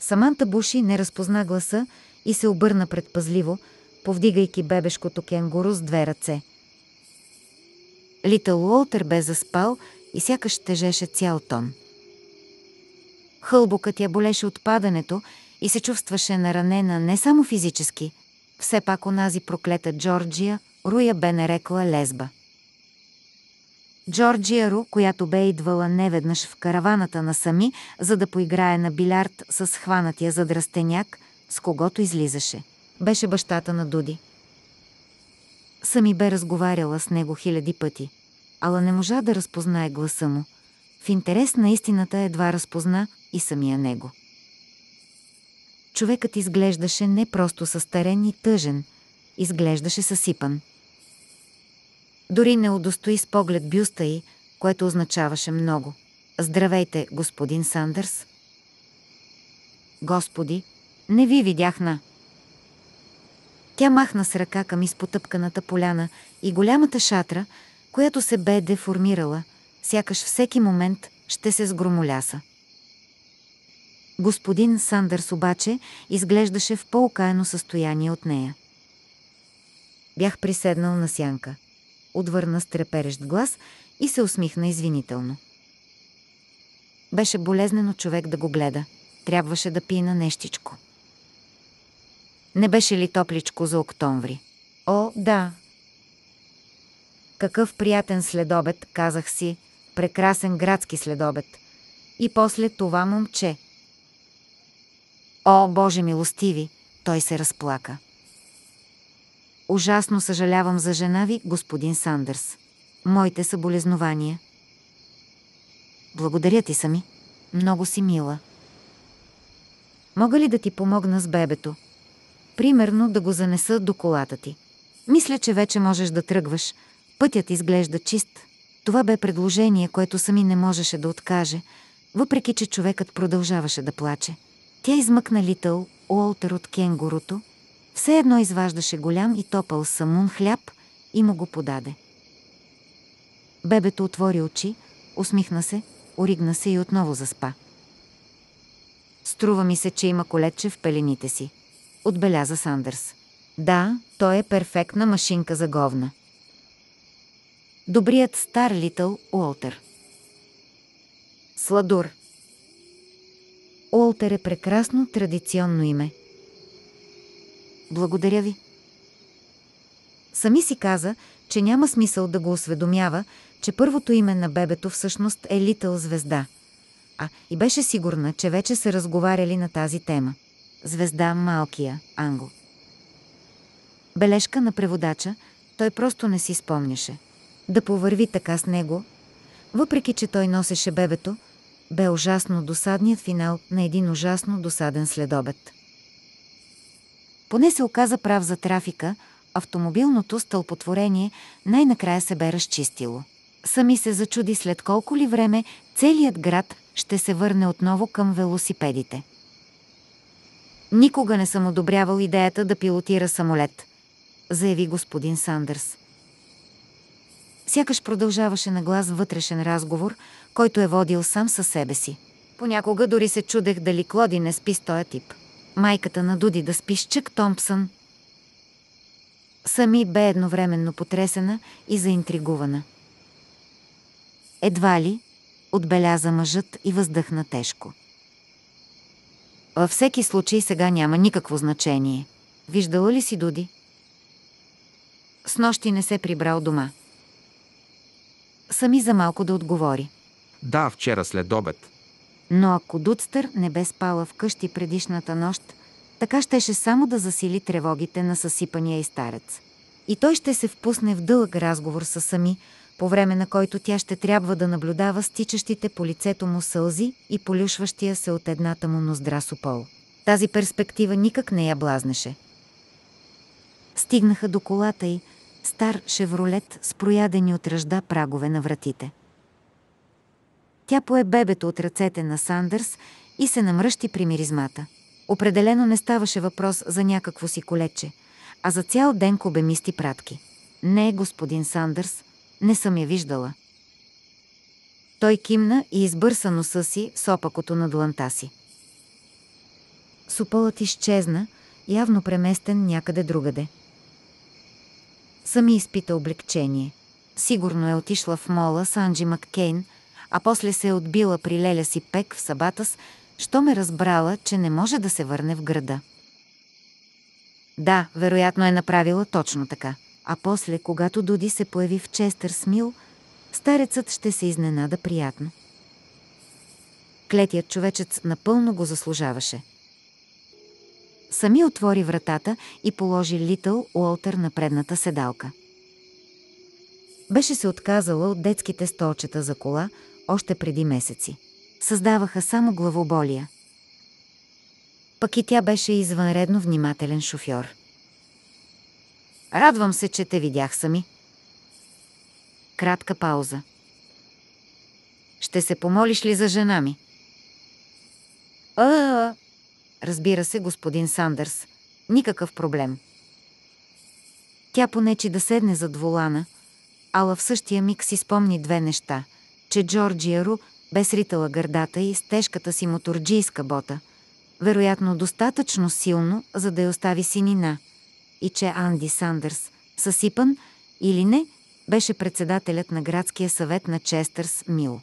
Саманта Буши не разпозна гласа и се обърна предпазливо, повдигайки бебешкото кенгуру с две ръце. Литъл Уолтер бе заспал и сякаш тежеше цял тон. Хълбокът я болеше от падането и се чувстваше наранена не само физически. Все пак онази проклета Джорджия Руя бе нарекла лезба. Джорджия Ру, която бе идвала неведнъж в караваната на сами, за да поиграе на билярд с хванатия задрастеняк, с когото излизаше. Беше бащата на Дуди. Сами бе разговаряла с него хиляди пъти, ала не можа да разпознае гласа му. В интерес на истината едва разпозна и самия него. Човекът изглеждаше не просто състарен и тъжен, изглеждаше съсипан. Дори не удостои с поглед бюста й, което означаваше много. Здравейте, господин Сандърс. Господи, не ви видях на. Тя махна с ръка към изпотъпканата поляна и голямата шатра, която се бе деформирала, сякаш всеки момент ще се сгромоляса. Господин Сандърс обаче изглеждаше в по-окаяно състояние от нея. Бях приседнал на сянка. Отвърна с треперещ глас и се усмихна извинително. Беше болезнено човек да го гледа. Трябваше да пина нещичко. Не беше ли топличко за октомври? О, да. Какъв приятен следобед, казах си, прекрасен градски следобед. И после това момче. О, Боже милостиви, той се разплака. Ужасно съжалявам за жена ви, господин Сандърс. Моите съболезнования. Благодаря ти сами. Много си мила. Мога ли да ти помогна с бебето? Примерно да го занеса до колата ти. Мисля, че вече можеш да тръгваш. Пътят изглежда чист. Това бе предложение, което сами не можеше да откаже, въпреки че човекът продължаваше да плаче. Тя измъкна Литъл Уолтер от кенгурото, Все едно изваждаше голям и топъл самун хляб и му го подаде. Бебето отвори очи, усмихна се, оригна се и отново заспа. Струва ми се, че има колече в пелените си. Отбеляза Сандърс. Да, той е перфектна машинка за говна. Добрият стар Литъл Уолтер. Сладур. Уолтер е прекрасно традиционно име. Благодаря ви. Сами си каза, че няма смисъл да го осведомява, че първото име на бебето всъщност е Литъл Звезда. А, и беше сигурна, че вече се разговаряли на тази тема. Звезда Малкия, Анго. Бележка на преводача, той просто не си спомняше. Да повърви така с него, въпреки че той носеше бебето, бе ужасно досадният финал на един ужасно досаден следобед. Поне се оказа прав за трафика, автомобилното стълпотворение най-накрая се бе разчистило. Сами се зачуди след колко ли време целият град ще се върне отново към велосипедите. Никога не съм одобрявал идеята да пилотира самолет, заяви господин Сандърс. Сякаш продължаваше на глас вътрешен разговор, който е водил сам със себе си. Понякога дори се чудех дали Клоди не спи с този тип. Майката на Дуди да спи с Чък Томпсън. Сами бе едновременно потресена и заинтригувана. Едва ли, отбеляза мъжът и въздъхна тежко. Във всеки случай сега няма никакво значение. Виждала ли си Дуди? С нощи не се прибрал дома. Сами за малко да отговори. Да, вчера след обед. Но ако Дудстър не бе спала вкъщи предишната нощ, така щеше само да засили тревогите на съсипания и старец. И той ще се впусне в дълъг разговор с Сами, по време на който тя ще трябва да наблюдава стичащите по лицето му сълзи и полюшващия се от едната му ноздра сопол. Тази перспектива никак не я блазнеше. Стигнаха до колата й, стар шевролет с проядени от ръжда прагове на вратите. Тя пое бебето от ръцете на Сандърс и се намръщи при миризмата. Определено не ставаше въпрос за някакво си колече, а за цял ден кобемисти пратки. Не, господин Сандърс, не съм я виждала. Той кимна и избърса носа си с опакото на дланта си. Супълът изчезна, явно преместен някъде другаде. Сами изпита облегчение. Сигурно е отишла в мола с Анджи Маккейн, а после се е отбила при леля си пек в Сабатас, що ме разбрала, че не може да се върне в града. Да, вероятно е направила точно така. А после, когато Дуди се появи в Честър Смил, старецът ще се изненада приятно. Клетият човечец напълно го заслужаваше. Сами отвори вратата и положи Литъл Уолтер на предната седалка. Беше се отказала от детските столчета за кола още преди месеци. Създаваха само главоболия. Пък и тя беше извънредно внимателен шофьор. Радвам се, че те видях сами. Кратка пауза. Ще се помолиш ли за жена ми? А, -а, -а. разбира се, господин Сандърс. Никакъв проблем. Тя понечи да седне зад волана, ала в същия миг си спомни две неща. Че Джорджия Ру бе сритала гърдата и с тежката си моторджийска бота, вероятно достатъчно силно, за да я остави синина – и че Анди Сандърс, съсипан или не, беше председателят на градския съвет на Честърс Мил.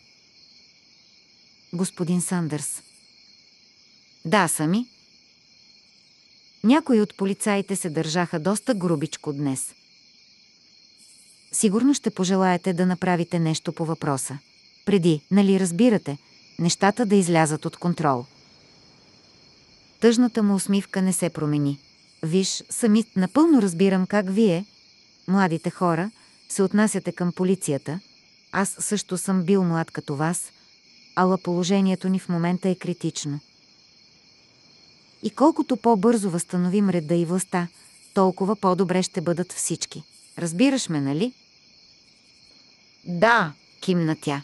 Господин Сандърс. Да, сами. Някои от полицаите се държаха доста грубичко днес. Сигурно ще пожелаете да направите нещо по въпроса. Преди, нали разбирате, нещата да излязат от контрол. Тъжната му усмивка не се промени. Виж, сами напълно разбирам как вие, младите хора, се отнасяте към полицията. Аз също съм бил млад като вас, ала положението ни в момента е критично. И колкото по-бързо възстановим реда и властта, толкова по-добре ще бъдат всички. Разбираш ме, нали? Да, кимна тя.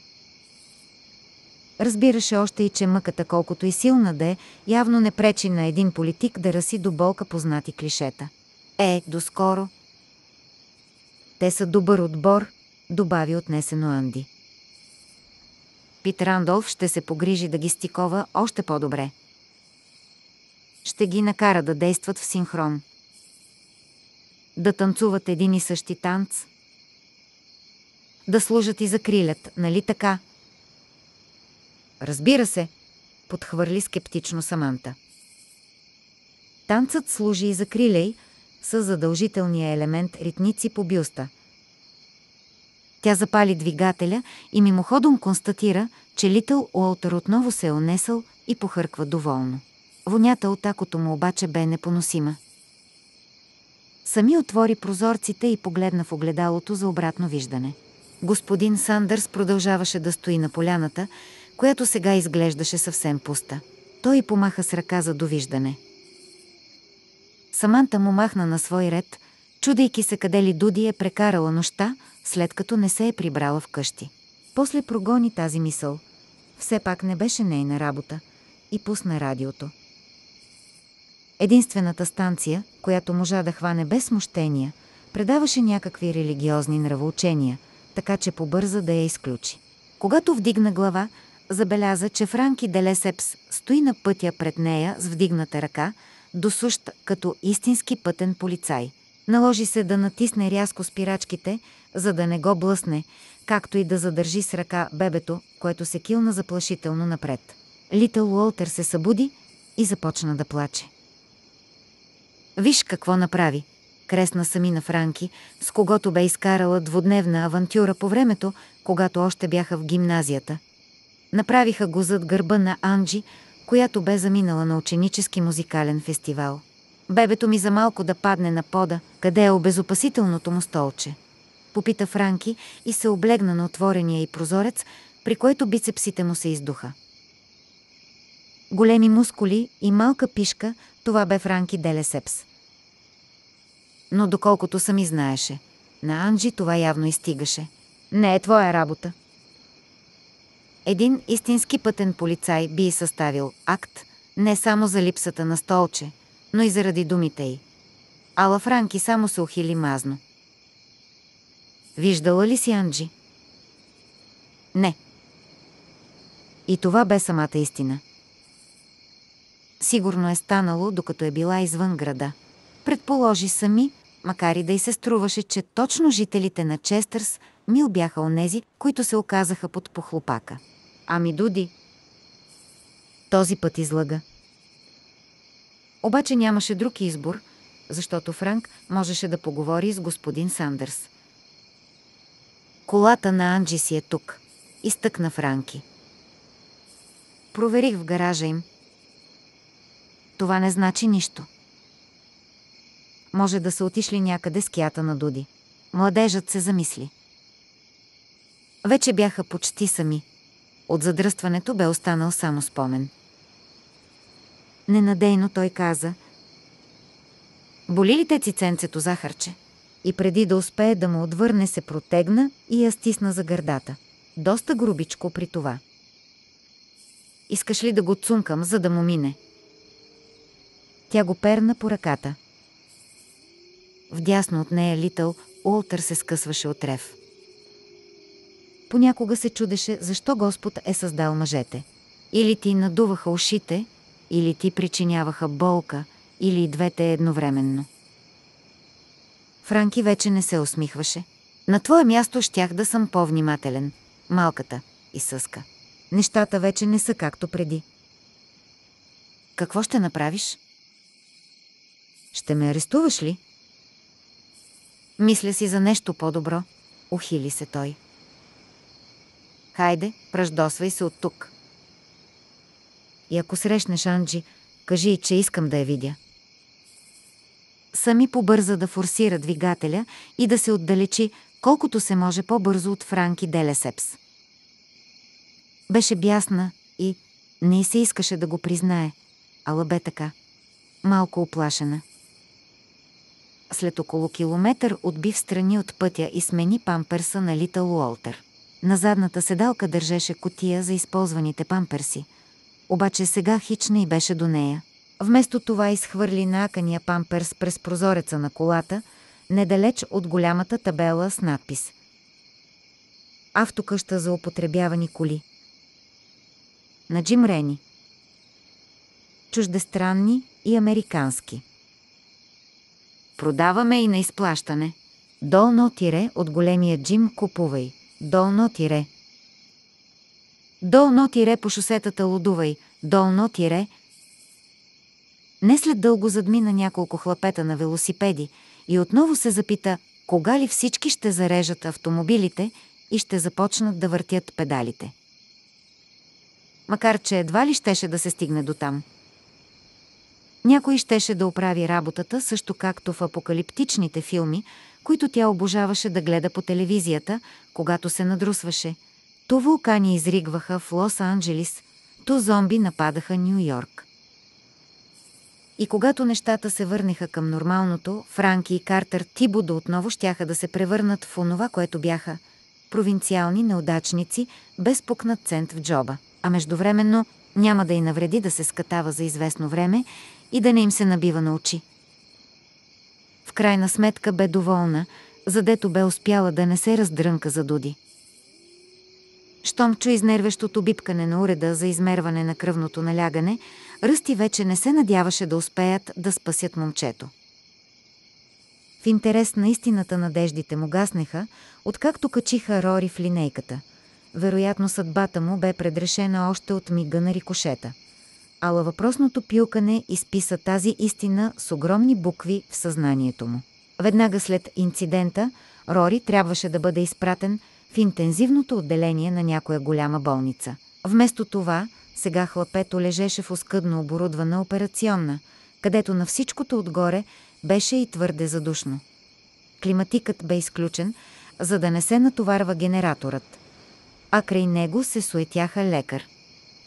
Разбираше още и, че мъката, колкото и силна да е, явно не пречи на един политик да раси до болка познати клишета. Е, доскоро. Те са добър отбор, добави отнесено Анди. Пит Рандолф ще се погрижи да ги стикова още по-добре. Ще ги накара да действат в синхрон. Да танцуват един и същи танц. Да служат и за крилят, нали така? Разбира се, подхвърли скептично Саманта. Танцът служи и за крилей с задължителния елемент ритници по бюста. Тя запали двигателя и мимоходом констатира, че Литъл Уолтер отново се е онесъл и похърква доволно. Вонята от акото му обаче бе непоносима. Сами отвори прозорците и погледна в огледалото за обратно виждане. Господин Сандърс продължаваше да стои на поляната, която сега изглеждаше съвсем пуста. Той помаха с ръка за довиждане. Саманта му махна на свой ред, чудейки се къде ли Дуди е прекарала нощта, след като не се е прибрала вкъщи. После прогони тази мисъл. Все пак не беше нейна работа и пусна радиото. Единствената станция, която можа да хване без смущения, предаваше някакви религиозни нравоучения, така че побърза да я изключи. Когато вдигна глава, забеляза, че Франки Делесепс стои на пътя пред нея с вдигната ръка, досущ като истински пътен полицай. Наложи се да натисне рязко спирачките, за да не го блъсне, както и да задържи с ръка бебето, което се килна заплашително напред. Литъл Уолтер се събуди и започна да плаче. Виж какво направи, кресна сами на Франки, с когото бе изкарала двудневна авантюра по времето, когато още бяха в гимназията. Направиха го зад гърба на Анджи, която бе заминала на ученически музикален фестивал. Бебето ми за малко да падне на пода, къде е обезопасителното му столче. Попита Франки и се облегна на отворения и прозорец, при който бицепсите му се издуха. Големи мускули и малка пишка, това бе Франки Делесепс. Но доколкото сами знаеше, на Анджи това явно изстигаше. Не е твоя работа. Един истински пътен полицай би съставил акт не само за липсата на столче, но и заради думите й. Ала Франки само се ухили мазно. Виждала ли си Анджи? Не. И това бе самата истина. Сигурно е станало, докато е била извън града. Предположи сами, макар и да й се струваше, че точно жителите на Честърс мил бяха онези, които се оказаха под похлопака. Ами Дуди. Този път излага. Обаче нямаше друг избор, защото Франк можеше да поговори с господин Сандърс. Колата на Анджи си е тук. Изтъкна Франки. Проверих в гаража им. Това не значи нищо. Може да са отишли някъде с кята на Дуди. Младежът се замисли. Вече бяха почти сами. От задръстването бе останал само спомен. Ненадейно той каза Боли ли те циценцето захарче? И преди да успее да му отвърне, се протегна и я стисна за гърдата. Доста грубичко при това. Искаш ли да го цункам, за да му мине? Тя го перна по ръката. Вдясно от нея Литъл Уолтър се скъсваше от рев. Понякога се чудеше защо Господ е създал мъжете. Или ти надуваха ушите, или ти причиняваха болка, или двете едновременно. Франки вече не се усмихваше. На твое място щях да съм по-внимателен. Малката и съска. Нещата вече не са както преди. Какво ще направиш? Ще ме арестуваш ли? Мисля си за нещо по-добро. Ухили се той. Хайде, пръждосвай се от тук. И ако срещнеш Анджи, кажи, че искам да я видя. Сами побърза да форсира двигателя и да се отдалечи колкото се може по-бързо от Франки Делесепс. Беше бясна и не се искаше да го признае, ала бе така. Малко оплашена. След около километър отби в страни от пътя и смени памперса на Литъл Уолтер. На задната седалка държеше котия за използваните памперси. Обаче сега хична и беше до нея. Вместо това изхвърли накания памперс през прозореца на колата, недалеч от голямата табела с надпис Автокъща за употребявани коли. На Джим Рени. Чуждестранни и американски. Продаваме и на изплащане. Долно тире от големия Джим купувай. Долно тире. Долно тире по шосетата лудувай. Долно тире. Не след дълго задмина няколко хлапета на велосипеди и отново се запита кога ли всички ще зарежат автомобилите и ще започнат да въртят педалите. Макар, че едва ли щеше да се стигне до там. Някой щеше да оправи работата, също както в апокалиптичните филми, които тя обожаваше да гледа по телевизията, когато се надрусваше. То вулкани изригваха в Лос-Анджелис, то зомби нападаха Нью Йорк. И когато нещата се върнаха към нормалното, Франки и Картер Тибудо отново щяха да се превърнат в онова, което бяха – провинциални неудачници, без пукнат цент в джоба. А междувременно няма да й навреди да се скатава за известно време и да не им се набива на очи. Крайна сметка бе доволна, задето бе успяла да не се раздрънка за Дуди. Щом чу изнервещото бипкане на уреда за измерване на кръвното налягане, Ръсти вече не се надяваше да успеят да спасят момчето. В интерес на истината надеждите му гаснеха, откакто качиха Рори в линейката. Вероятно съдбата му бе предрешена още от мига на рикошета. Ала въпросното пилкане изписа тази истина с огромни букви в съзнанието му. Веднага след инцидента, Рори трябваше да бъде изпратен в интензивното отделение на някоя голяма болница. Вместо това, сега хлапето лежеше в оскъдно оборудвана операционна, където на всичкото отгоре беше и твърде задушно. Климатикът бе изключен, за да не се натоварва генераторът. А край него се суетяха лекар,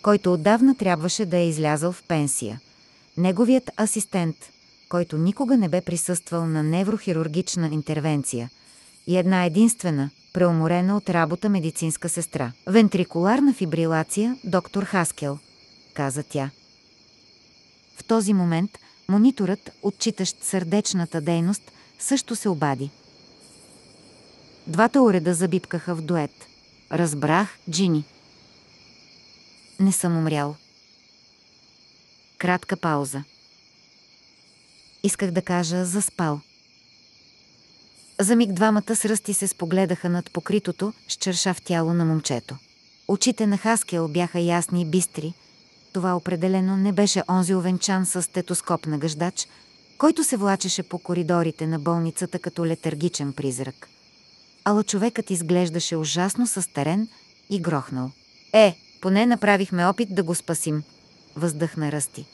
който отдавна трябваше да е излязъл в пенсия. Неговият асистент, който никога не бе присъствал на неврохирургична интервенция. И една единствена – преуморена от работа медицинска сестра. Вентрикуларна фибрилация, доктор Хаскел, каза тя. В този момент мониторът, отчитащ сърдечната дейност, също се обади. Двата уреда забипкаха в дует. Разбрах, Джини. Не съм умрял. Кратка пауза. Исках да кажа заспал. За миг двамата с ръсти се спогледаха над покритото с чершав тяло на момчето. Очите на Хаскел бяха ясни и бистри. Това определено не беше онзи овенчан с стетоскоп на гъждач, който се влачеше по коридорите на болницата като летаргичен призрак. Ала човекът изглеждаше ужасно състарен и грохнал. Е, поне направихме опит да го спасим, въздъхна Ръсти.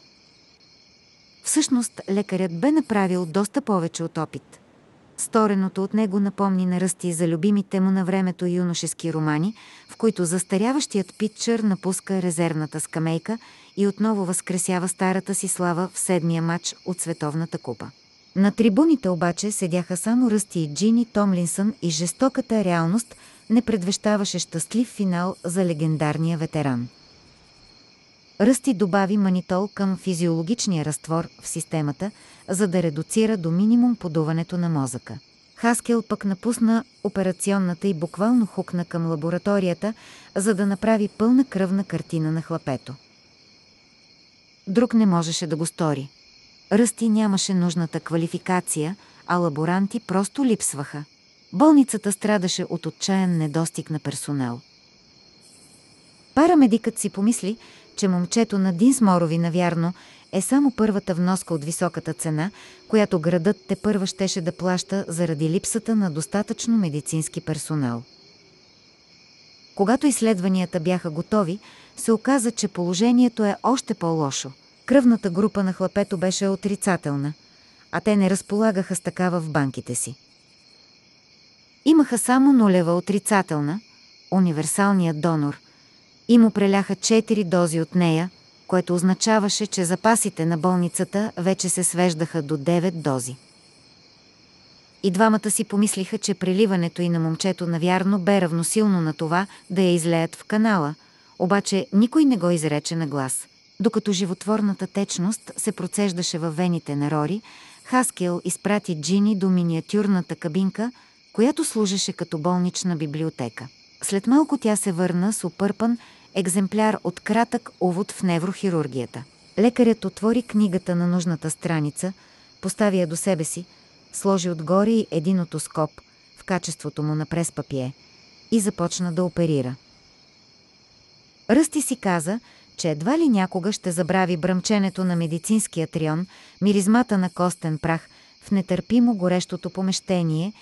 Всъщност, лекарят бе направил доста повече от опит – Стореното от него напомни на Ръсти за любимите му на времето юношески романи, в които застаряващият питчър напуска резервната скамейка и отново възкресява старата си слава в седмия матч от Световната купа. На трибуните обаче седяха само Ръсти и Джини Томлинсън и жестоката реалност не предвещаваше щастлив финал за легендарния ветеран. Ръсти добави манитол към физиологичния разтвор в системата, за да редуцира до минимум подуването на мозъка. Хаскел пък напусна операционната и буквално хукна към лабораторията, за да направи пълна кръвна картина на хлапето. Друг не можеше да го стори. Ръсти нямаше нужната квалификация, а лаборанти просто липсваха. Болницата страдаше от отчаян недостиг на персонал. Парамедикът си помисли, че момчето на Динсморови, навярно, е само първата вноска от високата цена, която градът те първа щеше да плаща заради липсата на достатъчно медицински персонал. Когато изследванията бяха готови, се оказа, че положението е още по-лошо. Кръвната група на хлапето беше отрицателна, а те не разполагаха с такава в банките си. Имаха само нулева отрицателна, универсалният донор – и му преляха 4 дози от нея, което означаваше, че запасите на болницата вече се свеждаха до 9 дози. И двамата си помислиха, че преливането и на момчето навярно бе равносилно на това да я излеят в канала, обаче никой не го изрече на глас. Докато животворната течност се процеждаше във вените на Рори, Хаскел изпрати Джини до миниатюрната кабинка, която служеше като болнична библиотека. След малко тя се върна с опърпан екземпляр от кратък увод в неврохирургията. Лекарят отвори книгата на нужната страница, постави я до себе си, сложи отгоре и един отоскоп в качеството му на прес-папие и започна да оперира. Ръсти си каза, че едва ли някога ще забрави бръмченето на медицинския трион, миризмата на костен прах в нетърпимо горещото помещение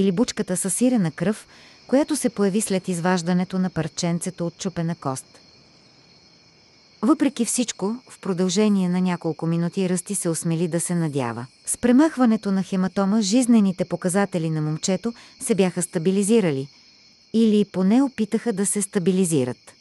или бучката със сирена кръв, която се появи след изваждането на парченцето от чупена кост. Въпреки всичко, в продължение на няколко минути Ръсти се осмели да се надява. С премахването на хематома, жизнените показатели на момчето се бяха стабилизирали или поне опитаха да се стабилизират.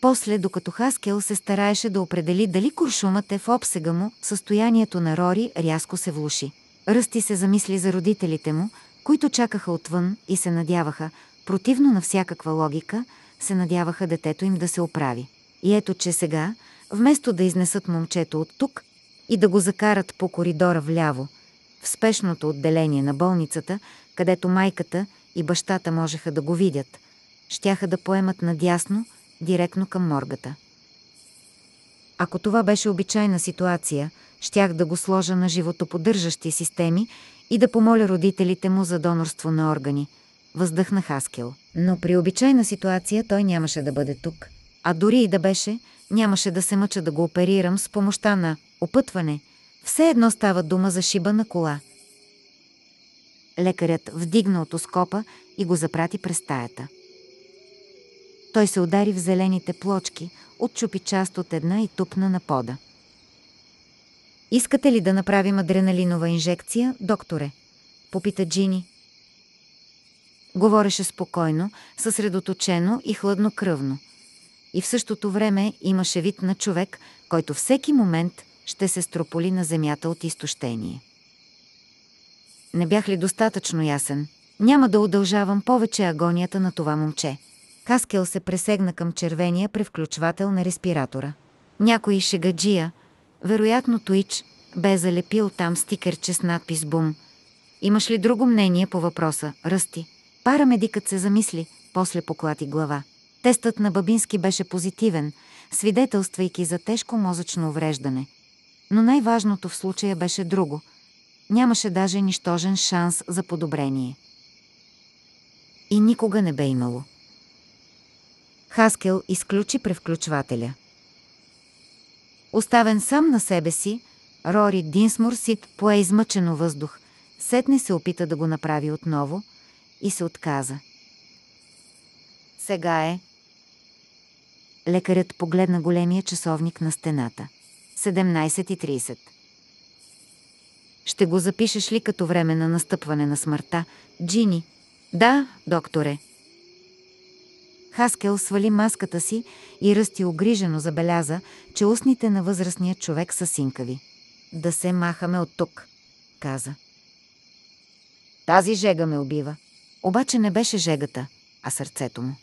После, докато Хаскел се стараеше да определи дали куршумът е в обсега му, състоянието на Рори рязко се влуши. Ръсти се замисли за родителите му, които чакаха отвън и се надяваха, противно на всякаква логика, се надяваха детето им да се оправи. И ето, че сега, вместо да изнесат момчето от тук и да го закарат по коридора вляво, в спешното отделение на болницата, където майката и бащата можеха да го видят, щяха да поемат надясно, директно към моргата. Ако това беше обичайна ситуация, щях да го сложа на животоподдържащи системи и да помоля родителите му за донорство на органи. Въздъхна Хаскел. Но при обичайна ситуация той нямаше да бъде тук. А дори и да беше, нямаше да се мъча да го оперирам с помощта на опътване. Все едно става дума за шиба на кола. Лекарят вдигна отоскопа и го запрати през стаята. Той се удари в зелените плочки, отчупи част от една и тупна на пода. Искате ли да направим адреналинова инжекция, докторе? Попита Джини. Говореше спокойно, съсредоточено и хладнокръвно. И в същото време имаше вид на човек, който всеки момент ще се строполи на земята от изтощение. Не бях ли достатъчно ясен? Няма да удължавам повече агонията на това момче. Хаскел се пресегна към червения превключвател на респиратора. Някой шегаджия, вероятно Туич, бе залепил там стикерче с надпис «Бум». Имаш ли друго мнение по въпроса, Ръсти? Парамедикът се замисли, после поклати глава. Тестът на Бабински беше позитивен, свидетелствайки за тежко мозъчно увреждане. Но най-важното в случая беше друго. Нямаше даже нищожен шанс за подобрение. И никога не бе имало. Хаскел изключи превключвателя. Оставен сам на себе си, Рори Динсмур си пое измъчено въздух. Сетне се опита да го направи отново и се отказа. Сега е. Лекарят погледна големия часовник на стената. 17.30. Ще го запишеш ли като време на настъпване на смъртта? Джини. Да, докторе. Хаскел свали маската си и ръсти огрижено забеляза, че устните на възрастния човек са синкави. Да се махаме от тук, каза. Тази жега ме убива. Обаче не беше жегата, а сърцето му.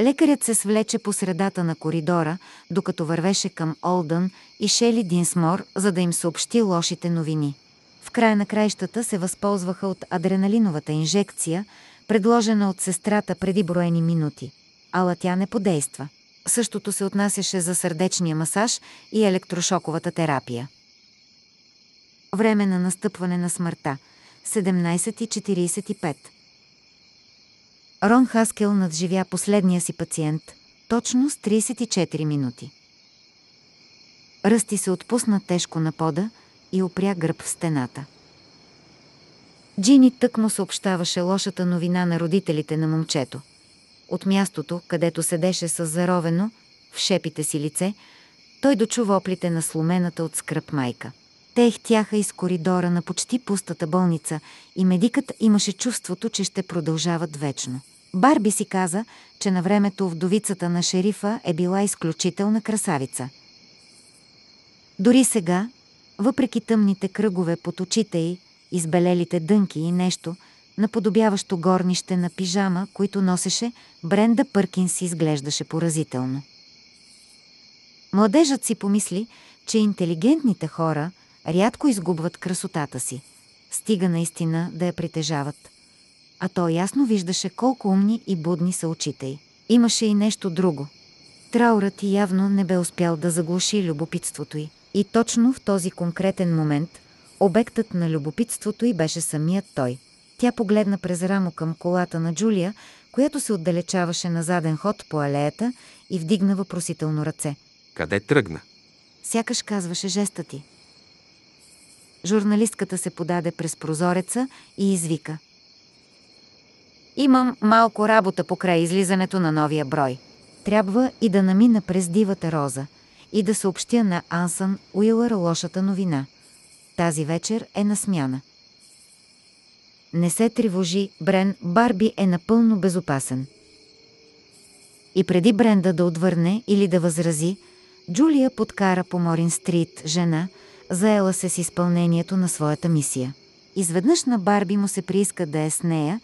Лекарят се свлече по средата на коридора, докато вървеше към Олдън и Шели Динсмор, за да им съобщи лошите новини. В края на краищата се възползваха от адреналиновата инжекция, предложена от сестрата преди броени минути. Ала тя не подейства. Същото се отнасяше за сърдечния масаж и електрошоковата терапия. Време на настъпване на смъртта. 17.45. Рон Хаскел надживя последния си пациент точно с 34 минути. Ръсти се отпусна тежко на пода и опря гръб в стената. Джини тъкмо съобщаваше лошата новина на родителите на момчето. От мястото, където седеше с заровено, в шепите си лице, той дочу воплите на сломената от скръп майка. Те ихтяха из коридора на почти пустата болница и медикът имаше чувството, че ще продължават вечно. Барби си каза, че на времето вдовицата на шерифа е била изключителна красавица. Дори сега, въпреки тъмните кръгове под очите й, избелелите дънки и нещо, наподобяващо горнище на пижама, които носеше, Бренда Пъркинс изглеждаше поразително. Младежът си помисли, че интелигентните хора рядко изгубват красотата си. Стига наистина да я притежават. А той ясно виждаше колко умни и будни са очите й. Имаше и нещо друго. Траурът явно не бе успял да заглуши любопитството й. И точно в този конкретен момент обектът на любопитството й беше самият той. Тя погледна през рамо към колата на Джулия, която се отдалечаваше на заден ход по алеята и вдигна въпросително ръце. Къде тръгна? Сякаш казваше жеста ти. Журналистката се подаде през прозореца и извика. Имам малко работа покрай излизането на новия брой. Трябва и да намина през дивата роза и да съобщя на Ансън Уилър лошата новина. Тази вечер е на смяна. Не се тревожи, Брен, Барби е напълно безопасен. И преди Бренда да отвърне или да възрази, Джулия подкара по Морин Стрит жена, заела се с изпълнението на своята мисия. Изведнъж на Барби му се прииска да е с нея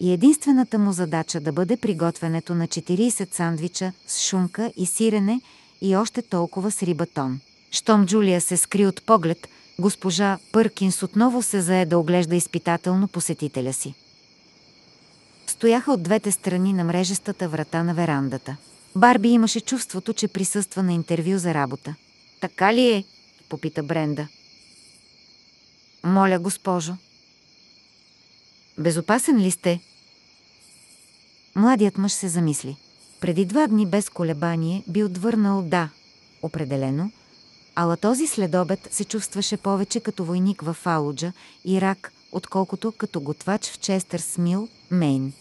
и единствената му задача да бъде приготвянето на 40 сандвича с шунка и сирене и още толкова с рибатон. Щом Джулия се скри от поглед, госпожа Пъркинс отново се зае да оглежда изпитателно посетителя си. Стояха от двете страни на мрежестата врата на верандата. Барби имаше чувството, че присъства на интервю за работа. Така ли е? попита Бренда. Моля, госпожо. Безопасен ли сте? Младият мъж се замисли. Преди два дни без колебание би отвърнал да, определено, ала този следобед се чувстваше повече като войник в Фалуджа, Ирак, отколкото като готвач в Честър Смил, Мейн.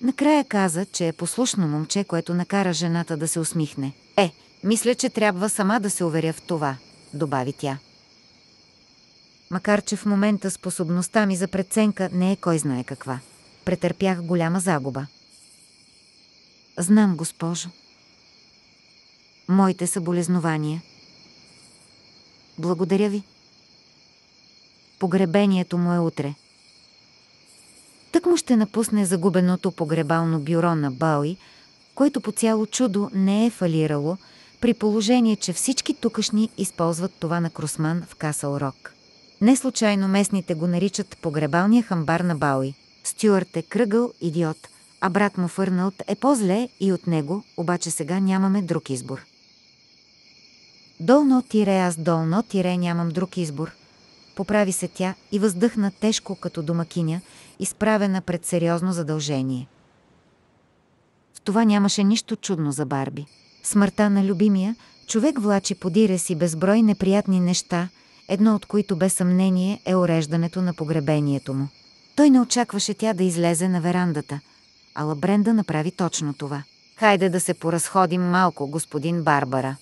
Накрая каза, че е послушно момче, което накара жената да се усмихне. Е, мисля, че трябва сама да се уверя в това, добави тя. Макар, че в момента способността ми за преценка не е кой знае каква. Претърпях голяма загуба. Знам, госпожо. Моите съболезнования. Благодаря ви. Погребението му е утре. Тък му ще напусне загубеното погребално бюро на Бауи, което по цяло чудо не е фалирало, при положение, че всички тукашни използват това на Кросман в Касъл Рок. Не случайно местните го наричат погребалния хамбар на Бауи. Стюарт е кръгъл идиот, а брат му Фърналт е по-зле и от него, обаче сега нямаме друг избор. Долно тире аз долно тире нямам друг избор. Поправи се тя и въздъхна тежко като домакиня, изправена пред сериозно задължение. В това нямаше нищо чудно за Барби. Смъртта на любимия, човек влачи подире си безброй неприятни неща, едно от които без съмнение е уреждането на погребението му. Той не очакваше тя да излезе на верандата, ала Бренда направи точно това. Хайде да се поразходим малко, господин Барбара.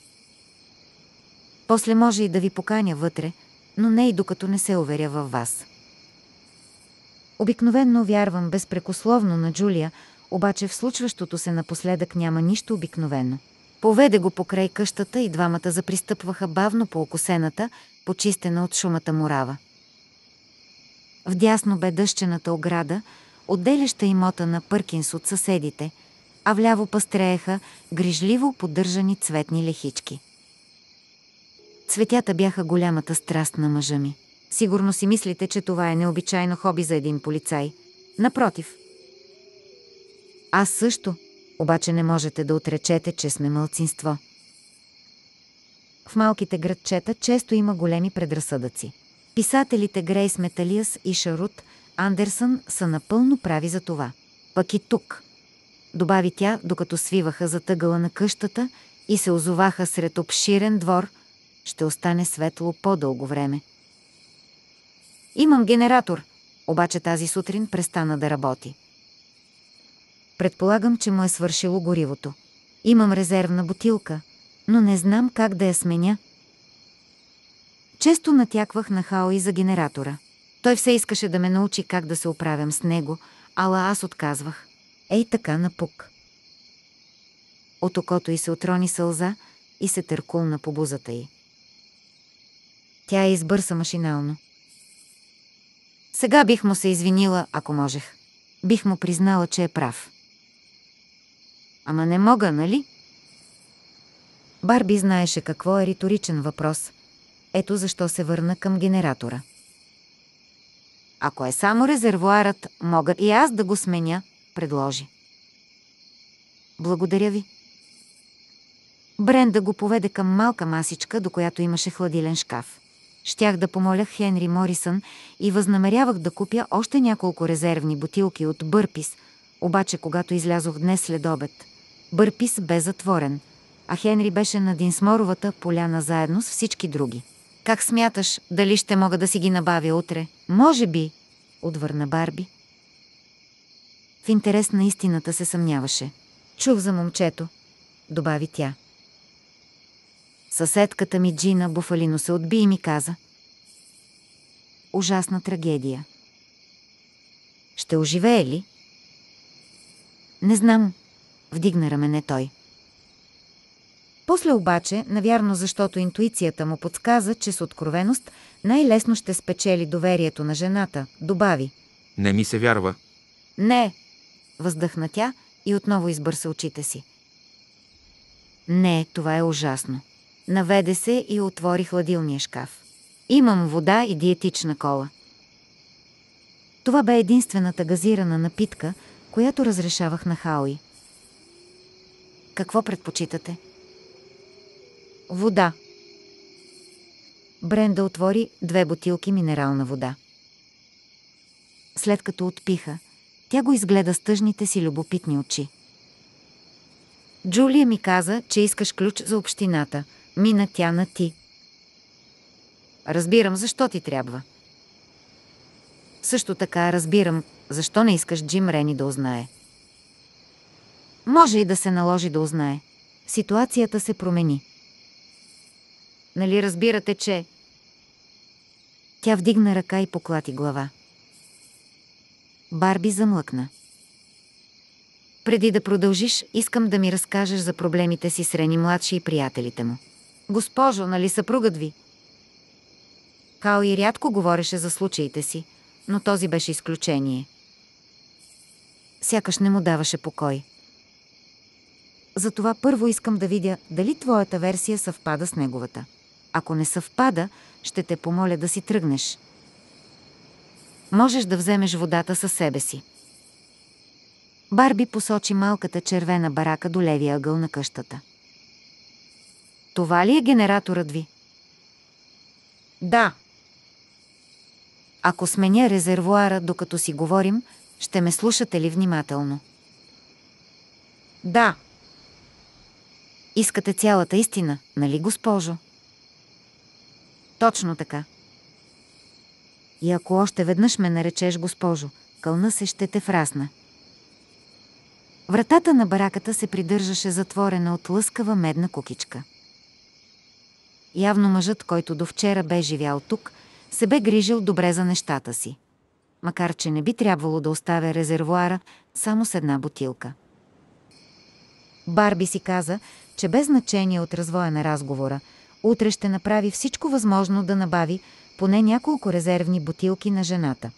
После може и да ви поканя вътре, но не и докато не се уверя във вас. Обикновенно вярвам безпрекословно на Джулия, обаче в случващото се напоследък няма нищо обикновено. Поведе го покрай къщата и двамата запристъпваха бавно по окосената, почистена от шумата мурава. Вдясно бе дъщената ограда, отделяща имота на Пъркинс от съседите, а вляво пъстрееха грижливо поддържани цветни лехички. Цветята бяха голямата страст на мъжа ми. Сигурно си мислите, че това е необичайно хоби за един полицай. Напротив. Аз също, обаче не можете да отречете, че сме мълцинство. В малките градчета често има големи предразсъдъци. Писателите Грейс Металиас и Шарут Андерсън са напълно прави за това. Пък и тук, добави тя, докато свиваха за тъгъла на къщата и се озоваха сред обширен двор, ще остане светло по-дълго време. Имам генератор, обаче тази сутрин престана да работи. Предполагам, че му е свършило горивото. Имам резервна бутилка, но не знам как да я сменя. Често натяквах на Хаои за генератора. Той все искаше да ме научи как да се оправям с него, ала аз отказвах. Ей така напук. От окото й се отрони сълза и се търкулна по бузата й. Тя избърса машинално. Сега бих му се извинила, ако можех. Бих му признала, че е прав. Ама не мога, нали? Барби знаеше какво е риторичен въпрос. Ето защо се върна към генератора. Ако е само резервуарът, мога и аз да го сменя, предложи. Благодаря ви. Бренда го поведе към малка масичка, до която имаше хладилен шкаф. Щях да помоля Хенри Морисън и възнамерявах да купя още няколко резервни бутилки от Бърпис, обаче когато излязох днес след обед. Бърпис бе затворен, а Хенри беше на Динсморовата поляна заедно с всички други. Как смяташ, дали ще мога да си ги набавя утре? Може би, отвърна Барби. В интерес на истината се съмняваше. Чух за момчето, добави тя. Съседката ми Джина Буфалино се отби и ми каза. Ужасна трагедия. Ще оживее ли? Не знам, вдигна рамене той. После обаче, навярно защото интуицията му подсказа, че с откровеност най-лесно ще спечели доверието на жената, добави. Не ми се вярва. Не, въздъхна тя и отново избърса очите си. Не, това е ужасно. Наведе се и отвори хладилния шкаф. Имам вода и диетична кола. Това бе единствената газирана напитка, която разрешавах на Хауи. Какво предпочитате? Вода. Бренда отвори две бутилки минерална вода. След като отпиха, тя го изгледа с тъжните си любопитни очи. Джулия ми каза, че искаш ключ за общината. Мина тя на ти. Разбирам, защо ти трябва. Също така разбирам, защо не искаш Джим Рени да узнае. Може и да се наложи да узнае. Ситуацията се промени. Нали разбирате, че... Тя вдигна ръка и поклати глава. Барби замлъкна. Преди да продължиш, искам да ми разкажеш за проблемите си с Рени младши и приятелите му. Госпожо, нали съпругът ви? Као и рядко говореше за случаите си, но този беше изключение. Сякаш не му даваше покой. Затова първо искам да видя дали твоята версия съвпада с неговата. Ако не съвпада, ще те помоля да си тръгнеш. Можеш да вземеш водата със себе си. Барби посочи малката червена барака до левия ъгъл на къщата. Това ли е генераторът ви? Да. Ако сменя резервуара, докато си говорим, ще ме слушате ли внимателно? Да. Искате цялата истина, нали, госпожо? Точно така. И ако още веднъж ме наречеш госпожо, кълна се ще те фрасна. Вратата на бараката се придържаше затворена от лъскава медна кукичка. Явно мъжът, който до вчера бе живял тук, се бе грижил добре за нещата си. Макар, че не би трябвало да оставя резервуара само с една бутилка. Барби си каза, че без значение от развоя на разговора, утре ще направи всичко възможно да набави поне няколко резервни бутилки на жената.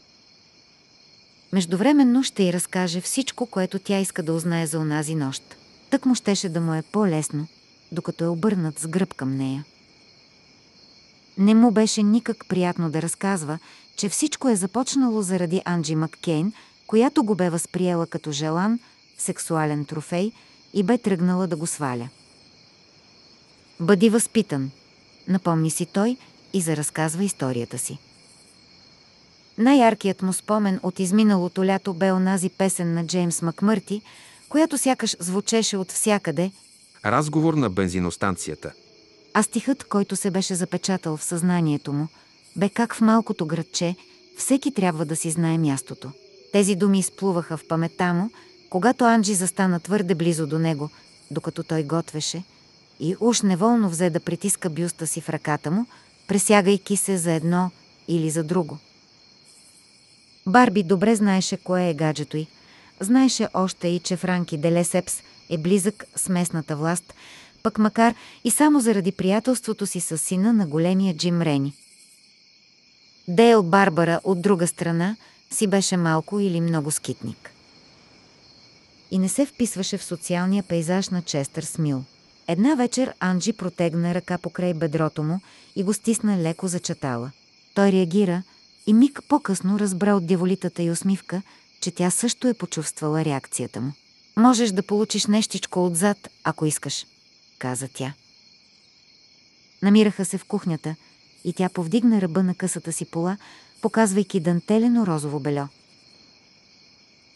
Междувременно ще й разкаже всичко, което тя иска да узнае за онази нощ. Тък му щеше да му е по-лесно, докато е обърнат с гръб към нея. Не му беше никак приятно да разказва, че всичко е започнало заради Анджи Маккейн, която го бе възприела като желан, сексуален трофей и бе тръгнала да го сваля. Бъди възпитан, напомни си той и заразказва историята си. Най-яркият му спомен от изминалото лято бе онази песен на Джеймс Макмърти, която сякаш звучеше от всякъде. Разговор на бензиностанцията. А стихът, който се беше запечатал в съзнанието му, бе как в малкото градче всеки трябва да си знае мястото. Тези думи изплуваха в паметта му, когато Анджи застана твърде близо до него, докато той готвеше, и уж неволно взе да притиска бюста си в ръката му, пресягайки се за едно или за друго. Барби добре знаеше кое е гаджето й. Знаеше още и, че Франки Делесепс е близък с местната власт, пък макар и само заради приятелството си с сина на големия Джим Рени. Дейл Барбара от друга страна си беше малко или много скитник. И не се вписваше в социалния пейзаж на Честър Смил. Една вечер Анджи протегна ръка покрай бедрото му и го стисна леко за чатала. Той реагира и миг по-късно разбра от дяволитата и усмивка, че тя също е почувствала реакцията му. Можеш да получиш нещичко отзад, ако искаш, каза тя. Намираха се в кухнята и тя повдигна ръба на късата си пола, показвайки дантелено розово бельо.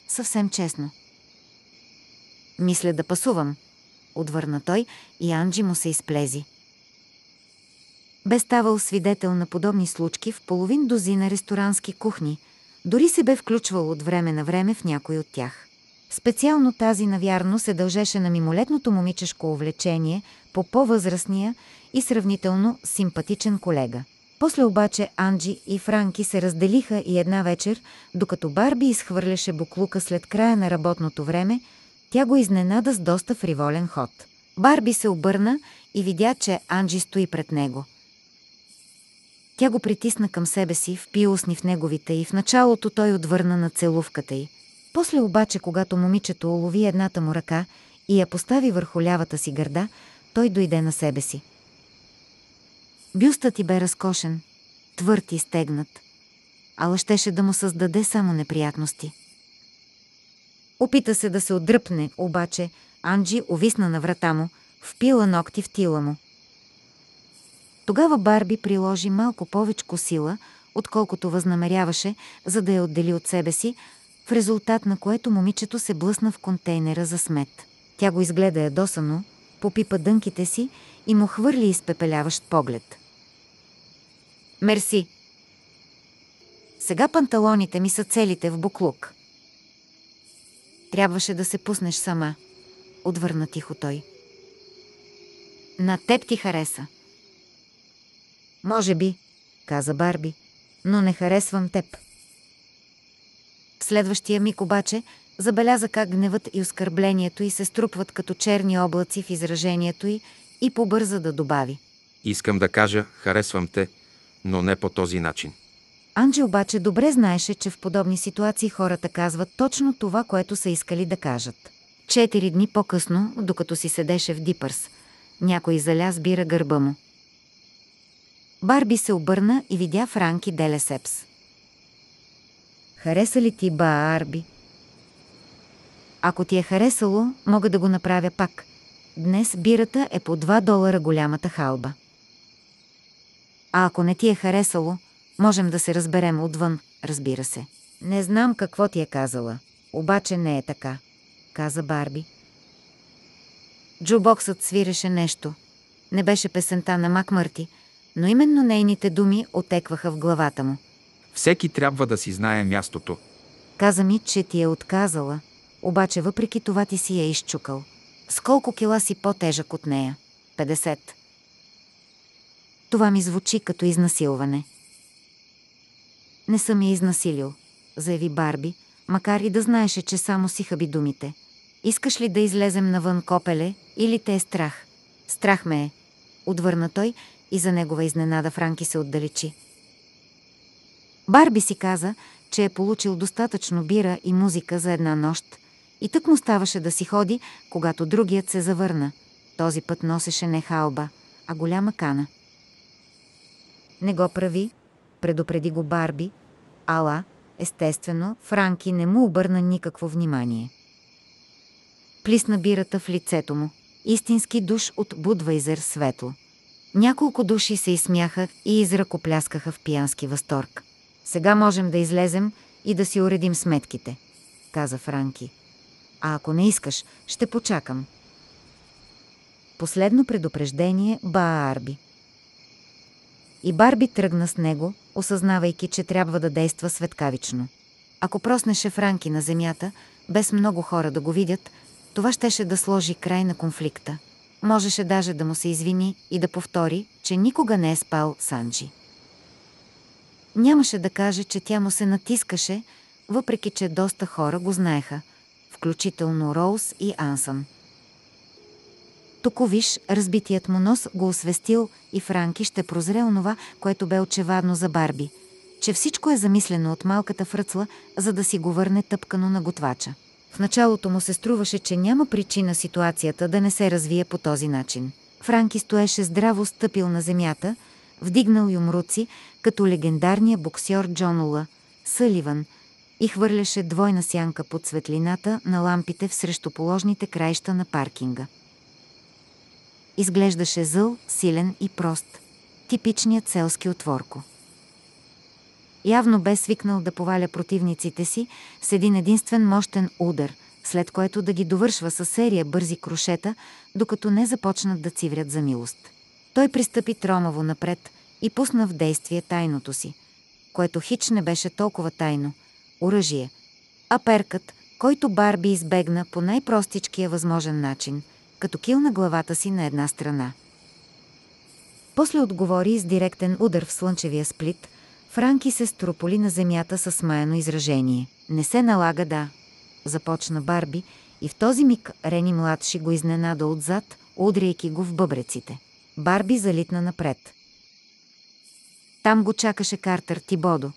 Съвсем честно. Мисля да пасувам, отвърна той и Анджи му се изплези. Бе ставал свидетел на подобни случки в половин дозина ресторански кухни, дори се бе включвал от време на време в някой от тях. Специално тази навярно се дължеше на мимолетното момичешко увлечение по по-възрастния и сравнително симпатичен колега. После обаче Анджи и Франки се разделиха и една вечер, докато Барби изхвърляше буклука след края на работното време, тя го изненада с доста фриволен ход. Барби се обърна и видя, че Анджи стои пред него. Тя го притисна към себе си, впи устни в неговите и в началото той отвърна на целувката й. После обаче, когато момичето улови едната му ръка и я постави върху лявата си гърда, той дойде на себе си. Бюстът ти бе разкошен, твърд и стегнат, ала щеше да му създаде само неприятности. Опита се да се отдръпне, обаче Анджи овисна на врата му, впила ногти в тила му. Тогава Барби приложи малко повечко сила, отколкото възнамеряваше, за да я отдели от себе си, в резултат на което момичето се блъсна в контейнера за смет. Тя го изгледа ядосано, попипа дънките си и му хвърли изпепеляващ поглед. Мерси. Сега панталоните ми са целите в буклук. Трябваше да се пуснеш сама, отвърна тихо той. На теб ти хареса. Може би, каза Барби, но не харесвам теб. В следващия миг обаче забеляза как гневът и оскърблението й се струпват като черни облаци в изражението й и побърза да добави. Искам да кажа, харесвам те, но не по този начин. Анджи обаче добре знаеше, че в подобни ситуации хората казват точно това, което са искали да кажат. Четири дни по-късно, докато си седеше в Дипърс, някой заля сбира гърба му. Барби се обърна и видя Франки Делесепс. Хареса ли ти ба Арби? Ако ти е харесало, мога да го направя пак. Днес бирата е по 2 долара голямата халба. А ако не ти е харесало, можем да се разберем отвън, разбира се. Не знам какво ти е казала, обаче не е така, каза Барби. Джубоксът свиреше нещо. Не беше песента на Макмърти, но именно нейните думи отекваха в главата му. Всеки трябва да си знае мястото. Каза ми, че ти е отказала, обаче въпреки това ти си я изчукал. С колко кила си по-тежък от нея? 50. Това ми звучи като изнасилване. Не съм я изнасилил, заяви Барби, макар и да знаеше, че само си хаби думите. Искаш ли да излезем навън, копеле, или те е страх? Страх ме е, отвърна той и за негова изненада Франки се отдалечи. Барби си каза, че е получил достатъчно бира и музика за една нощ и тък му ставаше да си ходи, когато другият се завърна. Този път носеше не халба, а голяма кана. Не го прави, предупреди го Барби, ала, естествено, Франки не му обърна никакво внимание. Плисна бирата в лицето му. Истински душ от Будвайзер светло. Няколко души се изсмяха и изръкопляскаха в пиянски възторг. Сега можем да излезем и да си уредим сметките, каза Франки. А ако не искаш, ще почакам. Последно предупреждение Баа Арби. И Барби тръгна с него, осъзнавайки, че трябва да действа светкавично. Ако проснеше Франки на земята, без много хора да го видят, това щеше да сложи край на конфликта. Можеше даже да му се извини и да повтори, че никога не е спал Санджи. Нямаше да каже, че тя му се натискаше, въпреки че доста хора го знаеха, включително Роуз и Ансън. Току виж, разбитият му нос го освестил и Франки ще прозре онова, което бе очевадно за Барби, че всичко е замислено от малката фръцла, за да си го върне тъпкано на готвача. В началото му се струваше, че няма причина ситуацията да не се развие по този начин. Франки стоеше здраво стъпил на земята, вдигнал юмруци, като легендарния боксьор Джон Ула, Съливан, и хвърляше двойна сянка под светлината на лампите в срещуположните краища на паркинга. Изглеждаше зъл, силен и прост. Типичният селски отворко. Явно бе свикнал да поваля противниците си с един единствен мощен удар, след което да ги довършва със серия бързи крушета, докато не започнат да циврят за милост. Той пристъпи тромаво напред и пусна в действие тайното си, което хич не беше толкова тайно – оръжие. А перкът, който Барби избегна по най-простичкия възможен начин, като килна главата си на една страна. После отговори с директен удар в слънчевия сплит – Франки се строполи на земята със смаяно изражение. Не се налага да, започна Барби и в този миг Рени младши го изненада отзад, удряйки го в бъбреците. Барби залитна напред. Там го чакаше Картер Тибодо.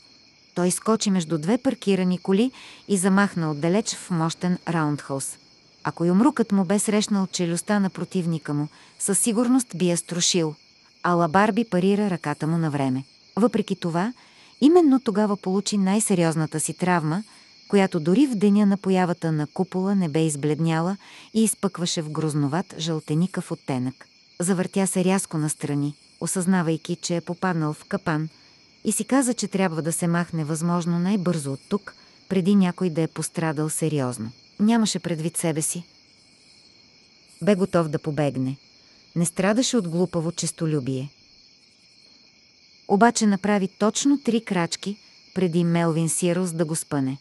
Той скочи между две паркирани коли и замахна отдалеч в мощен раундхаус. Ако юмрукът му бе срещнал челюстта на противника му, със сигурност би я струшил, ала Барби парира ръката му на време. Въпреки това, именно тогава получи най-сериозната си травма, която дори в деня на появата на купола не бе избледняла и изпъкваше в грозноват жълтеникъв оттенък. Завъртя се рязко настрани, осъзнавайки, че е попаднал в капан и си каза, че трябва да се махне възможно най-бързо от тук, преди някой да е пострадал сериозно. Нямаше предвид себе си. Бе готов да побегне. Не страдаше от глупаво честолюбие обаче направи точно три крачки преди Мелвин Сирос да го спъне.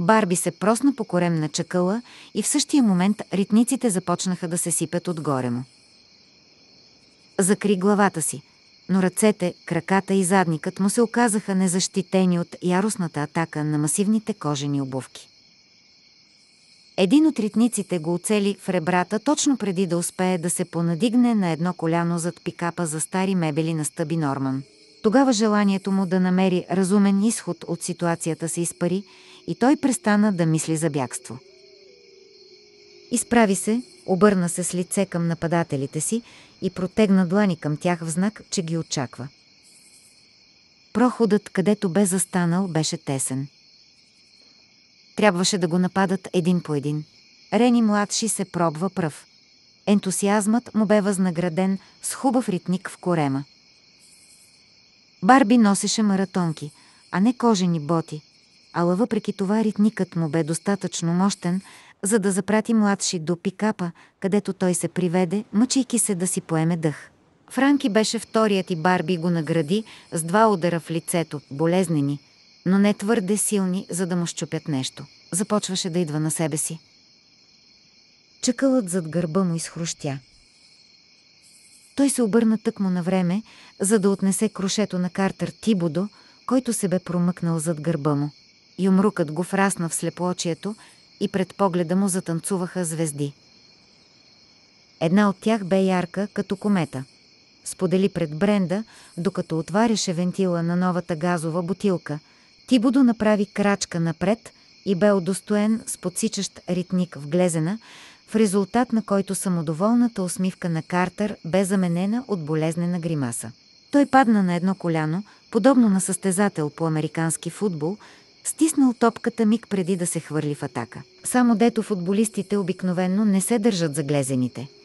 Барби се просна по корем на чакъла и в същия момент ритниците започнаха да се сипят отгоре му. Закри главата си, но ръцете, краката и задникът му се оказаха незащитени от яростната атака на масивните кожени обувки. Един от ритниците го оцели в ребрата точно преди да успее да се понадигне на едно коляно зад пикапа за стари мебели на стъби Норман. Тогава желанието му да намери разумен изход от ситуацията се изпари и той престана да мисли за бягство. Изправи се, обърна се с лице към нападателите си и протегна длани към тях в знак, че ги очаква. Проходът, където бе застанал, беше тесен. Трябваше да го нападат един по един. Рени младши се пробва пръв. Ентусиазмът му бе възнаграден с хубав ритник в корема. Барби носеше маратонки, а не кожени боти, ала въпреки това ритникът му бе достатъчно мощен, за да запрати младши до пикапа, където той се приведе, мъчейки се да си поеме дъх. Франки беше вторият и Барби го награди с два удара в лицето, болезнени, но не твърде силни, за да му щупят нещо. Започваше да идва на себе си. Чакълът зад гърба му изхрущя. Той се обърна тъкмо на време, за да отнесе крушето на Картер Тибодо, който се бе промъкнал зад гърба му. Юмрукът го фрасна в слепоочието и пред погледа му затанцуваха звезди. Една от тях бе ярка, като комета. Сподели пред Бренда, докато отваряше вентила на новата газова бутилка – Тибодо направи крачка напред и бе удостоен с подсичащ ритник в глезена, в резултат на който самодоволната усмивка на Картер бе заменена от болезнена гримаса. Той падна на едно коляно, подобно на състезател по американски футбол, стиснал топката миг преди да се хвърли в атака. Само дето футболистите обикновенно не се държат за глезените –